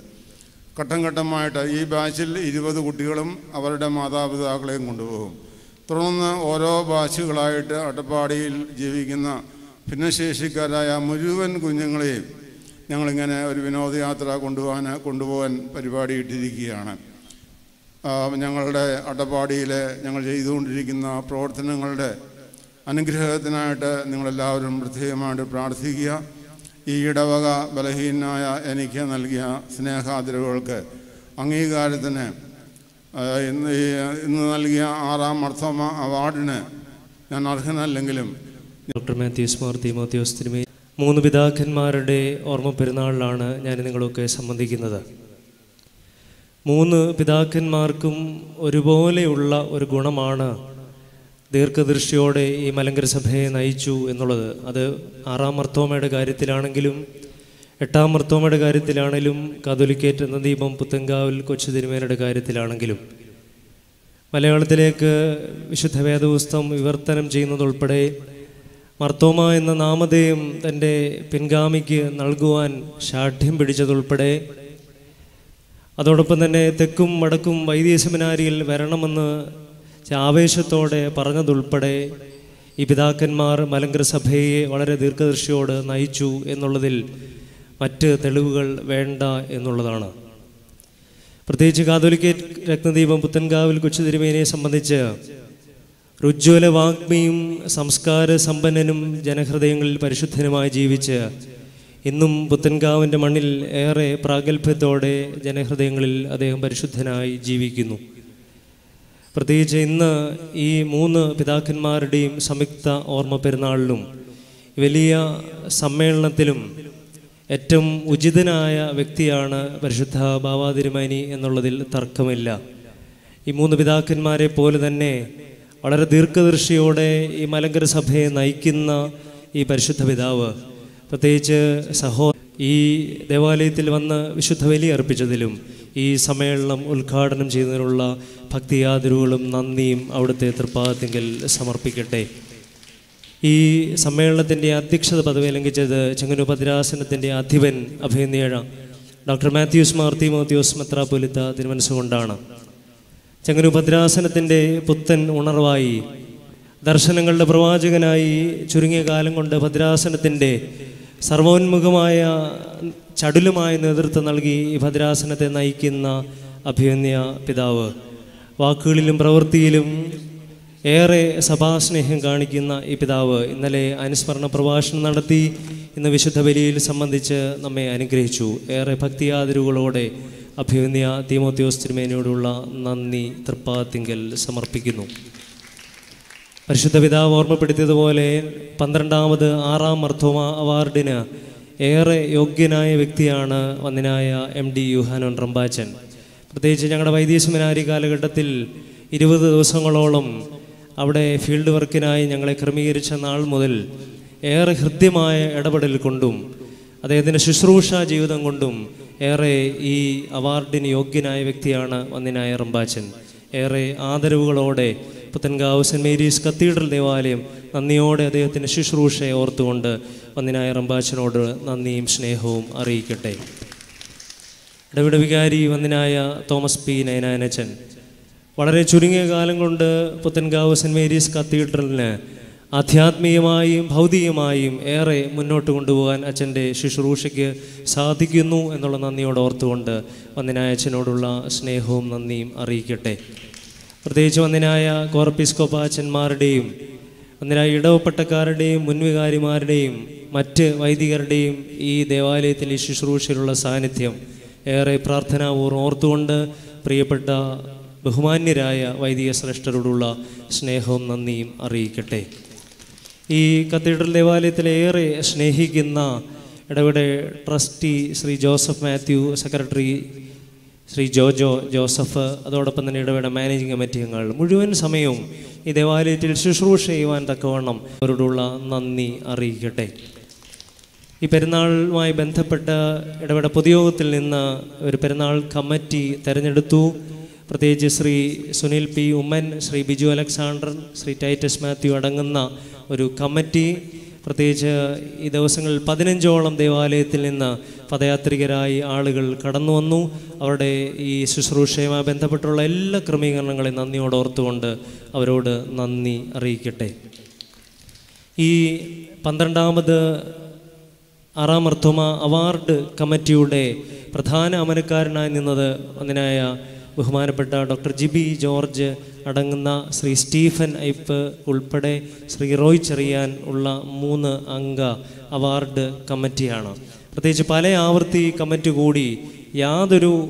ഘട്ടം ഘട്ടമായിട്ട് ഈ ബാച്ചിൽ ഇരുപത് കുട്ടികളും അവരുടെ മാതാപിതാക്കളെയും കൊണ്ടുപോകും. തുടർന്ന് ഓരോ ബാച്ചുകളായിട്ട് അട്ടപ്പാടിയിൽ ജീവിക്കുന്ന ഭിന്നശേഷിക്കാരായ മുഴുവൻ കുഞ്ഞുങ്ങളെയും ഞങ്ങളിങ്ങനെ ഒരു വിനോദയാത്ര കൊണ്ടുപോകാൻ കൊണ്ടുപോകാൻ പരിപാടി ഇട്ടിരിക്കുകയാണ് ഞങ്ങളുടെ അട്ടപ്പാടിയിലെ ഞങ്ങൾ ചെയ്തുകൊണ്ടിരിക്കുന്ന പ്രവർത്തനങ്ങളുടെ അനുഗ്രഹത്തിനായിട്ട് നിങ്ങളെല്ലാവരും പ്രത്യേകമായിട്ട് പ്രാർത്ഥിക്കുക. ഈ ഇടവക ബലഹീനായ എനിക്ക് നൽകിയ സ്നേഹാദരവുകൾക്ക് അംഗീകാരത്തിന് ഇന്ന് ഇന്ന് നൽകിയ ആറാം അർത്ഥമ അവാർഡിന് ഞാൻ അർഹനല്ലെങ്കിലും ഡോക്ടർ മാത്യൂസ് മാർ തീമോത്യോസ് തിരുമേ മൂന്ന് പിതാക്കന്മാരുടെ ഓർമ്മ പെരുന്നാളിലാണ് ഞാൻ നിങ്ങളൊക്കെ സംബന്ധിക്കുന്നത്. മൂന്ന് പിതാക്കന്മാർക്കും ഒരുപോലെയുള്ള ഒരു ഗുണമാണ് ദീർഘദൃഷ്ടിയോടെ ഈ മലങ്കര സഭയെ നയിച്ചു എന്നുള്ളത് അത് ആറാം മർത്തോമയുടെ കാര്യത്തിലാണെങ്കിലും എട്ടാം മർത്തോമയുടെ കാര്യത്തിലാണെങ്കിലും കാതോലിക്കേറ്റ് എന്ന ദീപം പുത്തങ്കാവിൽ കൊച്ചു തിരുമേനയുടെ കാര്യത്തിലാണെങ്കിലും. മലയാളത്തിലേക്ക് വിശുദ്ധ വേദപുസ്തകം വിവർത്തനം ചെയ്യുന്നതുൾപ്പെടെ മർത്തോമ എന്ന നാമധേയം തന്റെ പിൻഗാമിക്ക് നൽകുവാൻ ഷാഠ്യം പിടിച്ചതുൾപ്പെടെ അതോടൊപ്പം തന്നെ തെക്കും വടക്കും വൈദ്യ സെമിനാരിയിൽ വരണമെന്ന് ആവേശത്തോടെ പറഞ്ഞതുൾപ്പെടെ ഈ പിതാക്കന്മാർ മലങ്കര സഭയെ വളരെ ദീർഘദൃഷ്ടിയോട് നയിച്ചു എന്നുള്ളതിൽ മറ്റ് തെളിവുകൾ വേണ്ട എന്നുള്ളതാണ്. പ്രത്യേകിച്ച് കാതോലിക്കേറ്റ് രത്നദീപം പുത്തൻകാവിൽ കൊച്ചു തിരുമേനിയെ സംബന്ധിച്ച് രുജ്വല വാഗ്മിയും സംസ്കാര സമ്പന്നനും ജനഹൃദയങ്ങളിൽ പരിശുദ്ധനുമായി ജീവിച്ച് ഇന്നും പുത്തൻകാവിന്റെ മണ്ണിൽ ഏറെ പ്രാഗൽഭ്യത്തോടെ ജനഹൃദയങ്ങളിൽ അദ്ദേഹം പരിശുദ്ധനായി ജീവിക്കുന്നു. പ്രത്യേകിച്ച് ഇന്ന് ഈ മൂന്ന് പിതാക്കന്മാരുടെയും സംയുക്ത ഓർമ്മ പെരുന്നാളിലും വലിയ സമ്മേളനത്തിലും ഏറ്റവും ഉചിതനായ വ്യക്തിയാണ് പരിശുദ്ധ ബാവാതിരുമേനി എന്നുള്ളതിൽ തർക്കമില്ല. ഈ മൂന്ന് പിതാക്കന്മാരെ പോലെ തന്നെ വളരെ ദീർഘദൃഷ്ടിയോടെ ഈ മലങ്കര സഭയെ നയിക്കുന്ന ഈ പരിശുദ്ധ പിതാവ് പ്രത്യേകിച്ച് സഹോ ഈ ദേവാലയത്തിൽ വന്ന് വിശുദ്ധ ബലി അർപ്പിച്ചതിലും ഈ സമ്മേളനം ഉദ്ഘാടനം ചെയ്യുന്നതിനുള്ള ഭക്തിയാദരവുകളും നന്ദിയും അവിടുത്തെ തൃപ്പാദത്തിങ്കിൽ സമർപ്പിക്കട്ടെ. ഈ സമ്മേളനത്തിന്റെ അധ്യക്ഷത പദവി ലംഘിച്ചത് ചെങ്ങന്നൂർ ഭദ്രാസനത്തിന്റെ അധിപൻ അഭിനേഴ ഡോക്ടർ മാത്യൂസ് മാർത്തിമോത്യോസ് മെത്രാപ്പൊലിത്ത തിരുമനസ്സുകൊണ്ടാണ്. ചെങ്ങന്നൂർ ഭദ്രാസനത്തിന്റെ പുത്തൻ ഉണർവായി ദർശനങ്ങളുടെ പ്രവാചകനായി ചുരുങ്ങിയ കാലം കൊണ്ട് ഭദ്രാസനത്തിന്റെ സർവോന്മുഖമായ ചടുലുമായ നേതൃത്വം നൽകി ഈ ഭദ്രാസനത്തെ നയിക്കുന്ന അഭിമന്യ പിതാവ്. വാക്കുകളിലും പ്രവൃത്തിയിലും ഏറെ സഭാസ്നേഹം കാണിക്കുന്ന ഈ പിതാവ് ഇന്നലെ അനുസ്മരണ പ്രഭാഷണം നടത്തി ഇന്ന് വിശുദ്ധ ബലിയിൽ സംബന്ധിച്ച് നമ്മെ അനുഗ്രഹിച്ചു. ഏറെ ഭക്തിയാതിരുകളോടെ അഭിമന്യ തീമോത്യോസ് തിരുമേനയോടുള്ള നന്ദി തൃപ്പാത്തിങ്കൽ സമർപ്പിക്കുന്നു. പരിശുദ്ധ പിതാവ് ഓർമ്മപ്പെടുത്തിയതുപോലെ പന്ത്രണ്ടാമത് ആറാം മർത്തോമ അവാർഡിന് ഏറെ യോഗ്യനായ വ്യക്തിയാണ് വന്ദനായ എം ഡി യുഹാനോൻ റംബാച്ചൻ പ്രത്യേകിച്ച് ഞങ്ങളുടെ വൈദ്യശമനാരി കാലഘട്ടത്തിൽ ഇരുപത് ദിവസങ്ങളോളം അവിടെ ഫീൽഡ് വർക്കിനായി ഞങ്ങളെ ക്രമീകരിച്ച നാൾ മുതൽ ഏറെ ഹൃദ്യമായ ഇടപെടൽ കൊണ്ടും അദ്ദേഹത്തിന്റെ ശുശ്രൂഷ ജീവിതം കൊണ്ടും ഏറെ ഈ അവാർഡിന് യോഗ്യനായ വ്യക്തിയാണ് വന്നിനായ റംബാച്ചൻ ഏറെ ആദരവുകളോടെ പുത്തൻകാവ് സെന്റ് മേരീസ് കത്തീഡ്രൽ ദേവാലയം നന്ദിയോടെ അദ്ദേഹത്തിന്റെ ശുശ്രൂഷയെ ഓർത്തുകൊണ്ട് വന്നിനായ റംബാച്ചനോട് നന്ദിയും സ്നേഹവും അറിയിക്കട്ടെ. ഇടവിട വികാരി വന്നിനായ തോമസ് പി നയനാനച്ചൻ വളരെ ചുരുങ്ങിയ കാലം കൊണ്ട് പുത്തൻകാവ് സെന്റ് മേരീസ് കത്തീഡ്രലിന് ആധ്യാത്മികമായും ഭൗതികമായും ഏറെ മുന്നോട്ട് കൊണ്ടുപോകാൻ അച്ഛന്റെ ശുശ്രൂഷയ്ക്ക് സാധിക്കുന്നു എന്നുള്ള നന്ദിയോട് ഓർത്തുകൊണ്ട് വന്നിനായ അച്ഛനോടുള്ള സ്നേഹവും നന്ദിയും അറിയിക്കട്ടെ. പ്രത്യേകിച്ച് ഒന്നിനായ കോർപ്പിസ്കോപാച്ചന്മാരുടെയും അച്ഛന്മാരുടെയും ഇടവപ്പെട്ടക്കാരുടെയും മുൻവികാരിമാരുടെയും മറ്റ് വൈദികരുടെയും ഈ ദേവാലയത്തിൽ ഈ ശുശ്രൂഷയിലുള്ള സാന്നിധ്യം ഏറെ പ്രാർത്ഥനാപൂർവം ഓർത്തുകൊണ്ട് പ്രിയപ്പെട്ട ബഹുമാന്യരായ വൈദിക ശ്രേഷ്ഠരോടുള്ള സ്നേഹവും നന്ദിയും അറിയിക്കട്ടെ. ഈ കത്തീഡ്രൽ ദേവാലയത്തിലേറെ സ്നേഹിക്കുന്ന ഇടവിടെ trustee Shri Joseph Mathew secretary Shri Jojo Joseph അതോടൊപ്പം തന്നെ ഇടവേട മാനേജിംഗ് കമ്മിറ്റി അംഗങ്ങൾ. മുഴുവൻ സമയവും ഈ ദേവാലയത്തിൽ ശുശ്രൂഷ ചെയ്യുവാൻ തക്കവണ്ണം അവരോടുള്ള നന്ദി അറിയിക്കട്ടെ. ഈ പെരുന്നാളുമായി ബന്ധപ്പെട്ട് ഇടപെട പൊതുയോഗത്തിൽ നിന്ന് ഒരു പെരുന്നാൾ കമ്മിറ്റി തിരഞ്ഞെടുത്തു. പ്രത്യേകിച്ച് Shri Sunil P Oommen Shri Biju Alexander Shri Titus Mathew അടങ്ങുന്ന ഒരു കമ്മിറ്റി. പ്രത്യേകിച്ച് ഈ ദിവസങ്ങളിൽ പതിനഞ്ചോളം ദേവാലയത്തിൽ നിന്ന് പദയാത്രികരായി ആളുകൾ കടന്നു വന്നു. അവരുടെ ഈ ശുശ്രൂഷയുമായി ബന്ധപ്പെട്ടുള്ള എല്ലാ ക്രമീകരണങ്ങളെയും നന്ദിയോട് ഓർത്തുകൊണ്ട് അവരോട് നന്ദി അറിയിക്കട്ടെ. ഈ പന്ത്രണ്ടാമത് ആറാം അർത്ഥമ അവാർഡ് കമ്മിറ്റിയുടെ പ്രധാന അമരക്കാരനായി നിന്നത് ഒന്നിനായ ബഹുമാനപ്പെട്ട ഡോക്ടർ ജിബി ജോർജ് അടങ്ങുന്ന ശ്രീ സ്റ്റീഫൻ ഐപ്പ് ഉൾപ്പെടെ ശ്രീ റോയ് ചെറിയാൻ ഉള്ള മൂന്ന് അംഗ അവാർഡ് കമ്മിറ്റിയാണ്. പ്രത്യേകിച്ച് പല ആവർത്തി കമ്മിറ്റി കൂടി യാതൊരു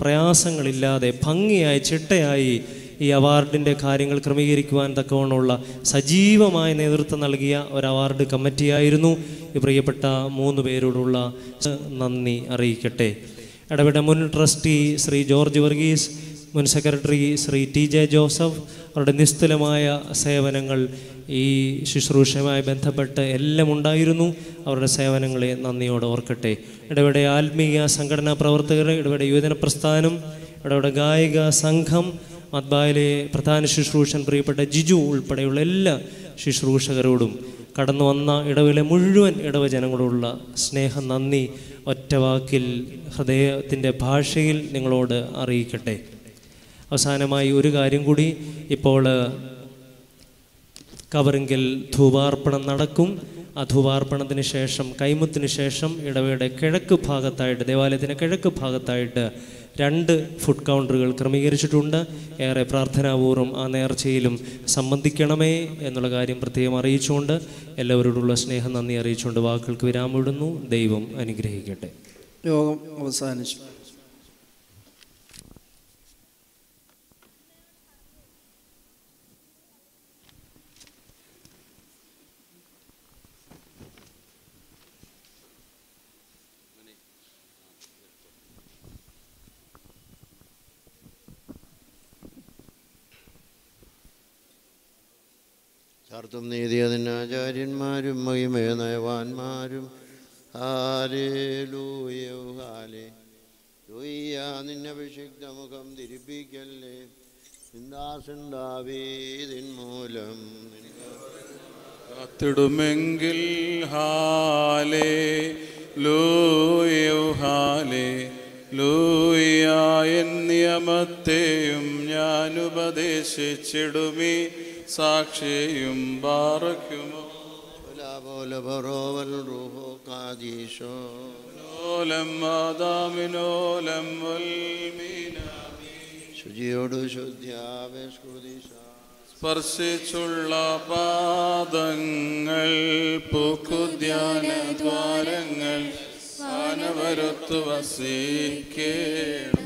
പ്രയാസങ്ങളില്ലാതെ ഭംഗിയായി ചിട്ടയായി ഈ അവാർഡിന്റെ കാര്യങ്ങൾ ക്രമീകരിക്കുവാൻ തക്കവണ്ണമുള്ള സജീവമായ നേതൃത്വം നൽകിയ ഒരു അവാർഡ് കമ്മിറ്റിയായിരുന്നു. ഈ പ്രിയപ്പെട്ട മൂന്ന് പേരോടുള്ള നന്ദി അറിയിക്കട്ടെ. ഇടപെട്ട മുൻ ട്രസ്റ്റി ശ്രീ ജോർജ് വർഗീസ് മുൻ secretary Shri T J Joseph അവരുടെ നിസ്തുലമായ സേവനങ്ങൾ ഈ ശുശ്രൂഷയുമായി ബന്ധപ്പെട്ട് എല്ലാം ഉണ്ടായിരുന്നു. അവരുടെ സേവനങ്ങളെ നന്ദിയോടെ ഓർക്കട്ടെ. ഇടവിടെ ആത്മീയ സംഘടനാ പ്രവർത്തകർ ഇടവിടെ യുവജന പ്രസ്ഥാനം ഇടവിടെ ഗായിക സംഘം മദ്ബായിലെ പ്രധാന ശുശ്രൂഷൻ പ്രിയപ്പെട്ട ജിജു ഉൾപ്പെടെയുള്ള എല്ലാ ശുശ്രൂഷകരോടും കടന്നു വന്ന ഇടവിലെ മുഴുവൻ ഇടവജനങ്ങളോടുള്ള സ്നേഹം നന്ദി ഒറ്റ വാക്കിൽ ഹൃദയത്തിന്റെ ഭാഷയിൽ നിങ്ങളോട് അറിയിക്കട്ടെ. അവസാനമായി ഒരു കാര്യം കൂടി ഇപ്പോൾ കവറിങ്കിൽ ധൂപാർപ്പണം നടക്കും. ആ ധൂപാർപ്പണത്തിന് ശേഷം കൈമുത്തിന് ശേഷം ഇടവയുടെ കിഴക്ക് ഭാഗത്തായിട്ട് ദേവാലയത്തിന്റെ കിഴക്ക് ഭാഗത്തായിട്ട് രണ്ട് ഫുഡ് കൗണ്ടറുകൾ ക്രമീകരിച്ചിട്ടുണ്ട്. ഏറെ പ്രാർത്ഥനാപൂർവം ആ നേർച്ചയിലും സംബന്ധിക്കണമേ എന്നുള്ള കാര്യം പ്രത്യേകം അറിയിച്ചുകൊണ്ട് എല്ലാവരോടുള്ള സ്നേഹം നന്ദി അറിയിച്ചുകൊണ്ട് വാക്കുകൾക്ക് വിരാമിടുന്നു ദൈവം അനുഗ്രഹിക്കട്ടെ. യോഗം അവസാനിച്ചു. ചാർത്തും നീതിയതിന് ആചാര്യന്മാരും മഹിമയ നയവാന്മാരും. ഹാലേലൂയോ ഹാലേ ലൂയ്യ നിന്നഭിഷിക്ത മുഖം തിരിപ്പിക്കല്ലേ ചിന്താസുണ്ടാവീതിൻ മൂലം കാത്തിടുമെങ്കിൽ ഹാലേ ലൂയോ ഹാലേ ലൂയ എൻ നിയമത്തെയും ഞാൻ ഉപദേശിച്ചിടുമി. സാക്ഷിയും റൂഹോ ശുചിയോട് സ്പർശിച്ചുള്ള പാദങ്ങൾ പൂക്കുദ്യാന ദ്വാരങ്ങൾ സ്ഥാനവരത്തു വസിക്കേണം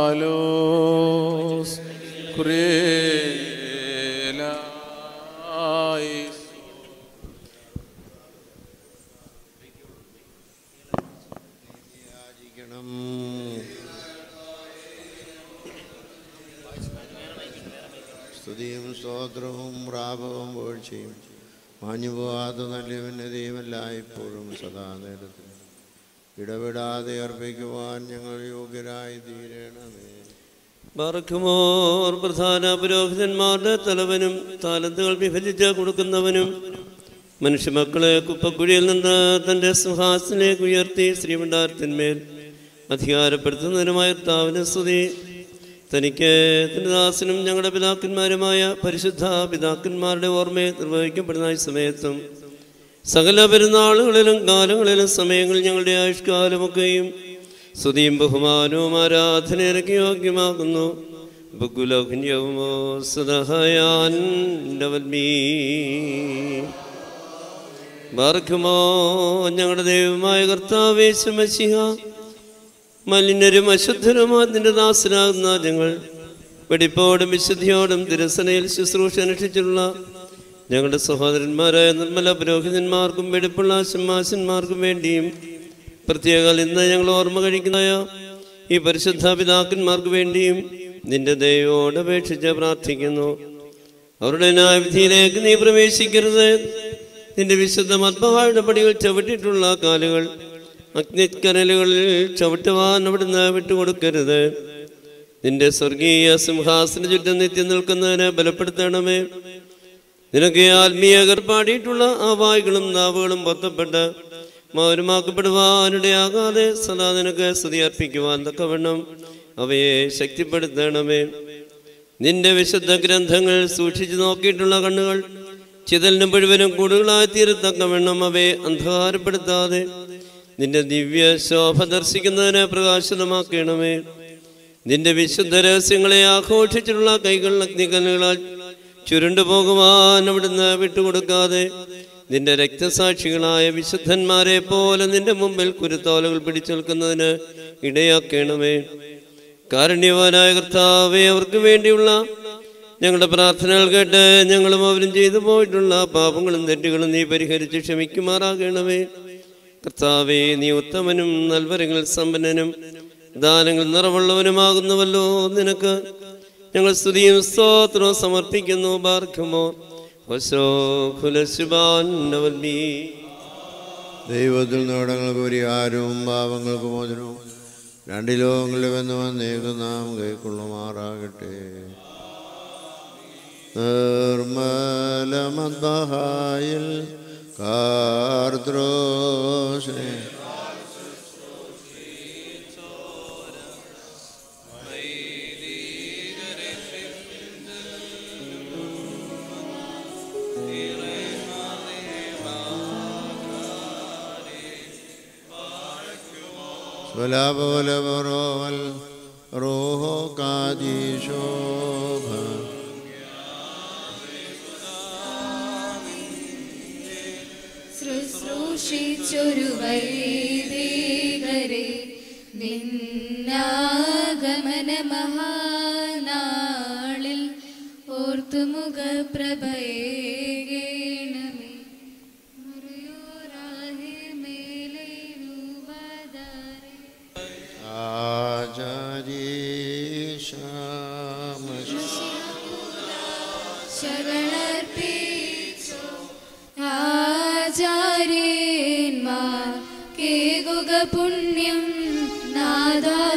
സ്തവൻഗാലോസ് സ്തുതിയും സ്തോത്രവും പ്രാപവും വീഴ്ചയും മാഞ്ഞുപോകാത്ത നല്ല ഉന്നതിയുമല്ല ഇപ്പോഴും സദാ നേരത്തിൽ. ഇടപെടാതെ അർപ്പിക്കുവാൻ ഞങ്ങൾ യോഗ്യരായി തീരണമേ. ബാറക്കുമോർ പ്രധാന പുരോഹിതന്മാരുടെ തലവനും താലന്തുകൾ വിഭജിച്ച് കൊടുക്കുന്നവനും മനുഷ്യമക്കളെ കുപ്പക്കുഴിയിൽ നിന്ന് തന്റെ സിംഹാസനിലേക്ക് ഉയർത്തി ശ്രീമണ്ഡാരത്തിന്മേൽ അധികാരപ്പെടുത്തുന്നതിനുമായ താവിന് സ്തുതി. തനിക്ക് ദാസനും ഞങ്ങളുടെ പിതാക്കന്മാരുമായ പരിശുദ്ധ പിതാക്കന്മാരുടെ ഓർമ്മയെ നിർവഹിക്കപ്പെടുന്ന സമയത്തും സകല പെരുന്നാളുകളിലും കാലങ്ങളിലും സമയങ്ങളിൽ ഞങ്ങളുടെ ആയുഷ്കാലമൊക്കെയും സ്തുതിയും ബഹുമാനവും ആരാധന യോഗ്യമാകുന്നു. ബുക്കുലഹ്യവുമോ സദഹയാൻ ഞങ്ങളുടെ ദൈവമായ കർത്താവേശമശിഹ മലിനരും അശുദ്ധരുമാ നിന്റെ ദാസനാകുന്ന ഞങ്ങൾ. വെടിപ്പോടും വിശുദ്ധിയോടും തിരസനയിൽ ശുശ്രൂഷ അനുഷ്ഠിച്ചിട്ടുള്ള ഞങ്ങളുടെ സഹോദരന്മാരായ നിർമ്മല പുരോഹിതന്മാർക്കും വെടിപ്പുള്ള ആശന്മാശന്മാർക്കും വേണ്ടിയും പ്രത്യേക ഇന്ന് ഞങ്ങൾ ഓർമ്മ കഴിക്കുന്ന ഈ പരിശുദ്ധ പിതാക്കന്മാർക്ക് വേണ്ടിയും നിന്റെ ദൈവോട് അപേക്ഷിച്ച് പ്രാർത്ഥിക്കുന്നു. അവരുടെ ന്യായവിധിയിലേക്ക് നീ പ്രവേശിക്കരുത്. നിന്റെ വിശുദ്ധ മത്ഭവായുടെ പടികൾ ചവിട്ടിയിട്ടുള്ള കാലുകൾ അഗ്നിക്കനലുകളിൽ ചവിട്ടുവാൻ അവിടുന്ന് വിട്ടുകൊടുക്കരുത്. നിന്റെ സ്വർഗീയ സിംഹാസന ചുറ്റും നിത്യം നിൽക്കുന്നതിനെ ബലപ്പെടുത്തണമേ. നിനക്ക് ആത്മീയ കർപ്പാടിയിട്ടുള്ള ആ വായുകളും നാവുകളും പൊത്തപ്പെട്ട് മൗനമാക്കപ്പെടുവാനിടയാകാതെ സദാ നിനക്ക് സ്തുതി അർപ്പിക്കുവാൻ തക്കവണ്ണം അവയെ ശക്തിപ്പെടുത്തണമേ. നിന്റെ വിശുദ്ധ ഗ്രന്ഥങ്ങൾ സൂക്ഷിച്ചു നോക്കിയിട്ടുള്ള കണ്ണുകൾ ചിതലിന് മുഴുവനും കൂടുകളായി തീരത്തക്കവണ്ണം അവയെ അന്ധകാരപ്പെടുത്താതെ നിന്റെ ദിവ്യ ശോഭ ദർശിക്കുന്നതിനെ പ്രകാശിതമാക്കണമേ. നിന്റെ വിശുദ്ധ രഹസ്യങ്ങളെ ആഘോഷിച്ചിട്ടുള്ള കൈകൾ അഗ്നികലുകളാൽ ചുരുണ്ടു പോകുവാൻ അവിടുന്ന് വിട്ടുകൊടുക്കാതെ നിന്റെ രക്തസാക്ഷികളായ വിശുദ്ധന്മാരെ പോലെ നിന്റെ മുമ്പിൽ കുരുത്തോലകൾ പിടിച്ചു നിൽക്കുന്നതിന് ഇടയാക്കണമേ. കാരുണ്യവാനായ കർത്താവെ അവർക്ക് വേണ്ടിയുള്ള ഞങ്ങളുടെ പ്രാർത്ഥനകൾ കേട്ട് ഞങ്ങളും അവരും ചെയ്തു പോയിട്ടുള്ള പാപങ്ങളും തെറ്റുകളും നീ പരിഹരിച്ച് ക്ഷമിക്കുമാറാകണമേ. കർത്താവെ നീ ഉത്തമനും നൽവരങ്ങൾ സമ്പന്നനും ദാനങ്ങൾ നിറവുള്ളവനുമാകുന്നുവല്ലോ നിനക്ക്. ഞങ്ങൾ സ്തുതിയും സ്തോത്രവും സമർപ്പിക്കുന്നു ബാർഖമോ ദൈവത്തിൽ നേടങ്ങൾക്ക് പരിഹാരവും പാവങ്ങൾക്ക് മോചനവും രണ്ട് ലോകങ്ങളിൽ വന്ന് വന്നേക്ക് നാം കൈക്കൊള്ളുമാറാകട്ടെ. നിർമ്മലമന്ദഹായിൽ കാർദ്രോഷേ സ്വലാപോലപുറോവൽ റോഹോ കാദീശോഭ ശുശ്രൂഷിച്ചൊരു വൈദികരെ നിന്നാഗമന മഹാനാളിൽ ഓർത്തുമുഖ പ്രഭയേകേണമേ शरणपि स्वाचारेन्मा कि ग पुण्यं नादास्तोत्रम्।